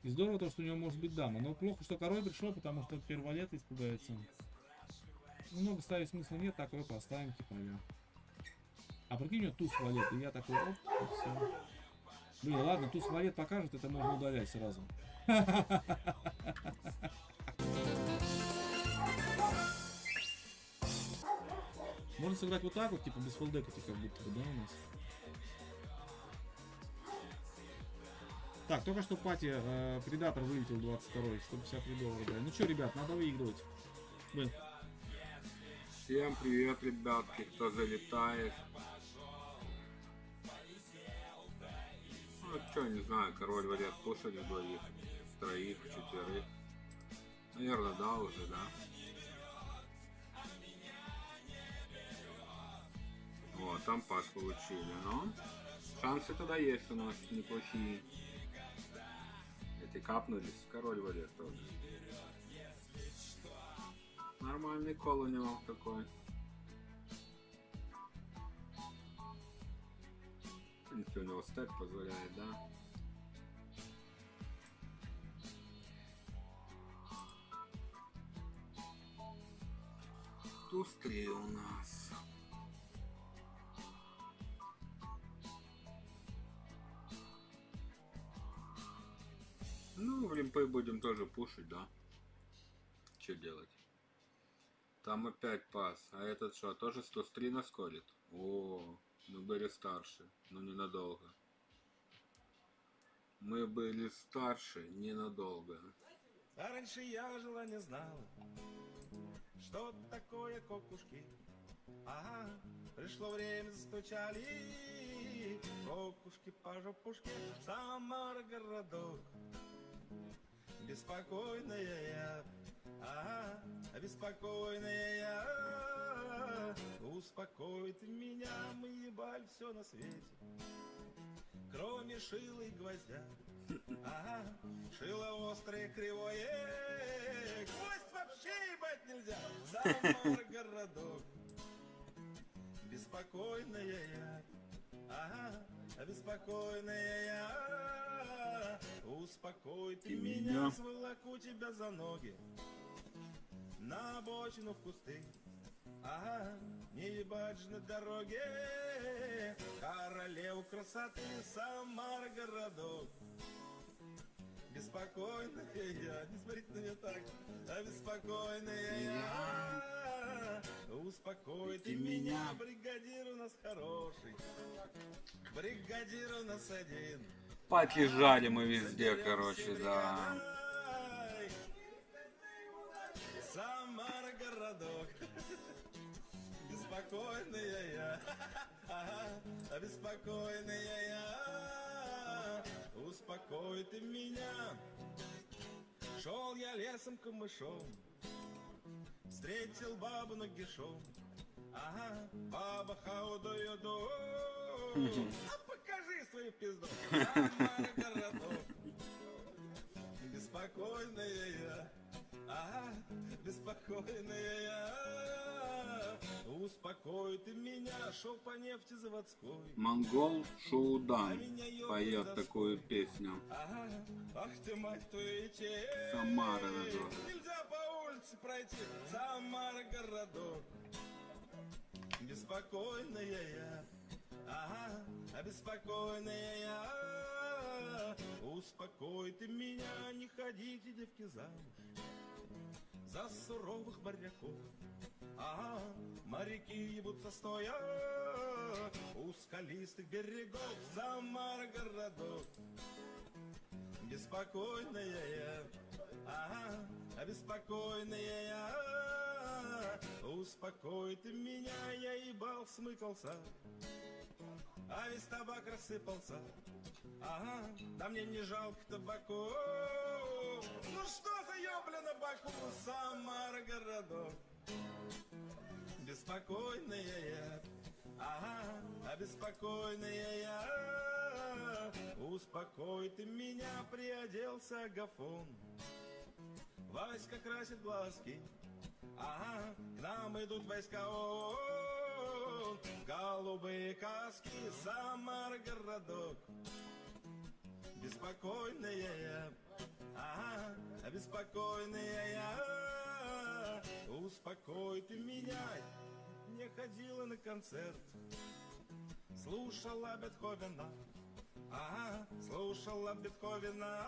И здорово то, что у него может быть дама. Но плохо, что король пришел, потому что перволет испугается. Ну, Много ставить смысла нет, такое поставим, типа, да. А прикинь, у него туз валет, и я такой, оп, и все. Блин, ладно, туз валет покажет, это можно удалять сразу. Можно сыграть вот так вот, типа без фулдека, как будто бы, да, у нас? Так, только что пати э, Предатор вылетел 22 153 доллара. Да. Ну что, ребят, надо выигрывать. Блин, Всем привет, ребятки, кто залетает. Ну, что, не знаю, король валет кушать в двоих, в троих, в четверых. Наверное, да, уже, да. Вот, там пас получили, но шансы тогда есть у нас неплохие. Эти капнулись, король валет тоже. Нормальный кол у него такой. В принципе, у него стек позволяет, да? Туз три у нас. Ну, в лимпы будем тоже пушить, да? Что делать? Там опять пас. А этот что, тоже 103 насколит? О, мы были старше, но ненадолго. Мы были старше ненадолго. А раньше я жила не знала, что такое кокушки. Ага, пришло время, застучали кокушки по жопушке, Самара городок. Беспокойная я, ага, беспокойная я, успокоит меня, мы ебаль все на свете, кроме шила и гвоздя. Ага, шило острое, кривое, гвоздь вообще ебать нельзя, Самара городок. Беспокойная я, ага, беспокойная я, успокой ты меня, сволоку тебя за ноги, на обочину в кусты. Ага, не ебать же на дороге, королеву красоты, Самара городок. Беспокойная я, не смотрите на меня так, а беспокойная я, успокой ты меня, бригадир у нас хороший, бригадир у нас один. Пати жали мы везде, короче, да. Самара городок, беспокойная я, беспокойная я, успокой ты меня. Шел я лесом камышом, встретил бабу нагишом, ага, баба хаудою а покажи свою пизду, городок. Беспокойная я, ага, беспокойная я, успокой ты меня, шел по нефти заводской. Монгол Шоудан поет такую песню. Ага, ах ты мать твою идти. Самара городок. Нельзя по улице пройти, Самара городок. Беспокойная я, ага, беспокойная я, успокой ты меня, не ходите, девки, замуж за суровых моряков. Ага, моряки ебутся стоя у скалистых берегов, Самара городок. Беспокойная я, ага, беспокойная я, успокой ты меня, я ебал, смыкался, а весь табак рассыпался. Ага, да мне не жалко табаку. Ну что за ёбля на боку, Самара городок. Беспокойная я, ага, а беспокойная я. Успокой ты меня, приоделся Агафон. Васька красит глазки, ага, к нам идут войска. Голубые каски, Самара городок. Беспокойная я, ага, беспокойная я, успокой ты меня. Не ходила на концерт, слушала Бетховена, ага, слушала Бетховена.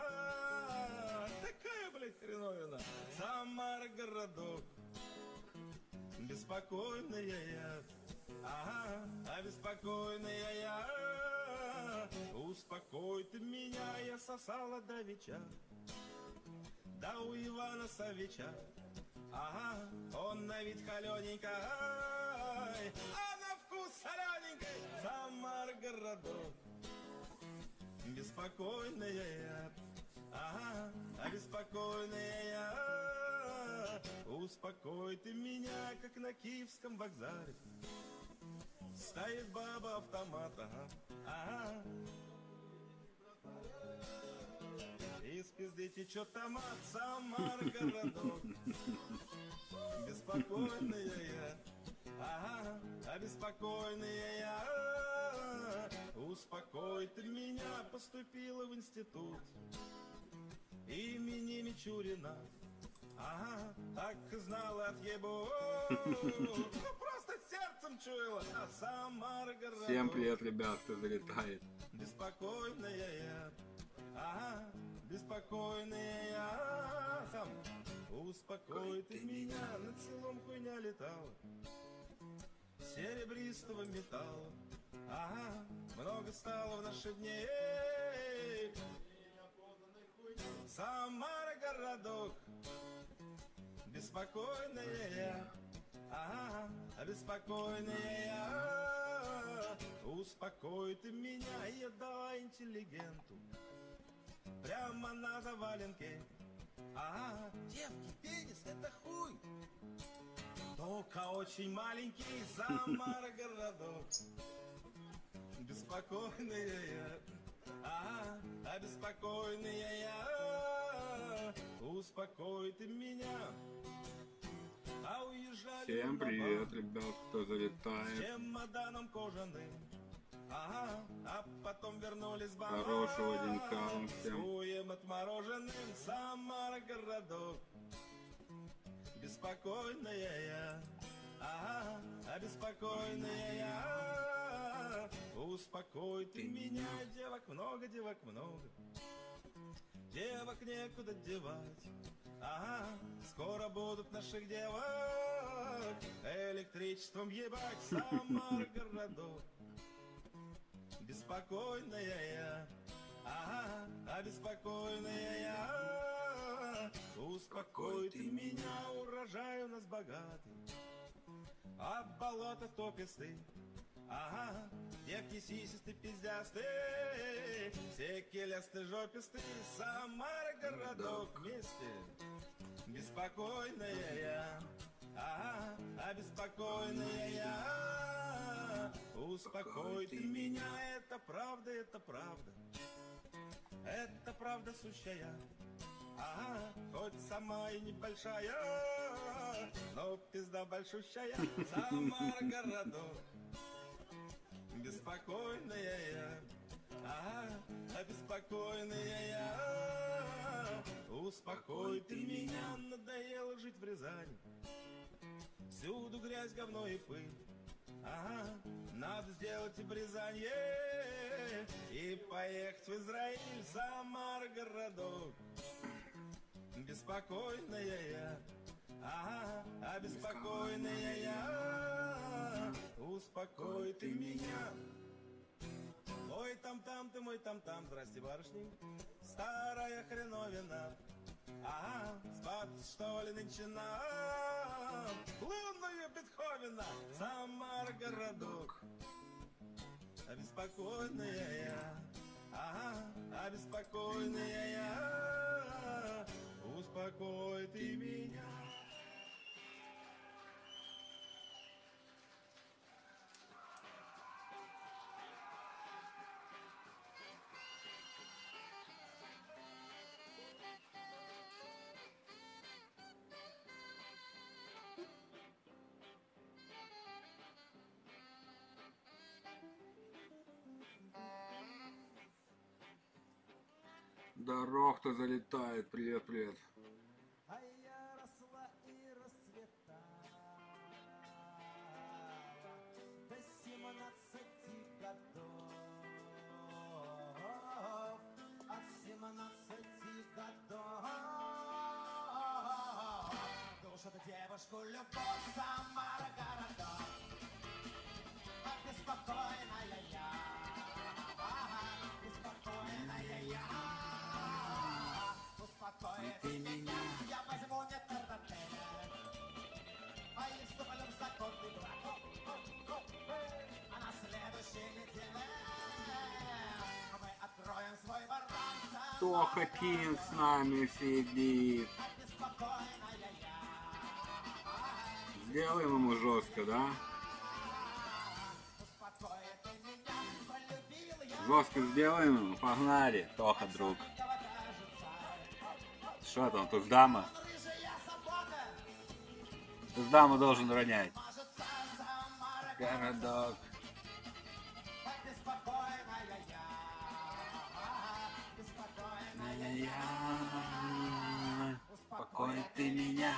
Такая, блядь, хреновина, Самара городок. Беспокойная я, ага, а беспокойная я, Успокой ты меня, я сосала до веча. Да у Ивана Савича. Ага, он на вид холененько ай, А на вкус солененькой Самар городок Беспокойная я. Ага, а беспокойная я Успокой ты меня, как на Киевском вокзале. Стоит баба автомат, ага, ага. Из пизды течет томат, Самар городок Беспокойная я, ага, а беспокойная я. Успокой ты меня, поступила в институт Имени Мичурина Ага, так и знала отъебу Ну просто сердцем чуяла А городок Всем привет, ребят, кто залетает. Беспокойная я, ага, беспокойная я сам. Успокой ты меня, над селом хуйня летала, серебристого металла. Ага, много стало в наши дни. Самара городок, беспокойная я, ага, беспокойная я. Успокой ты меня, я дала интеллигенту. Прямо на заваленке. Ага, девки, пенис, это хуй. Только очень маленький Самара городок Беспокойная я а беспокойная я Успокой ты меня. А уезжали Всем привет, ребят, кто С залетает. чемоданом кожаным. Ага, а потом вернулись в Хорошего денька всем. Суем отмороженным Самара городок Беспокойная я. Ага, а беспокойная я Успокой ты меня, девок много, девок много. Девок некуда девать. Ага, скоро будут наших девок Электричеством ебать Самар городок Беспокойная я. Ага, а беспокойная я. Успокой ты меня, урожай у нас богатый. А болото тописты Ага, девки сисисты пиздясты Все келесты жописты Самара городок вместе. Беспокойная я. Ага, а беспокойная я. Успокой ты меня, это правда, это правда. Это правда сущая. Ага, хоть сама и небольшая Но пизда большущая. Самара городок Беспокойная я. А беспокойная я. Успокой ты меня, надоело жить в Рязани. Всюду грязь, говно и пыль. Ага, надо сделать обрезание И поехать в Израиль, Самар городок Беспокойная я. Ага, а беспокойная я Успокой ты меня. Ой, там-там ты мой там-там, здрасте, барышни. Старая хреновина. Ага, спать что ли нынче нам? Лунную Бетховена, Самар городок. Обеспокоенная я, ага, обеспокоенная я. Успокой ты меня Здоров, кто залетает. Привет, привет. А я росла и расцветала До семнадцати годов От семнадцати годов Душу эту девушку любовь Самара городок А беспокойная я ты меня. Я возьму метрдотеля, а и вступлю в законный брак. А на следующей неделе мы откроем свой баран. Тоха Кинг с нами сидит. Сделаем ему жестко, да? Жестко сделаем ему. Погнали. Тоха, друг. Что там, Туздама? Туздама должен ронять. Городок. Я, Успокой ты меня.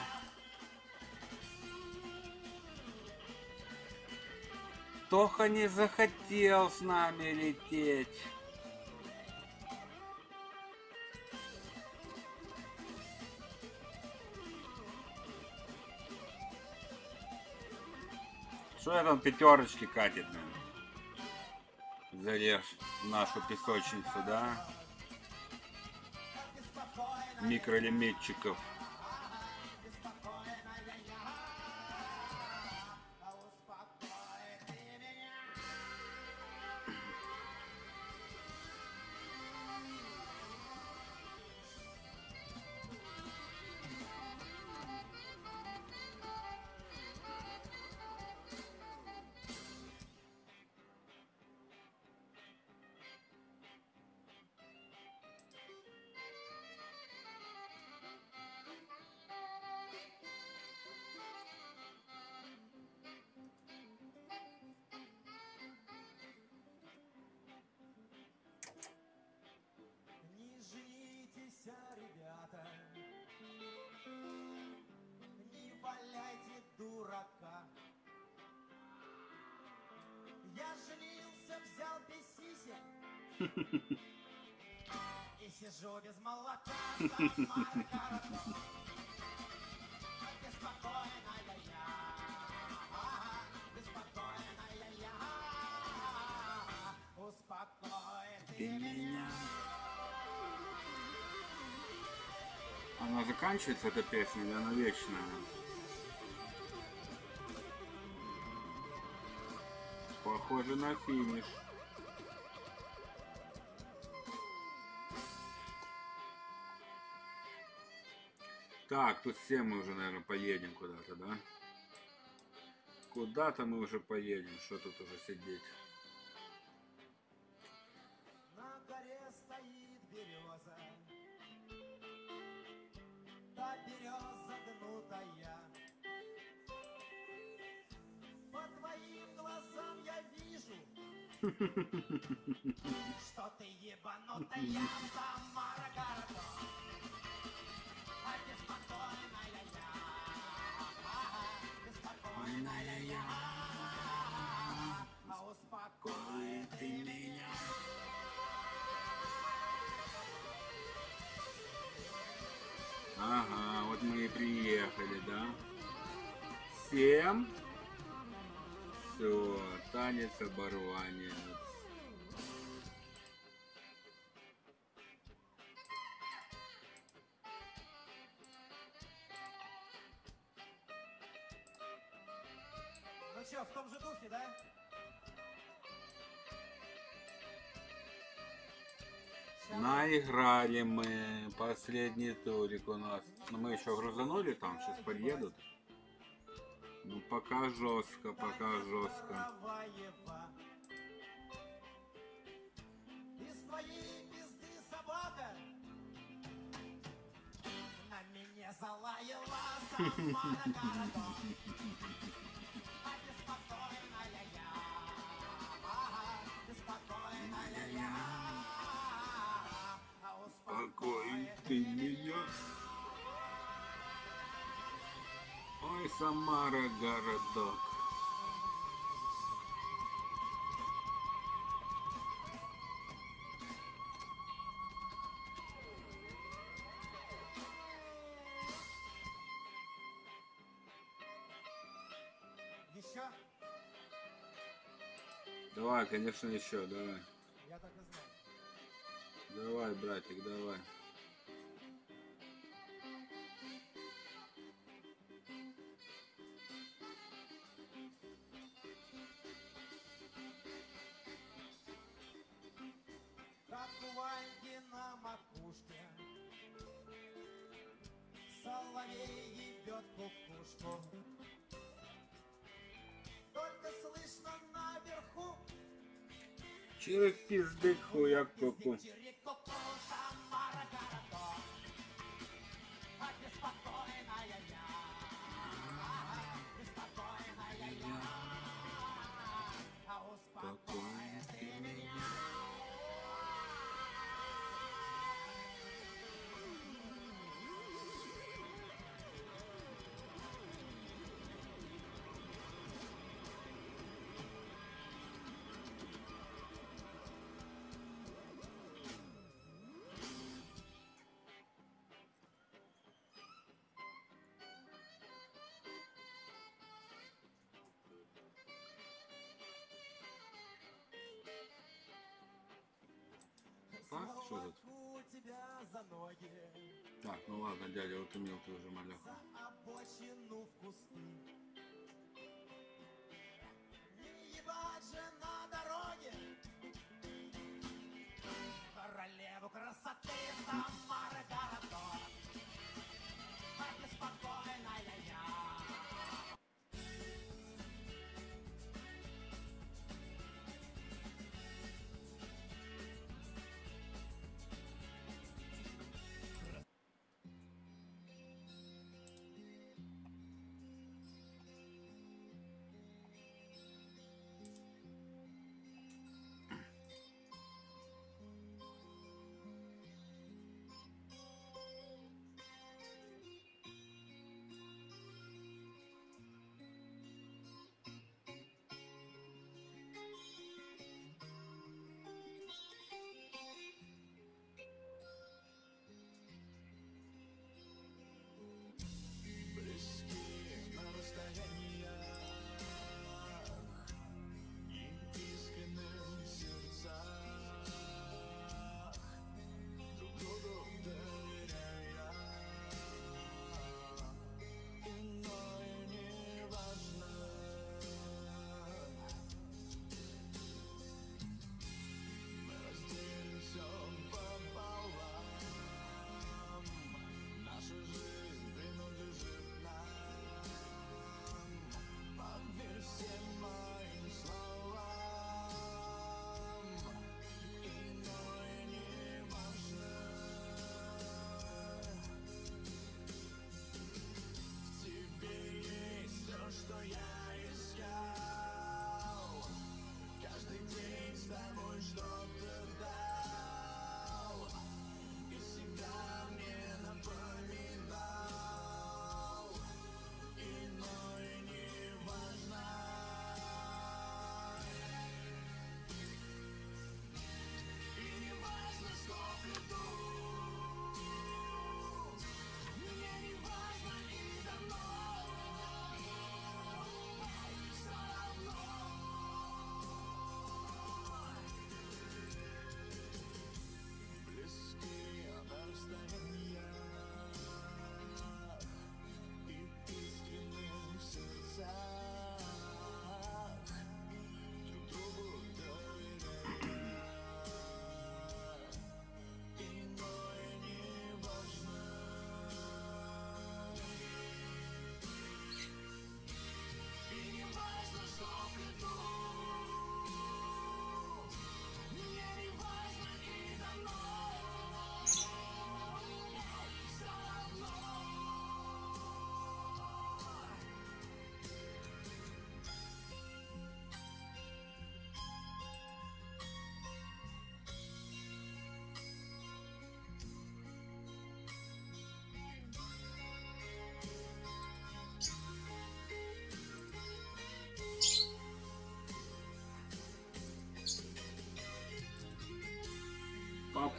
Тоха не захотел с нами лететь. Что я там пятерочки катит, блин? Зарежь нашу песочницу, да? Микролиметчиков. И сижу без молока. Ты меня. Она заканчивается, эта песня, или она вечная? Похоже на финиш. Так, тут все мы уже, наверное, поедем куда-то, да? Куда-то мы уже поедем, что тут уже сидеть? На горе стоит береза, та береза гнутая. По твоим глазам я вижу, что ты ебанутая Самара успокой ты меня. Ага, вот мы и приехали, да? Всем. Все, танец оборванец. Наиграли мы последний турик у нас. Но мы еще грузанули там, сейчас подъедут. Ну пока жестко, пока жестко. На меня залаяла Самара городок. Покой ты меня. Ой, Самара городок. Еще? Давай, конечно, еще, давай. Давай, братик, давай. Татуанги на макушке Соловей ебет кукушку Только слышно наверху Чирик пизды хуяк куку. Что тут? Так, ну ладно, дядя, вот утомил ты уже малеху. королеву красоты сам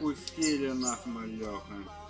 упустили нас, малеха.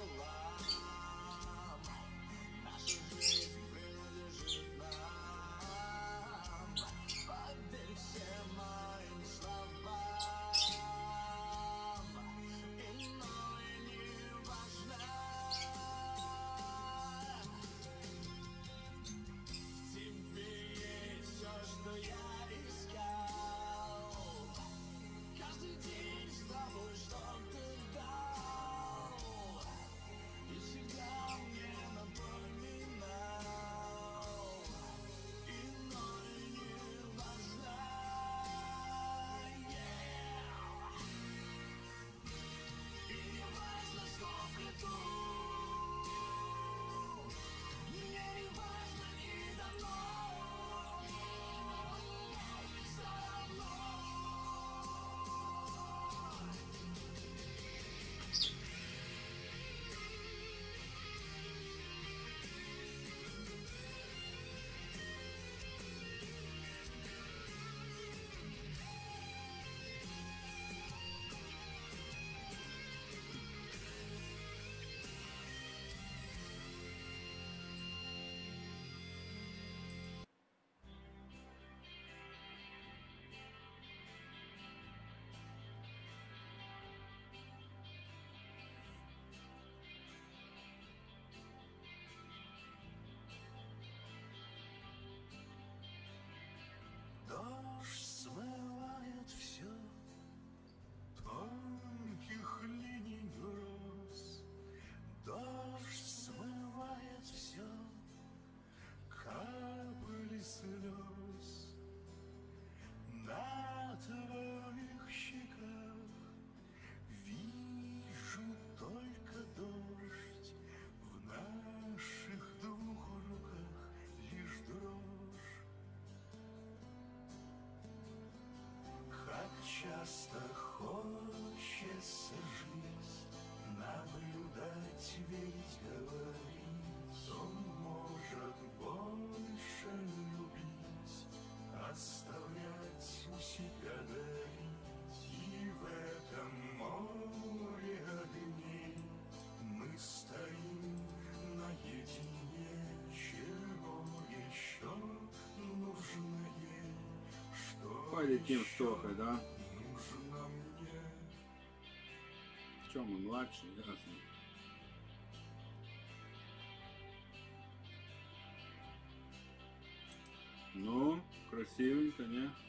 Часто хочется жить, наблюдать, ведь говорить Он может больше любить, оставлять у себя горить И в этом море огней мы стоим наедине Чего еще нужно ей? Полетим с Тохой, да? также и размер. Ну, красивенько, не?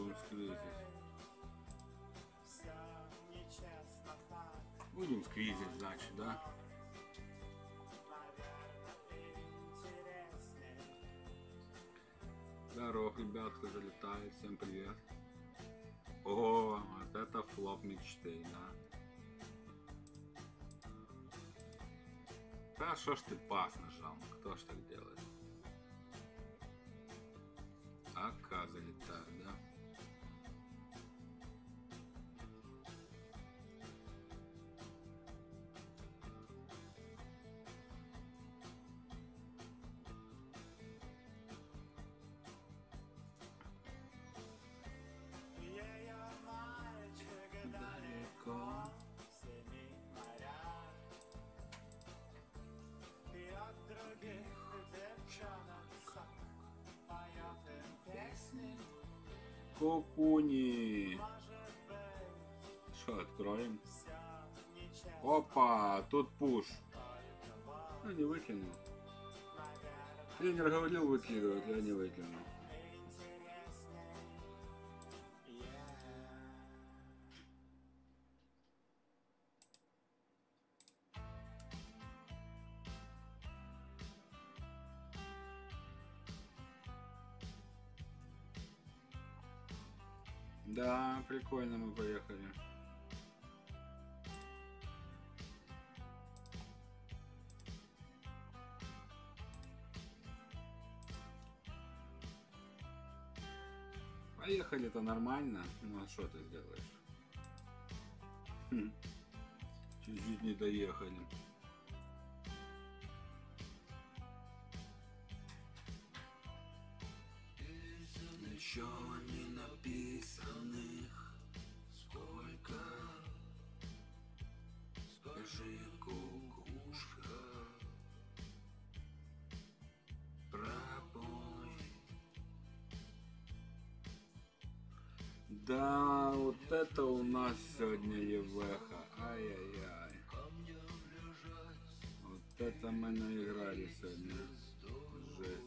будем сквизить. Будем сквизить, значит, да? Здорово, ребятка, залетает, всем привет. О, вот это флоп мечты, да. Да что ж ты пас нажал, ну, кто что делает? Кокуни. Что, откроем? Опа, тут пуш. Ну, не выкинул. Тренер говорил выкидывать, я не выкинул. прикольно мы поехали. Поехали-то нормально, ну а что ты сделаешь? Хм. Чуть-чуть не доехали. Еще Да, вот это у нас сегодня Евеха. Ай-яй-яй. Вот это мы наиграли сегодня. Жесть.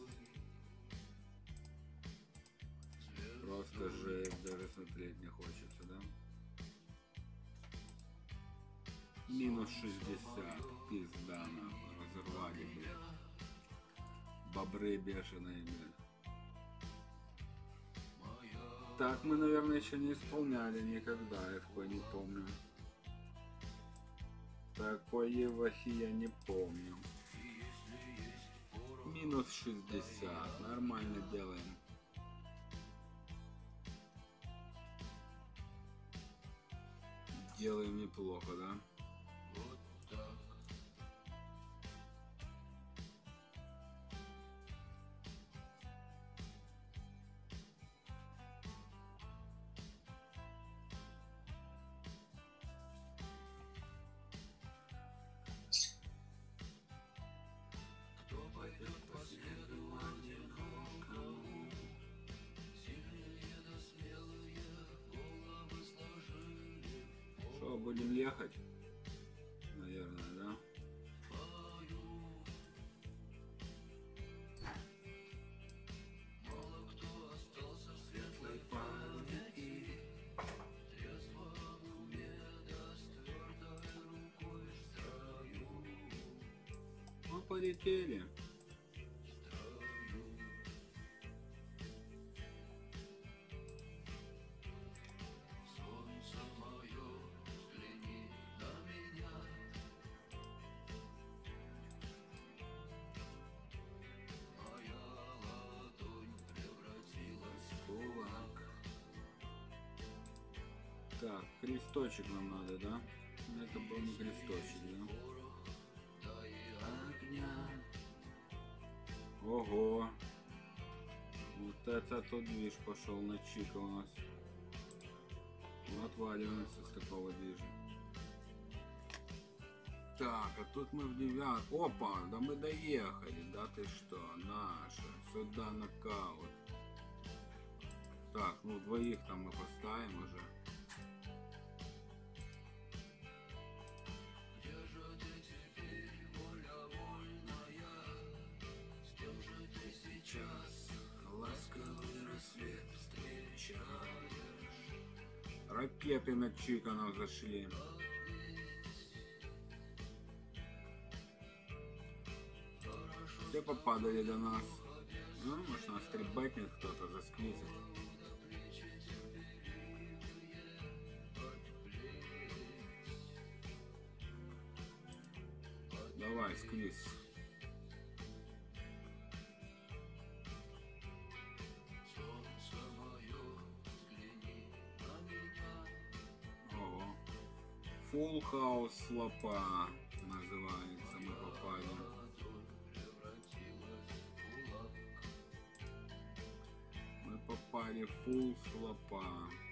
Просто жесть, даже смотреть не хочется, да? Минус 60. Пизда нахуй. Разорвали, блядь. Бобры бешеные, блядь. Так мы, наверное, еще не исполняли никогда, я такой не помню. Такой Евахи я не помню. Минус 60. Нормально делаем. Делаем неплохо, да? Кулак. Так, кресточек нам надо, да? Это был не кресточек, Ого. Вот это тут движ пошел на чика у нас. Ну, отваливаемся с такого движа. Так, а тут мы в девят... Опа, да мы доехали, да ты что, наша. Сюда нокаут. Так, ну двоих там мы поставим уже. Ракеты на Чиканов зашли. Все попадали до нас. Ну, может нас трибатнет кто-то, засквизит. House слопа называется, мы попали. Мы попали в full слопа.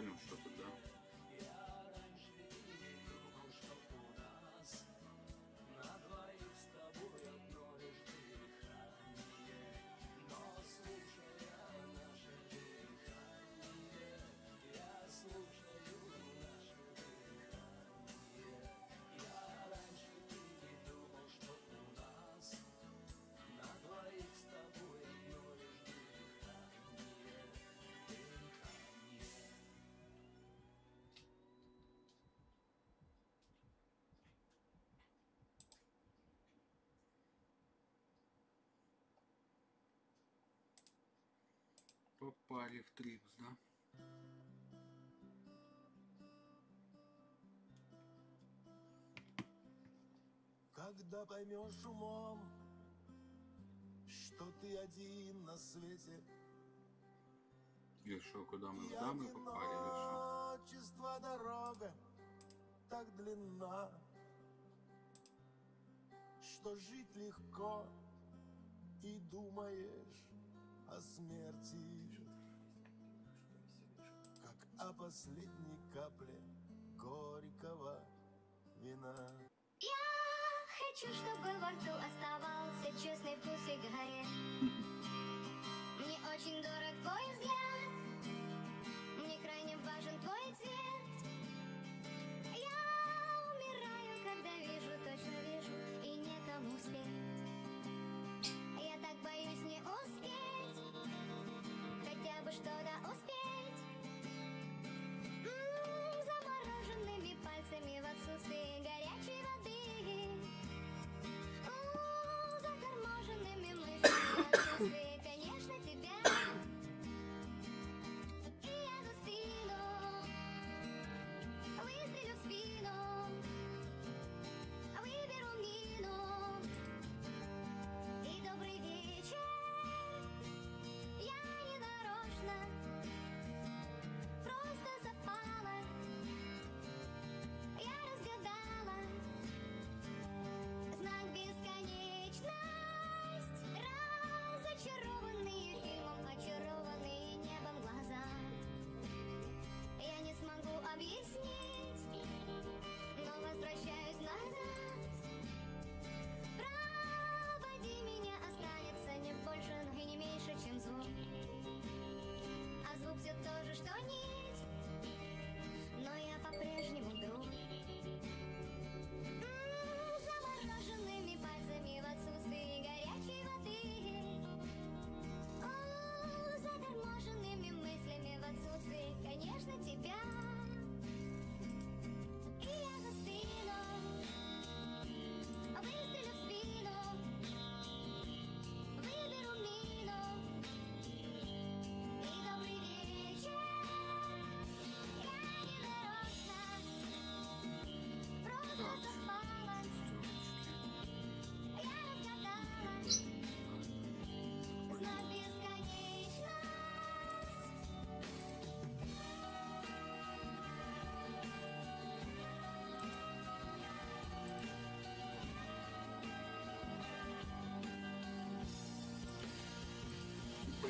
いうのも一 попали в трипс, да? Когда поймешь умом, что ты один на свете, и куда мы? Куда мы попали? Одиночество дорога так длинна, что жить легко и думаешь о смерти о последней капле горького вина. Я хочу, чтобы во рту оставался честный вкус и горе. Мне очень дорог твой взгляд, мне крайне важен твой цвет. Я умираю, когда вижу, точно вижу, и некому успеть. Я так боюсь не успеть, хотя бы что-то успеть.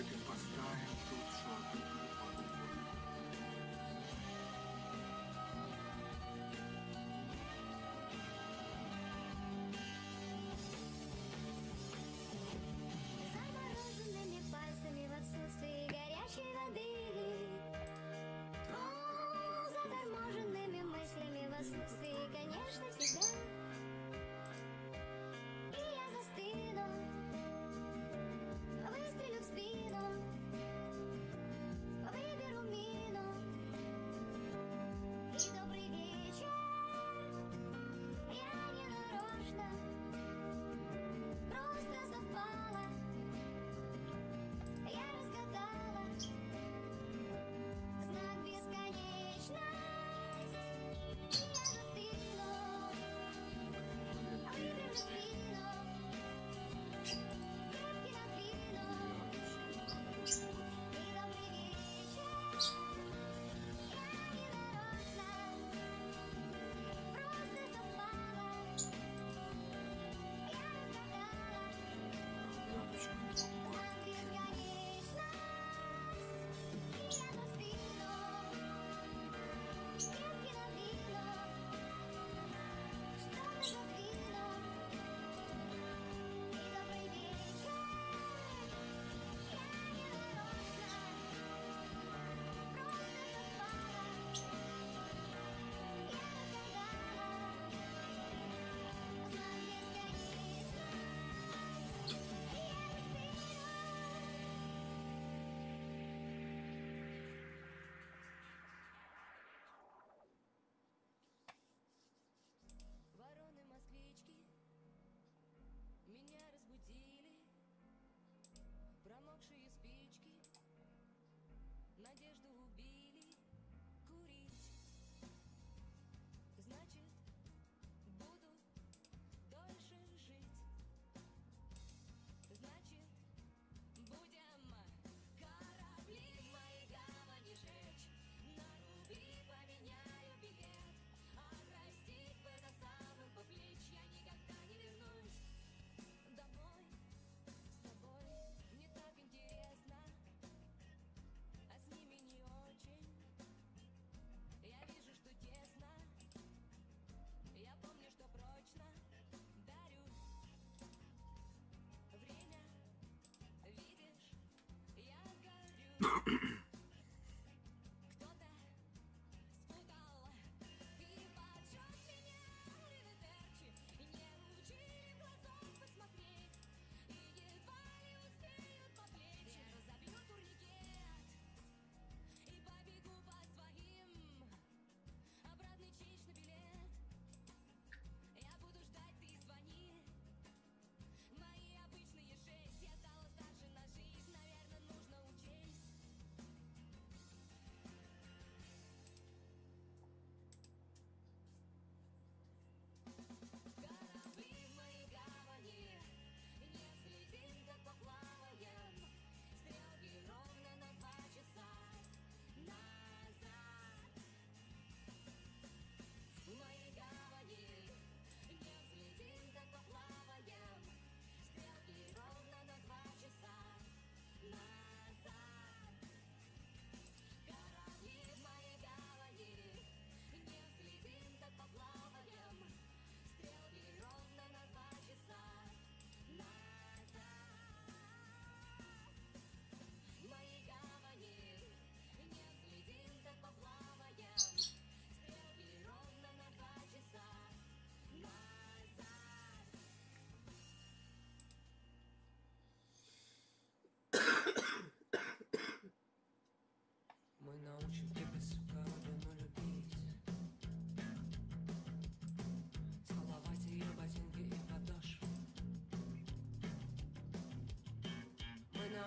открытым постами.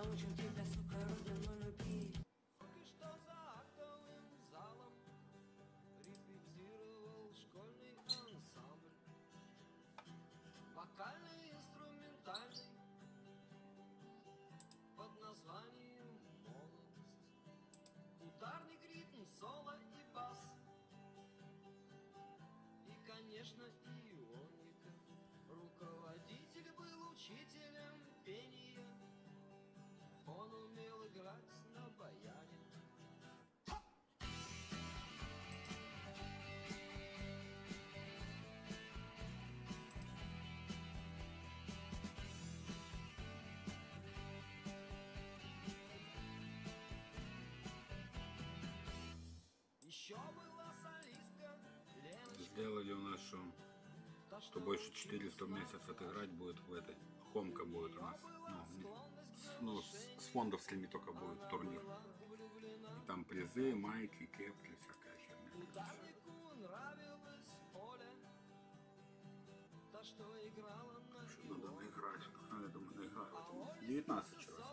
Мы сделали у нас, что, больше 400 в месяц отыграть будет в этой. Хомка будет у нас. Ну, ну, с, с фондовскими только будет турнир. И там призы, майки, кепки, всякая херня. Что надо наиграть. А, я думаю, наиграю. Вот 19 вчера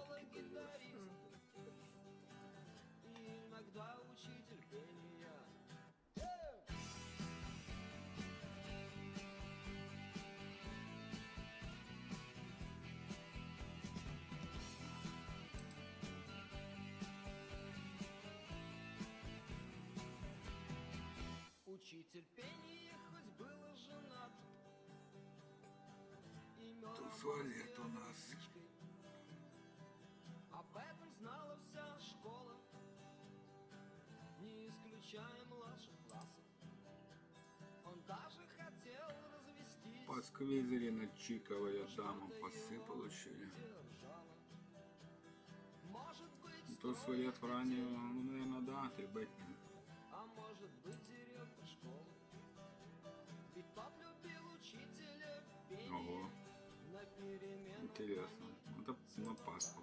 Учитель пения хоть был и женат, имен Туалет у нас. об этом знала вся школа, не исключая младших классов. Он даже хотел развестись. По сквизере на Чиковой даму пасы получили. Может быть, То свалет в ранее, ну, наверное, да, ты бэтнем. а может быть интересно. Это на пас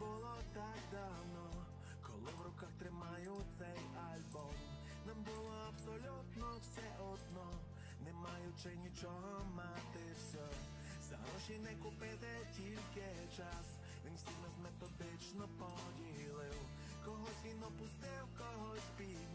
було так давно, коли в руках тримаю цей альбом. Нам було абсолютно все одно, не маючи нічого мати все. За гроші не купити тільки час. Він всіх нас методично поділив. Когось він опустив, когось підняв,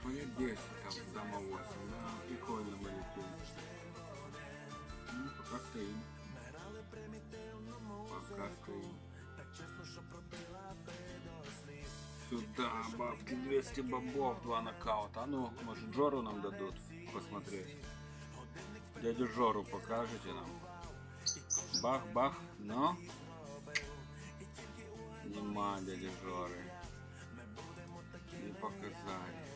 Так, вариант 10, там, дама 8. Да, прикольно мы летим. Ну, пока стоим. Ми грали примітивну Пока музику, стоим. так чесно, що пробила би до сліз. Сюда, бабки, 200 бобов, два нокаута. А ну, может, Джору нам дадут посмотреть? Дядю Жору покажете нам? Бах-бах, но нема дяді Жори. Не показали.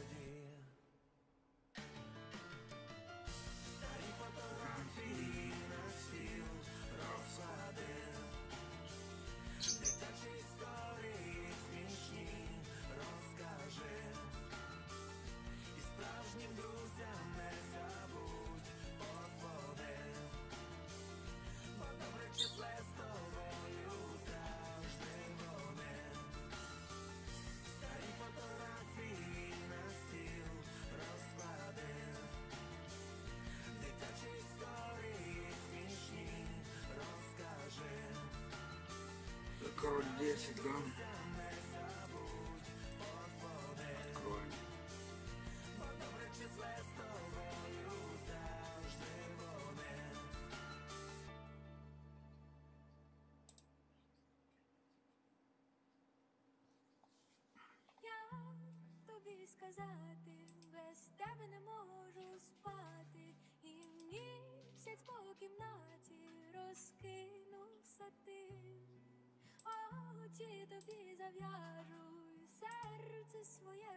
Король 10, да? Тобі сказати, без тебе не можу спати, і місяць по кімнаті Cię tobie zawiaruj. Serce swoje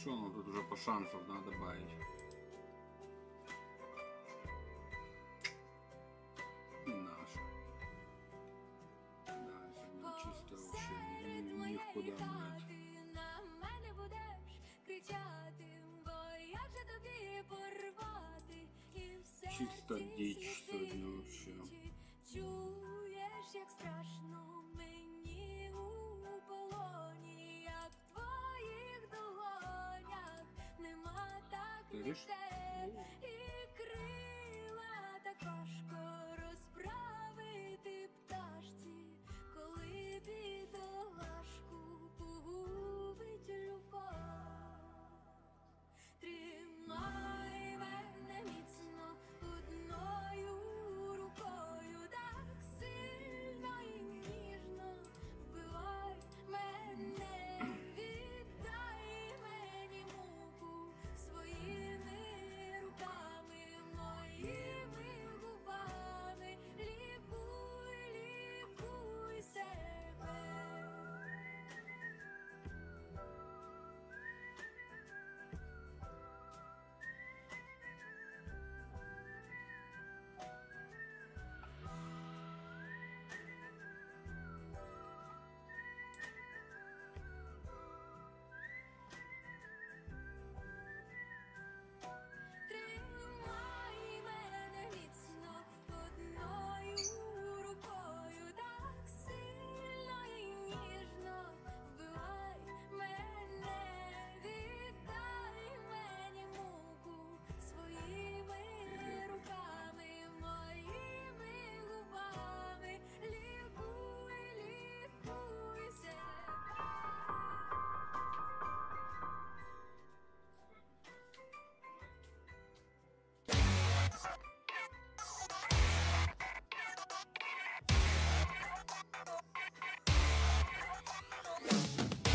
что, ну тут уже по шансов надо добавить. Так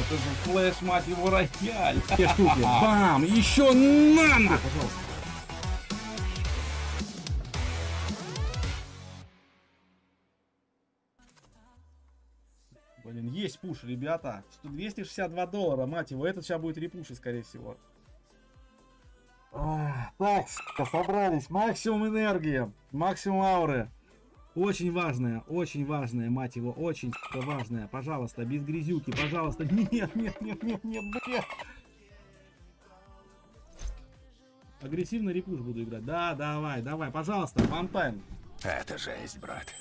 Это же флеш, мать его, рояль. Две штуки. Бам! Еще надо! Пожалуйста. Блин, есть пуш, ребята. 100 262 доллара, мать его. Этот сейчас будет репуши, скорее всего. А, Так, собрались. Максимум энергии, максимум ауры. Очень важное, очень важное, мать его, очень важное. Пожалуйста, без грязюки, пожалуйста. Нет, нет, нет, нет, нет, блядь. Агрессивно репуш буду играть. Да, давай, давай, пожалуйста, вантайм. Это жесть, брат.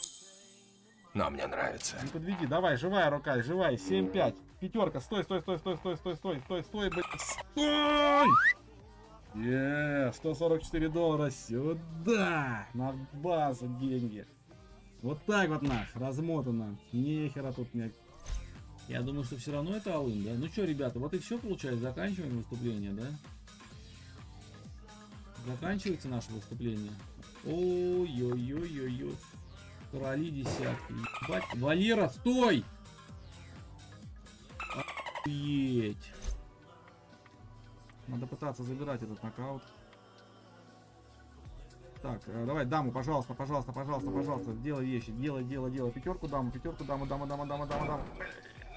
Но мне нравится. Не подведи, давай, живая рука, живая, 7-5. Пятерка, стой, стой, стой, стой, стой, стой, стой, стой, стой, блядь, стой! Е, 144 доллара сюда, на базу деньги. Вот так вот нас, размотано. Нехера тут не... Я думаю, что все равно это алын, да? Ну что, ребята, вот и все получается, заканчиваем выступление, да? Заканчивается наше выступление. Ой-ой-ой-ой-ой. Короли десятки. Ебать. Валера, стой! Охуеть. Надо пытаться забирать этот нокаут. Так, э, давай, даму, пожалуйста, пожалуйста, пожалуйста, пожалуйста, делай вещи, делай, делай, делай. Пятерку даму, пятерку даму, дама, дама, дама, дама, дама.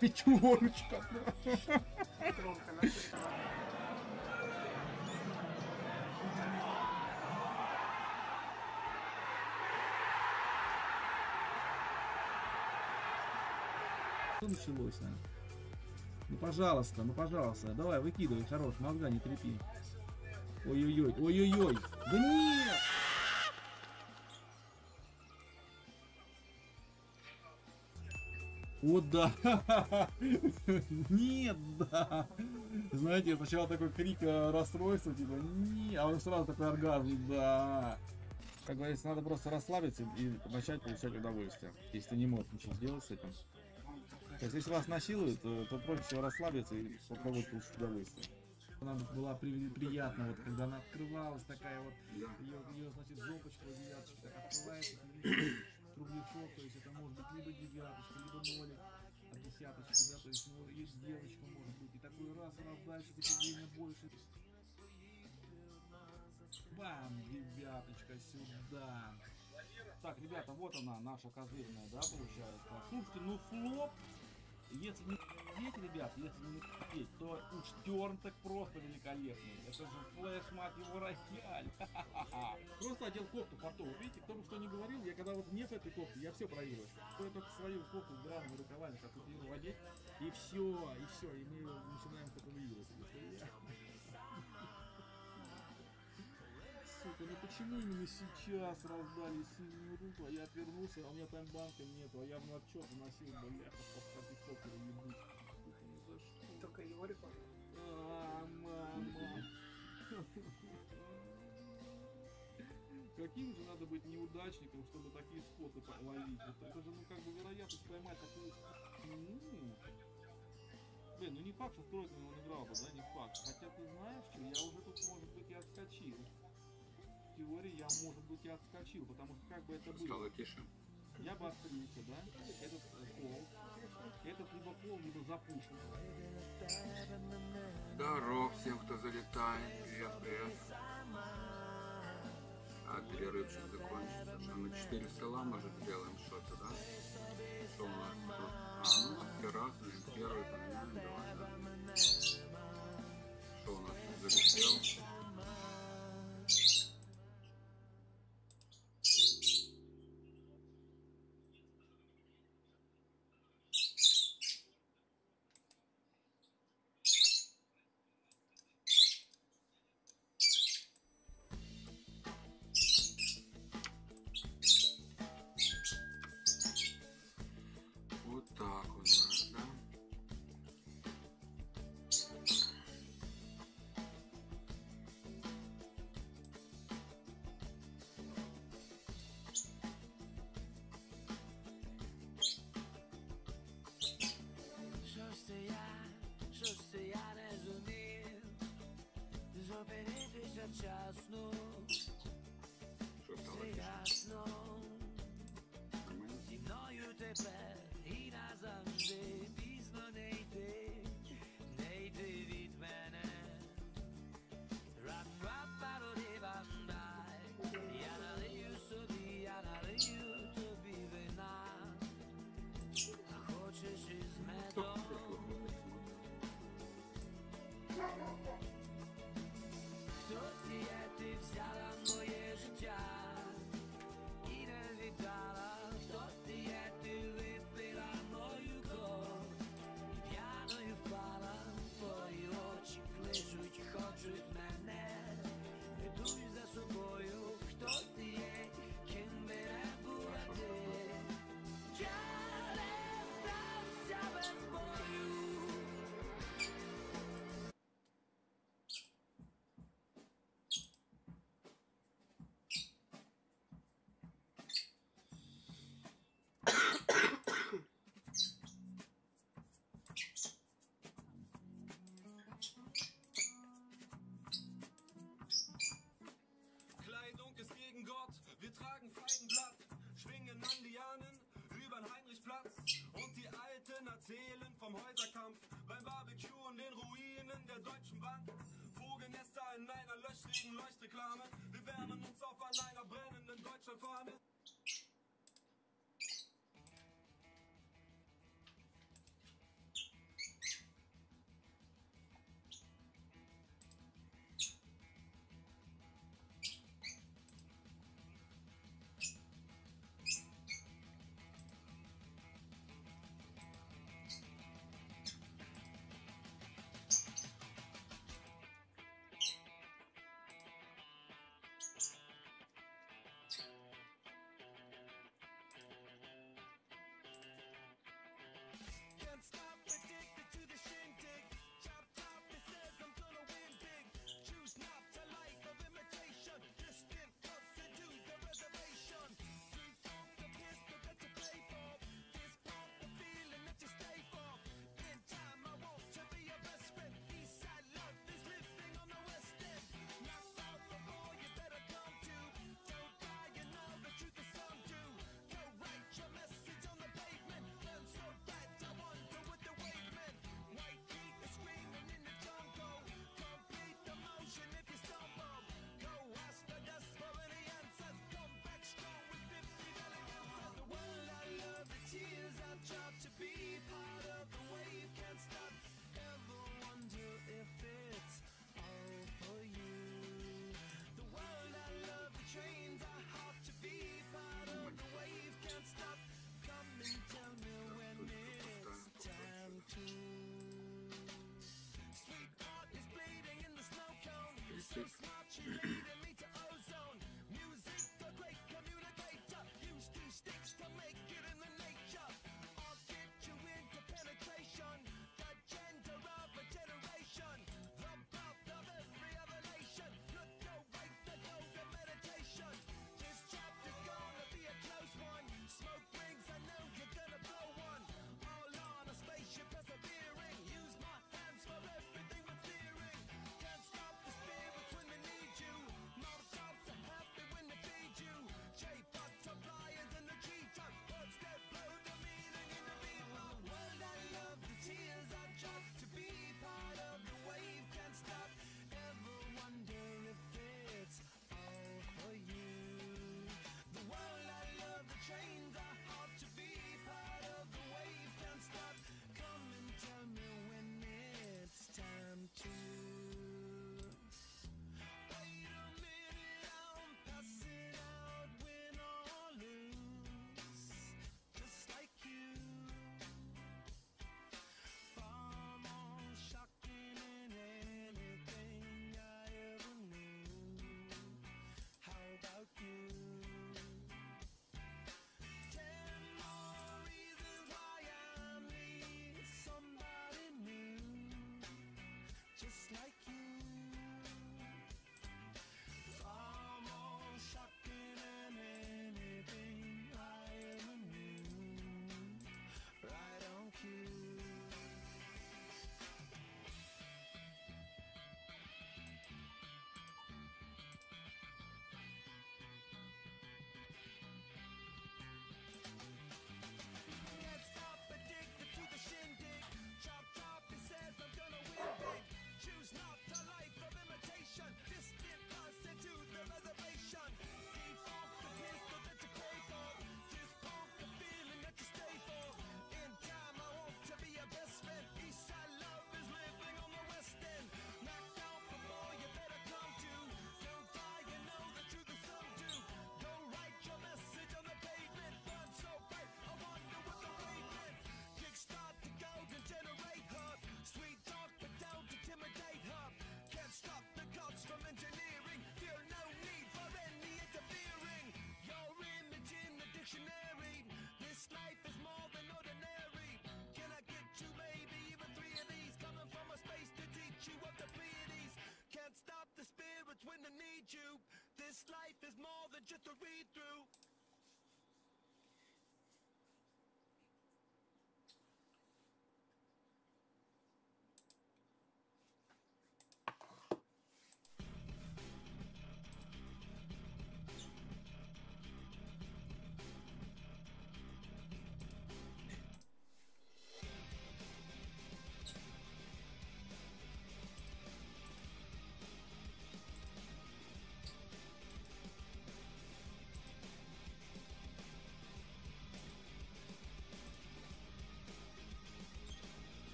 Пятерочка. Что началось, а? Ну пожалуйста, ну пожалуйста, давай выкидывай, хорош, мозга не трепи. Ой-ой-ой, ой-ой-ой, да нет! О, да! Нет, да! Знаете, сначала такой крик э, расстройства, типа, не, а он сразу такой оргазм, да! Как говорится, надо просто расслабиться и начать получать удовольствие, если ты не можешь ничего сделать с этим. То есть, если вас насилуют, то, то проще всего расслабиться и попробовать получить удовольствие. Она была при- приятна, вот когда она открывалась, такая вот, ее, ее значит, жопочка, девяточка, так открывается, кругляшок, то есть это может быть либо девяточка, либо нолик, а десяточка, да, то есть ну, и девочка может быть, и такой раз, раз дальше, сопротивление больше. Бам, девяточка сюда. Так, ребята, вот она, наша козырная, да, получается. Слушайте, ну флоп, если не петь, ребят, если не петь, то уж терн так просто великолепный. Это же флеш, мать его, рояль. Просто одел кофту портовую. Видите, кто бы что ни говорил, я когда вот нет этой кофты, я все проверил. Стоит только свою кофту с драными рукавами, как вот ее одеть, и все, и все, и мы начинаем только выигрывать. Сука, ну почему именно сейчас раздали синюю руку, а я отвернулся, а у меня там банка нету, а я в отчет вносил, бляха, по ебуть. Сука, ни за что. Только его реклама. А, мама. Каким же надо быть неудачником, чтобы такие споты ловить? Это, же, ну, как бы, вероятность поймать такую... Ну, Блин, ну не факт, что Стройтман он играл бы, да, не факт. Хотя ты знаешь, что я уже тут, может быть, и отскочил. Теории я, может быть, и отскочил, потому что как бы это было... Стало тише. Я бы открылся, да? Этот пол. Этот либо пол, либо запушен. Здоров всем, кто залетает. Привет, привет. А перерывчик закончится. Что, на 4 стола, может, сделаем что-то, да? Что у нас тут? А, ну, у нас все разные. Первый поменяем, давай, да. Что у нас тут залетел? очень много. Just like This life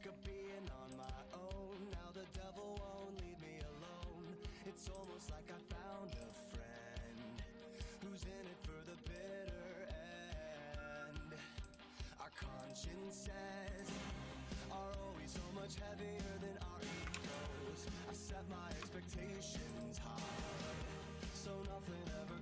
sick of being on my own. Now the devil won't leave me alone. It's almost like I found a friend who's in it for the bitter end. Our consciences are always so much heavier than our egos. I set my expectations high, so nothing ever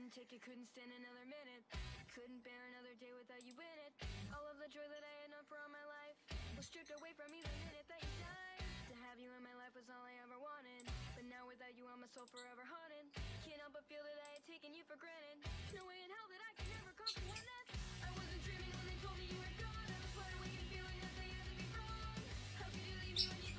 Couldn't take it, couldn't stand another minute. Couldn't bear another day without you in it. All of the joy that I had known for all my life was stripped away from me the minute that you died. To have you in my life was all I ever wanted. But now without you, I'm a soul forever haunted. Can't help but feel that I had taken you for granted. No way in hell that I could ever comprehend this. I wasn't dreaming when they told me you were gone. I was wide awake and feeling that they had to be wrong. How could you leave me when you?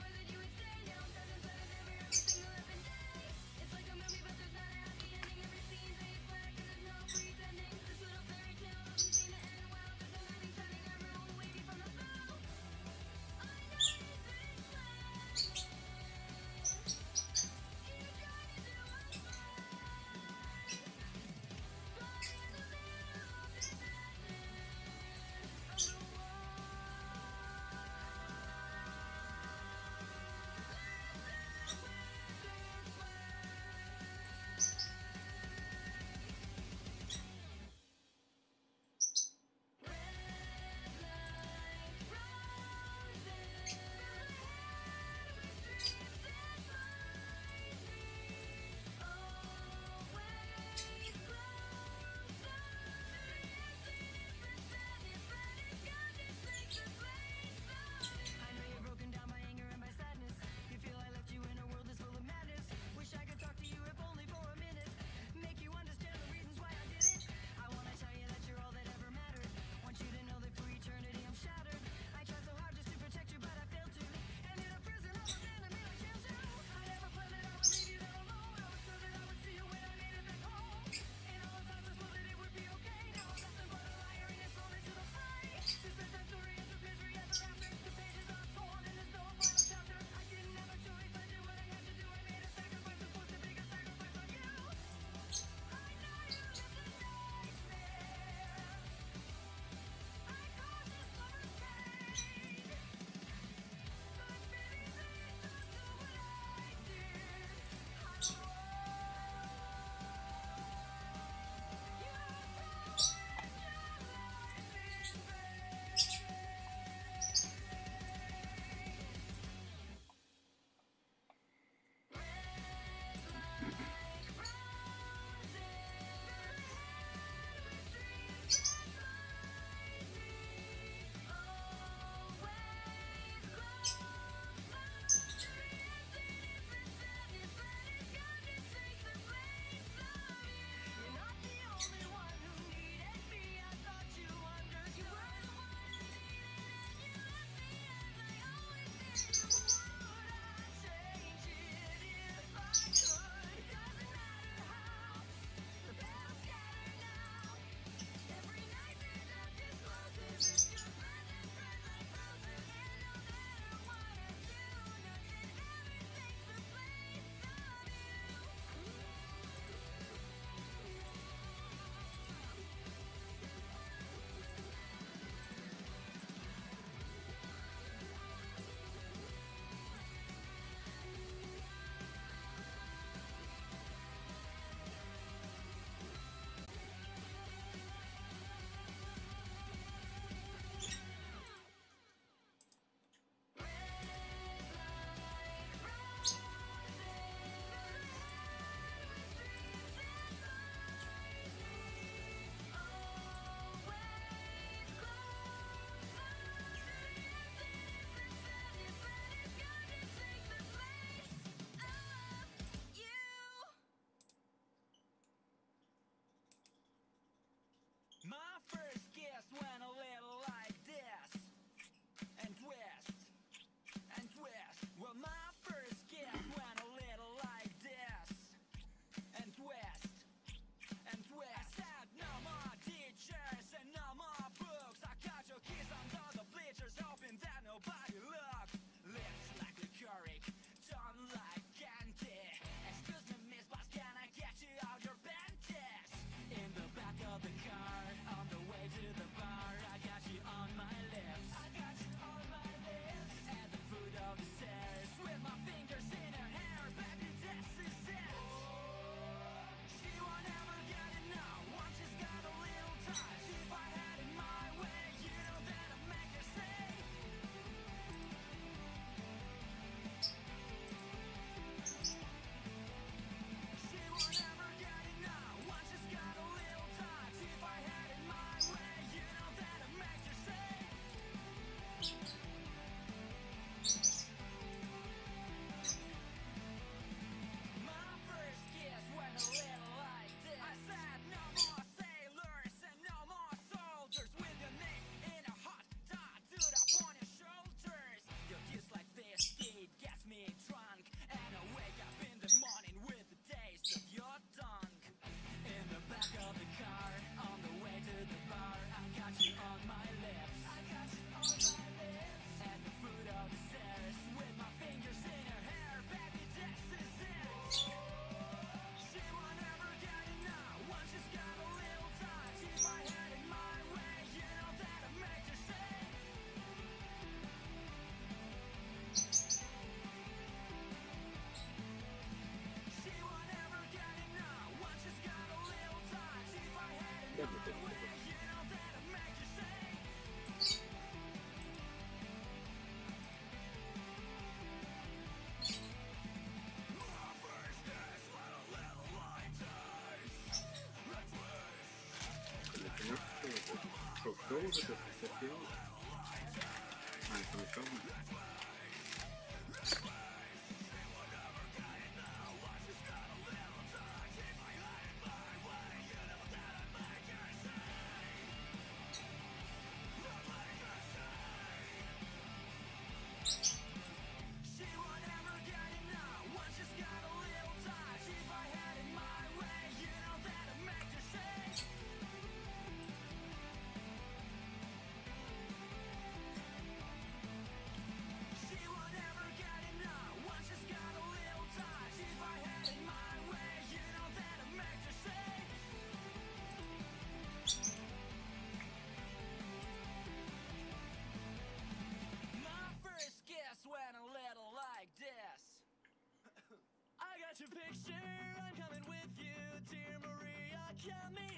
coming.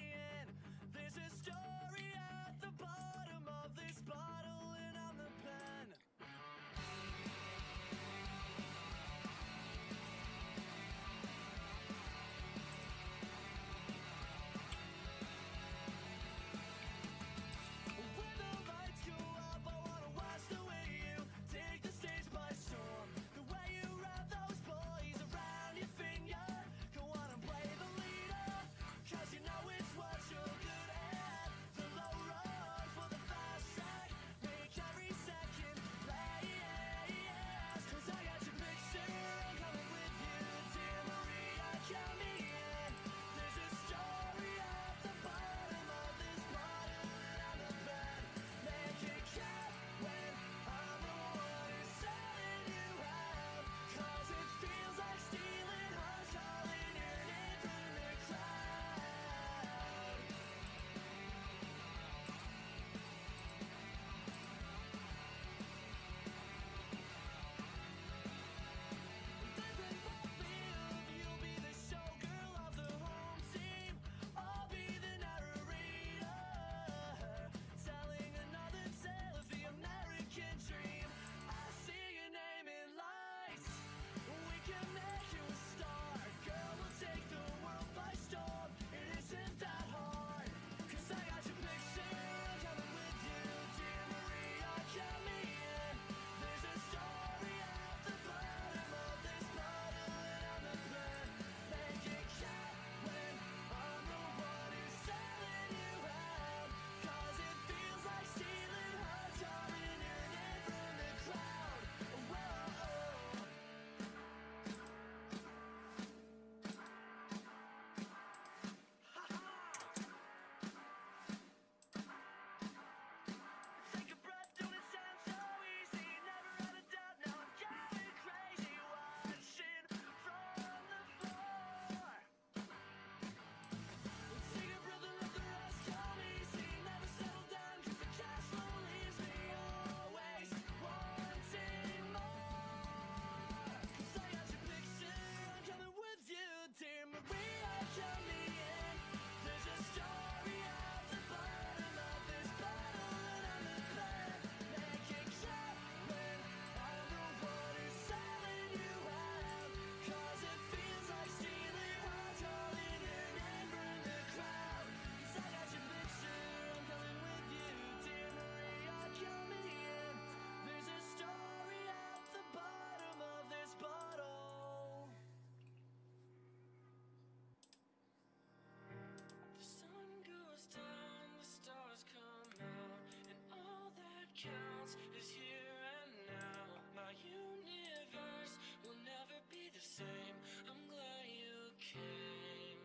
is here and now. My universe will never be the same. I'm glad you came.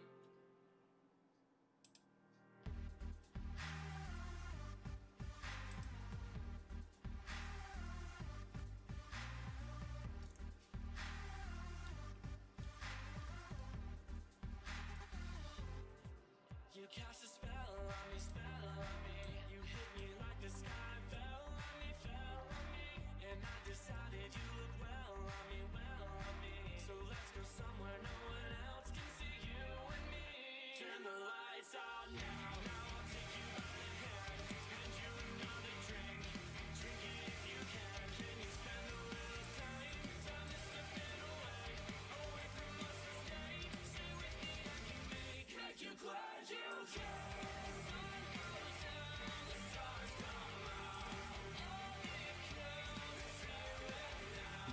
You cast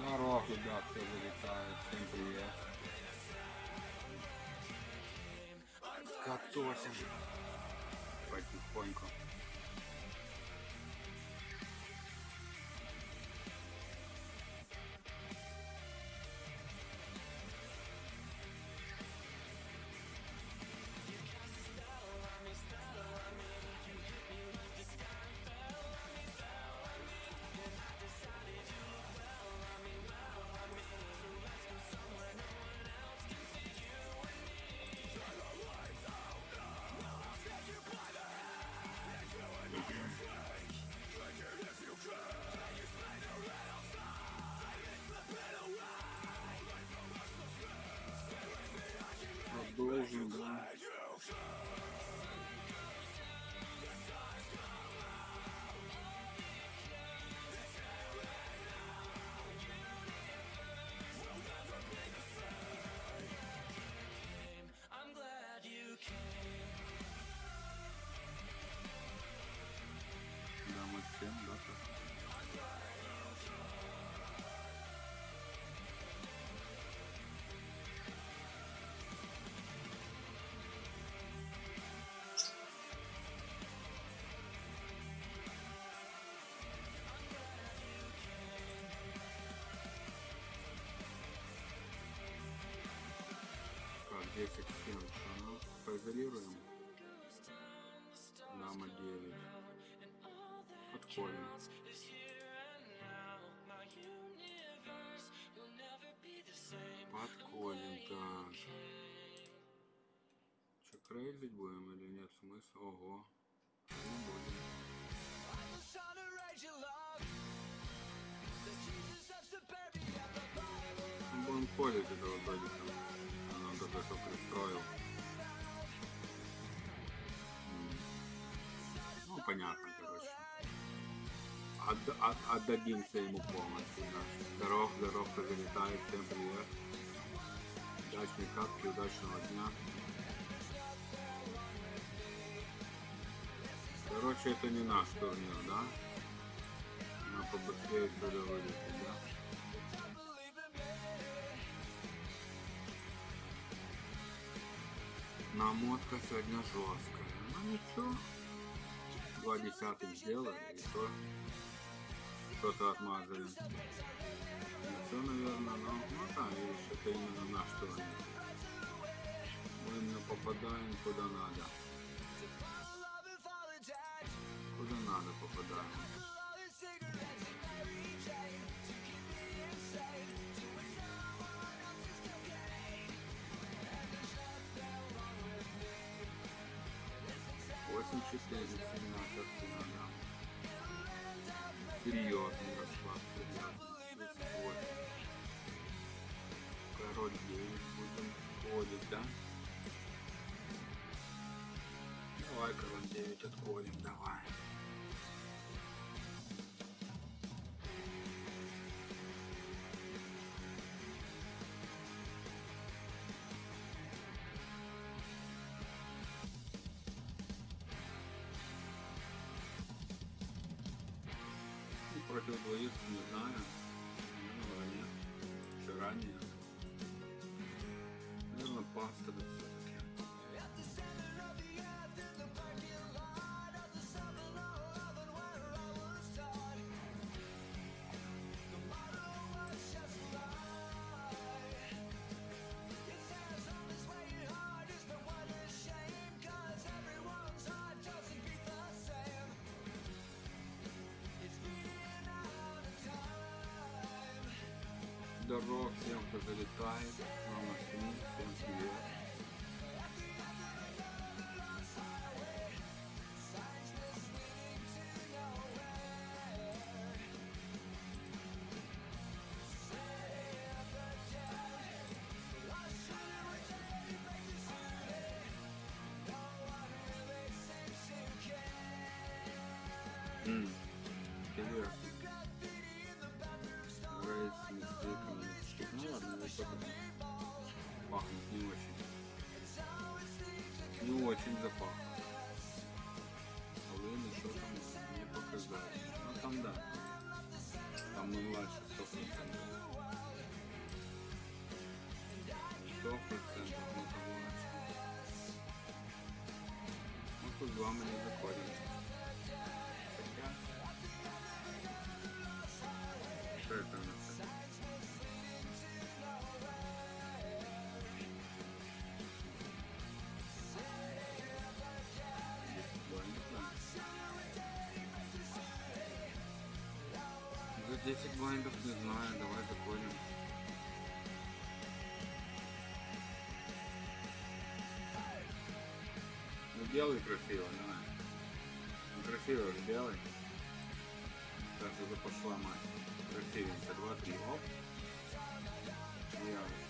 Здорово, ребят, все залетают. Всем привет. Катосим. Потихоньку. Продолжим, да. 10 7 ну, поизолируем. Дама 9. Подходим. Подходим, так. Че, крейзить будем или нет смысла? Ого. Будем. Будем этого додика. Что пристроил. Ну, понятно, короче. Отд- от- отдадимся ему полностью, да. Здоров, здоров, кто залетает, всем привет. Удачной катки, удачного дня. Короче, это не наш турнир, да? Надо побыстрее отсюда вылететь, Намотка сегодня жесткая. Ну ничего. Два десятых сделали, и то что-то отмазали. Не все, наверное, но ну да, видишь, это именно наш турнир. Мы именно попадаем куда надо. Куда надо попадаем. Четыре сильно картина, да. Серьезный расклад, восемь. Король 9 будем ходить, да? Давай, король 9 отходим, давай. Здорово всем, кто залетает. Вам на стрим. Всем привет. М, Интересно. очень запахло. Але нічого там не показали. Ну там да. Там не младше 100%. 100% не того. Ми тут з вами не. 10 блайндов не знаю, давай заходим. Ну белый красивый, давай. Ну красивый же белый. Уже пошла мать. Красивенько, два, три, оп. Я.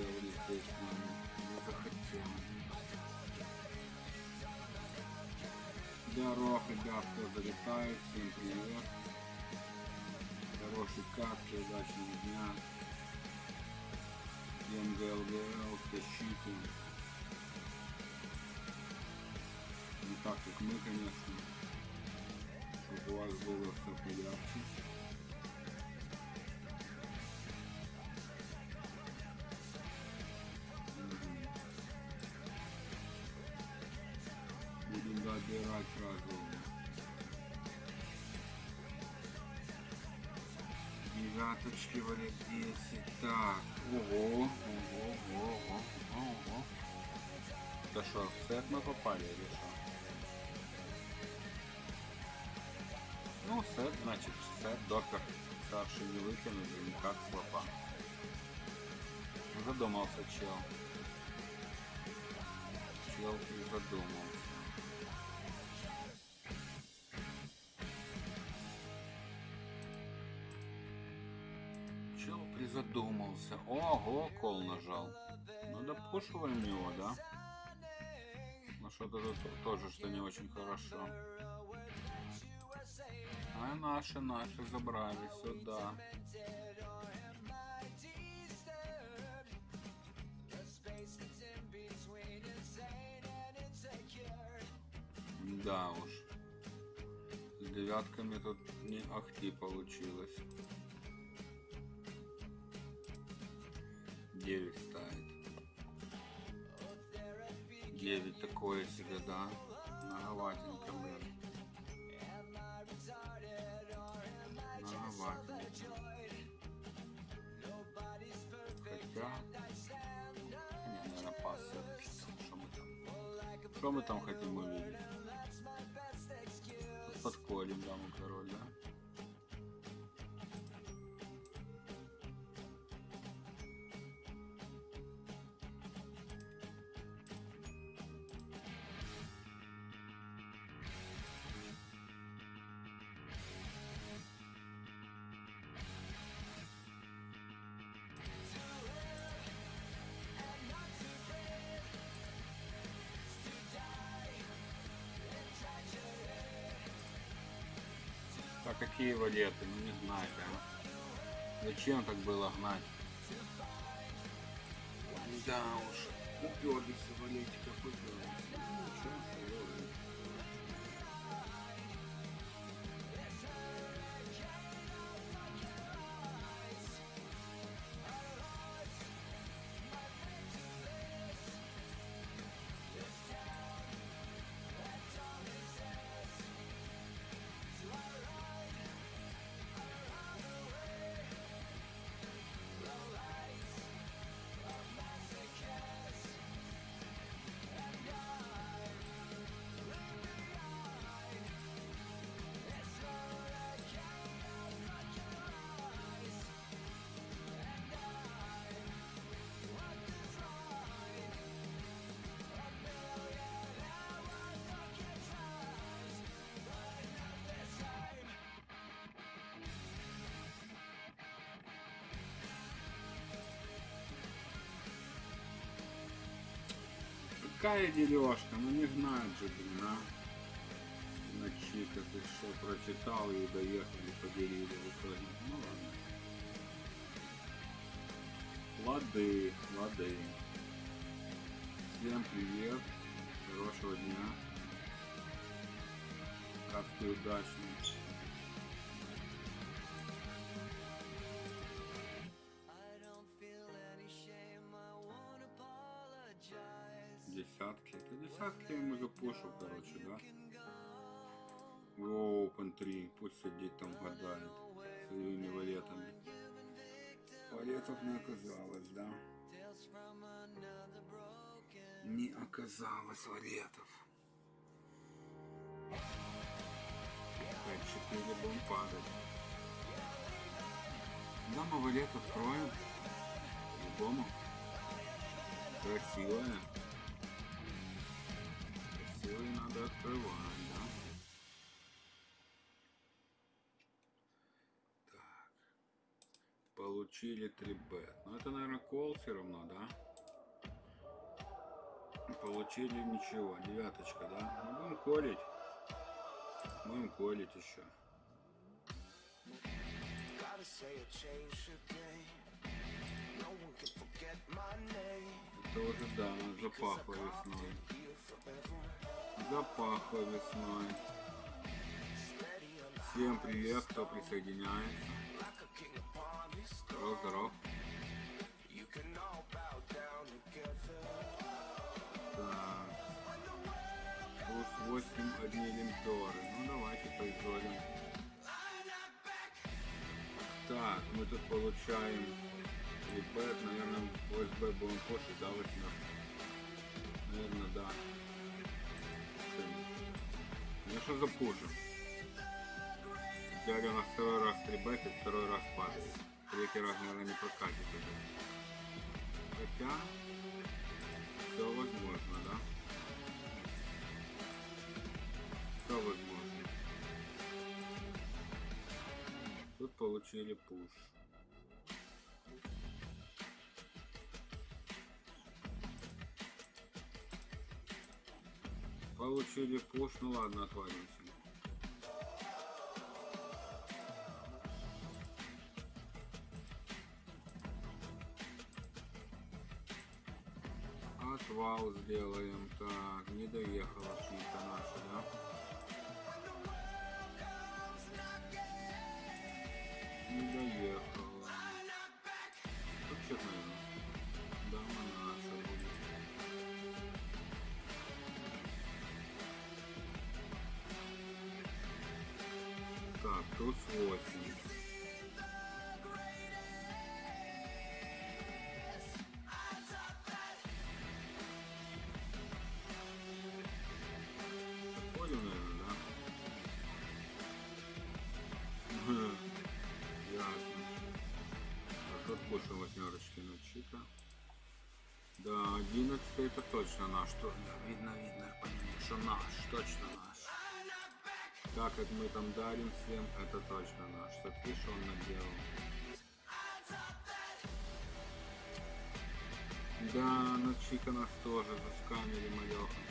лететь с нами. Не захотел. Здорово, ребят, кто залетает. Всем привет. Хорошей карты, удачного дня. МГЛГЛ, тащите. Не так, как мы, конечно. Чтобы у вас было все поярче. Девяточки валит 10. Так. Ого, ого, ого, ого, ого. Да что, в сет мы попали или что? Ну, сет, значит, сет, доктор. Старший не выкинуть, и никак слопа. Задумался чел. Чел и задумался. Призадумался. Ого, кол нажал. Ну да пушиваем его, да? Ну что-то тут тоже что не очень хорошо. А наши, наши забрали сюда. Да уж. С девятками тут не ахти получилось. Такое себе, да? Многоватенько, блин. Многоватенько. Хотя... Не, наверное, пас все-таки. Что мы там? Хотим увидеть? Какие валеты? Ну не знаю, да. Зачем так было гнать? Да уж, уперлись валетика, уперлись. Какая дележка? Ну не знают же, блин, а. На чика ты что, прочитал и доехали, поделили в итоге. Ну ладно. Лады, лады. Всем привет. Хорошего дня. Как ты удачный. Запушу, короче, да? Open 3. Пусть сидит там гадает своими валетами. Валетов не оказалось, да? Не оказалось валетов. 5-4 будем падать. Да, мы валет откроем. По-любому. Красивая. Красивые надо открывать, да? Так. Получили 3 бет. Ну это, наверное, кол все равно, да? Получили ничего. Девяточка, да? Ну, будем колить. Будем колить еще. Это уже, да, запахло весной. Запахло весной. Всем привет, кто присоединяется. Здоров, здоров. Так. Плюс 8 одни лимиторы. Ну давайте производим. Так, мы тут получаем ребят, наверное, ОСБ будем пошить, да, восьмерку? Наверное, да. Конечно, запушим. Дядя у нас второй раз трибетит, второй раз падает. Третий раз, наверное, не прокатит уже. Хотя, все возможно, да? Все возможно. Тут получили пуш. Получили пуш, ну ладно, отвалимся. Отвал сделаем. Туз 8. Понял, наверное, да? Ясно. А тут больше восьмерочки на чика. Да, 11 это точно наш. Видно, видно, понятно, что наш, точно. Так как мы там дарим всем, это точно наш. Смотри, что он наделал. Да, на Чика нас тоже заскамили, малеха.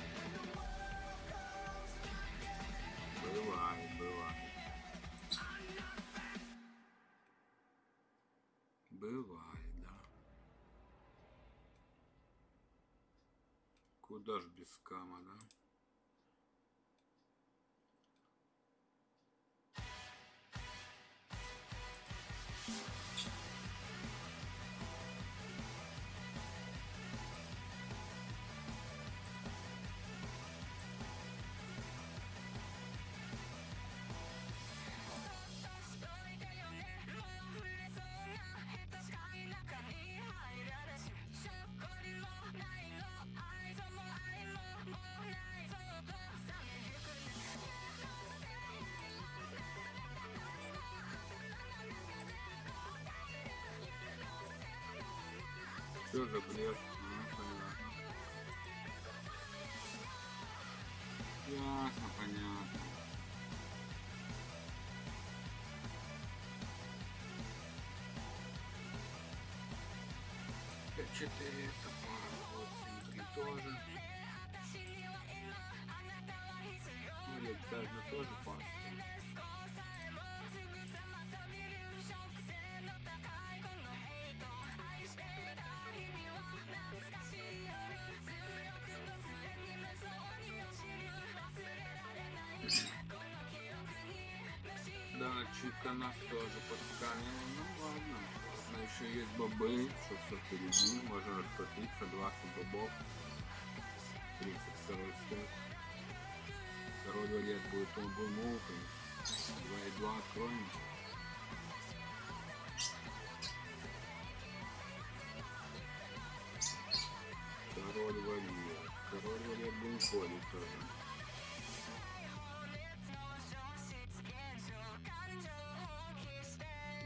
Что за бред? Ну, понятно. Ясно, понятно. Четыре это пара, вот тоже. Ну, или даже тоже пара. Чика нас тоже подсканила. Ну ладно. Ладно, еще есть бобы, что все впереди. Можно расплатиться. 20 бобов. 32 стек. Второй валет будет он Open. 2 и 2 откроем.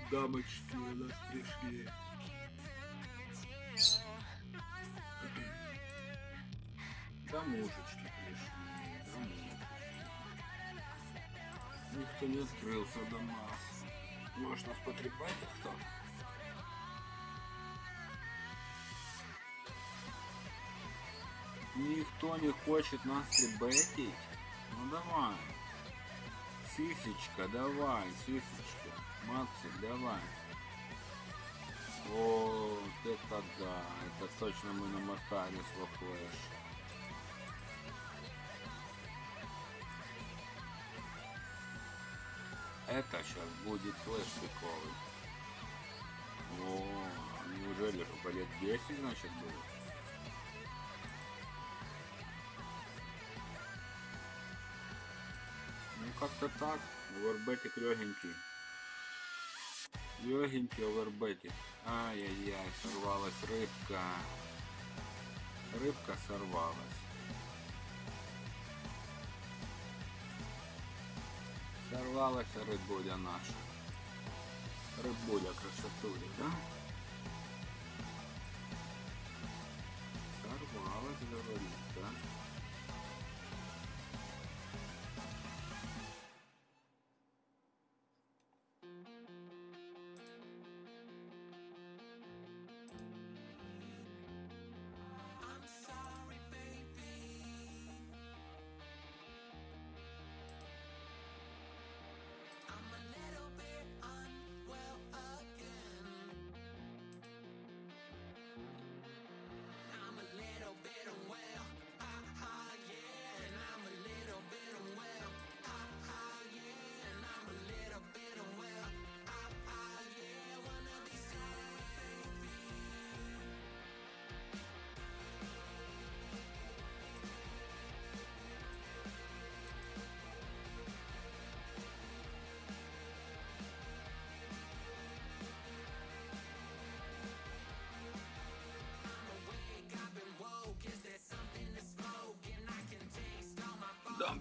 Дамочки у нас пришли. Домушечки пришли. Домушечки. Никто не открылся до нас. Может нас потрепать кто? Никто не хочет нас требетить? Ну давай. Сисечка, давай, сисечка. Максик, давай. Вот это да, это точно мы намотали свой флеш. Это сейчас будет флеш пиковый. О, неужели же лет 10 значит будет? Ну как-то так, овербетик легенький. Легенький овербетик. Ай-яй-яй, сорвалась рыбка. Рыбка сорвалась. Сорвалась рыбуля наша. Рыбуля красотуля, да?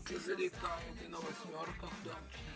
Дамки залетают и на восьмерках дамки.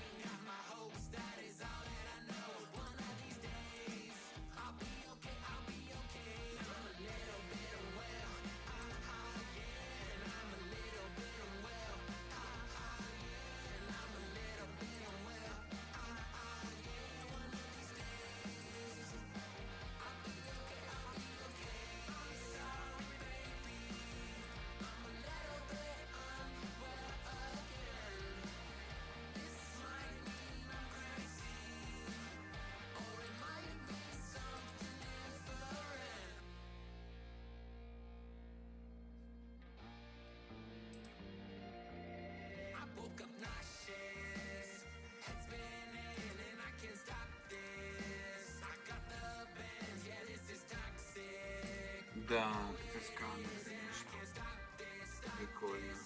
Да, это сканер, конечно. Прикольно.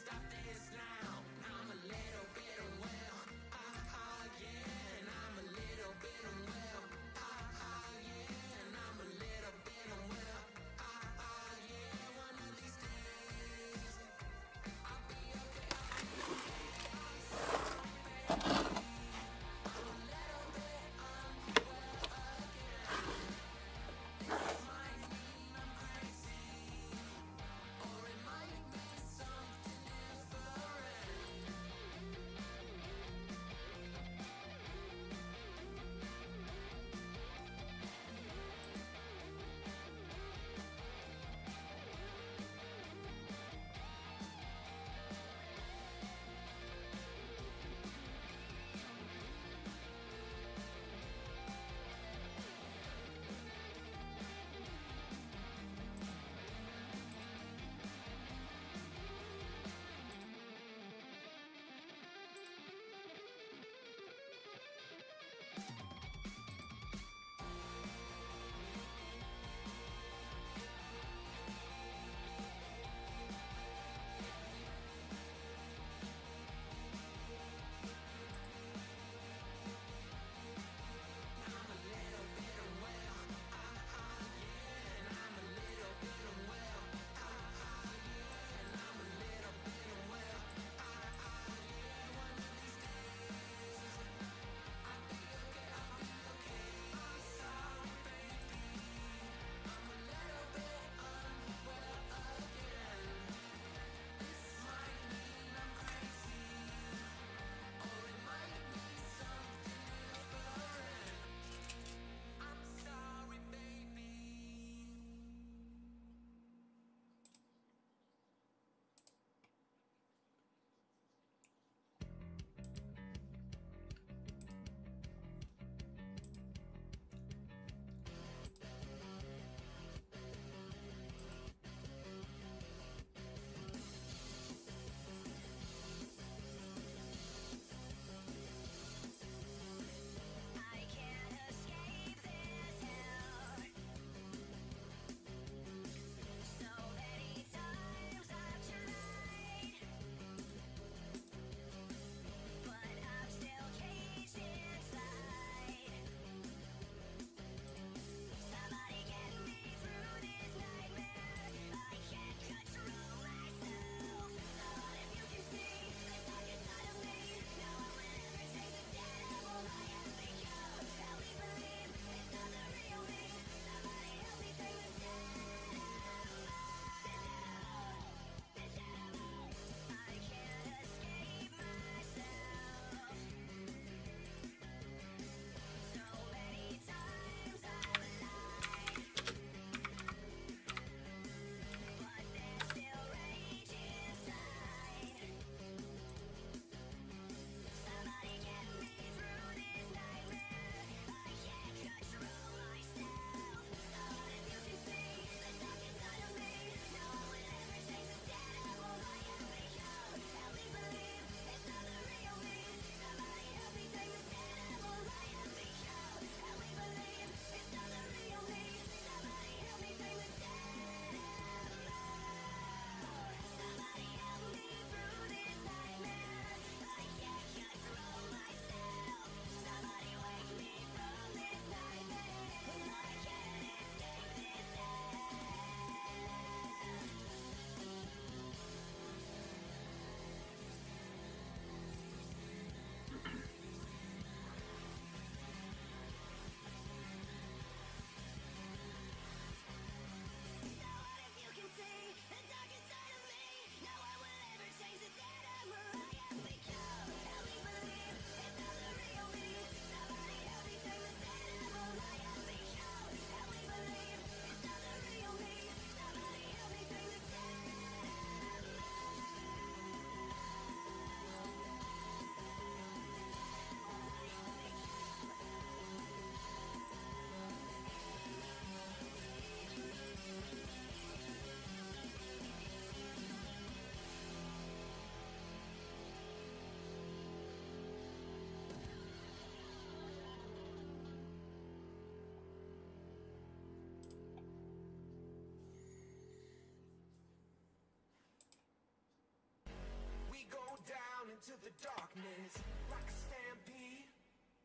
into the darkness like a stampede,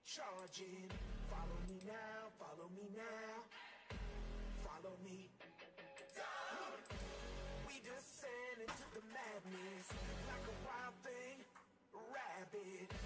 charging. Follow me now, follow me now, follow me. Down. We descend into the madness like a wild thing, rabid.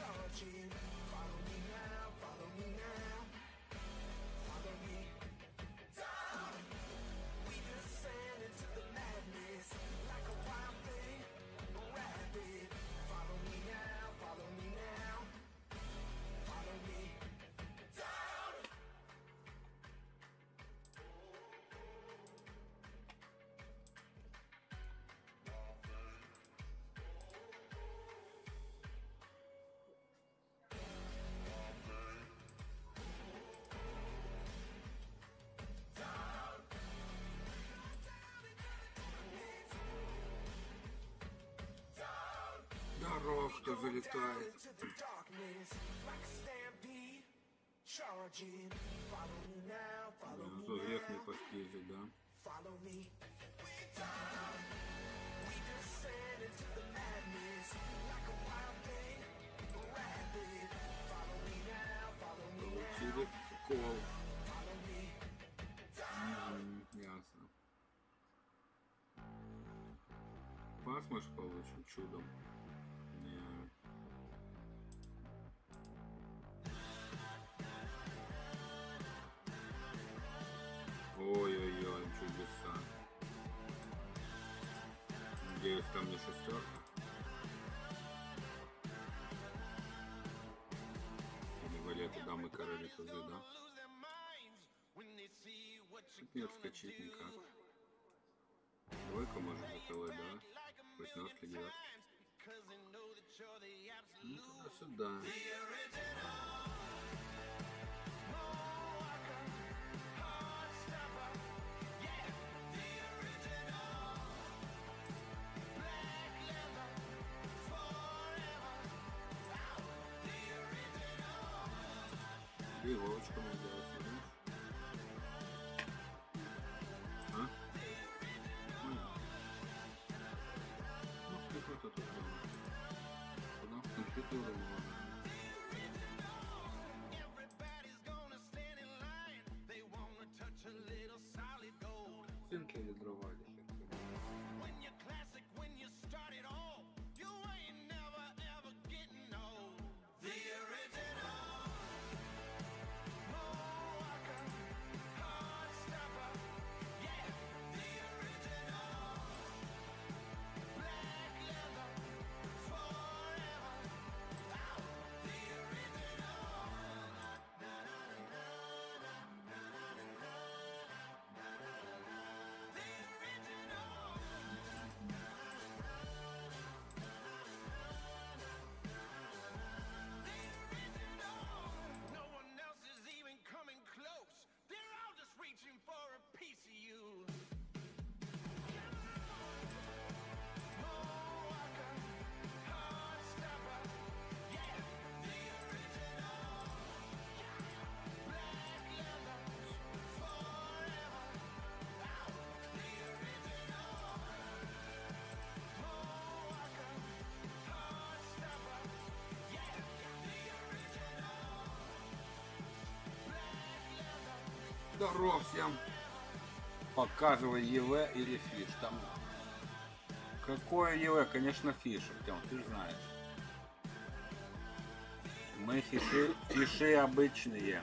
charging кто залетает. Зато верхний по стезе, да? Получили кол. Ясно. Пас, может, получим чудом. задам. Тут не отскочить никак. Двойка может закрывать, да? 18 девятки. Ну, сюда. иголочками делать. А? Ну, сколько это тут делать? Куда включить уровень? Синки ведро Здоров всем. Показывай EV или fish. Там Какое EV? Конечно, fish, Артем, ты ж знаешь. Мы фиши, фиши обычные.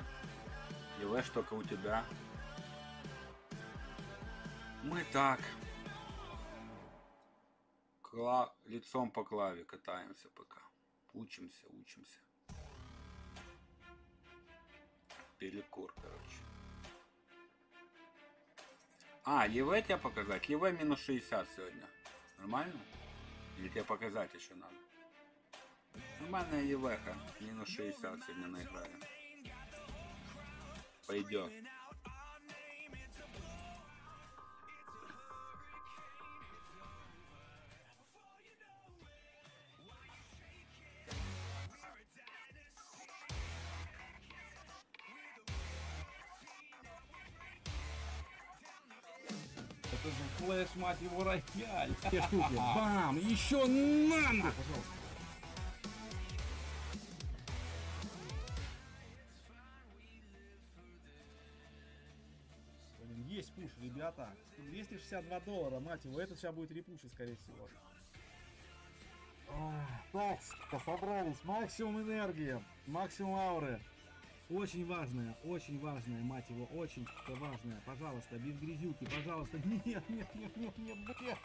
EV ж только у тебя. Мы так. Кла... Лицом по клаве катаемся пока. Учимся, учимся. Перекур, А, ЕВ тебе показать? ЕВ минус 60 сегодня. Нормально? Или тебе показать еще надо? Нормальная ЕВХ. Минус 60 сегодня наиграли. Пойдет. Флеш, мать его, рояль. Две штуки. Бам! Еще нано! Пожалуйста. Блин, есть пуш, ребята. 262 доллара, мать его. Это сейчас будет репуши, скорее всего. Так, собрались. Максимум энергии, максимум ауры. Очень важное, очень важное, мать его, очень важное. Пожалуйста, без грязюки, пожалуйста. Нет, нет, нет, нет, нет, нет.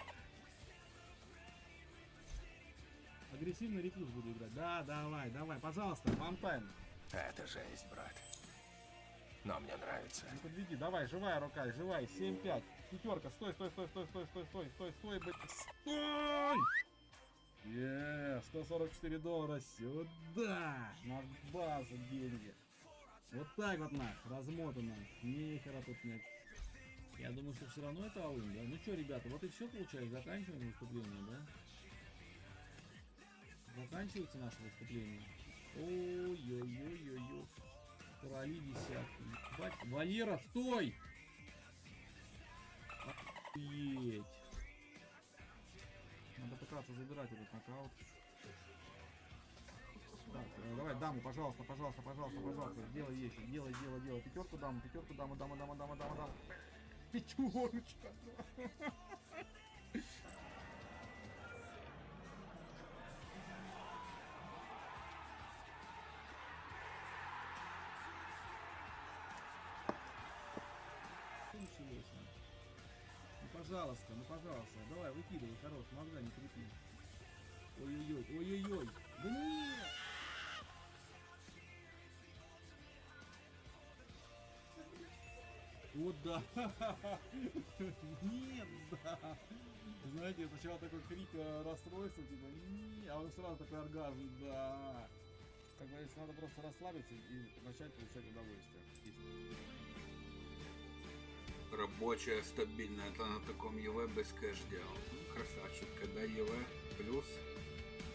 Агрессивный рекрут буду играть. Да, давай, давай, пожалуйста, вантайм. Это жесть, брат. Но мне нравится. Не подведи, давай, живая рука, живая, 7-5. Пятерка, стой, стой, стой, стой, стой, стой, стой, стой, стой, блядь, стой! Е, 144 доллара сюда! На базу деньги. Вот так вот нах, размотано. Нихера тут нет. Я думаю, что все равно это аун, да? Ну что, ребята, вот и все получается. Заканчиваем выступление, да? Заканчивается наше выступление. Ой-ой-ой-ой-ой. Короли десятки. Ебать. Валера, стой! Охуеть. Надо пытаться забирать этот нокаут. Так, э, давай, даму, пожалуйста, пожалуйста, пожалуйста, пожалуйста. Делай вещи, делай, делай, делай. Пятерку даму, пятерку даму, дама, дама, дама, дама, дама. Пятерочка. Ну, пожалуйста, ну пожалуйста, давай, выкидывай, хорош, мозга не крепи. Ой-ой-ой, ой-ой-ой. Да нет! Вот да. Нет, да. Знаете, сначала такой крик э, расстройства, типа, а он сразу такой оргазм, да. Как говорится, надо просто расслабиться и начать получать удовольствие. Рабочая, стабильная. Это на таком ЕВ без кэш. Ну, красавчик. Когда ЕВ плюс,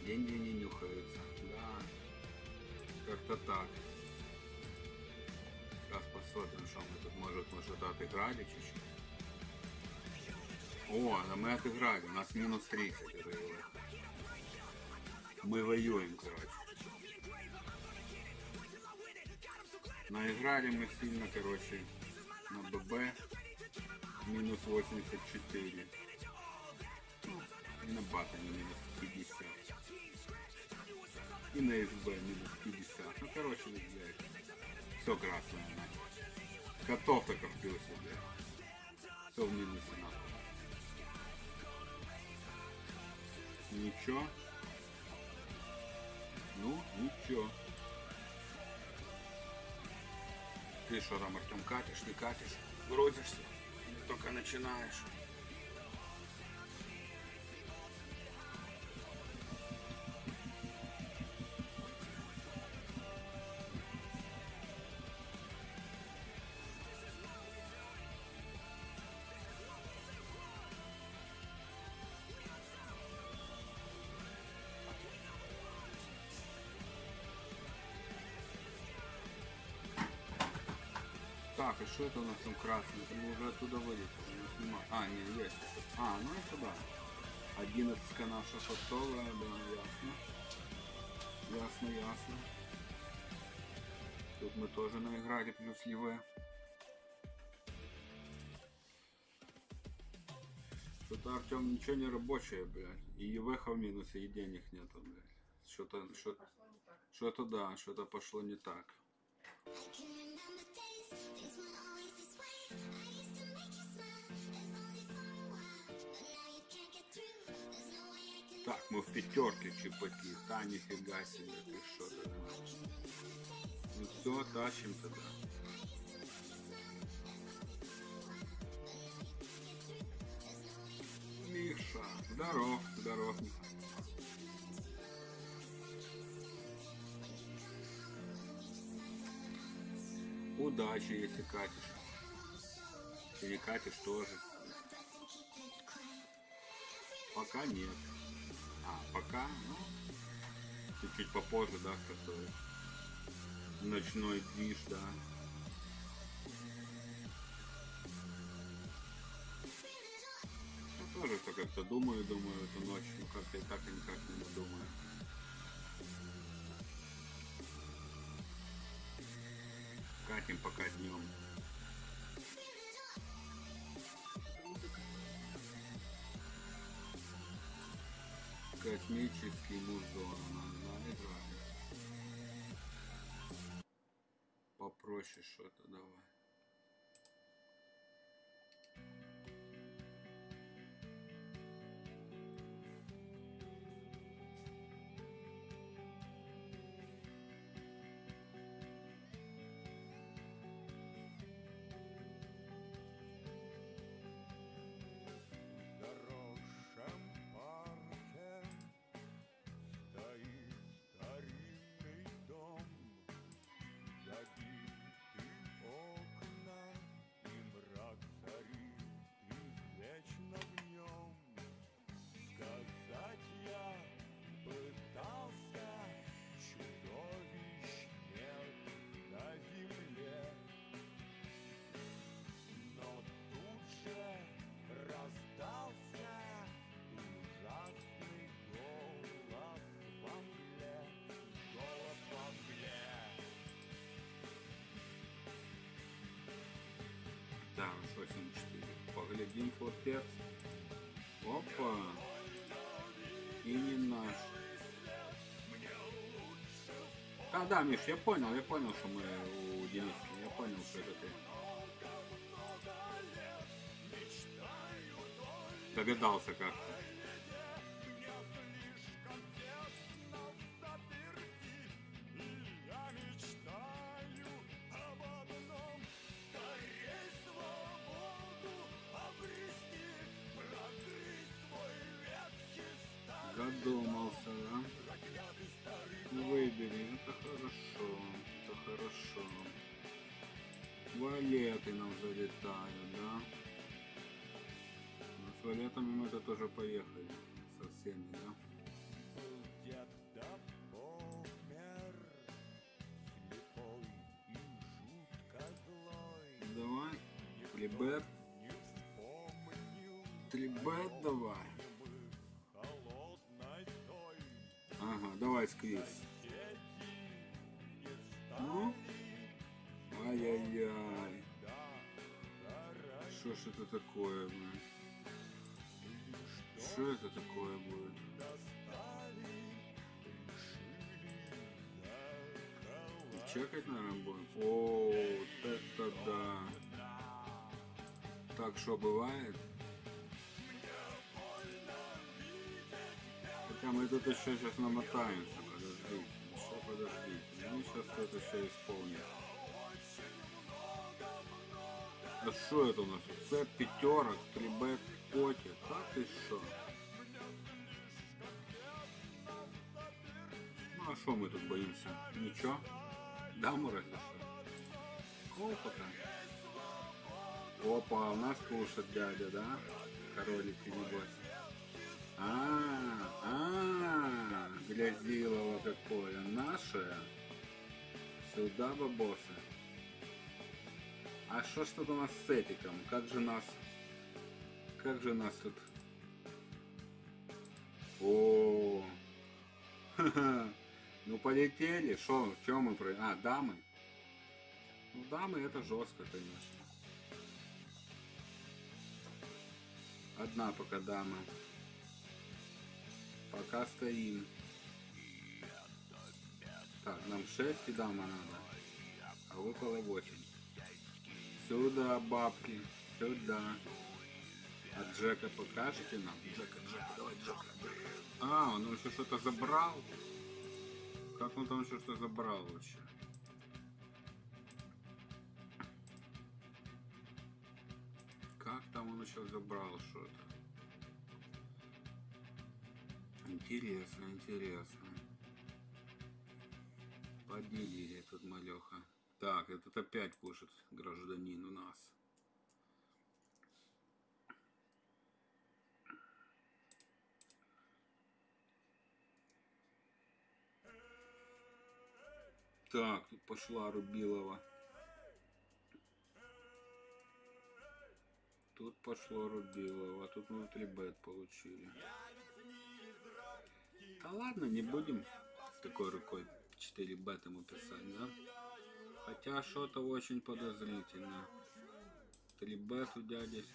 деньги не нюхаются. Да. Как-то так сотень, що ми тут может ожидати граді чи що. О, мы ми отыграли, у нас минус 30 Мы Ми воюємо, коротше. Наіграли ми сильно, короче, на ББ. минус 84. Ну, на батані минус 50. И на СБ минус 50. Ну короче, блядь. Все красное, значит. Котов только в плюсе, блядь. Все в минусе, нахуй. Ничего. Ну, ничего. Ты что там, Артем, катишь, ты катишь, грузишься, только начинаешь. Так, а что это у нас там красный? Мы уже оттуда вылетели, у нас. А, нет, есть. А, ну это да. Одиннадцатка наша шоттовая, да, ясно. Ясно, ясно. Тут мы тоже наиграли плюс ЕВ. Что-то Артем ничего не рабочее, блядь. И ЕВХ в минусе, и денег нету, блядь. Что-то, что-то, что да, что-то пошло не так. Что Так, мы в пятерке чепаки. Да, нифига себе, ты что ты Ну все, тащим тогда. Миша, здоров, здоров. Удачи, если катишь. Не катишь, тоже. Пока нет. Пока, ну, чуть-чуть попозже, да, стартует. Ночной движ, да. Я тоже все как-то думаю, думаю эту ночь, но как-то и так и никак не думаю. Катим пока днем. Космический музон, да, играем. Попроще что-то давай. 84. Поглядим хлопец. Опа. И не наш. А, да, Миш, я понял, я понял, что мы у Дениски. Я понял, что это ты. Догадался как-то. С валетами мы-то тоже поехали. Со всеми, да? дед помер, слепой и жутко злой. Давай. Трибет. Трибет давай. Ага, давай сквиз. Ну? Ай-яй-яй. Что ж это такое, блин? Что это такое будет? Чекать, наверное, будем? О, вот это да. Так что бывает? Хотя мы тут еще сейчас намотаемся, подождите. Еще подождите. Мы сейчас тут еще исполним. А что это у нас? Це пятерок, трибет, поте. Да ты что? Что мы тут боимся? Ничего? Даму разве? Опа-ка. Опа, у нас кушает дядя, да? Королики, небось. А, а, глядилово какое. Наше. Сюда, бабосы. А что тут у нас с этиком? Как же нас... Как же нас тут... О, Ха-ха. Ну полетели. Шо, чем мы про... А, дамы. Ну дамы это жестко, конечно. Одна пока дама. Пока стоим. Так, нам 6 и дама надо. А выпало 8. Сюда, бабки. Сюда. А Джека покажете нам? Джека, Джека, давай Джека. А, он еще что-то забрал? Как он там еще что забрал вообще? Как там он еще забрал что-то? Интересно, интересно. Поделили тут малеха. Так, этот опять пушит гражданин у нас. Так, тут пошла Рубилова. Тут пошло Рубилова, тут мы 3 бет получили. Да ладно, не будем такой рукой 4 бет ему писать, да? Хотя что-то очень подозрительно. 3 бет у дяди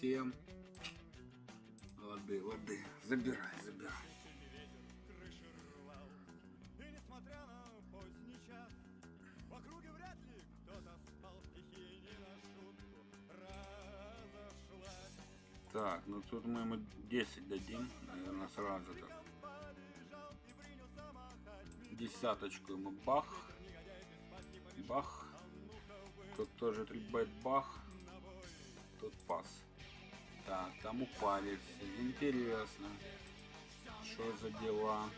7. Лады, лады, забирай, забирай. Так, ну тут мы ему 10 дадим, наверное, сразу так. Десяточку ему бах. Бах. Тут тоже 3 бет бах. Тут пас. Так, там упали все. Интересно. Что за дела?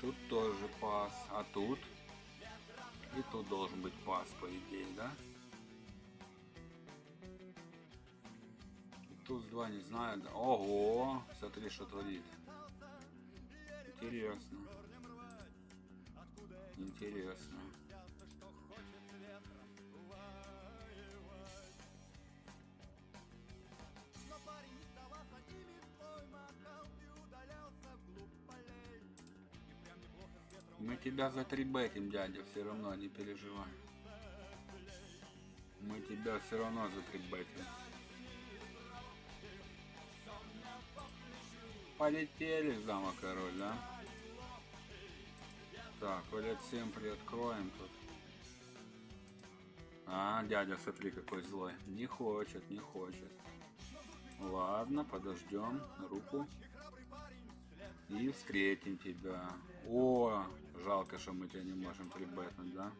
Тут тоже пас. А тут? И тут должен быть пас, по идее, да? Туз 2 не знаю. Ого! Смотри, что творит. Интересно. Интересно. Мы тебя за три бетим, дядя, все равно, не переживай. Мы тебя все равно за Полетели, замок король, да? Так, валет 7 приоткроем тут. А, дядя, смотри, какой злой. Не хочет, не хочет. Ладно, подождем руку. И встретим тебя. О, жалко, что мы тебя не можем прибетнуть, да?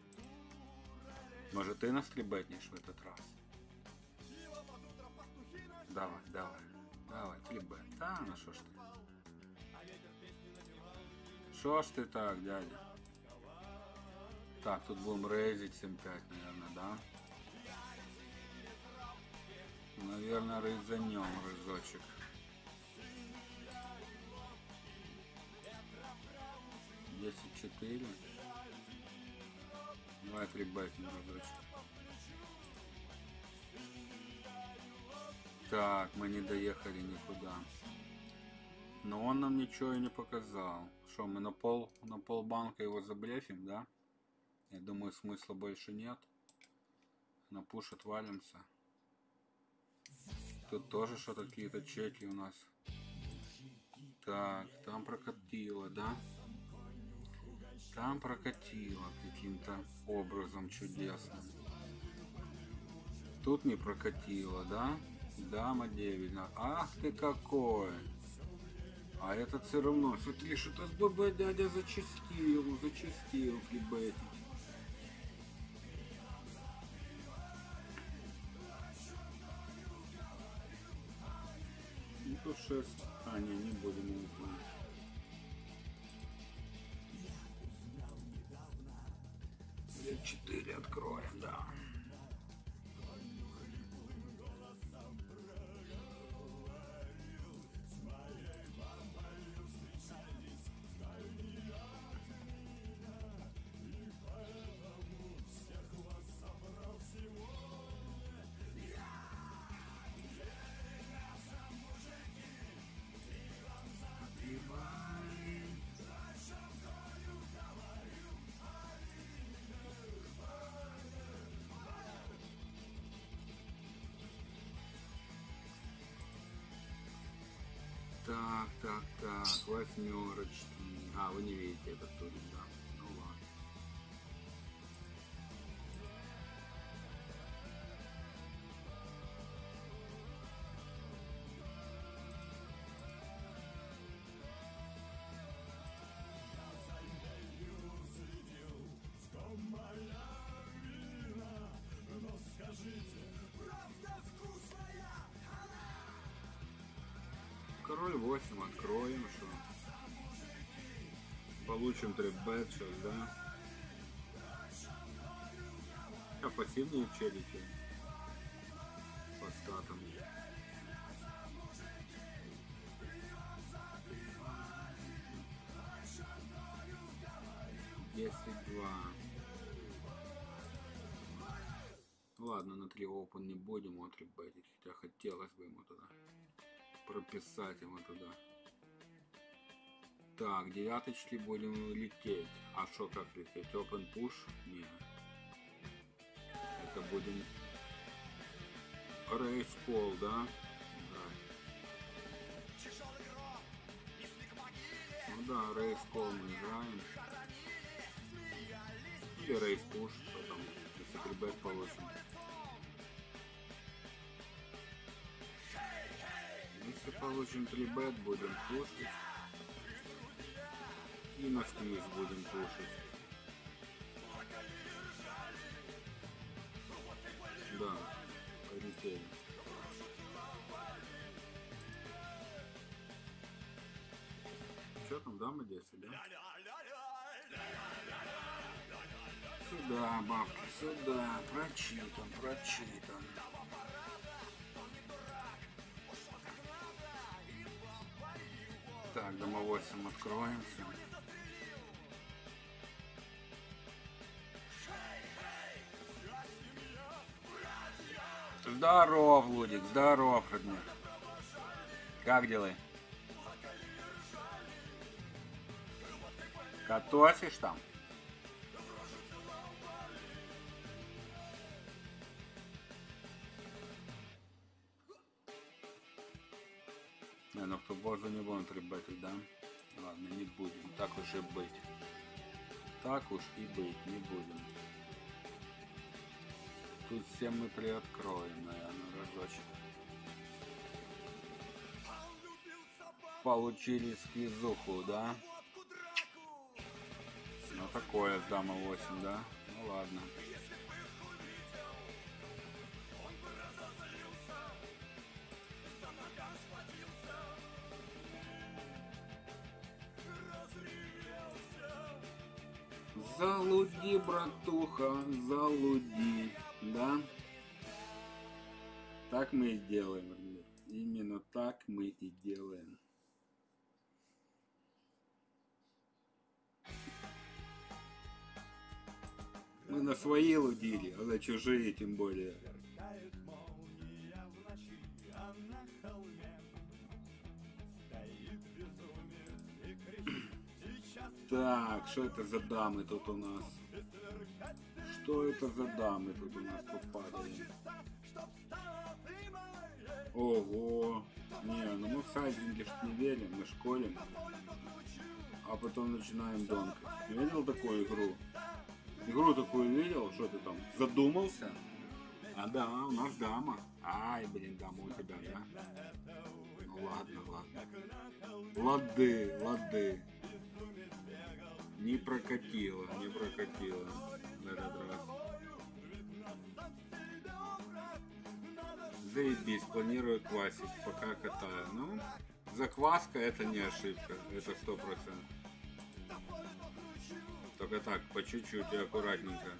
Может, ты нас прибетнешь в этот раз? Давай, давай. Давай, трибет. Да, ну что ж ты? Что ж ты так, дядя? Так, тут будем рейзить 7-5, наверное, да? Наверное, рейзанем разочек. Десять четыре. Давай прибавим разочек. Так, мы не доехали никуда. Но он нам ничего и не показал. Что, мы на пол, на пол банка его заблефим, да? Я думаю, смысла больше нет. На пуш отвалимся. Тут тоже что-то какие-то чеки у нас. Так, там прокатило, да? Там прокатило каким-то образом чудесным. Тут не прокатило, да? Дама 9. на- Ах ты какой! А этот все равно. Смотри, что-то с ББ дядя зачастил, зачастил флибетить. Ну то 6. А, не, не будем его знать. Так, так, так, восьмерочки. А, вы не видите этот турик, да? Король 8 откроем, что? Получим 3 бет сейчас, да? А пассивные челики по статам. Десять два. Ладно, на 3 open не будем вот ребятить, хотя хотелось бы ему туда прописать ему туда. Так, девяточки будем лететь. А что как лететь? Open push? Не. Это будем Race Call, да? Да. Ну да, Race Call мы играем. Или Race Push, потом, если прибэк получим. Если получим 3 бет, будем пушить. И на сквиз будем пушить. Да, полетели. Что там, дама 10, да? Сюда, бабки, сюда. Прочитан, прочитан. Дома 8 откроемся. Здоров, Лудик, здоров, родной. Как дела? Катосишь там? Бозу не будем требетить, да? Ладно, не будем. Так уж и быть. Так уж и быть, не будем. Тут все мы приоткроем, наверное, разочек. Получили сквизуху, да? Ну такое дама 8, да? Ну ладно. Братуха, залуди, да? Так мы и делаем. Именно так мы и делаем. Мы на свои лудили, а на чужие тем более. Так, что это за дамы тут у нас? Что это за дамы тут у нас попадали? Ого! Не, ну мы в сайдинге ж не верим, мы школим. А потом начинаем донкать. Видел такую игру? Игру такую видел? Что ты там, задумался? А да, у нас дама. Ай, блин, дама у тебя, да? Ну ладно, ладно. Лады, лады. Не прокатило, не прокатило на этот раз. Заебись, планирую квасить, пока катаю. Ну, закваска это не ошибка, это сто процентов. Только так, по чуть-чуть и аккуратненько.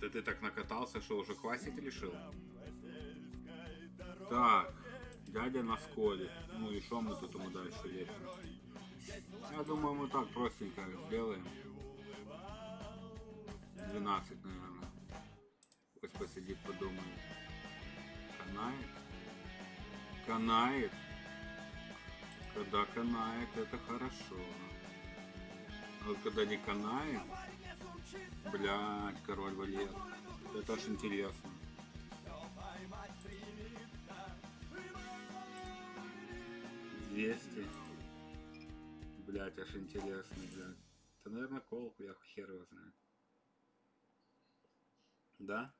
Да ты так накатался, что уже квасить решил? Так, дядя на сколе. Ну и что мы тут ему дальше лепим? Я думаю, мы так простенько сделаем. 12, наверное. Пусть посидит, подумает. Канает? Канает? Когда канает, это хорошо. А вот когда не канает, блядь, король валет. Это аж интересно. 200. Блять, аж интересно, блядь. Это, наверное, колку, я хер его знаю. Да?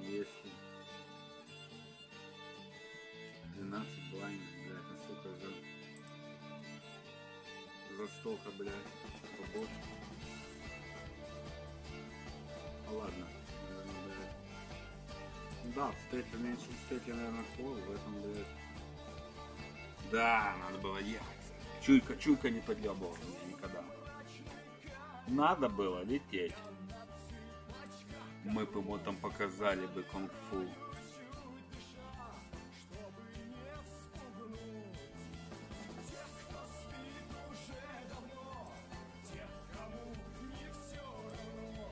200. 12 блайнд, блядь, ну сука, за... За столько, блядь, побольше. Ну ладно. Да, в стеке меньше в стеке, наверное, кол, в этом, блядь. Да, надо было ехать. Чуйка, чуйка не подъебывала меня никогда. Надо было лететь. Мы бы ему там показали бы кунг-фу.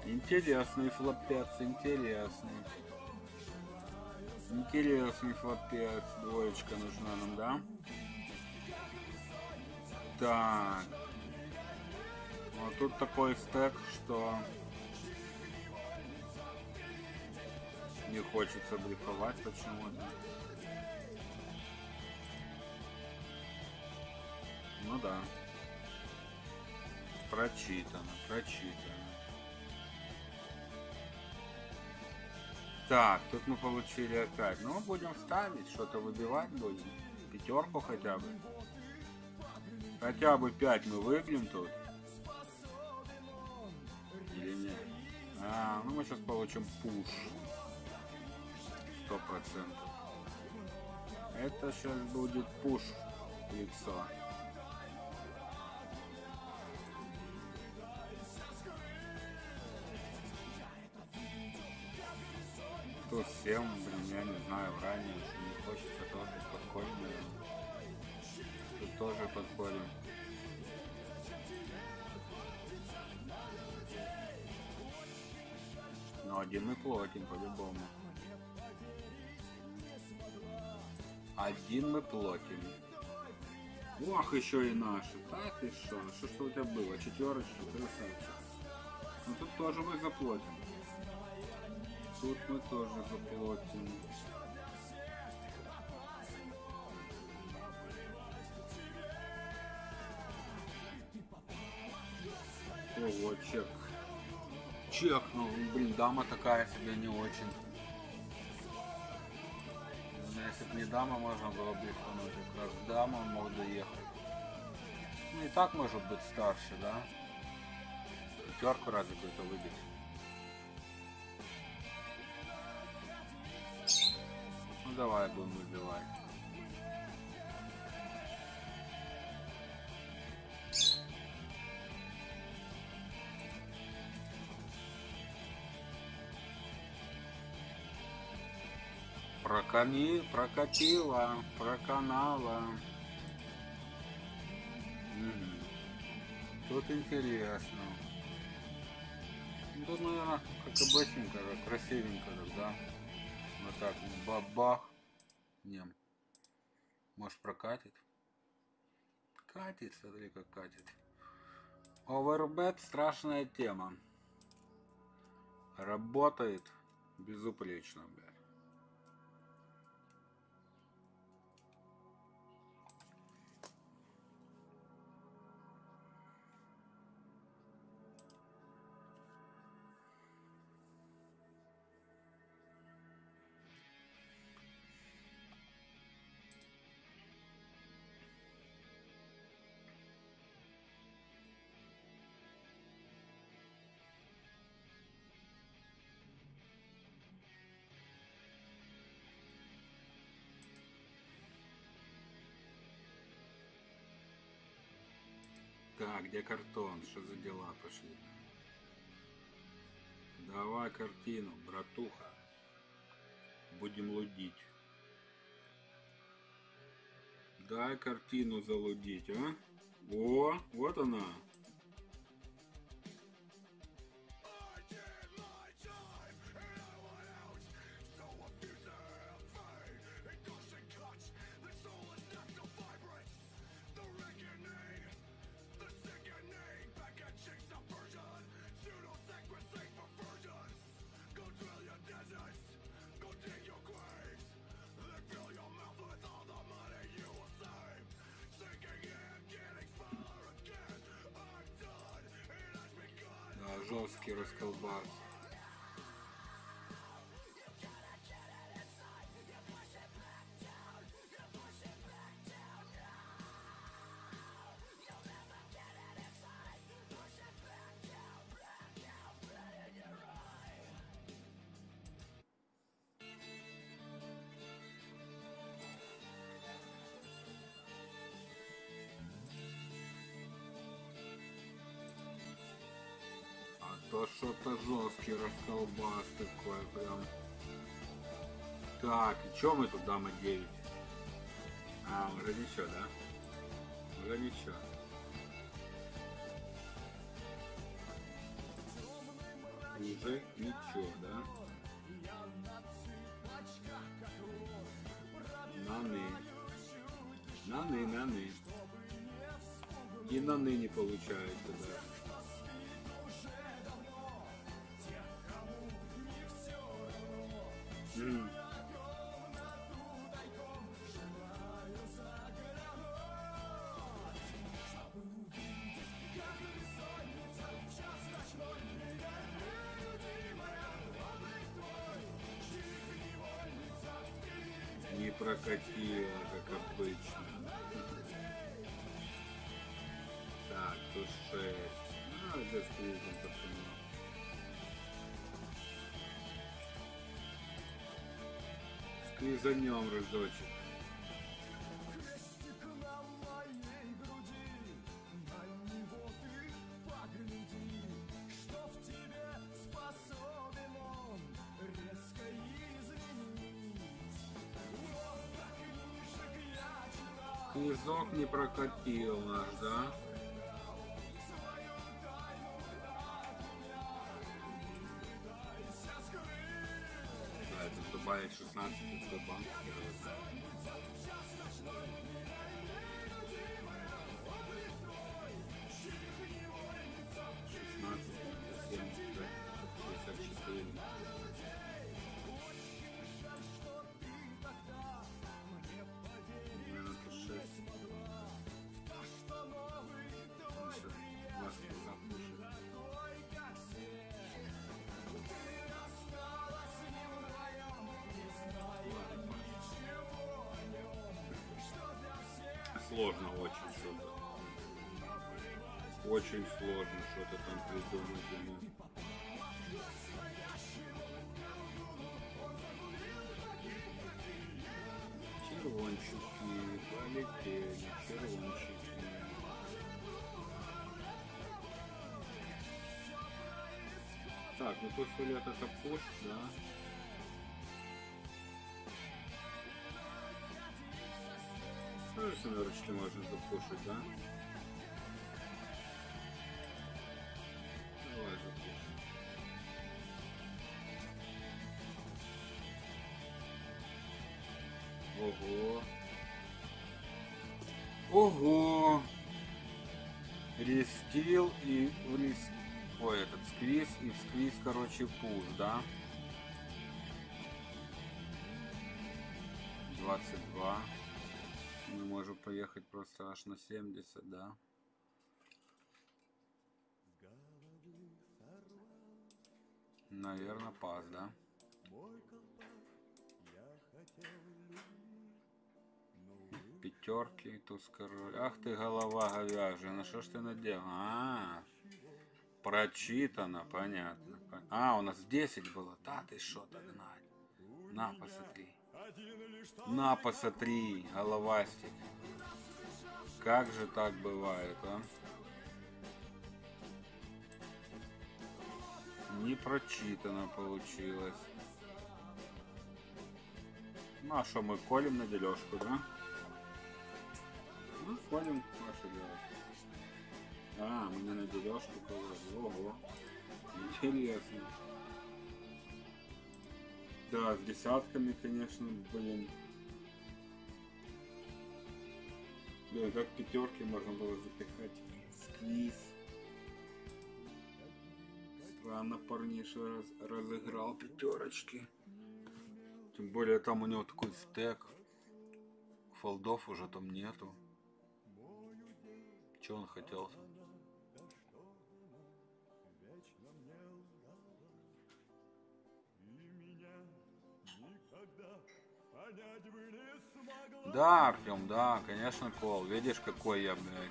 Интересный флопец, интересный. Интересный флопец. Двоечка нужна нам, да? Так. Вот тут такой стек, что не хочется блефовать почему-то. Ну да. Прочитано, прочитано. Так, тут мы получили опять. Ну, будем ставить, что-то выбивать будем. Пятерку хотя бы. Хотя бы 5 мы выбьем тут. Или нет? А, ну мы сейчас получим пуш. Сто процентов. Это сейчас будет пуш лицо. Тут 7, блин, я не знаю, ранее еще не хочется тоже спокойно. Тут тоже подходим. Но один мы плотим по-любому. Один мы плотим. Ох, еще и наши. Да ты что? Что что у тебя было? Четверочка, красавчик. Ну тут тоже мы заплатим. Тут мы тоже заплатим. Ого, чек. Чек, ну, блин, дама такая себе не очень. Ну, если бы не дама, можно было бы ихнуть. Как раз дама мог доехать. Ну и так может быть старше, да? Пятерку разве какой-то выбить. Давай будем выбивать. Прокани, прокатила, проканала. Мгм. Тут интересно. Тут, наверное, как как красивенько, да? Так, бабах. Нем. Может прокатит? Катит, смотри, как катит. Овербет страшная тема. Работает безупречно, блядь. Так, где картон? Что за дела пошли? Давай картину, братуха. Будем лудить. Дай картину залудить, а? О, вот она. Расколбас. То что-то жесткий расколбас такой прям. Так, и чё мы тут дама 9? А, уже ничего, да? Уже ничего. Уже ничего, да? Наны. Наны, наны. И наны не получается, да. Это скрипим пацаны. Сквизанем разочек. Книзок не прокатил да? Да, 16 это банк. Сложно очень что-то. Очень сложно что-то там придумать ему. Червончики полетели, червончики. Так, ну тут лет это пуш, да? Ну, семерочки можно запушить, да? Давай запушим. Ого. Ого. Рестил и в рес... Ой, этот сквиз и сквиз, короче, пуш, да? 22. Поехать просто аж на 70, да? Наверное, пас, да? Пятерки, туз король. Ах ты голова говяжья, ну что ж ты надел? А, прочитано, понятно. Пон- А, у нас 10 было. Да ты что так гнать? На, посмотри. На, посмотри, головастик. Как же так бывает, а? Не прочитано получилось. Ну а что, мы колем на дележку, да? Ну, колем ваше дело. А, мы на дележку кололи. Ого. Интересно. Да, с десятками, конечно, блин. Да, как пятерки можно было запихать в квиз. Странно парниша раз, разыграл пятерочки. Тем более там у него такой стек. Фолдов уже там нету. Чего он хотел? -то? понять вы да, Артем, да, конечно, кол. Видишь, какой я, блядь.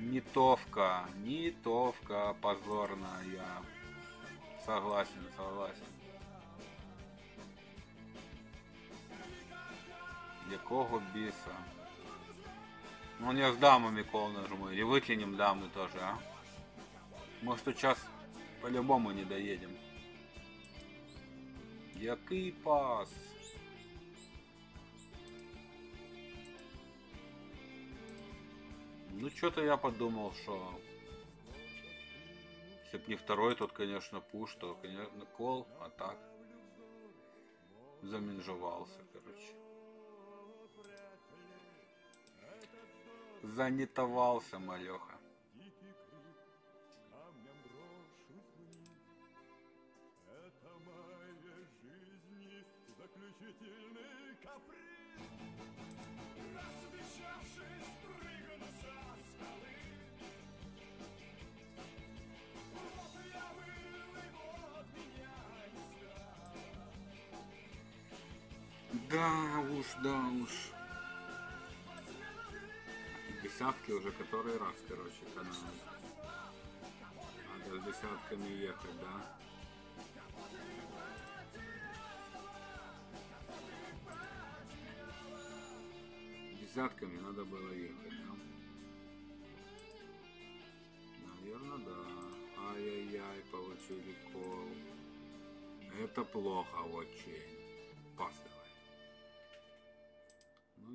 Нитовка, нитовка позорная. Согласен, согласен. Якого біса? Ну я з дамами кол нажму. Или выклинем дамы тоже, а? Может сейчас по-любому не доедем. Який пас? Ну, что-то я подумал, что если б не второй, тот, конечно, пуш, то, конечно, кол, а так заминжевался, короче. Занятовался, малеха. Да уж, да уж. Десятки уже который раз, короче, канал. Надо с десятками ехать, да? Десятками надо было ехать, да? Наверное, да. Ай-яй-яй, получили кол. Это плохо очень. Пас давай.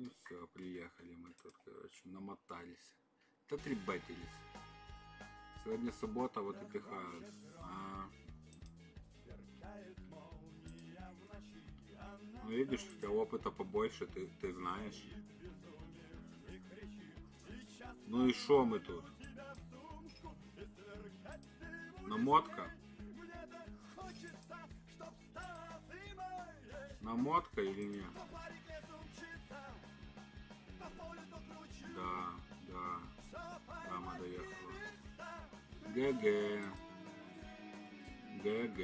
Ну все, приехали мы тут, короче, намотались. Да трибатились. Сегодня суббота, вот и пихают. А. Ну видишь, у тебя опыта побольше, ты, ты знаешь. Ну и шо мы тут? Намотка? Намотка или нет? Да, да. Дама доехала. ГГ. ГГ.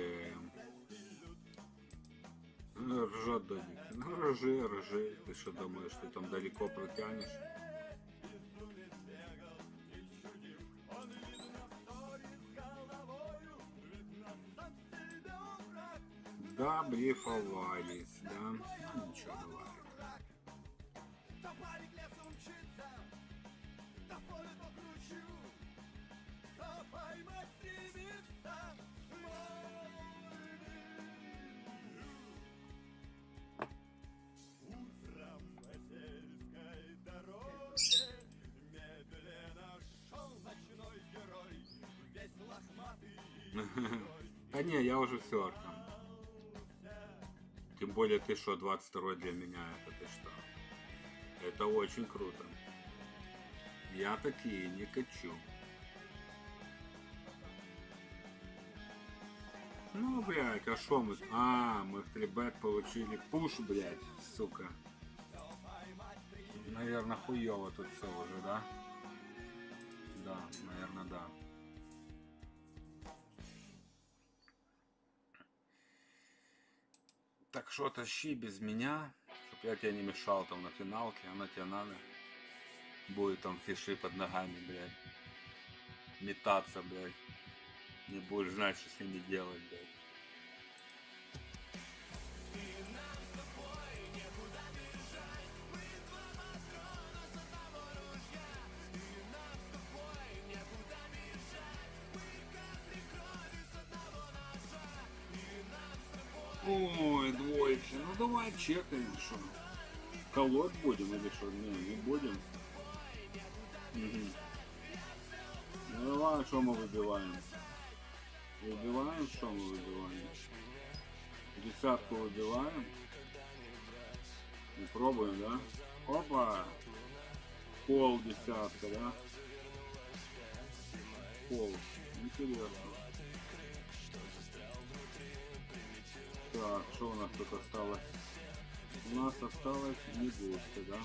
Ну, Ржет Додик. Ну, ржи, ржи. Ты что думаешь, ты там далеко протянешь? Да, блефовались, да. Ну, ничего бывает. Не, я уже все, Артем. Тем более ты что, 22 для меня, это ты что? Это очень круто. Я такие не качу. Ну, блядь, а шо мы... А, мы в 3 получили пуш, блядь, сука. Наверное, хуёво тут все уже, да? Да, наверное, да. Так что тащи без меня, чтоб я тебе не мешал там на финалке, она тебе надо. Будет там фиши под ногами, блядь. Метаться, блядь. Не будешь знать, что с ними делать, блядь. Двоечки. Ну давай чекаем, что. Колоть будем или что? Не, не будем. Мгм. Ну давай, что мы выбиваем? Выбиваем, что мы выбиваем? Десятку выбиваем. И пробуем, да? Опа! Пол десятка, да? Пол. Интересно. Так, что у нас тут осталось? У нас осталось не Егорска, да?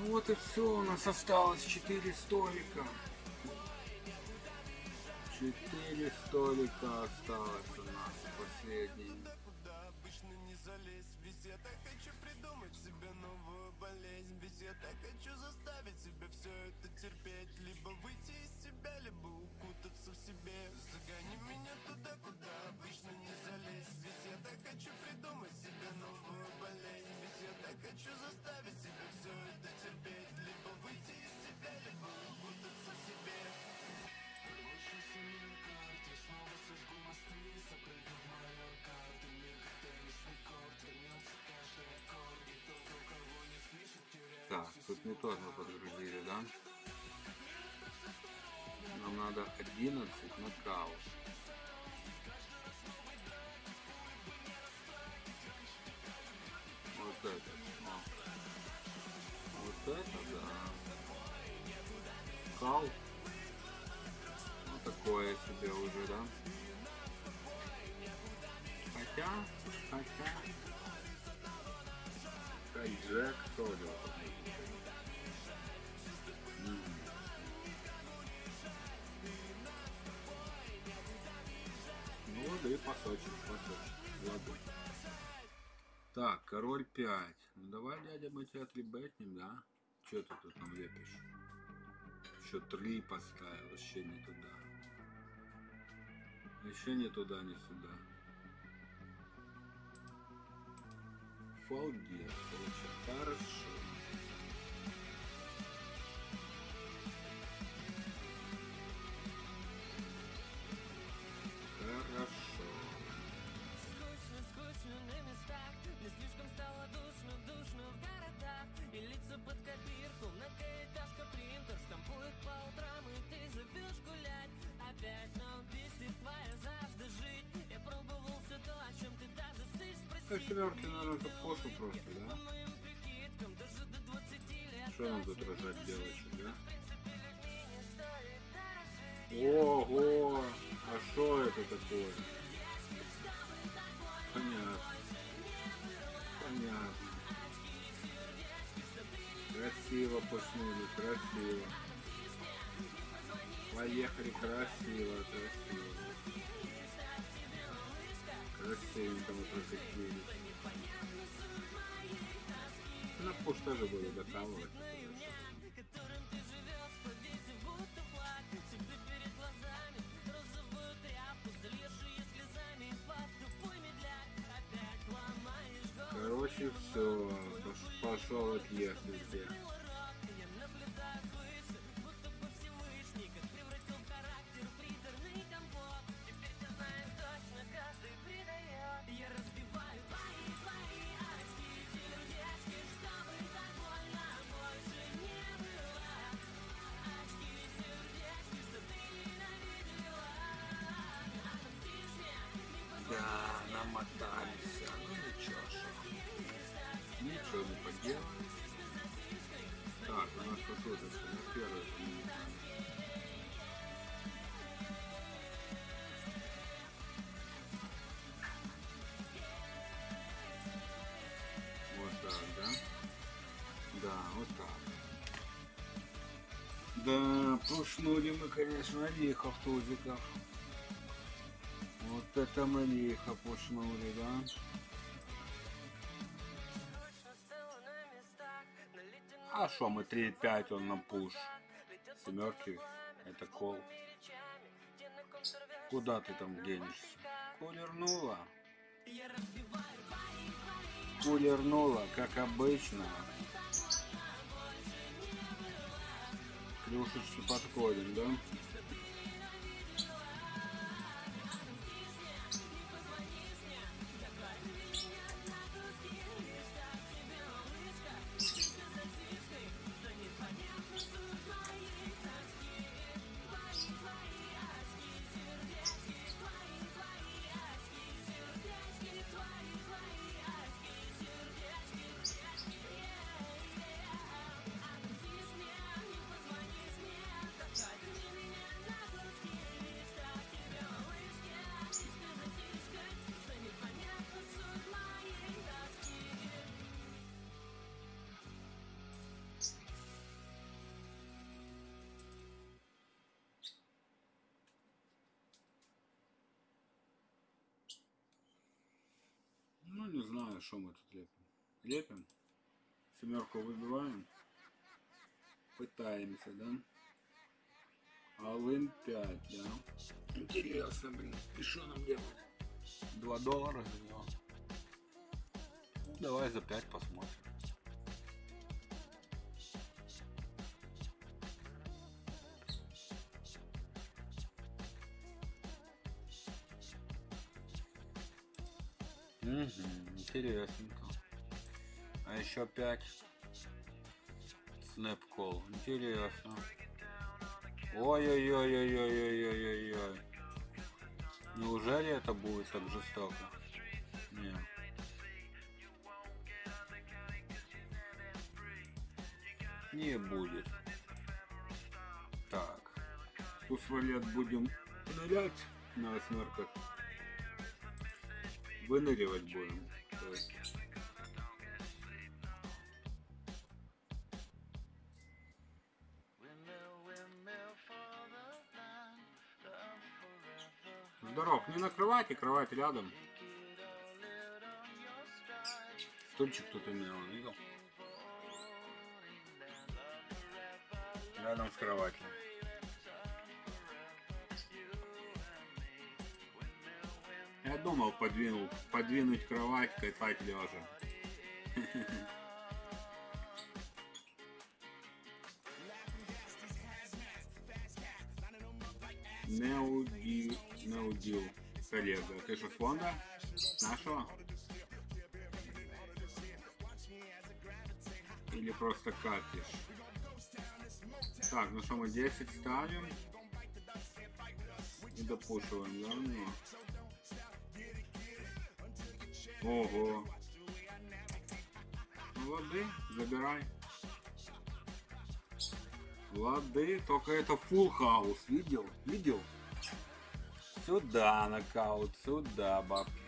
Ну вот и все у нас осталось, 4 столика. 4 столика осталось у нас последний. обычно не залезть Ведь я так хочу придумать себе новую болезнь. Ведь я так хочу заставить себя все это терпеть. Либо выйти из себя, либо укутаться в себе. Загони меня туда, куда обычно не залезть. Ведь я так хочу придумать себе новую болезнь. Ведь я так хочу заставить не тот мы подгрузили, да? Нам надо 11 нокаут. Вот это. О. Вот это, да. Кал. Ну, такое себе уже, да? Хотя, хотя... Джек тоже. Ну, воды посочек, посочек. Так, король 5. Ну давай, дядя, мы тебя отребетнем, да? Че ты тут нам лепишь? Еще три поставил, вообще не туда. Еще не туда, не сюда. Фолгет, короче. Хорошо. Семерки, наверное, это пошу просто, да? Моим прикидкам даже до 20 лет Что нам тут рожать девочек, да? Ого! А что это такое? Понятно. Понятно. Красиво пушнули, красиво. Поехали красиво, красиво. Ее слезами и под тупой медляк Опять ломаешь голову Короче, все, пошел отъезд везде. Да, пушнули мы, конечно, лихо в тузиках. Вот это мы лихо пушнули, да? А что мы 3-5 он на пуш? Семерки, это кол. Куда ты там денешься? Кулернула. Кулернула, как обычно. Клюшечки подходим, да? Что мы тут лепим. Лепим. Семерку выбиваем. Пытаемся, да? Алын 5, да? Интересно, блин. И что нам делать? 2 доллара за него. Ну, давай за 5 посмотрим. Еще 5 Snap Call. Интересно. Ой-ой-ой-ой-ой-ой-ой-ой. Неужели это будет так жестоко? Нет. Не будет. Так. Тут валет будем нырять на восьмерках. Выныривать будем. То есть кровати, кровать рядом. Стульчик тут имел, видел? Рядом с кроватью. Я думал, подвинул, подвинуть кровать, катать лежа. Не удил, Коллега, ты что, с фонда? Нашего? Или просто катишь? Так, ну что, мы 10 ставим. И допушиваем, да? Ну. Ого. Ну, лады, забирай. Лады, только это full хаус, видел? Видел? Сюда нокаут, сюда бабки.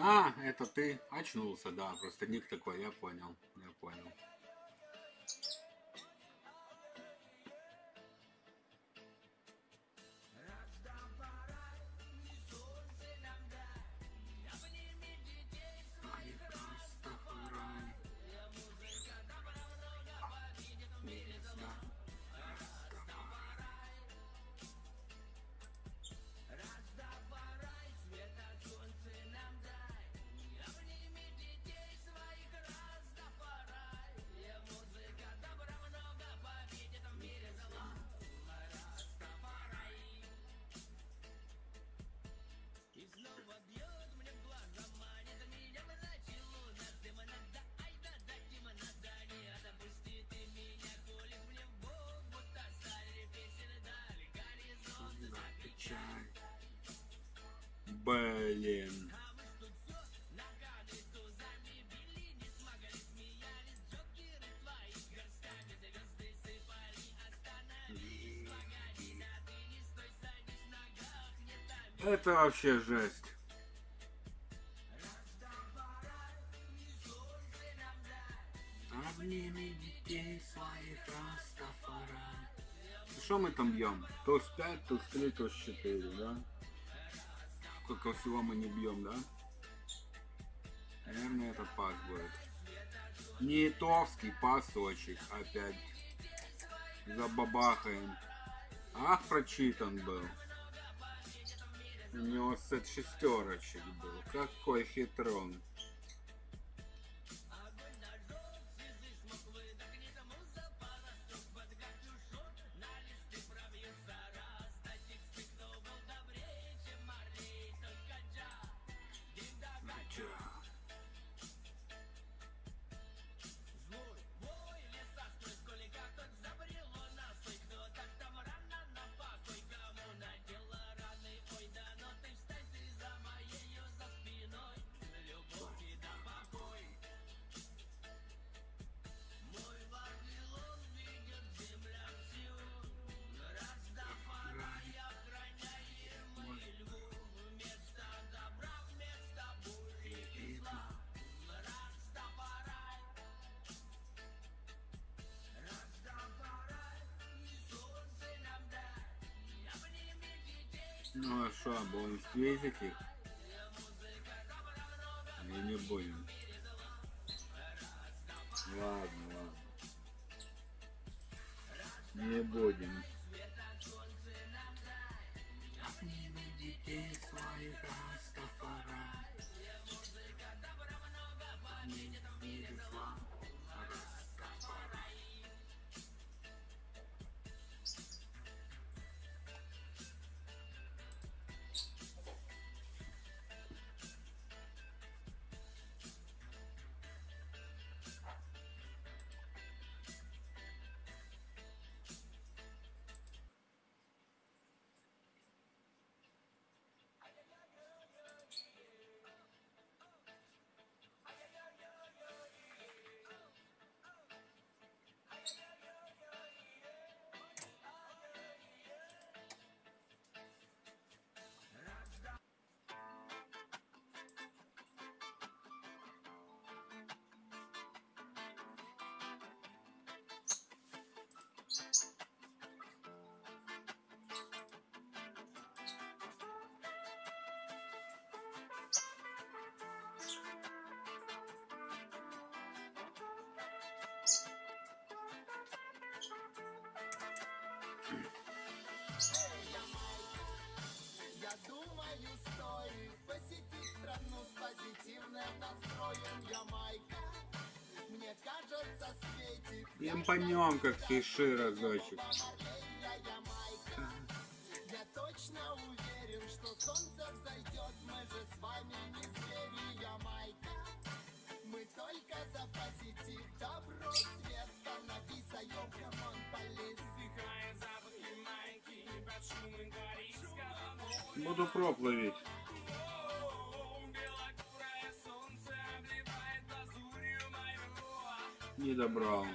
А, это ты очнулся, да, просто ник такой, я понял, Это вообще жесть. Обними детей своих Растафарай. Что мы там бьем? Туз 5, туз 3, туз 4, да? Сколько всего мы не бьем, да? Наверное, это пас будет. Неитовский пасочек опять. Забабахаем. Ах, прочитан был. Него сет шестерочек был. Какой хитрон. Будем встретить их? Или не будем? Я думаю, стоит посетить страну с позитивным настроем Ямайка. Мне кажется, светит Пьем по нем, как фиши разочек. Буду проб ловить. Не добрал.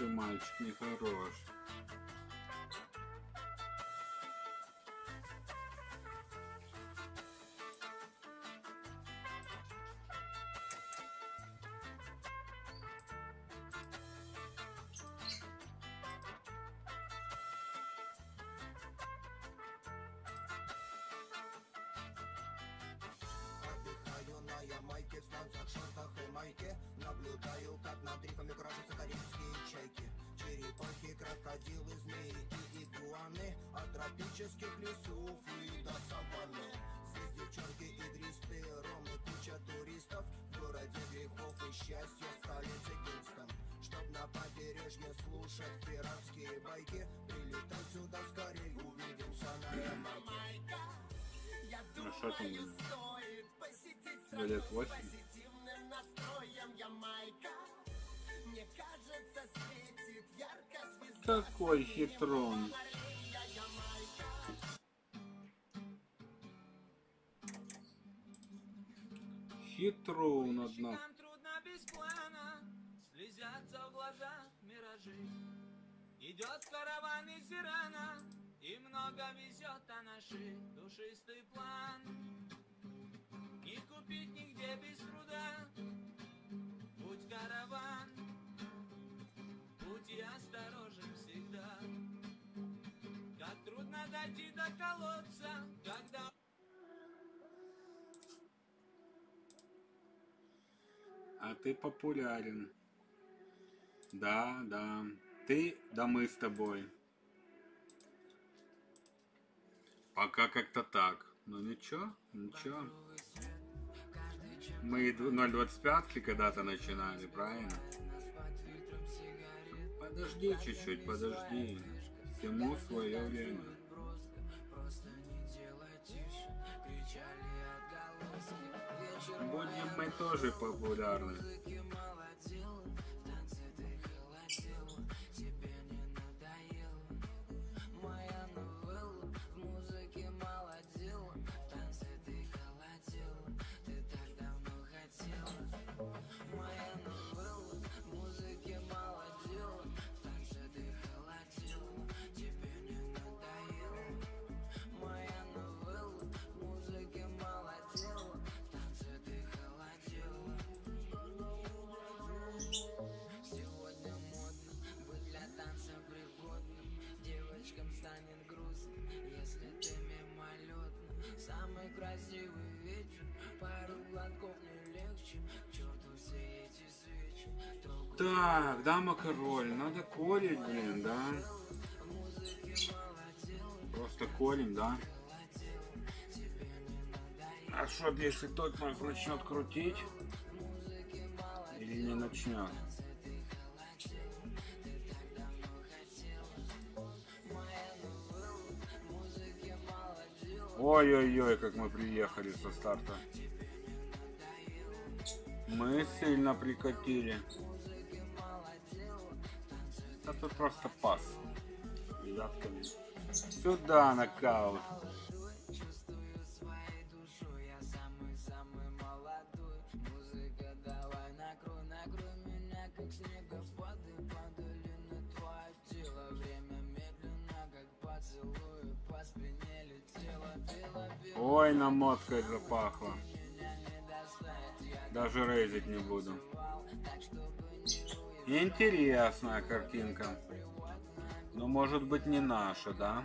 Нехороший мальчик, нехороший. Тропических лесов и до саванны. Здесь девчонки игристые, ромы, куча туристов. В городе грехов и счастья, столице Кингстон Чтоб на побережье слушать пиратские байки. Прилетай сюда скорей, увидимся на Ямайке. Я Ну думаю, стоит посетить Ну, страну с 8. позитивным настроем Ямайка. Мне кажется, светит ярко звезда Какой хитрон. Хитрон, однако. Нам трудно без плана, слезятся в глазах миражи. Идет караван из Ирана, и много везет о наши душистый план. Не купить нигде без труда, путь караван, путь осторожен всегда. Как трудно дойти до колодца, когда А ты популярен. Да, да. Ты, да мы с тобой. Пока как-то так. Ну ничего, ничего. Мы и дв- 0.25 когда-то начинали, правильно? Подожди чуть-чуть, подожди. Всему свое время. Будем мы тоже популярны. Так, дама король, надо колить, блин, да? Просто колем, да? А что, если тот нас начнет крутить? Или не начнет? Ой-ой-ой, как мы приехали со старта. Мы сильно прикатили. Тут просто пас. Ребятками. Сюда нокаут. Ой, намоткой запахло. Даже рейзить не буду. Интересная картинка. Но может быть не наша, да?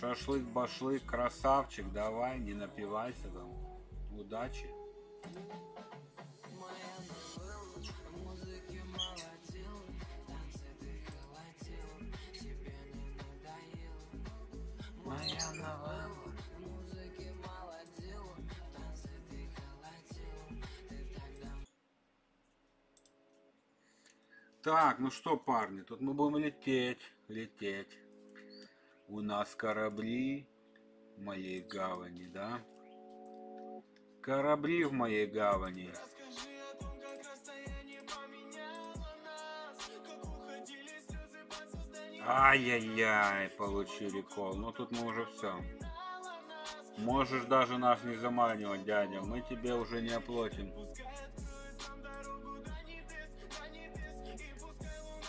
Шашлык-башлык, красавчик, давай, не напивайся там. Удачи. Так, ну что, парни, тут мы будем лететь, лететь. У нас корабли в моей гавани, да? Корабли в моей гавани. Ай-яй-яй, получили кол. Ну тут мы уже все. Можешь даже нас не заманивать, дядя. Мы тебе уже не оплатим.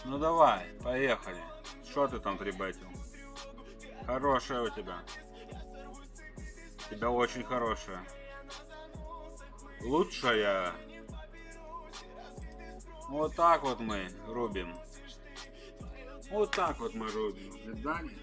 Ну давай, поехали. Что ты там трибетил? Хорошая у тебя. У тебя очень хорошая. Лучшая. Вот так вот мы рубим. Вот так вот мы рубим. Видали?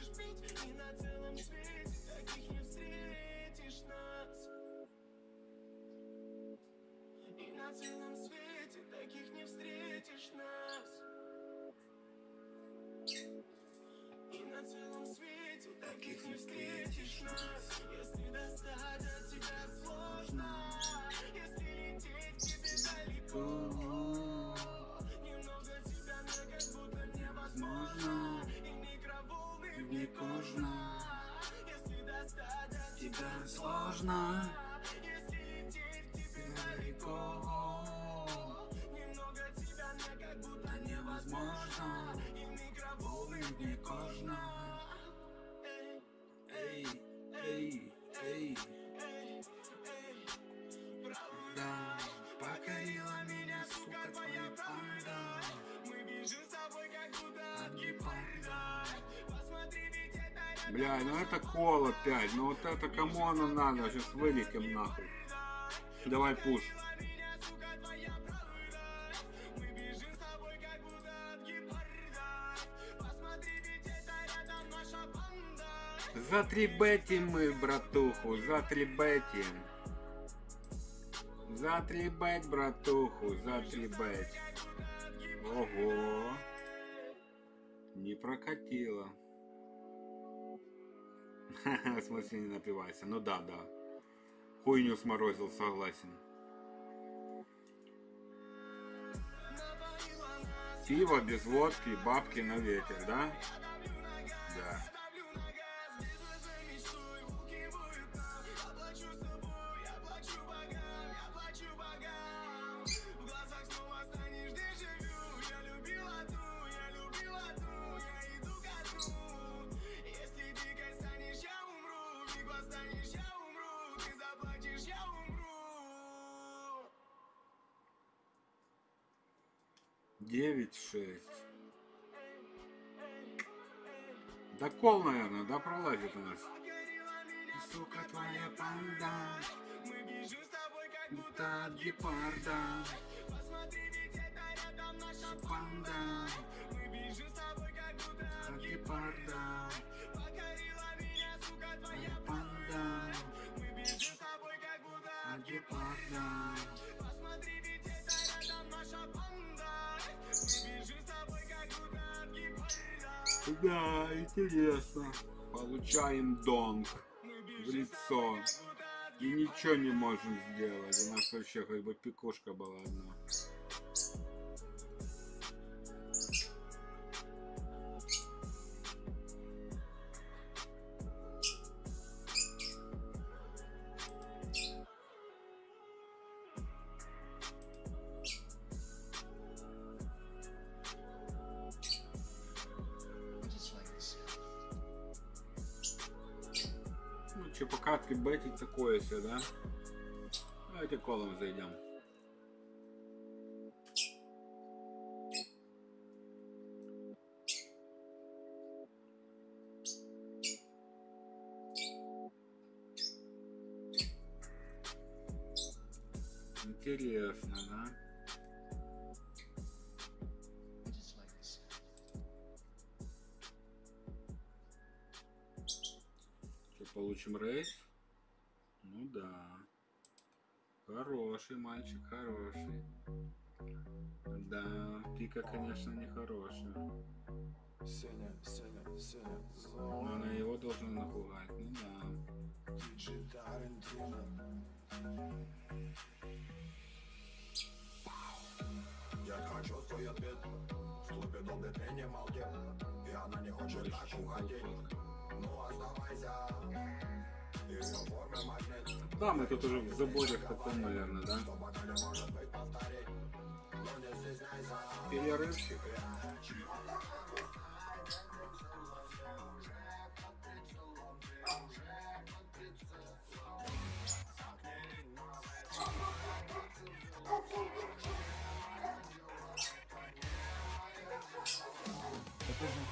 Ну это кола 5. Ну вот это кому оно надо? Сейчас вылетим нахуй. Давай пуш. Мы бежим с тобой, как будто от гепарда Посмотри, ведь это рядом наша банда Затрибетим мы, братуху. Затрибеть, братуху, затрибеть. Ого. Не прокатило. В смысле не напивайся. Ну да, да. Хуйню сморозил, согласен. Пиво без водки, бабки на ветер, да? 9, 6. Да кол, наверное, да, пролазит у нас. Сука, твоя панда. Мы бежим с тобой, как будто от гепарда. Посмотри, ведь это рядом наша панда. Мы бежим с тобой, как будто от гепарда. Покорила меня, сука, твоя панда. Мы бежим с тобой, как будто от гепарда. Да, интересно. Получаем донг в лицо. И ничего не можем сделать. У нас вообще хоть бы пикушка была одна. Все, да? Давайте колом зайдем. Интересно, да? Мальчик, хороший. Да, пика, конечно, не хорошая. Сеня, Сеня, Сеня, Но она его должна напугать. Ну да. Диджей Тарантино. Детка чувствует бит В клубе долбит реанималки И она не хочет так уходить Ну оставайся Да, мы тут уже в заборе в таком, наверное, да? Пока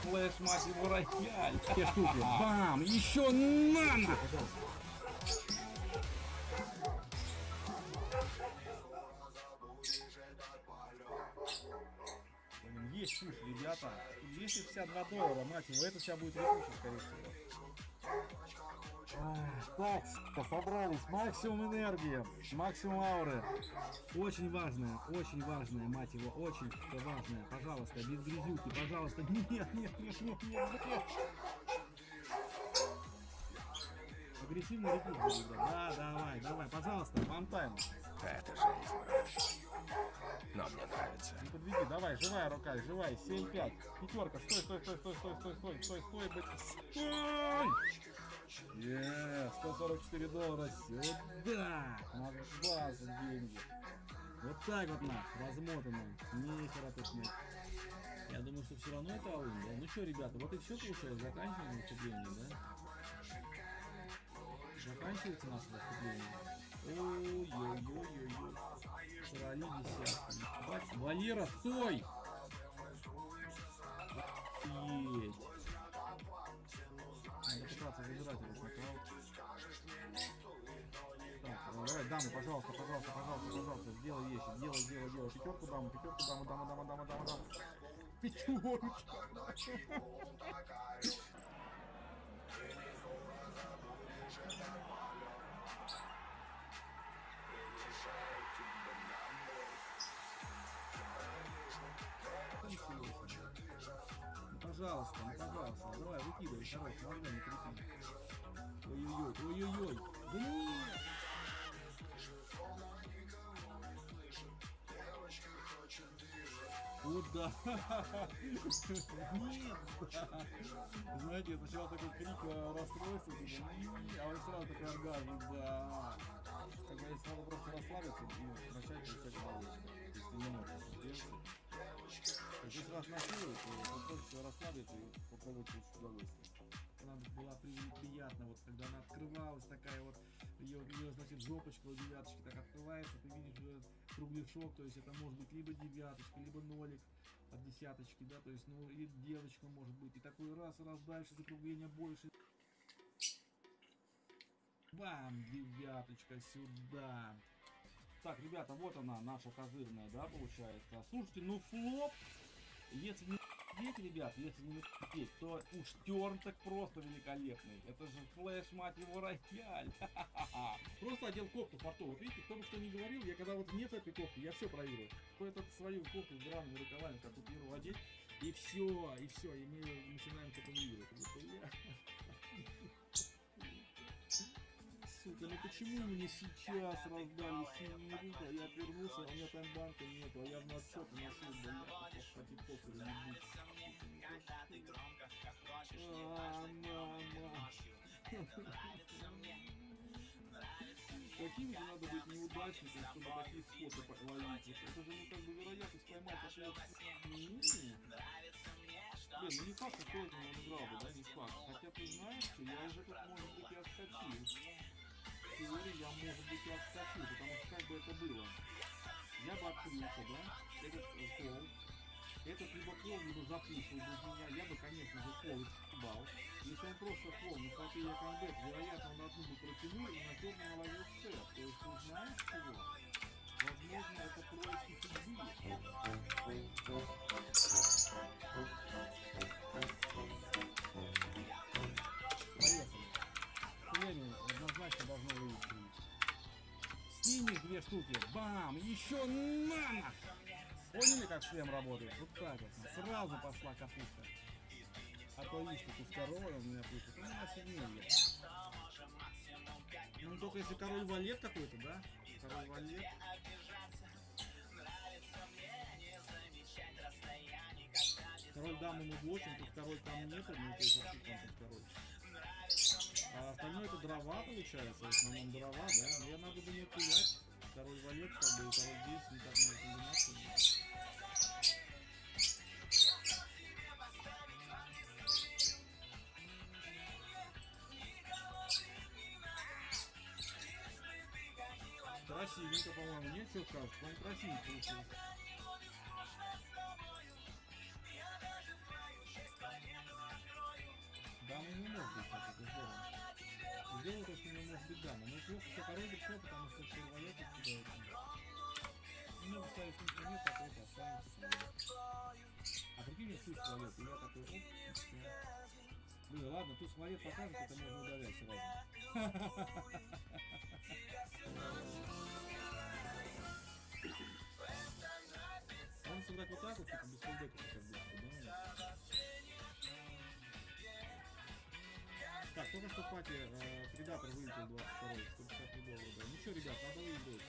флеш, мать его, рояль. Те штуки. Бам! Еще нано! Блин, есть чушь, ребята. 262 доллара, мать его, это сейчас будет рекуча, скорее всего. Так, собрались. Максимум энергии, максимум ауры. Очень важное, очень важное, мать его, очень важное. Пожалуйста, без грязюки, пожалуйста. Нет, нет, нет, нет, нет, нет. Агрессивный рекрут. Да, давай, давай, пожалуйста, вантайм. Это жизнь, брат. Но мне нравится. Не подведи, давай, живая рука, живая, 7-5. Пятерка, стой, стой, стой, стой, стой, стой, стой, стой, стой, блядь. Стой! Е, 144 доллара сюда! На базу деньги. Вот так вот наш, размотано. Нихера тут нет. Я думаю, что все равно это аун, да? Ну что, ребята, вот и все получилось. Заканчиваем выступление, да? Заканчивается наше выступление. Ой-ой-ой-ой-ой. Короли десятки. Валера, стой! Есть. Дамы, пожалуйста, пожалуйста, пожалуйста, пожалуйста, сделай вещи, делай, делай, делай. Пятерку даму, пятерку даму, дама, дама, дама, дама, дама. Пятерочка. Ну, пожалуйста, ну пожалуйста, давай выкидывай, короче, ладно, не крепи. Ой-ой-ой, ой-ой-ой, да нет! Вот да. Нет. Знаете, сначала такой крик э, расстройства, типа, а он сразу такой оргазм, да. Как бы надо просто расслабиться и начать получать удовольствие. Если не можешь сделать. Если вас насилуют, то всё расслабиться и попробуйте получить удовольствие. Она была при- приятно, вот когда она открывалась, такая вот, ее, ее значит, жопочка у девяточки так открывается, ты видишь уже кругляшок, то есть это может быть либо девяточка, либо нолик от десяточки, да, то есть, ну, и девочка может быть, и такой раз, раз дальше, закругление больше. Бам, девяточка сюда. Так, ребята, вот она, наша козырная, да, получается. Слушайте, ну флоп, если не петь, ребят, если не петь, то уж терн так просто великолепный. Это же флеш, мать его, рояль. Просто одел кофту портовую. Вот видите, кто бы что ни говорил, я когда вот нет этой кофты, я все проверю. Кто этот свою кофту с драными рукавами, как первую одеть, и все, и все, и мы начинаем что-то выигрывать. Сука, ну почему мне сейчас раздали синюю руку, а я отвернулся, а у меня там банка нету, а я в носил, да я кстати, похуй, не. Каким же надо быть неудачником, чтобы такие по- ловить? Это же, ну, как бы, вероятность поймать такой... М. Блин, ну не факт, что это он играл бы, да, не факт. Хотя ты знаешь, что я уже тут, может быть, и отскочил. Теории я, может быть, и отскочил, потому что как бы это было? Я бы открылся, да, этот э, пол, этот либо пол, либо запушил без меня, я бы, конечно же, пол бал. Если он просто пол, но хотя я комбек, вероятно, он одну бы протянул и на черный наловил сет. То есть, ты знаешь чего? Возможно, это происки судьбы. Однозначно должно выиграть. Синих две штуки. Бам! Еще нано! Поняли, как шлем работает? Вот так вот. Сразу пошла капуста. А то есть тут король у меня пишет. Ну, сильнее. Ну, только если король валет какой-то, да? Король валет. Король дамы мы блочим, тут король там нету, ну то есть вообще там король. А остальное это дрова получается, в основном дрова, да? Но я надо думаю пулять. Король валет, как бы, король 10, не так много комбинаций. Красивенько, по-моему, нет, что скажешь? По-моему, красивенько получилось. Дама не может Сделай то, что не может быть дама. Ну, плохо, что король все, потому что все валет кидается. Ну, ставить смысла нет, так вот останемся. А прикинь, я туз и я такой. Блин, ладно, туз туалет покажет, это можно удалять сразу. Можно сыграть вот так вот, типа без фулбека, как будто, да? Так, только что пати э, ликвидатор вылетел 22 150 долларов, да. Ну что, ребят, надо выиграть.